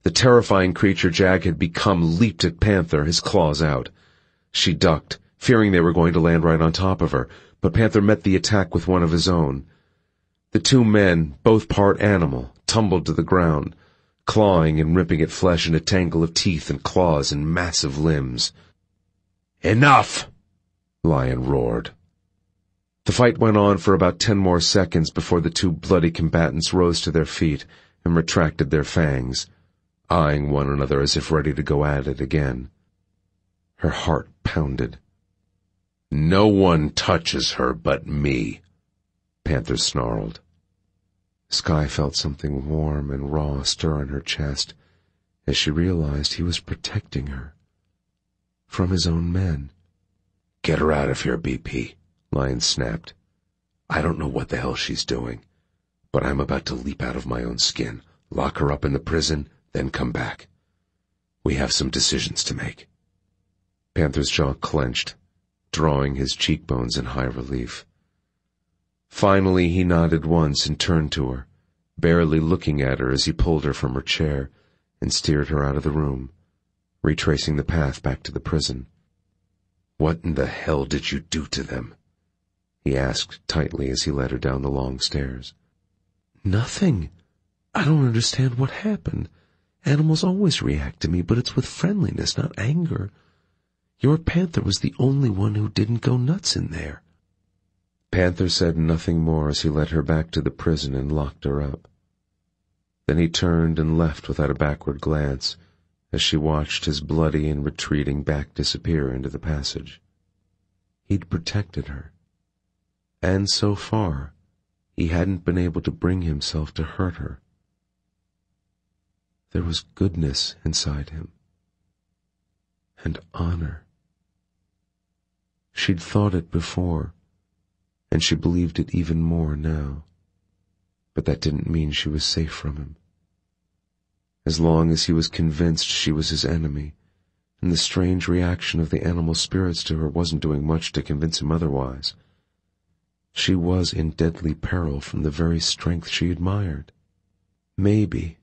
[SPEAKER 2] the terrifying creature Jag had become leaped at Panther, his claws out. She ducked, fearing they were going to land right on top of her, but Panther met the attack with one of his own. The two men, both part animal, tumbled to the ground, clawing and ripping at flesh in a tangle of teeth and claws and massive limbs.
[SPEAKER 3] Enough!
[SPEAKER 2] Lion roared. The fight went on for about ten more seconds before the two bloody combatants rose to their feet and retracted their fangs, eyeing one another as if ready to go at it again. Her heart pounded.
[SPEAKER 3] No one touches her but me, Panther snarled.
[SPEAKER 2] Skye felt something warm and raw stir in her chest as she realized he was protecting her from his own men.
[SPEAKER 3] Get her out of here, BP, Lion snapped. I don't know what the hell she's doing, but I'm about to leap out of my own skin, lock her up in the prison, then come back. We have some decisions to make.
[SPEAKER 2] Panther's jaw clenched, drawing his cheekbones in high relief. Finally, he nodded once and turned to her, barely looking at her as he pulled her from her chair and steered her out of the room, retracing the path back to the prison.
[SPEAKER 3] What in the hell did you do to them?
[SPEAKER 2] He asked tightly as he led her down the long stairs. Nothing. I don't understand what happened. Animals always react to me, but it's with friendliness, not anger. Your panther was the only one who didn't go nuts in there. Panther said nothing more as he led her back to the prison and locked her up. Then he turned and left without a backward glance as she watched his bloody and retreating back disappear into the passage. He'd protected her. And so far, he hadn't been able to bring himself to hurt her. There was goodness inside him. And honor. She'd thought it before, and she believed it even more now. But that didn't mean she was safe from him. As long as he was convinced she was his enemy, and the strange reaction of the animal spirits to her wasn't doing much to convince him otherwise. She was in deadly peril from the very strength she admired. Maybe,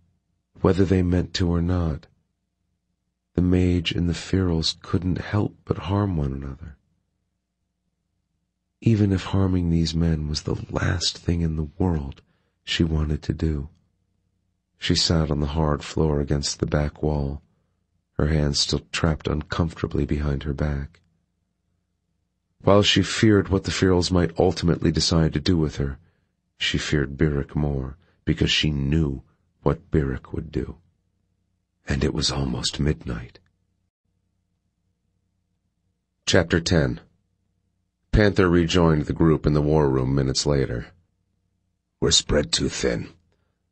[SPEAKER 2] whether they meant to or not, the mage and the Ferals couldn't help but harm one another even if harming these men was the last thing in the world she wanted to do. She sat on the hard floor against the back wall, her hands still trapped uncomfortably behind her back. While she feared what the Ferals might ultimately decide to do with her, she feared Beric more, because she knew what Beric would do. And it was almost midnight. Chapter 10 Panther rejoined the group in the war room minutes later.
[SPEAKER 3] We're spread too thin.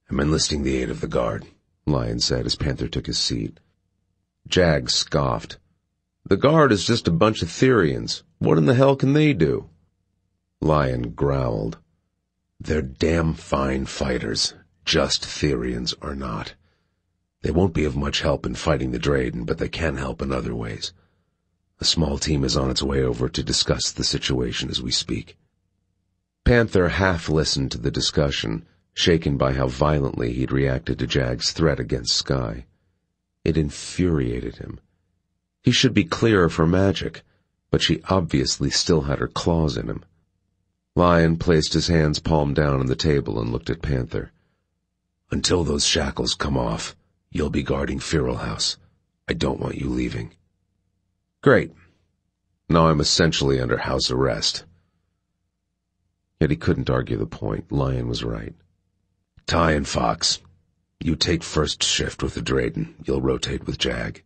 [SPEAKER 3] I'm enlisting the aid of the guard, Lion said as Panther took his seat.
[SPEAKER 2] Jag scoffed. The guard is just a bunch of Therians. What in the hell can they do?
[SPEAKER 3] Lion growled. They're damn fine fighters, just Therians are not. They won't be of much help in fighting the Draden, but they can help in other ways. A small team is on its way over to discuss the situation as we speak.
[SPEAKER 2] Panther half listened to the discussion, shaken by how violently he'd reacted to Jag's threat against Skye. It infuriated him. He should be clearer for magic, but she obviously still had her claws in him. Lion placed his hands palm down on the table and looked at Panther.
[SPEAKER 3] Until those shackles come off, you'll be guarding Feral House. I don't want you leaving.
[SPEAKER 2] Great. Now I'm essentially under house arrest. Yet he couldn't argue the point. Lion was right.
[SPEAKER 3] Ty and Fox, you take first shift with the Draden. You'll rotate with Jag.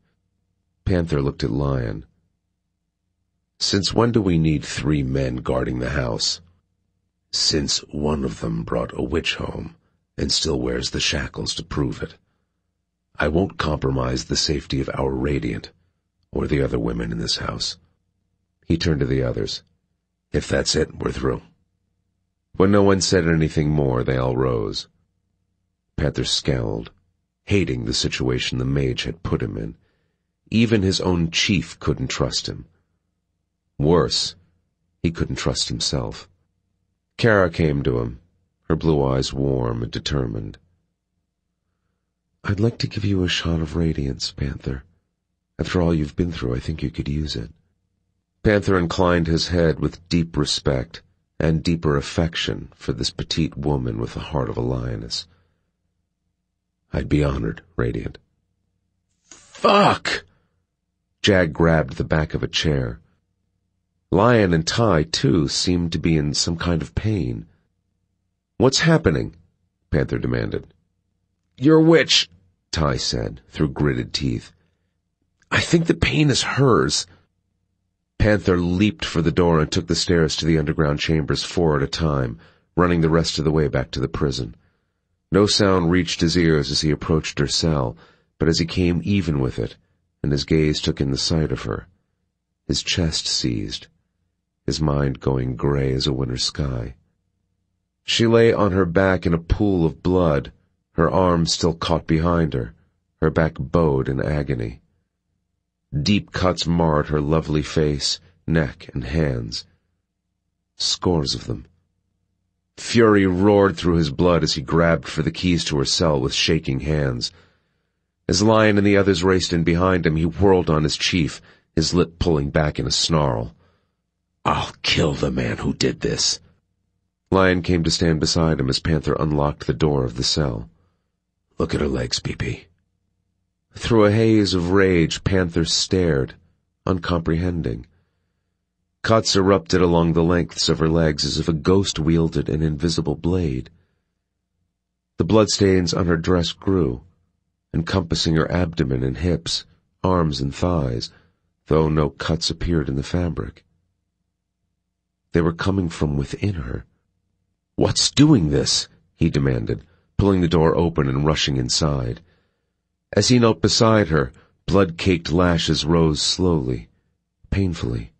[SPEAKER 2] Panther looked at Lion.
[SPEAKER 3] Since when do we need three men guarding the house? Since one of them brought a witch home and still wears the shackles to prove it. I won't compromise the safety of our Radiant or the other women in this house. He turned to the others. If that's it, we're through.
[SPEAKER 2] When no one said anything more, they all rose. Panther scowled, hating the situation the mage had put him in. Even his own chief couldn't trust him. Worse, he couldn't trust himself. Kara came to him, her blue eyes warm and determined. I'd like to give you a shot of radiance, Panther. After all you've been through, I think you could use it. Panther inclined his head with deep respect and deeper affection for this petite woman with the heart of a lioness.
[SPEAKER 3] I'd be honored, Radiant.
[SPEAKER 2] Fuck! Jag grabbed the back of a chair. Lion and Ty, too, seemed to be in some kind of pain. What's happening? Panther demanded.
[SPEAKER 3] Your witch, Ty said, through gritted teeth. I think the pain is hers.
[SPEAKER 2] Panther leaped for the door and took the stairs to the underground chambers four at a time, running the rest of the way back to the prison. No sound reached his ears as he approached her cell, but as he came even with it, and his gaze took in the sight of her, his chest seized, his mind going gray as a winter sky. She lay on her back in a pool of blood, her arms still caught behind her, her back bowed in agony. Deep cuts marred her lovely face, neck, and hands. Scores of them. Fury roared through his blood as he grabbed for the keys to her cell with shaking hands. As Lion and the others raced in behind him, he whirled on his chief, his lip pulling back in a snarl.
[SPEAKER 3] I'll kill the man who did this.
[SPEAKER 2] Lion came to stand beside him as Panther unlocked the door of the cell.
[SPEAKER 3] Look at her legs, PP.
[SPEAKER 2] Through a haze of rage, Panther stared, uncomprehending. Cuts erupted along the lengths of her legs as if a ghost wielded an invisible blade. The bloodstains on her dress grew, encompassing her abdomen and hips, arms and thighs, though no cuts appeared in the fabric. They were coming from within her. What's doing this? he demanded, pulling the door open and rushing inside. As he knelt beside her, blood-caked lashes rose slowly, painfully.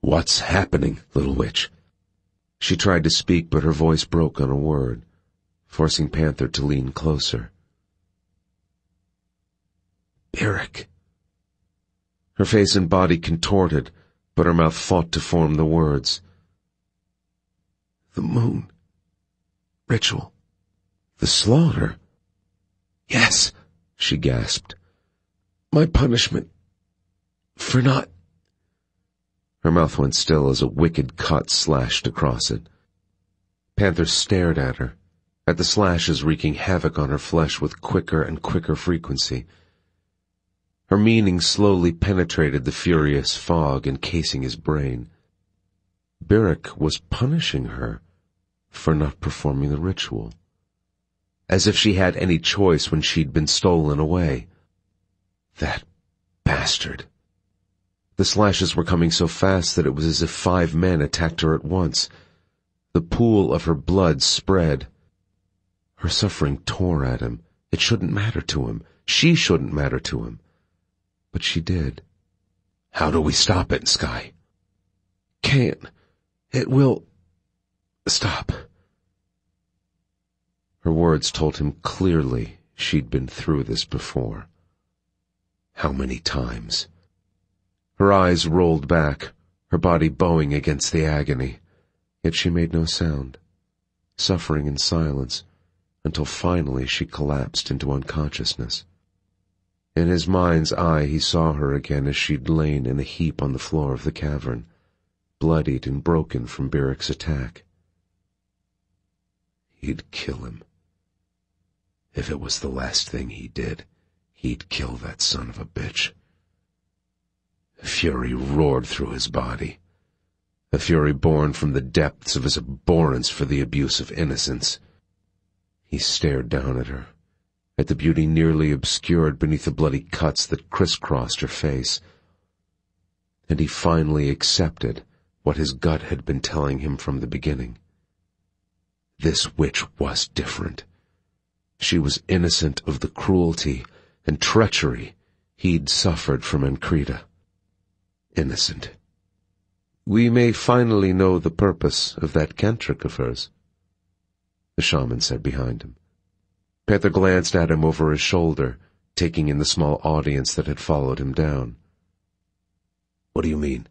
[SPEAKER 2] What's happening, little witch? She tried to speak, but her voice broke on a word, forcing Panther to lean closer. Eric. Her face and body contorted, but her mouth fought to form the words. The moon. Ritual. The slaughter. Yes, she gasped. My punishment. For not... Her mouth went still as a wicked cut slashed across it. Panther stared at her, at the slashes wreaking havoc on her flesh with quicker and quicker frequency. Her meaning slowly penetrated the furious fog encasing his brain. Beric was punishing her for not performing the ritual. As if she had any choice when she'd been stolen away. That bastard. The slashes were coming so fast that it was as if five men attacked her at once. The pool of her blood spread. Her suffering tore at him. It shouldn't matter to him. She shouldn't matter to him. But she did. How do we stop it, Skye? Can't. It will... Stop. Her words told him clearly she'd been through this before. How many times? Her eyes rolled back, her body bowing against the agony. Yet she made no sound, suffering in silence, until finally she collapsed into unconsciousness. In his mind's eye he saw her again as she'd lain in a heap on the floor of the cavern, bloodied and broken from Beric's attack. He'd kill him. If it was the last thing he did, he'd kill that son of a bitch. Fury roared through his body. A fury born from the depths of his abhorrence for the abuse of innocence. He stared down at her, at the beauty nearly obscured beneath the bloody cuts that crisscrossed her face. And he finally accepted what his gut had been telling him from the beginning. This witch was different. She was innocent of the cruelty and treachery he'd suffered from Ancreta. Innocent. We may finally know the purpose of that cantric of hers, the shaman said behind him. Panther glanced at him over his shoulder, taking in the small audience that had followed him down. What do you mean?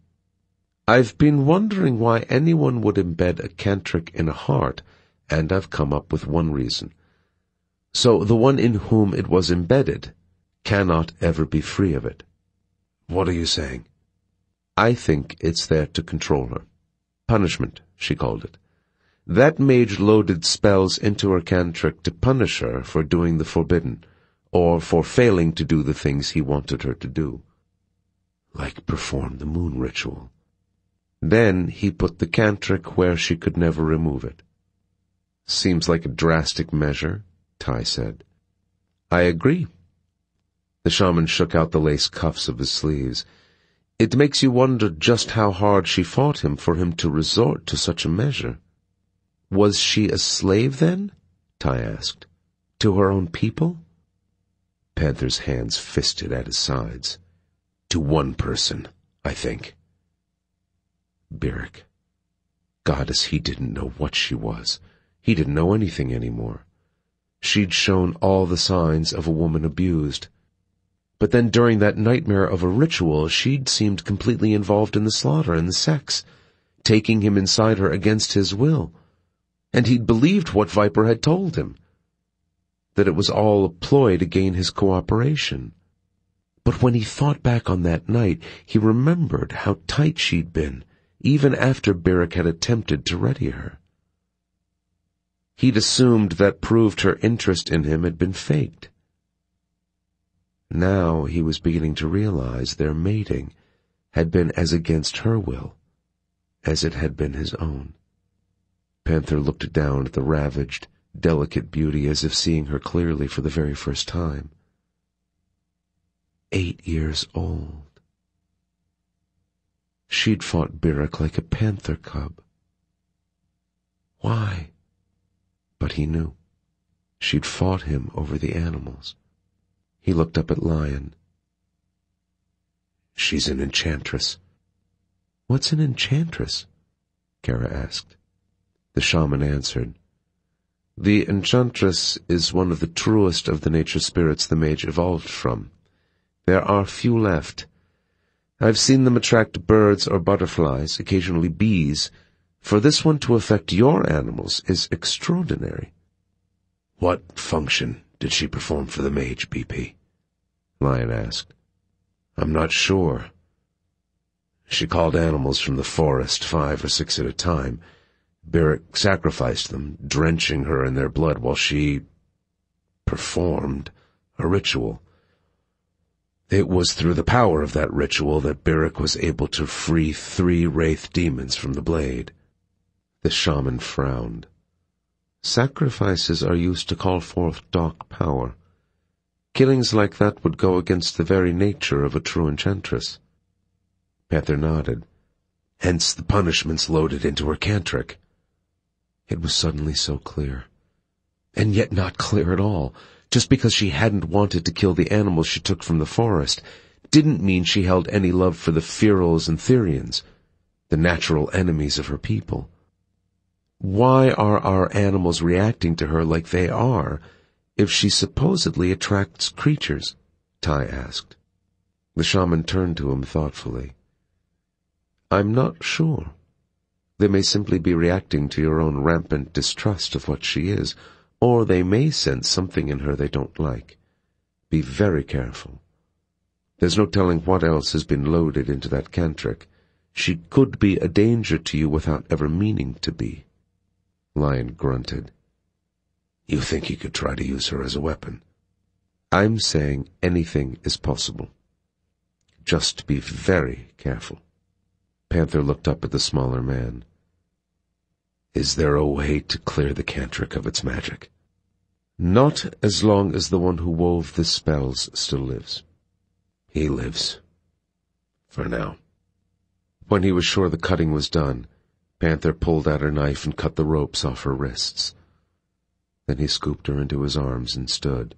[SPEAKER 2] I've been wondering why anyone would embed a cantric in a heart, and I've come up with one reason. So the one in whom it was embedded cannot ever be free of it. What are you saying? I think it's there to control her. Punishment, she called it. That mage loaded spells into her cantric to punish her for doing the forbidden, or for failing to do the things he wanted her to do. Like perform the moon ritual. Then he put the cantric where she could never remove it. Seems like a drastic measure, Ty said. I agree. The shaman shook out the lace cuffs of his sleeves. It makes you wonder just how hard she fought him for him to resort to such a measure. Was she a slave then? Ty asked. To her own people? Panther's hands fisted at his sides. To one person, I think. Beric. Goddess, he didn't know what she was. He didn't know anything anymore. She'd shown all the signs of a woman abused. But then during that nightmare of a ritual, she'd seemed completely involved in the slaughter and the sex, taking him inside her against his will and he'd believed what Viper had told him, that it was all a ploy to gain his cooperation. But when he thought back on that night, he remembered how tight she'd been, even after Beric had attempted to ready her. He'd assumed that proved her interest in him had been faked. Now he was beginning to realize their mating had been as against her will as it had been his own. Panther looked down at the ravaged, delicate beauty as if seeing her clearly for the very first time. Eight years old. She'd fought Beric like a panther cub. Why? But he knew. She'd fought him over the animals. He looked up at Lion. She's an enchantress. What's an enchantress? Kara asked. The shaman answered. The enchantress is one of the truest of the nature spirits the mage evolved from. There are few left. I've seen them attract birds or butterflies, occasionally bees. For this one to affect your animals is extraordinary. What function did she perform for the mage, BP? Lion asked. I'm not sure. She called animals from the forest, five or six at a time, Beric sacrificed them, drenching her in their blood while she performed a ritual. It was through the power of that ritual that Beric was able to free three wraith demons from the blade. The shaman frowned. Sacrifices are used to call forth dark power. Killings like that would go against the very nature of a true enchantress. Panther nodded. Hence the punishments loaded into her cantric. It was suddenly so clear. And yet not clear at all. Just because she hadn't wanted to kill the animals she took from the forest didn't mean she held any love for the Ferals and Therians, the natural enemies of her people. Why are our animals reacting to her like they are if she supposedly attracts creatures? Ty asked. The shaman turned to him thoughtfully. I'm not sure. They may simply be reacting to your own rampant distrust of what she is, or they may sense something in her they don't like. Be very careful. There's no telling what else has been loaded into that cantric. She could be a danger to you without ever meaning to be. Lion grunted. You think he could try to use her as a weapon? I'm saying anything is possible. Just be very careful. Panther looked up at the smaller man. Is there a way to clear the cantric of its magic? Not as long as the one who wove the spells still lives. He lives. For now. When he was sure the cutting was done, Panther pulled out a knife and cut the ropes off her wrists. Then he scooped her into his arms and stood.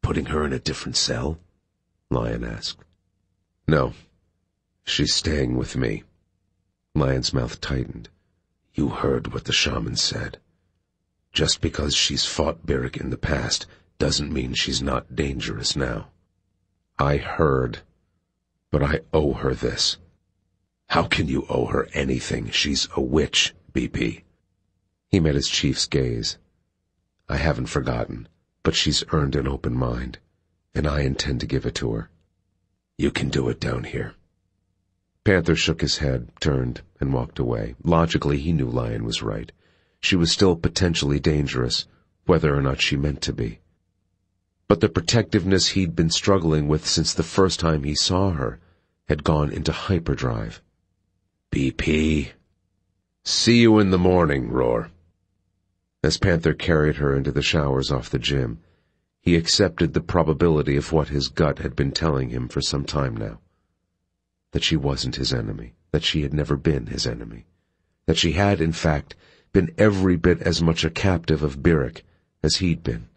[SPEAKER 2] Putting her in a different cell? Lion asked. No, She's staying with me. Lion's mouth tightened. You heard what the shaman said. Just because she's fought Beric in the past doesn't mean she's not dangerous now. I heard, but I owe her this. How can you owe her anything? She's a witch, BP. He met his chief's gaze. I haven't forgotten, but she's earned an open mind, and I intend to give it to her. You can do it down here. Panther shook his head, turned, and walked away. Logically, he knew Lion was right. She was still potentially dangerous, whether or not she meant to be. But the protectiveness he'd been struggling with since the first time he saw her had gone into hyperdrive. BP. See you in the morning, Roar. As Panther carried her into the showers off the gym, he accepted the probability of what his gut had been telling him for some time now that she wasn't his enemy, that she had never been his enemy, that she had, in fact, been every bit as much a captive of Beric as he'd been.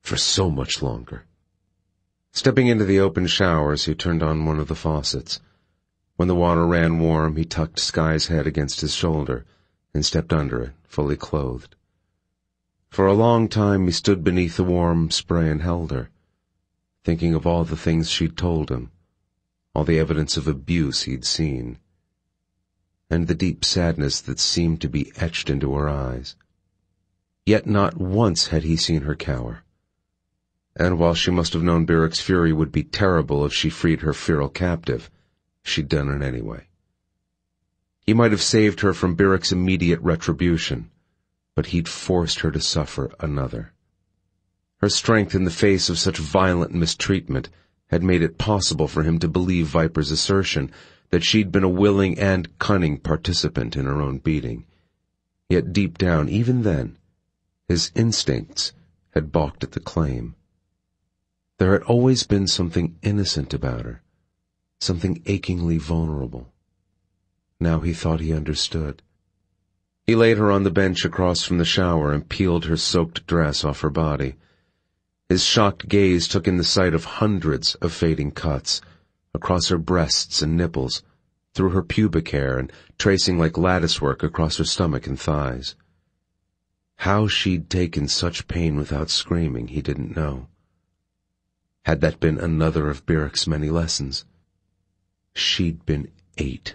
[SPEAKER 2] For so much longer. Stepping into the open showers, he turned on one of the faucets. When the water ran warm, he tucked Skye's head against his shoulder and stepped under it, fully clothed. For a long time he stood beneath the warm spray and held her, thinking of all the things she'd told him, all the evidence of abuse he'd seen, and the deep sadness that seemed to be etched into her eyes. Yet not once had he seen her cower. And while she must have known Beric's fury would be terrible if she freed her feral captive, she'd done it anyway. He might have saved her from Beric's immediate retribution, but he'd forced her to suffer another. Her strength in the face of such violent mistreatment had made it possible for him to believe Viper's assertion that she'd been a willing and cunning participant in her own beating. Yet deep down, even then, his instincts had balked at the claim. There had always been something innocent about her, something achingly vulnerable. Now he thought he understood. He laid her on the bench across from the shower and peeled her soaked dress off her body. His shocked gaze took in the sight of hundreds of fading cuts, across her breasts and nipples, through her pubic hair and tracing like latticework across her stomach and thighs. How she'd taken such pain without screaming, he didn't know. Had that been another of Beric's many lessons? She'd been eight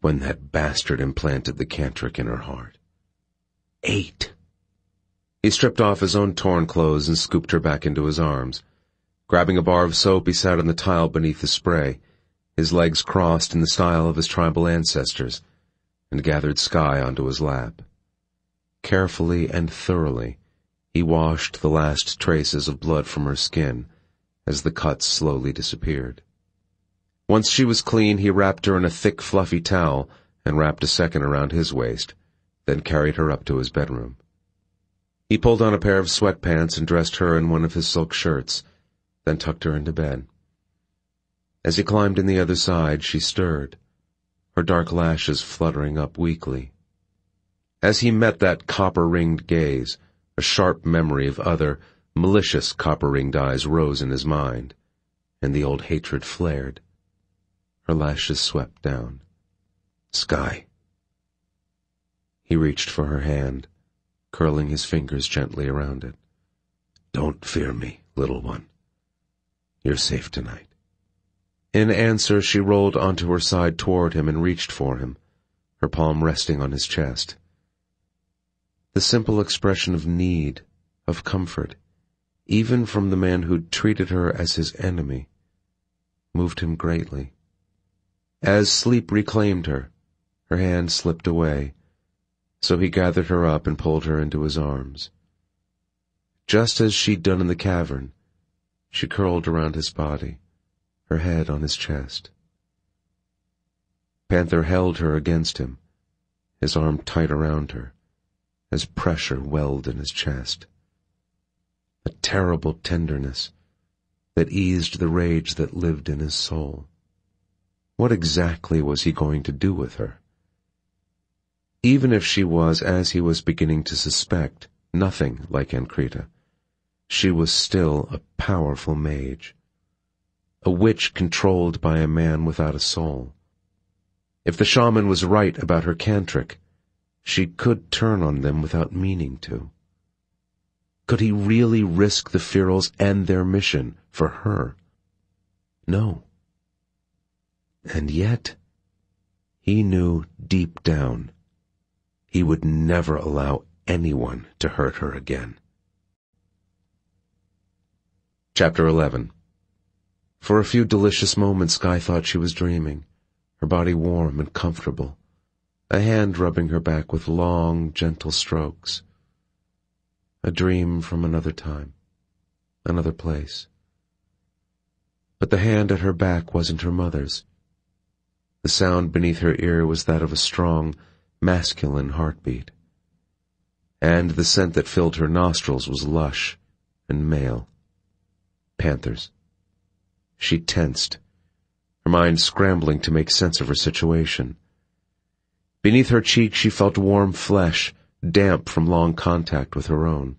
[SPEAKER 2] when that bastard implanted the cantric in her heart. Eight! He stripped off his own torn clothes and scooped her back into his arms. Grabbing a bar of soap, he sat on the tile beneath the spray, his legs crossed in the style of his tribal ancestors, and gathered Skye onto his lap. Carefully and thoroughly, he washed the last traces of blood from her skin as the cuts slowly disappeared. Once she was clean, he wrapped her in a thick, fluffy towel and wrapped a second around his waist, then carried her up to his bedroom. He pulled on a pair of sweatpants and dressed her in one of his silk shirts, then tucked her into bed. As he climbed in the other side, she stirred, her dark lashes fluttering up weakly. As he met that copper-ringed gaze, a sharp memory of other, malicious copper-ringed eyes rose in his mind, and the old hatred flared. Her lashes swept down. Skye. He reached for her hand, curling his fingers gently around it. Don't fear me, little one. You're safe tonight. In answer, she rolled onto her side toward him and reached for him, her palm resting on his chest. The simple expression of need, of comfort, even from the man who'd treated her as his enemy, moved him greatly. As sleep reclaimed her, her hand slipped away, so he gathered her up and pulled her into his arms. Just as she'd done in the cavern, she curled around his body, her head on his chest. Panther held her against him, his arm tight around her, as pressure welled in his chest. A terrible tenderness that eased the rage that lived in his soul. What exactly was he going to do with her? Even if she was, as he was beginning to suspect, nothing like Ancreta, she was still a powerful mage. A witch controlled by a man without a soul. If the shaman was right about her cantric, she could turn on them without meaning to. Could he really risk the Ferals and their mission for her? No. And yet, he knew deep down he would never allow anyone to hurt her again. Chapter 11 For a few delicious moments Skye thought she was dreaming, her body warm and comfortable, a hand rubbing her back with long, gentle strokes. A dream from another time, another place. But the hand at her back wasn't her mother's. The sound beneath her ear was that of a strong, masculine heartbeat. And the scent that filled her nostrils was lush and male. Panthers. She tensed, her mind scrambling to make sense of her situation. Beneath her cheek she felt warm flesh, damp from long contact with her own.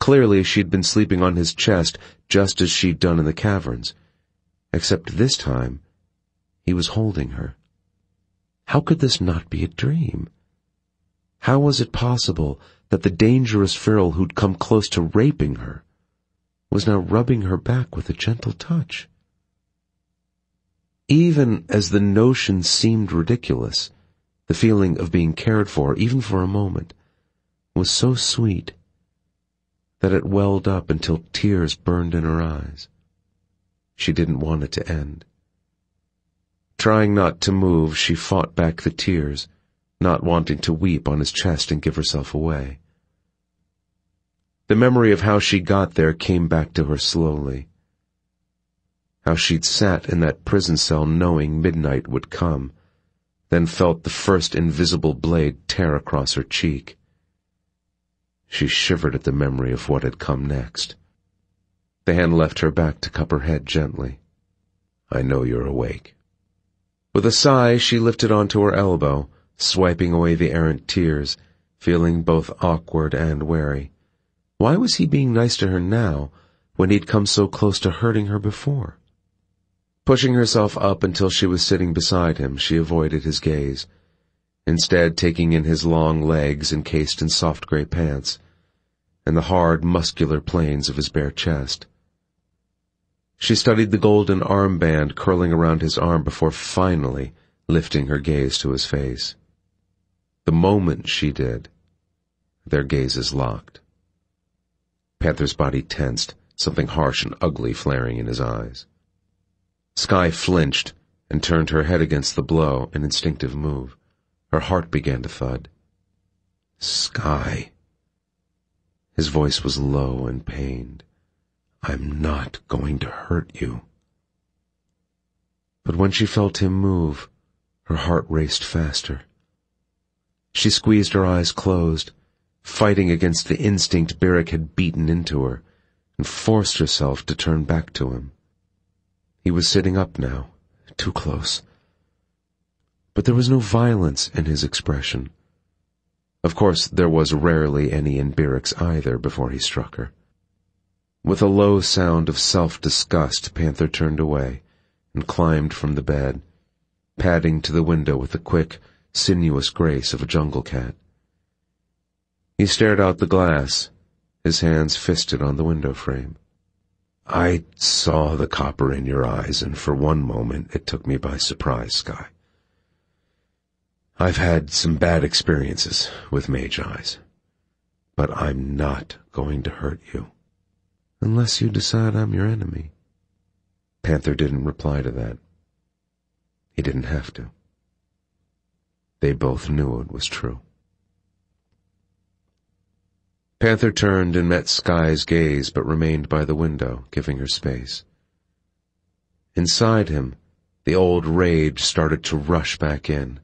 [SPEAKER 2] Clearly she'd been sleeping on his chest just as she'd done in the caverns, except this time he was holding her. How could this not be a dream? How was it possible that the dangerous Feral who'd come close to raping her was now rubbing her back with a gentle touch? Even as the notion seemed ridiculous, the feeling of being cared for, even for a moment, was so sweet that it welled up until tears burned in her eyes. She didn't want it to end. Trying not to move, she fought back the tears, not wanting to weep on his chest and give herself away. The memory of how she got there came back to her slowly. How she'd sat in that prison cell knowing midnight would come, then felt the first invisible blade tear across her cheek. She shivered at the memory of what had come next. The hand left her back to cup her head gently. I know you're awake. With a sigh, she lifted onto her elbow, swiping away the errant tears, feeling both awkward and wary. Why was he being nice to her now, when he'd come so close to hurting her before? Pushing herself up until she was sitting beside him, she avoided his gaze, instead taking in his long legs encased in soft gray pants, and the hard, muscular planes of his bare chest. She studied the golden armband curling around his arm before finally lifting her gaze to his face. The moment she did, their gazes locked. Panther's body tensed, something harsh and ugly flaring in his eyes. Skye flinched and turned her head against the blow, an instinctive move. Her heart began to thud. Skye. His voice was low and pained. I'm not going to hurt you. But when she felt him move, her heart raced faster. She squeezed her eyes closed, fighting against the instinct Beric had beaten into her, and forced herself to turn back to him. He was sitting up now, too close. But there was no violence in his expression. Of course, there was rarely any in Beric's either before he struck her. With a low sound of self-disgust, Panther turned away and climbed from the bed, padding to the window with the quick, sinuous grace of a jungle cat. He stared out the glass, his hands fisted on the window frame. I saw the copper in your eyes, and for one moment it took me by surprise, Skye. I've had some bad experiences with mage eyes, but I'm not going to hurt you. Unless you decide I'm your enemy. Panther didn't reply to that. He didn't have to. They both knew it was true. Panther turned and met Skye's gaze, but remained by the window, giving her space. Inside him, the old rage started to rush back in,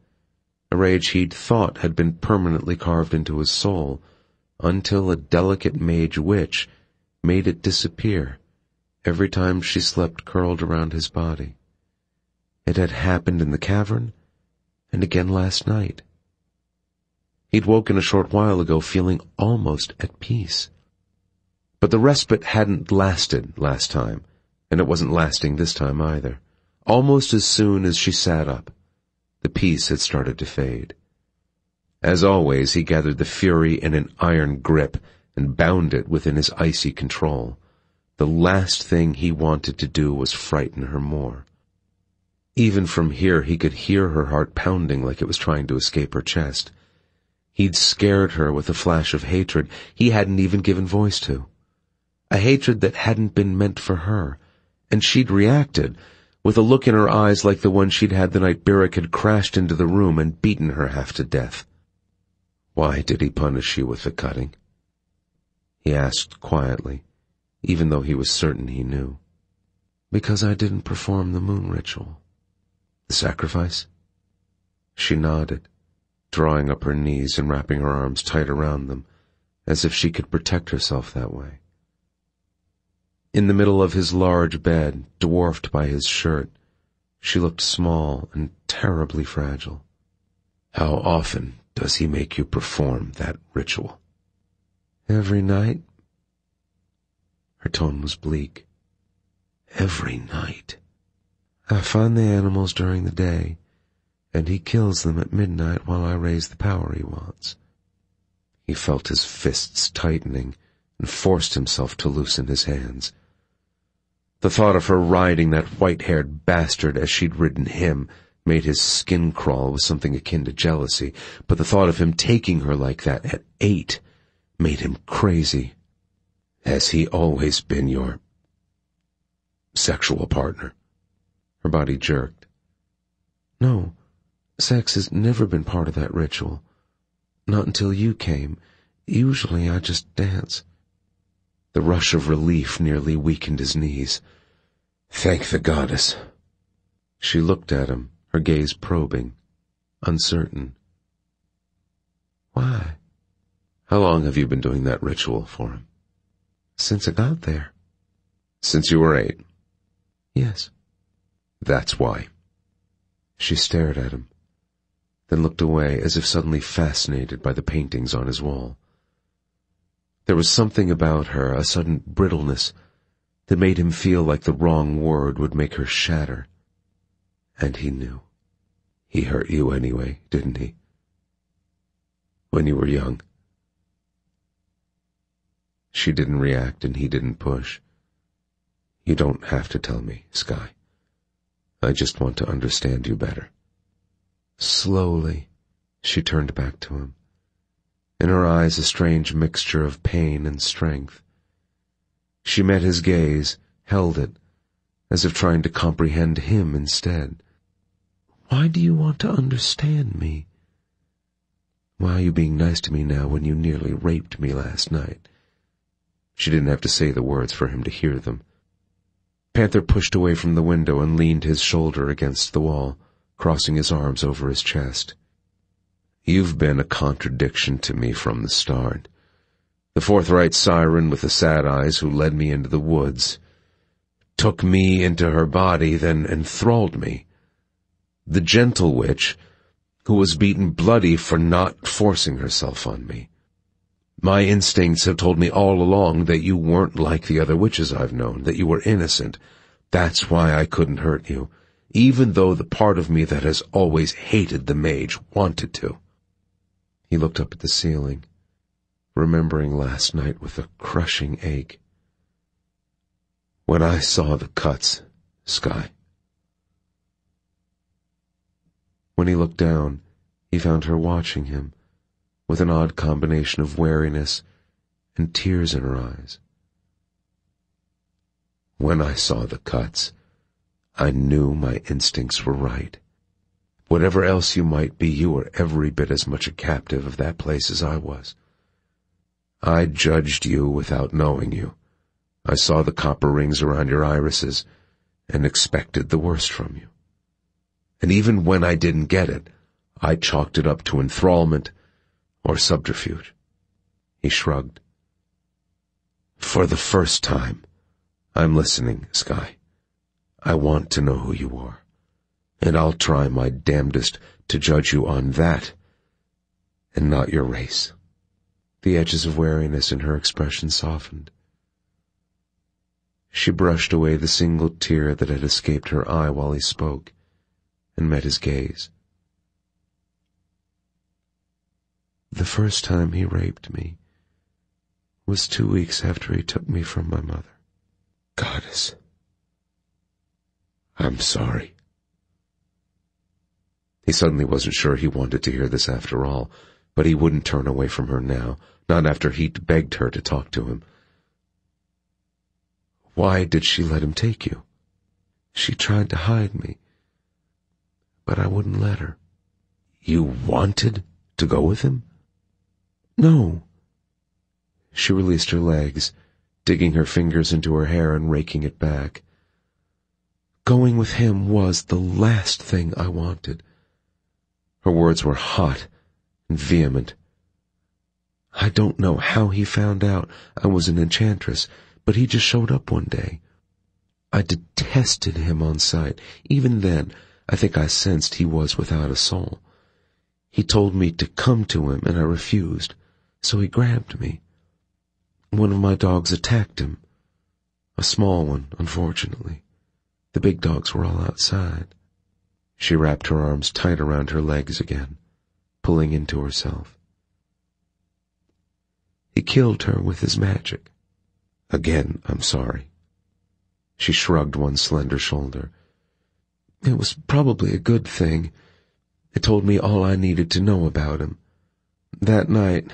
[SPEAKER 2] a rage he'd thought had been permanently carved into his soul, until a delicate mage witch made it disappear every time she slept curled around his body. It had happened in the cavern, and again last night. He'd woken a short while ago feeling almost at peace. But the respite hadn't lasted last time, and it wasn't lasting this time either. Almost as soon as she sat up, the peace had started to fade. As always, he gathered the fury in an iron grip and bound it within his icy control. The last thing he wanted to do was frighten her more. Even from here he could hear her heart pounding like it was trying to escape her chest. He'd scared her with a flash of hatred he hadn't even given voice to. A hatred that hadn't been meant for her, and she'd reacted, with a look in her eyes like the one she'd had the night Beric had crashed into the room and beaten her half to death. Why did he punish you with the cutting? He asked quietly, even though he was certain he knew. Because I didn't perform the moon ritual. The sacrifice? She nodded drawing up her knees and wrapping her arms tight around them, as if she could protect herself that way. In the middle of his large bed, dwarfed by his shirt, she looked small and terribly fragile. How often does he make you perform that ritual? Every night. Her tone was bleak. Every night. I find the animals during the day and he kills them at midnight while I raise the power he wants. He felt his fists tightening and forced himself to loosen his hands. The thought of her riding that white-haired bastard as she'd ridden him made his skin crawl with something akin to jealousy, but the thought of him taking her like that at eight made him crazy. Has he always been your sexual partner? Her body jerked. No, Sex has never been part of that ritual. Not until you came. Usually I just dance. The rush of relief nearly weakened his knees.
[SPEAKER 3] Thank the goddess.
[SPEAKER 2] She looked at him, her gaze probing, uncertain. Why? How long have you been doing that ritual for him? Since I got there. Since you were eight? Yes. That's why. She stared at him, then looked away as if suddenly fascinated by the paintings on his wall. There was something about her, a sudden brittleness, that made him feel like the wrong word would make her shatter. And he knew. He hurt you anyway, didn't he? When you were young. She didn't react and he didn't push. You don't have to tell me, Skye. I just want to understand you better. Slowly, she turned back to him. In her eyes a strange mixture of pain and strength. She met his gaze, held it, as if trying to comprehend him instead. Why do you want to understand me? Why are you being nice to me now when you nearly raped me last night? She didn't have to say the words for him to hear them. Panther pushed away from the window and leaned his shoulder against the wall, crossing his arms over his chest. You've been a contradiction to me from the start. The forthright siren with the sad eyes who led me into the woods, took me into her body, then enthralled me. The gentle witch, who was beaten bloody for not forcing herself on me. My instincts have told me all along that you weren't like the other witches I've known, that you were innocent. That's why I couldn't hurt you, even though the part of me that has always hated the mage wanted to. He looked up at the ceiling, remembering last night with a crushing ache. When I saw the cuts, Skye. When he looked down, he found her watching him, with an odd combination of wariness and tears in her eyes. When I saw the cuts, I knew my instincts were right. Whatever else you might be, you were every bit as much a captive of that place as I was. I judged you without knowing you. I saw the copper rings around your irises and expected the worst from you. And even when I didn't get it, I chalked it up to enthrallment or subterfuge. He shrugged. For the first time, I'm listening, Skye. I want to know who you are, and I'll try my damnedest to judge you on that, and not your race. The edges of wariness in her expression softened. She brushed away the single tear that had escaped her eye while he spoke, and met his gaze. The first time he raped me was two weeks after he took me from my mother. Goddess, I'm sorry. He suddenly wasn't sure he wanted to hear this after all, but he wouldn't turn away from her now, not after he'd begged her to talk to him. Why did she let him take you? She tried to hide me, but I wouldn't let her. You wanted to go with him? No. She released her legs, digging her fingers into her hair and raking it back. Going with him was the last thing I wanted. Her words were hot and vehement. I don't know how he found out I was an enchantress, but he just showed up one day. I detested him on sight. Even then, I think I sensed he was without a soul. He told me to come to him, and I refused so he grabbed me. One of my dogs attacked him. A small one, unfortunately. The big dogs were all outside. She wrapped her arms tight around her legs again, pulling into herself. He killed her with his magic. Again, I'm sorry. She shrugged one slender shoulder. It was probably a good thing. It told me all I needed to know about him. That night,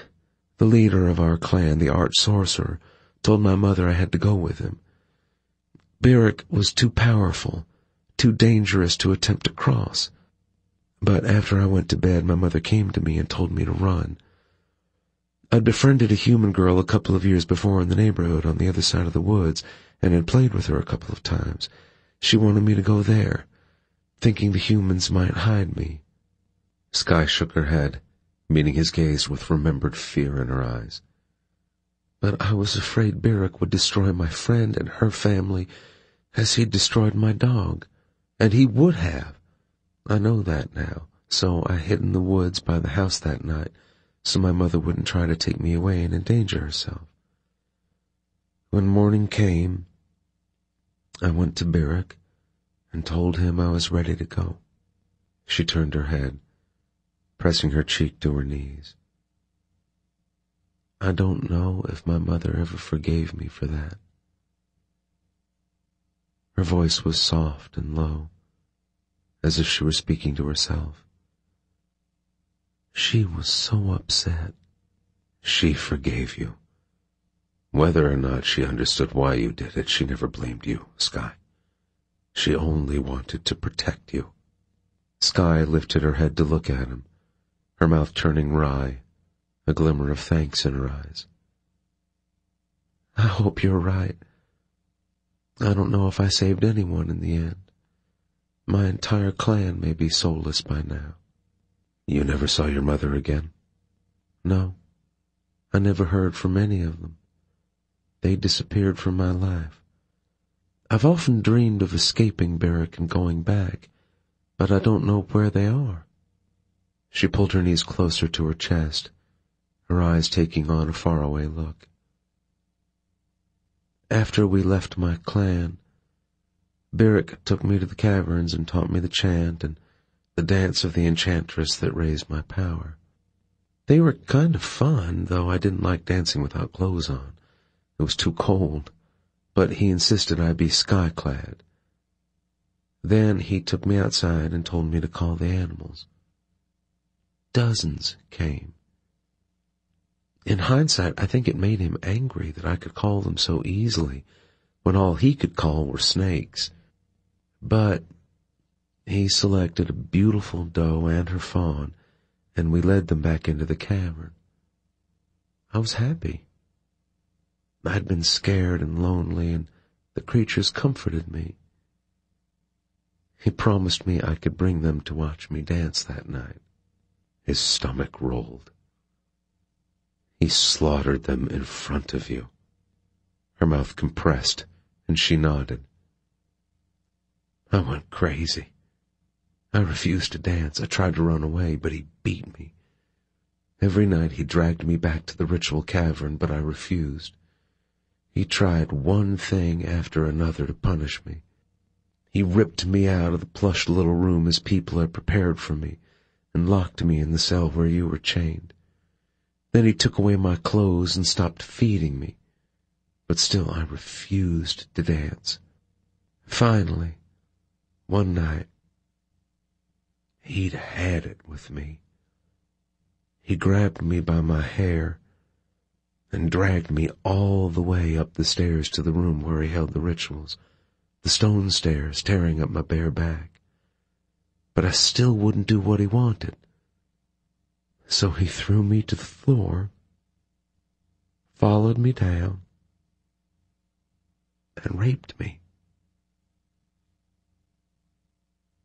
[SPEAKER 2] the leader of our clan, the arch sorcerer, told my mother I had to go with him. Beric was too powerful, too dangerous to attempt to cross. But after I went to bed, my mother came to me and told me to run. I'd befriended a human girl a couple of years before in the neighborhood on the other side of the woods and had played with her a couple of times. She wanted me to go there, thinking the humans might hide me.
[SPEAKER 1] Skye shook her head, meeting his gaze with remembered fear in her eyes.
[SPEAKER 2] But I was afraid Beric would destroy my friend and her family as he'd destroyed my dog. And he would have. I know that now, so I hid in the woods by the house that night so my mother wouldn't try to take me away and endanger herself. When morning came, I went to Beric and told him I was ready to go.
[SPEAKER 1] She turned her head, pressing her cheek to her knees.
[SPEAKER 2] I don't know if my mother ever forgave me for that. Her voice was soft and low, as if she were speaking to herself. She was so upset.
[SPEAKER 1] She forgave you. Whether or not she understood why you did it, she never blamed you, Skye. She only wanted to protect you.
[SPEAKER 2] Skye lifted her head to look at him, her mouth turning wry, a glimmer of thanks in her eyes. I hope you're right. I don't know if I saved anyone in the end. My entire clan may be soulless by now.
[SPEAKER 1] You never saw your mother again?
[SPEAKER 2] No. I never heard from any of them. They disappeared from my life. I've often dreamed of escaping Beric and going back, but I don't know where they are. She pulled her knees closer to her chest, her eyes taking on a faraway look. After we left my clan, Beric took me to the caverns and taught me the chant and the dance of the enchantress that raised my power. They were kind of fun, though I didn't like dancing without clothes on. It was too cold, but he insisted I be sky-clad. Then he took me outside and told me to call the animals. Dozens came. In hindsight, I think it made him angry that I could call them so easily when all he could call were snakes. But he selected a beautiful doe and her fawn, and we led them back into the cavern. I was happy. I'd been scared and lonely, and the creatures comforted me. He promised me I could bring them to watch me dance that night.
[SPEAKER 1] His stomach rolled. He slaughtered them in front of you.
[SPEAKER 2] Her mouth compressed, and she nodded. I went crazy. I refused to dance. I tried to run away, but he beat me. Every night he dragged me back to the ritual cavern, but I refused. He tried one thing after another to punish me. He ripped me out of the plush little room his people had prepared for me and locked me in the cell where you were chained. Then he took away my clothes and stopped feeding me. But still I refused to dance. Finally, one night, he'd had it with me. He grabbed me by my hair and dragged me all the way up the stairs to the room where he held the rituals, the stone stairs tearing up my bare back. But I still wouldn't do what he wanted. So he threw me to the floor, followed me down, and raped me.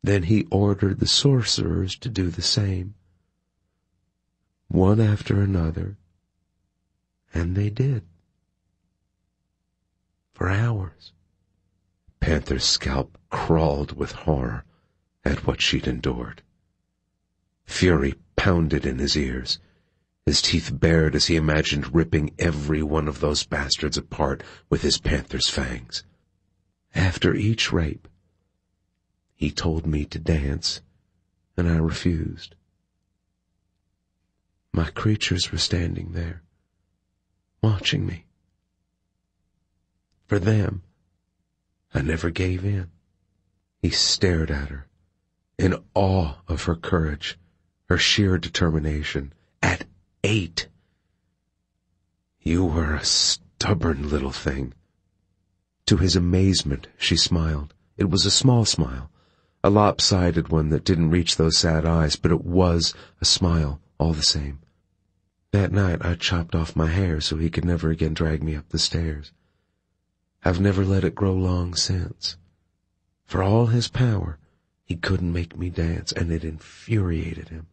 [SPEAKER 2] Then he ordered the sorcerers to do the same, one after another, and they did. For hours.
[SPEAKER 1] Panther's scalp crawled with horror at what she'd endured. Fury pounded in his ears. His teeth bared as he imagined ripping every one of those bastards apart with his panther's fangs.
[SPEAKER 2] After each rape, he told me to dance, and I refused. My creatures were standing there, watching me. For them, I never gave in. He stared at her, in awe of her courage, her sheer determination. At eight.
[SPEAKER 1] You were a stubborn little thing.
[SPEAKER 2] To his amazement, she smiled. It was a small smile, a lopsided one that didn't reach those sad eyes, but it was a smile all the same. That night I chopped off my hair so he could never again drag me up the stairs. I've never let it grow long since. For all his power, he couldn't make me dance, and it infuriated him.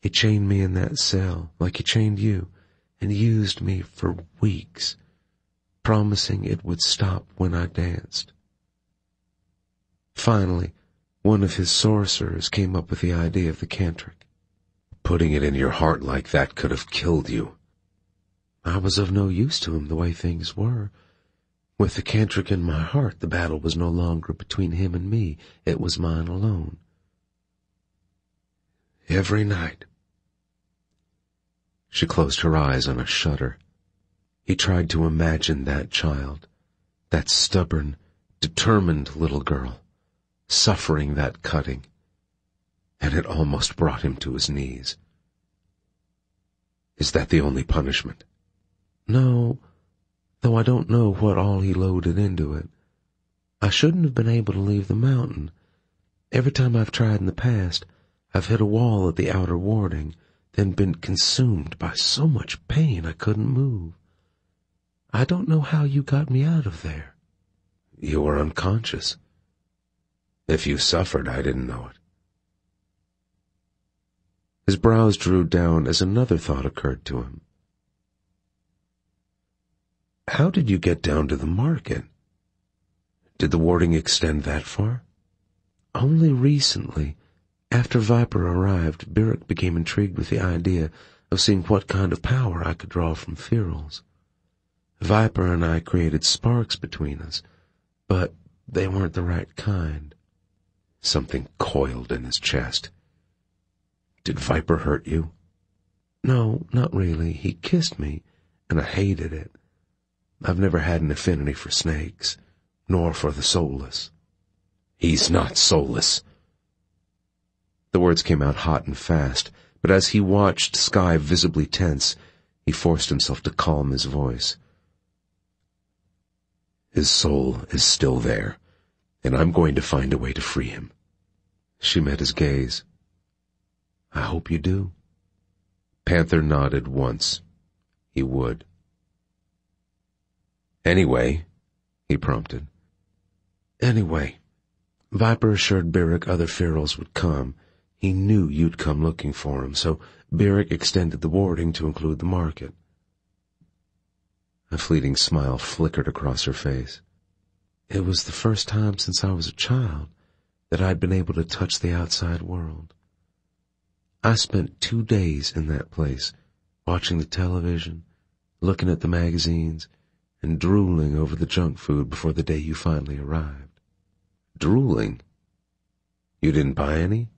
[SPEAKER 2] He chained me in that cell, like he chained you, and used me for weeks, promising it would stop when I danced. Finally, one of his sorcerers came up with the idea of the cantric.
[SPEAKER 6] Putting it in your heart like that could have killed you.
[SPEAKER 2] I was of no use to him the way things were. With the cantric in my heart, the battle was no longer between him and me. It was mine alone. Every night. She closed her eyes on a shudder. He tried to imagine that child, that stubborn, determined little girl, suffering that cutting, and it almost brought him to his knees.
[SPEAKER 6] Is that the only punishment?
[SPEAKER 2] No, though I don't know what all he loaded into it. I shouldn't have been able to leave the mountain. Every time I've tried in the past, I've hit a wall at the outer warding, then been consumed by so much pain I couldn't move. I don't know how you got me out of there.
[SPEAKER 6] You were unconscious. If you suffered, I didn't know it.
[SPEAKER 2] His brows drew down as another thought occurred to him. How did you get down to the market? Did the warding extend that far? Only recently, after Viper arrived, Beric became intrigued with the idea of seeing what kind of power I could draw from Ferals. Viper and I created sparks between us, but they weren't the right kind.
[SPEAKER 6] Something coiled in his chest. Did Viper hurt you?
[SPEAKER 2] No, not really. He kissed me, and I hated it. I've never had an affinity for snakes, nor for the soulless.
[SPEAKER 6] He's not soulless.
[SPEAKER 7] The words came out hot and fast, but as he watched Skye visibly tense, he forced himself to calm his voice.
[SPEAKER 6] His soul is still there, and I'm going to find a way to free him.
[SPEAKER 7] She met his gaze.
[SPEAKER 2] I hope you do.
[SPEAKER 7] Panther nodded once. He would.
[SPEAKER 6] Anyway, he prompted.
[SPEAKER 2] Anyway, Viper assured Beric other Ferals would come. He knew you'd come looking for him, so Beric extended the warding to include the market.
[SPEAKER 7] A fleeting smile flickered across her face.
[SPEAKER 2] It was the first time since I was a child that I'd been able to touch the outside world. I spent two days in that place, watching the television, looking at the magazines, and drooling over the junk food before the day you finally arrived.
[SPEAKER 6] Drooling? You didn't buy any?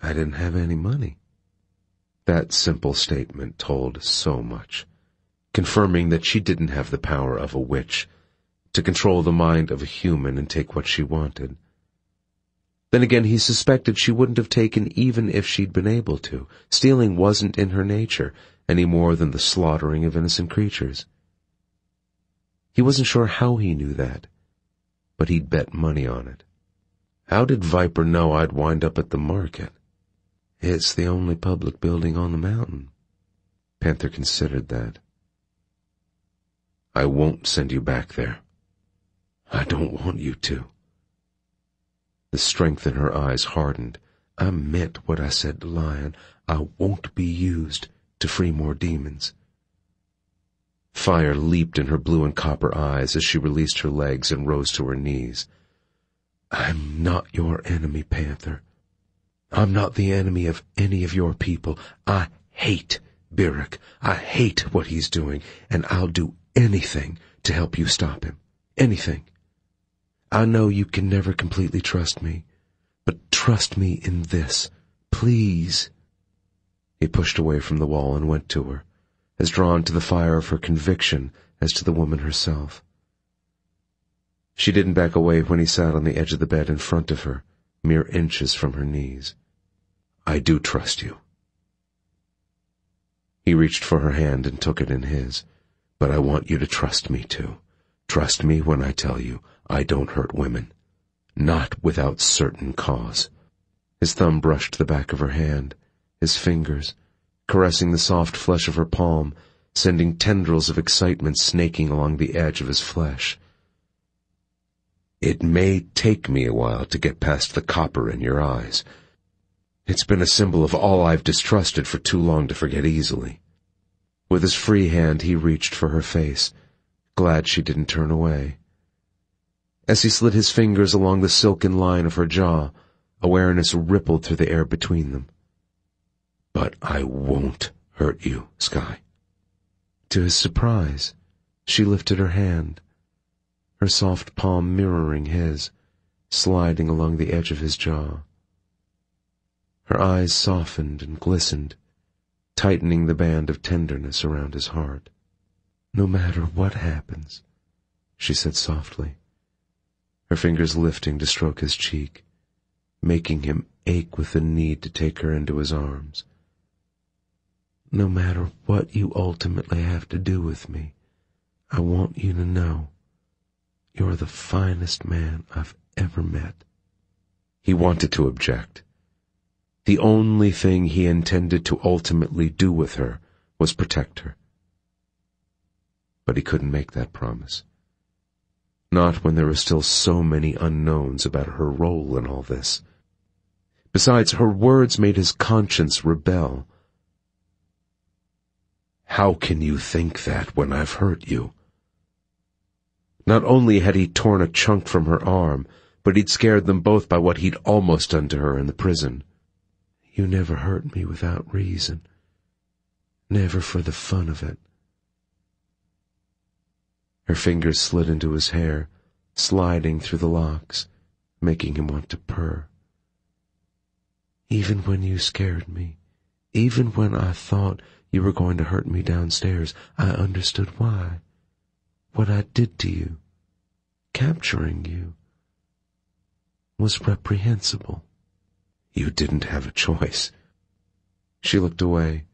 [SPEAKER 2] I didn't have any money.
[SPEAKER 7] That simple statement told so much, confirming that she didn't have the power of a witch to control the mind of a human and take what she wanted. Then again, he suspected she wouldn't have taken even if she'd been able to. Stealing wasn't in her nature, any more than the slaughtering of innocent creatures. He wasn't sure how he knew that, but he'd bet money on it. How did Viper know I'd wind up at the market?
[SPEAKER 2] It's the only public building on the mountain.
[SPEAKER 7] Panther considered that. I won't send you back there.
[SPEAKER 2] I don't want you to.
[SPEAKER 7] The strength in her eyes hardened.
[SPEAKER 2] I meant what I said to Lion. I won't be used to free more demons.
[SPEAKER 7] Fire leaped in her blue and copper eyes as she released her legs and rose to her knees.
[SPEAKER 2] I'm not your enemy, Panther. I'm not the enemy of any of your people. I hate Beric. I hate what he's doing, and I'll do anything to help you stop him. Anything. I know you can never completely trust me, but trust me in this. Please.
[SPEAKER 7] He pushed away from the wall and went to her as drawn to the fire of her conviction as to the woman herself. She didn't back away when he sat on the edge of the bed in front of her, mere inches from her knees.
[SPEAKER 6] I do trust you.
[SPEAKER 7] He reached for her hand and took it in his.
[SPEAKER 6] But I want you to trust me too. Trust me when I tell you I don't hurt women. Not without certain cause.
[SPEAKER 7] His thumb brushed the back of her hand, his fingers, caressing the soft flesh of her palm, sending tendrils of excitement snaking along the edge of his flesh.
[SPEAKER 2] It may take me a while to get past the copper in your eyes. It's been a symbol of all I've distrusted for too long to forget easily. With his free hand he reached for her face, glad she didn't turn away. As he slid his fingers along the silken line of her jaw, awareness rippled through the air between them. But I won't hurt you, Skye. To his surprise, she lifted her hand, her soft palm mirroring his, sliding along the edge of his jaw. Her eyes softened and glistened, tightening the band of tenderness around his heart. No matter what happens, she said softly, her fingers lifting to stroke his cheek, making him ache with the need to take her into his arms. No matter what you ultimately have to do with me, I want you to know you're the finest man I've ever met. He wanted to object. The only thing he intended to ultimately do with her was protect her. But he couldn't make that promise. Not when there were still so many unknowns about her role in all this. Besides, her words made his conscience rebel. How can you think that when I've hurt you? Not only had he torn a chunk from her arm, but he'd scared them both by what he'd almost done to her in the prison. You never hurt me without reason. Never for the fun of it. Her fingers slid into his hair, sliding through the locks, making him want to purr. Even when you scared me, even when I thought you were going to hurt me downstairs, I understood why. What I did to you, capturing you, was reprehensible. You didn't have a choice. She looked away,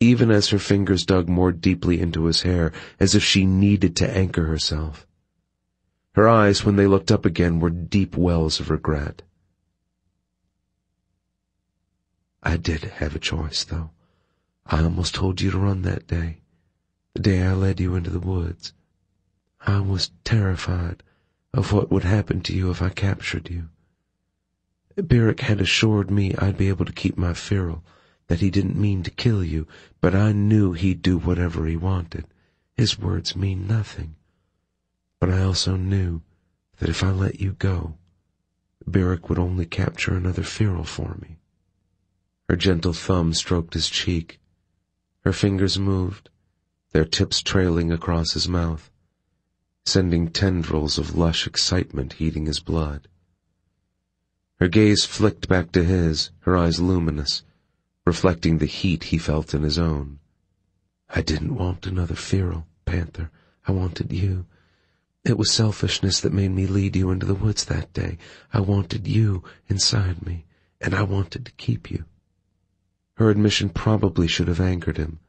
[SPEAKER 2] even as her fingers dug more deeply into his hair, as if she needed to anchor herself. Her eyes, when they looked up again, were deep wells of regret. I did have a choice, though. I almost told you to run that day, the day I led you into the woods. I was terrified of what would happen to you if I captured you. Beric had assured me I'd be able to keep my Feral, that he didn't mean to kill you, but I knew he'd do whatever he wanted. His words mean nothing. But I also knew that if I let you go, Beric would only capture another Feral for me. Her gentle thumb stroked his cheek. Her fingers moved, their tips trailing across his mouth, sending tendrils of lush excitement heating his blood. Her gaze flicked back to his, her eyes luminous, reflecting the heat he felt in his own. I didn't want another feral, Panther. I wanted you. It was selfishness that made me lead you into the woods that day. I wanted you inside me, and I wanted to keep you. Her admission probably should have angered him,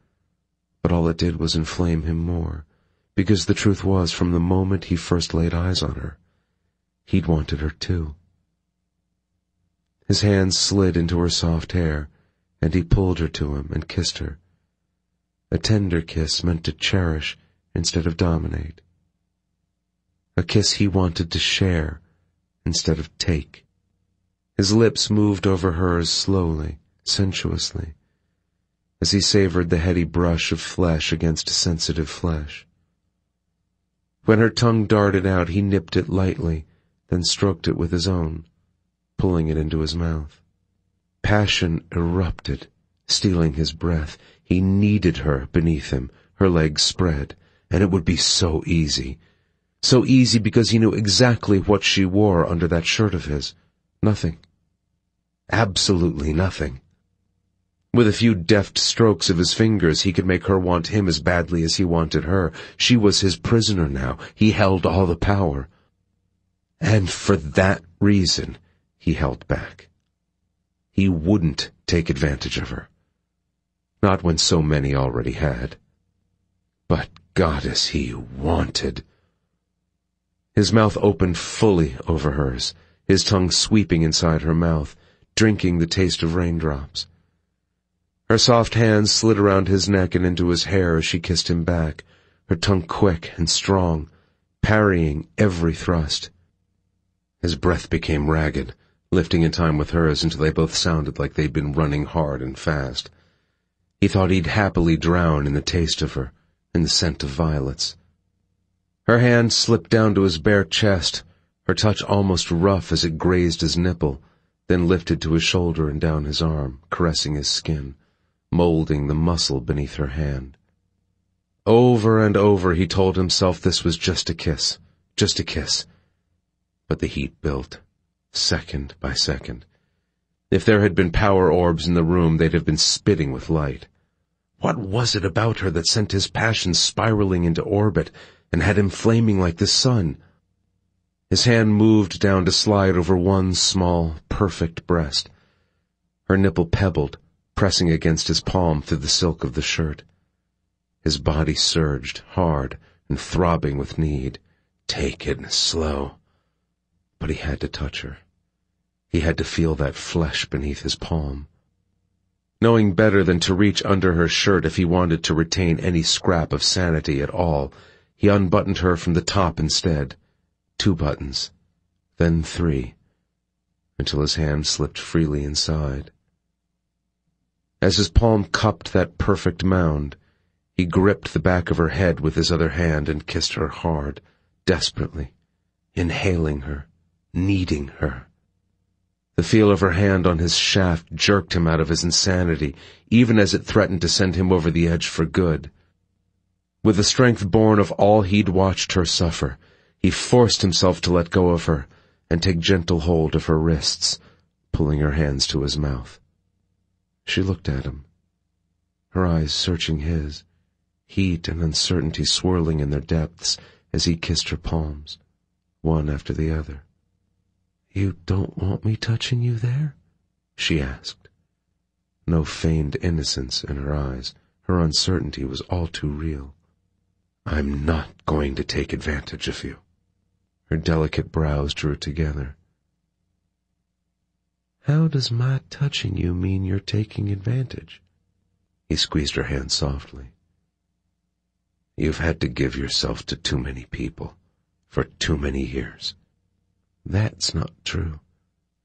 [SPEAKER 2] but all it did was inflame him more, because the truth was, from the moment he first laid eyes on her, he'd wanted her too. His hands slid into her soft hair, and he pulled her to him and kissed her. A tender kiss meant to cherish instead of dominate. A kiss he wanted to share instead of take. His lips moved over hers slowly, sensuously, as he savored the heady brush of flesh against sensitive flesh. When her tongue darted out, he nipped it lightly, then stroked it with his own pulling it into his mouth. Passion erupted, stealing his breath. He needed her beneath him, her legs spread, and it would be so easy. So easy because he knew exactly what she wore under that shirt of his. Nothing. Absolutely nothing. With a few deft strokes of his fingers, he could make her want him as badly as he wanted her. She was his prisoner now. He held all the power. And for that reason, he held back. He wouldn't take advantage of her. Not when so many already had. But goddess, he wanted. His mouth opened fully over hers, his tongue sweeping inside her mouth, drinking the taste of raindrops. Her soft hands slid around his neck and into his hair as she kissed him back, her tongue quick and strong, parrying every thrust. His breath became ragged, lifting in time with hers until they both sounded like they'd been running hard and fast. He thought he'd happily drown in the taste of her, in the scent of violets. Her hand slipped down to his bare chest, her touch almost rough as it grazed his nipple, then lifted to his shoulder and down his arm, caressing his skin, molding the muscle beneath her hand. Over and over he told himself this was just a kiss, just a kiss. But the heat built, second by second. If there had been power orbs in the room, they'd have been spitting with light. What was it about her that sent his passion spiraling into orbit and had him flaming like the sun? His hand moved down to slide over one small, perfect breast. Her nipple pebbled, pressing against his palm through the silk of the shirt. His body surged, hard and throbbing with need. Take it slow. But he had to touch her. He had to feel that flesh beneath his palm. Knowing better than to reach under her shirt if he wanted to retain any scrap of sanity at all, he unbuttoned her from the top instead. Two buttons, then three, until his hand slipped freely inside. As his palm cupped that perfect mound, he gripped the back of her head with his other hand and kissed her hard, desperately, inhaling her, needing her. The feel of her hand on his shaft jerked him out of his insanity, even as it threatened to send him over the edge for good. With the strength born of all he'd watched her suffer, he forced himself to let go of her and take gentle hold of her wrists, pulling her hands to his mouth. She looked at him, her eyes searching his, heat and uncertainty swirling in their depths as he kissed her palms, one after the other. You don't want me touching you there? she asked. No feigned innocence in her eyes. Her uncertainty was all too real. I'm not going to take advantage of you. Her delicate brows drew together. How does my touching you mean you're taking advantage? He squeezed her hand softly. You've had to give yourself to too many people for too many years. That's not true.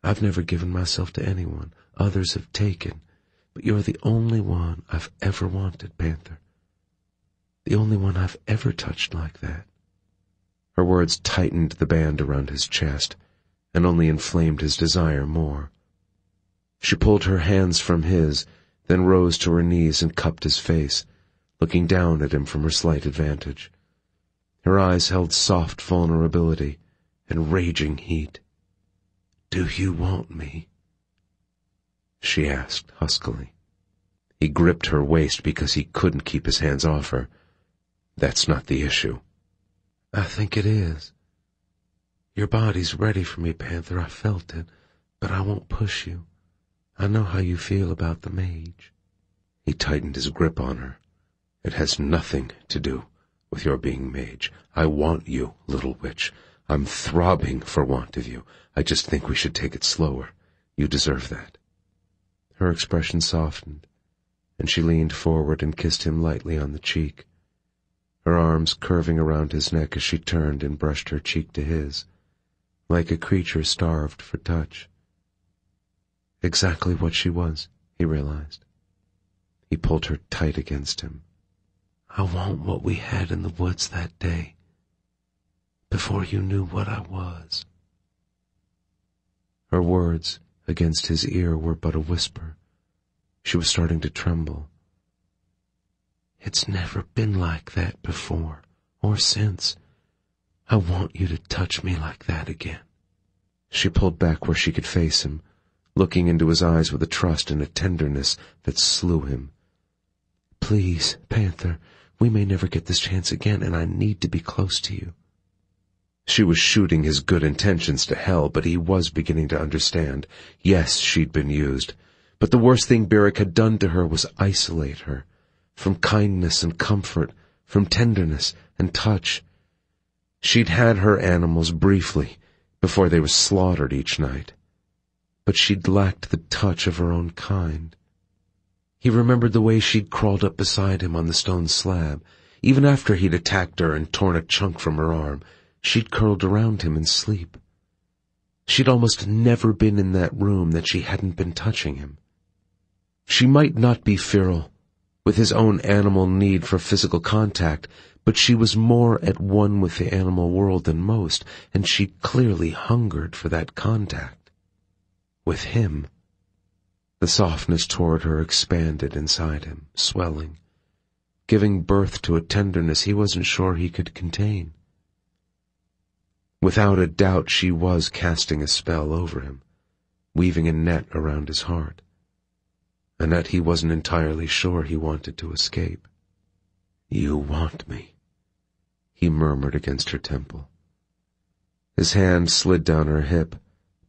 [SPEAKER 2] I've never given myself to anyone. Others have taken. But you're the only one I've ever wanted, Panther. The only one I've ever touched like that. Her words tightened the band around his chest and only inflamed his desire more. She pulled her hands from his, then rose to her knees and cupped his face, looking down at him from her slight advantage. Her eyes held soft vulnerability and raging heat. Do you want me? She asked huskily. He gripped her waist because he couldn't keep his hands off her. That's not the issue. I think it is. Your body's ready for me, Panther. I felt it, but I won't push you. I know how you feel about the mage. He tightened his grip on her. It has nothing to do with your being mage. I want you, little witch. I'm throbbing for want of you. I just think we should take it slower. You deserve that. Her expression softened, and she leaned forward and kissed him lightly on the cheek, her arms curving around his neck as she turned and brushed her cheek to his, like a creature starved for touch. Exactly what she was, he realized. He pulled her tight against him. I want what we had in the woods that day before you knew what I was. Her words against his ear were but a whisper. She was starting to tremble. It's never been like that before, or since. I want you to touch me like that again. She pulled back where she could face him, looking into his eyes with a trust and a tenderness that slew him. Please, Panther, we may never get this chance again, and I need to be close to you. She was shooting his good intentions to hell, but he was beginning to understand. Yes, she'd been used. But the worst thing Beric had done to her was isolate her. From kindness and comfort, from tenderness and touch. She'd had her animals briefly, before they were slaughtered each night. But she'd lacked the touch of her own kind. He remembered the way she'd crawled up beside him on the stone slab, even after he'd attacked her and torn a chunk from her arm, She'd curled around him in sleep. She'd almost never been in that room that she hadn't been touching him. She might not be feral, with his own animal need for physical contact, but she was more at one with the animal world than most, and she clearly hungered for that contact. With him. The softness toward her expanded inside him, swelling, giving birth to a tenderness he wasn't sure he could contain. Without a doubt she was casting a spell over him, weaving a net around his heart. A net he wasn't entirely sure he wanted to escape. You want me, he murmured against her temple. His hand slid down her hip,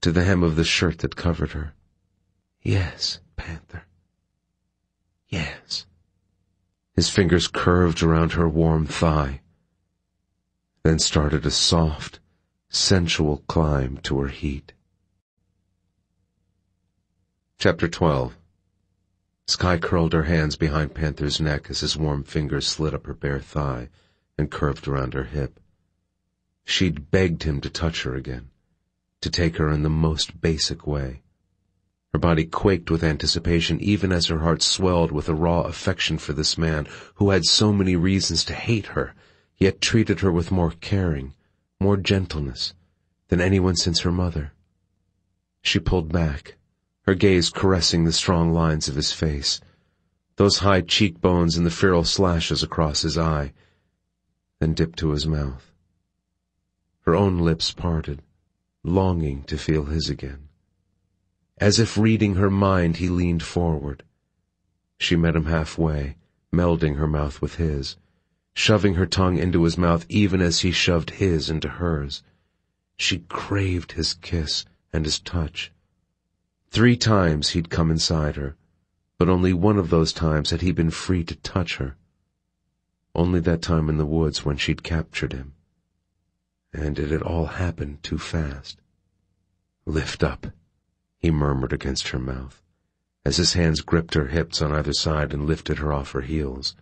[SPEAKER 2] to the hem of the shirt that covered her. Yes, Panther. Yes. His fingers curved around her warm thigh, then started a soft, sensual climb to her heat. Chapter 12 Skye curled her hands behind Panther's neck as his warm fingers slid up her bare thigh and curved around her hip. She'd begged him to touch her again, to take her in the most basic way. Her body quaked with anticipation even as her heart swelled with a raw affection for this man who had so many reasons to hate her, yet treated her with more caring, more gentleness, than anyone since her mother. She pulled back, her gaze caressing the strong lines of his face, those high cheekbones and the feral slashes across his eye, then dipped to his mouth. Her own lips parted, longing to feel his again. As if reading her mind, he leaned forward. She met him halfway, melding her mouth with his shoving her tongue into his mouth even as he shoved his into hers. She craved his kiss and his touch. Three times he'd come inside her, but only one of those times had he been free to touch her. Only that time in the woods when she'd captured him. And it had all happened too fast. Lift up, he murmured against her mouth, as his hands gripped her hips on either side and lifted her off her heels.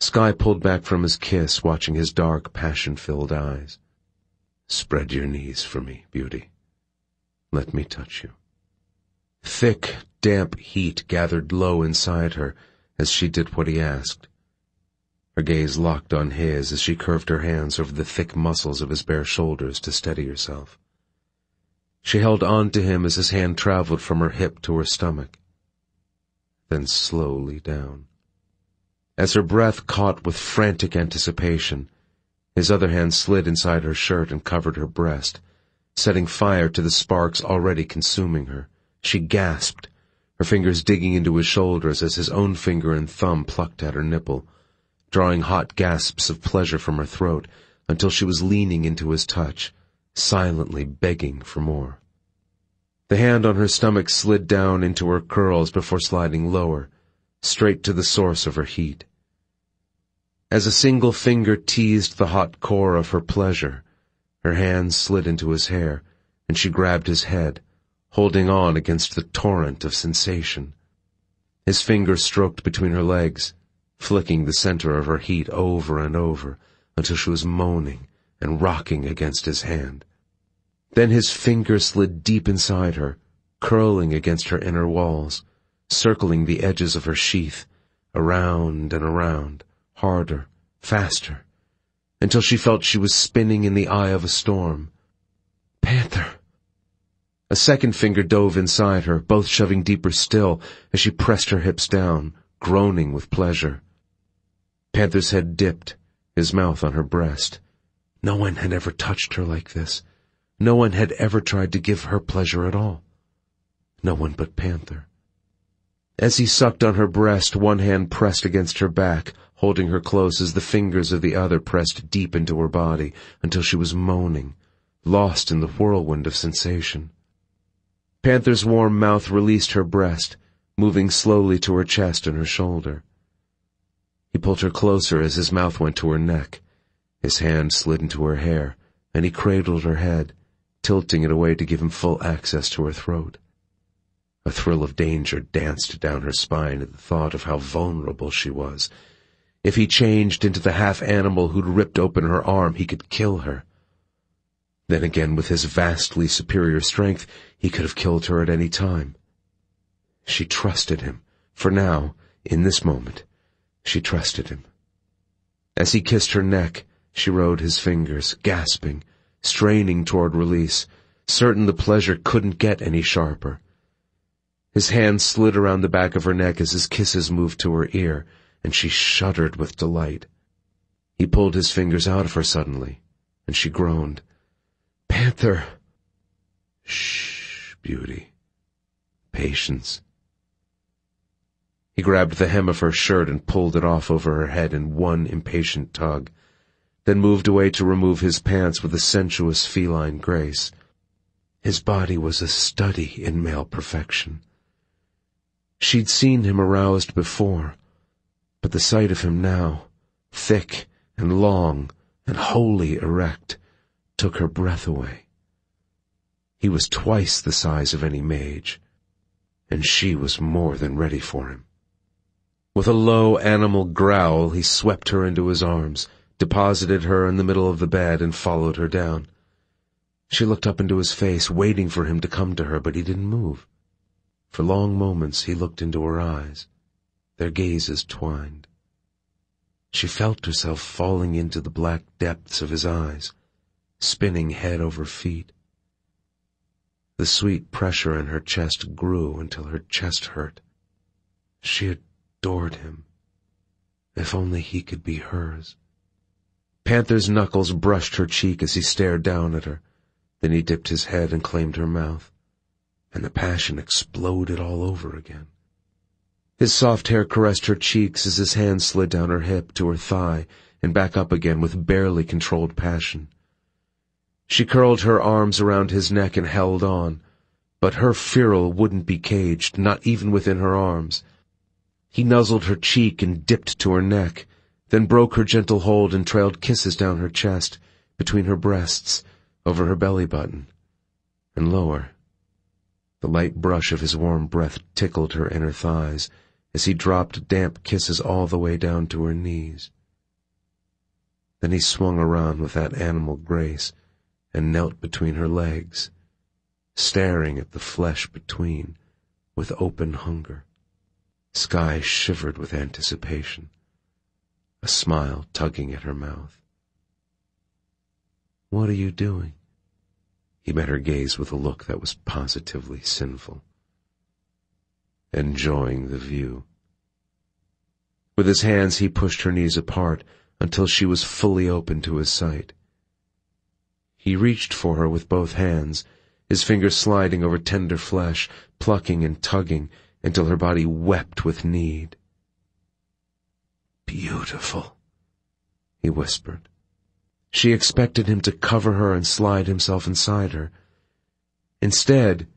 [SPEAKER 2] Skye pulled back from his kiss, watching his dark, passion-filled eyes. Spread your knees for me, beauty. Let me touch you. Thick, damp heat gathered low inside her as she did what he asked. Her gaze locked on his as she curved her hands over the thick muscles of his bare shoulders to steady herself. She held on to him as his hand traveled from her hip to her stomach, then slowly down. As her breath caught with frantic anticipation, his other hand slid inside her shirt and covered her breast, setting fire to the sparks already consuming her. She gasped, her fingers digging into his shoulders as his own finger and thumb plucked at her nipple, drawing hot gasps of pleasure from her throat until she was leaning into his touch, silently begging for more. The hand on her stomach slid down into her curls before sliding lower, straight to the source of her heat. As a single finger teased the hot core of her pleasure, her hand slid into his hair, and she grabbed his head, holding on against the torrent of sensation. His finger stroked between her legs, flicking the center of her heat over and over until she was moaning and rocking against his hand. Then his finger slid deep inside her, curling against her inner walls, circling the edges of her sheath, around and around, harder, faster, until she felt she was spinning in the eye of a storm. Panther! A second finger dove inside her, both shoving deeper still as she pressed her hips down, groaning with pleasure. Panther's head dipped, his mouth on her breast. No one had ever touched her like this. No one had ever tried to give her pleasure at all. No one but Panther. As he sucked on her breast, one hand pressed against her back, holding her close as the fingers of the other pressed deep into her body until she was moaning, lost in the whirlwind of sensation. Panther's warm mouth released her breast, moving slowly to her chest and her shoulder. He pulled her closer as his mouth went to her neck. His hand slid into her hair, and he cradled her head, tilting it away to give him full access to her throat. A thrill of danger danced down her spine at the thought of how vulnerable she was. If he changed into the half-animal who'd ripped open her arm, he could kill her. Then again, with his vastly superior strength, he could have killed her at any time. She trusted him, for now, in this moment, she trusted him. As he kissed her neck, she rode his fingers, gasping, straining toward release, certain the pleasure couldn't get any sharper. His hand slid around the back of her neck as his kisses moved to her ear, and she shuddered with delight. He pulled his fingers out of her suddenly, and she groaned. Panther!
[SPEAKER 1] Shh, beauty. Patience.
[SPEAKER 2] He grabbed the hem of her shirt and pulled it off over her head in one impatient tug, then moved away to remove his pants with a sensuous feline grace. His body was a study in male perfection. She'd seen him aroused before, but the sight of him now, thick and long and wholly erect, took her breath away. He was twice the size of any mage, and she was more than ready for him. With a low animal growl, he swept her into his arms, deposited her in the middle of the bed, and followed her down. She looked up into his face, waiting for him to come to her, but he didn't move. For long moments he looked into her eyes. Their gazes twined. She felt herself falling into the black depths of his eyes, spinning head over feet. The sweet pressure in her chest grew until her chest hurt. She had adored him. If only he could be hers. Paenther's knuckles brushed her cheek as he stared down at her. Then he dipped his head and claimed her mouth, and the passion exploded all over again. His soft hair caressed her cheeks as his hand slid down her hip to her thigh and back up again with barely controlled passion. She curled her arms around his neck and held on, but her feral wouldn't be caged, not even within her arms. He nuzzled her cheek and dipped to her neck, then broke her gentle hold and trailed kisses down her chest, between her breasts, over her belly button, and lower. The light brush of his warm breath tickled her inner thighs as he dropped damp kisses all the way down to her knees. Then he swung around with that animal grace and knelt between her legs, staring at the flesh between with open hunger. Skye shivered with anticipation, a smile tugging at her mouth. What are you doing? He met her gaze with a look that was positively sinful. Enjoying the view. With his hands he pushed her knees apart until she was fully open to his sight. He reached for her with both hands, his fingers sliding over tender flesh, plucking and tugging, until her body wept with need. Beautiful, he whispered. She expected him to cover her and slide himself inside her. Instead,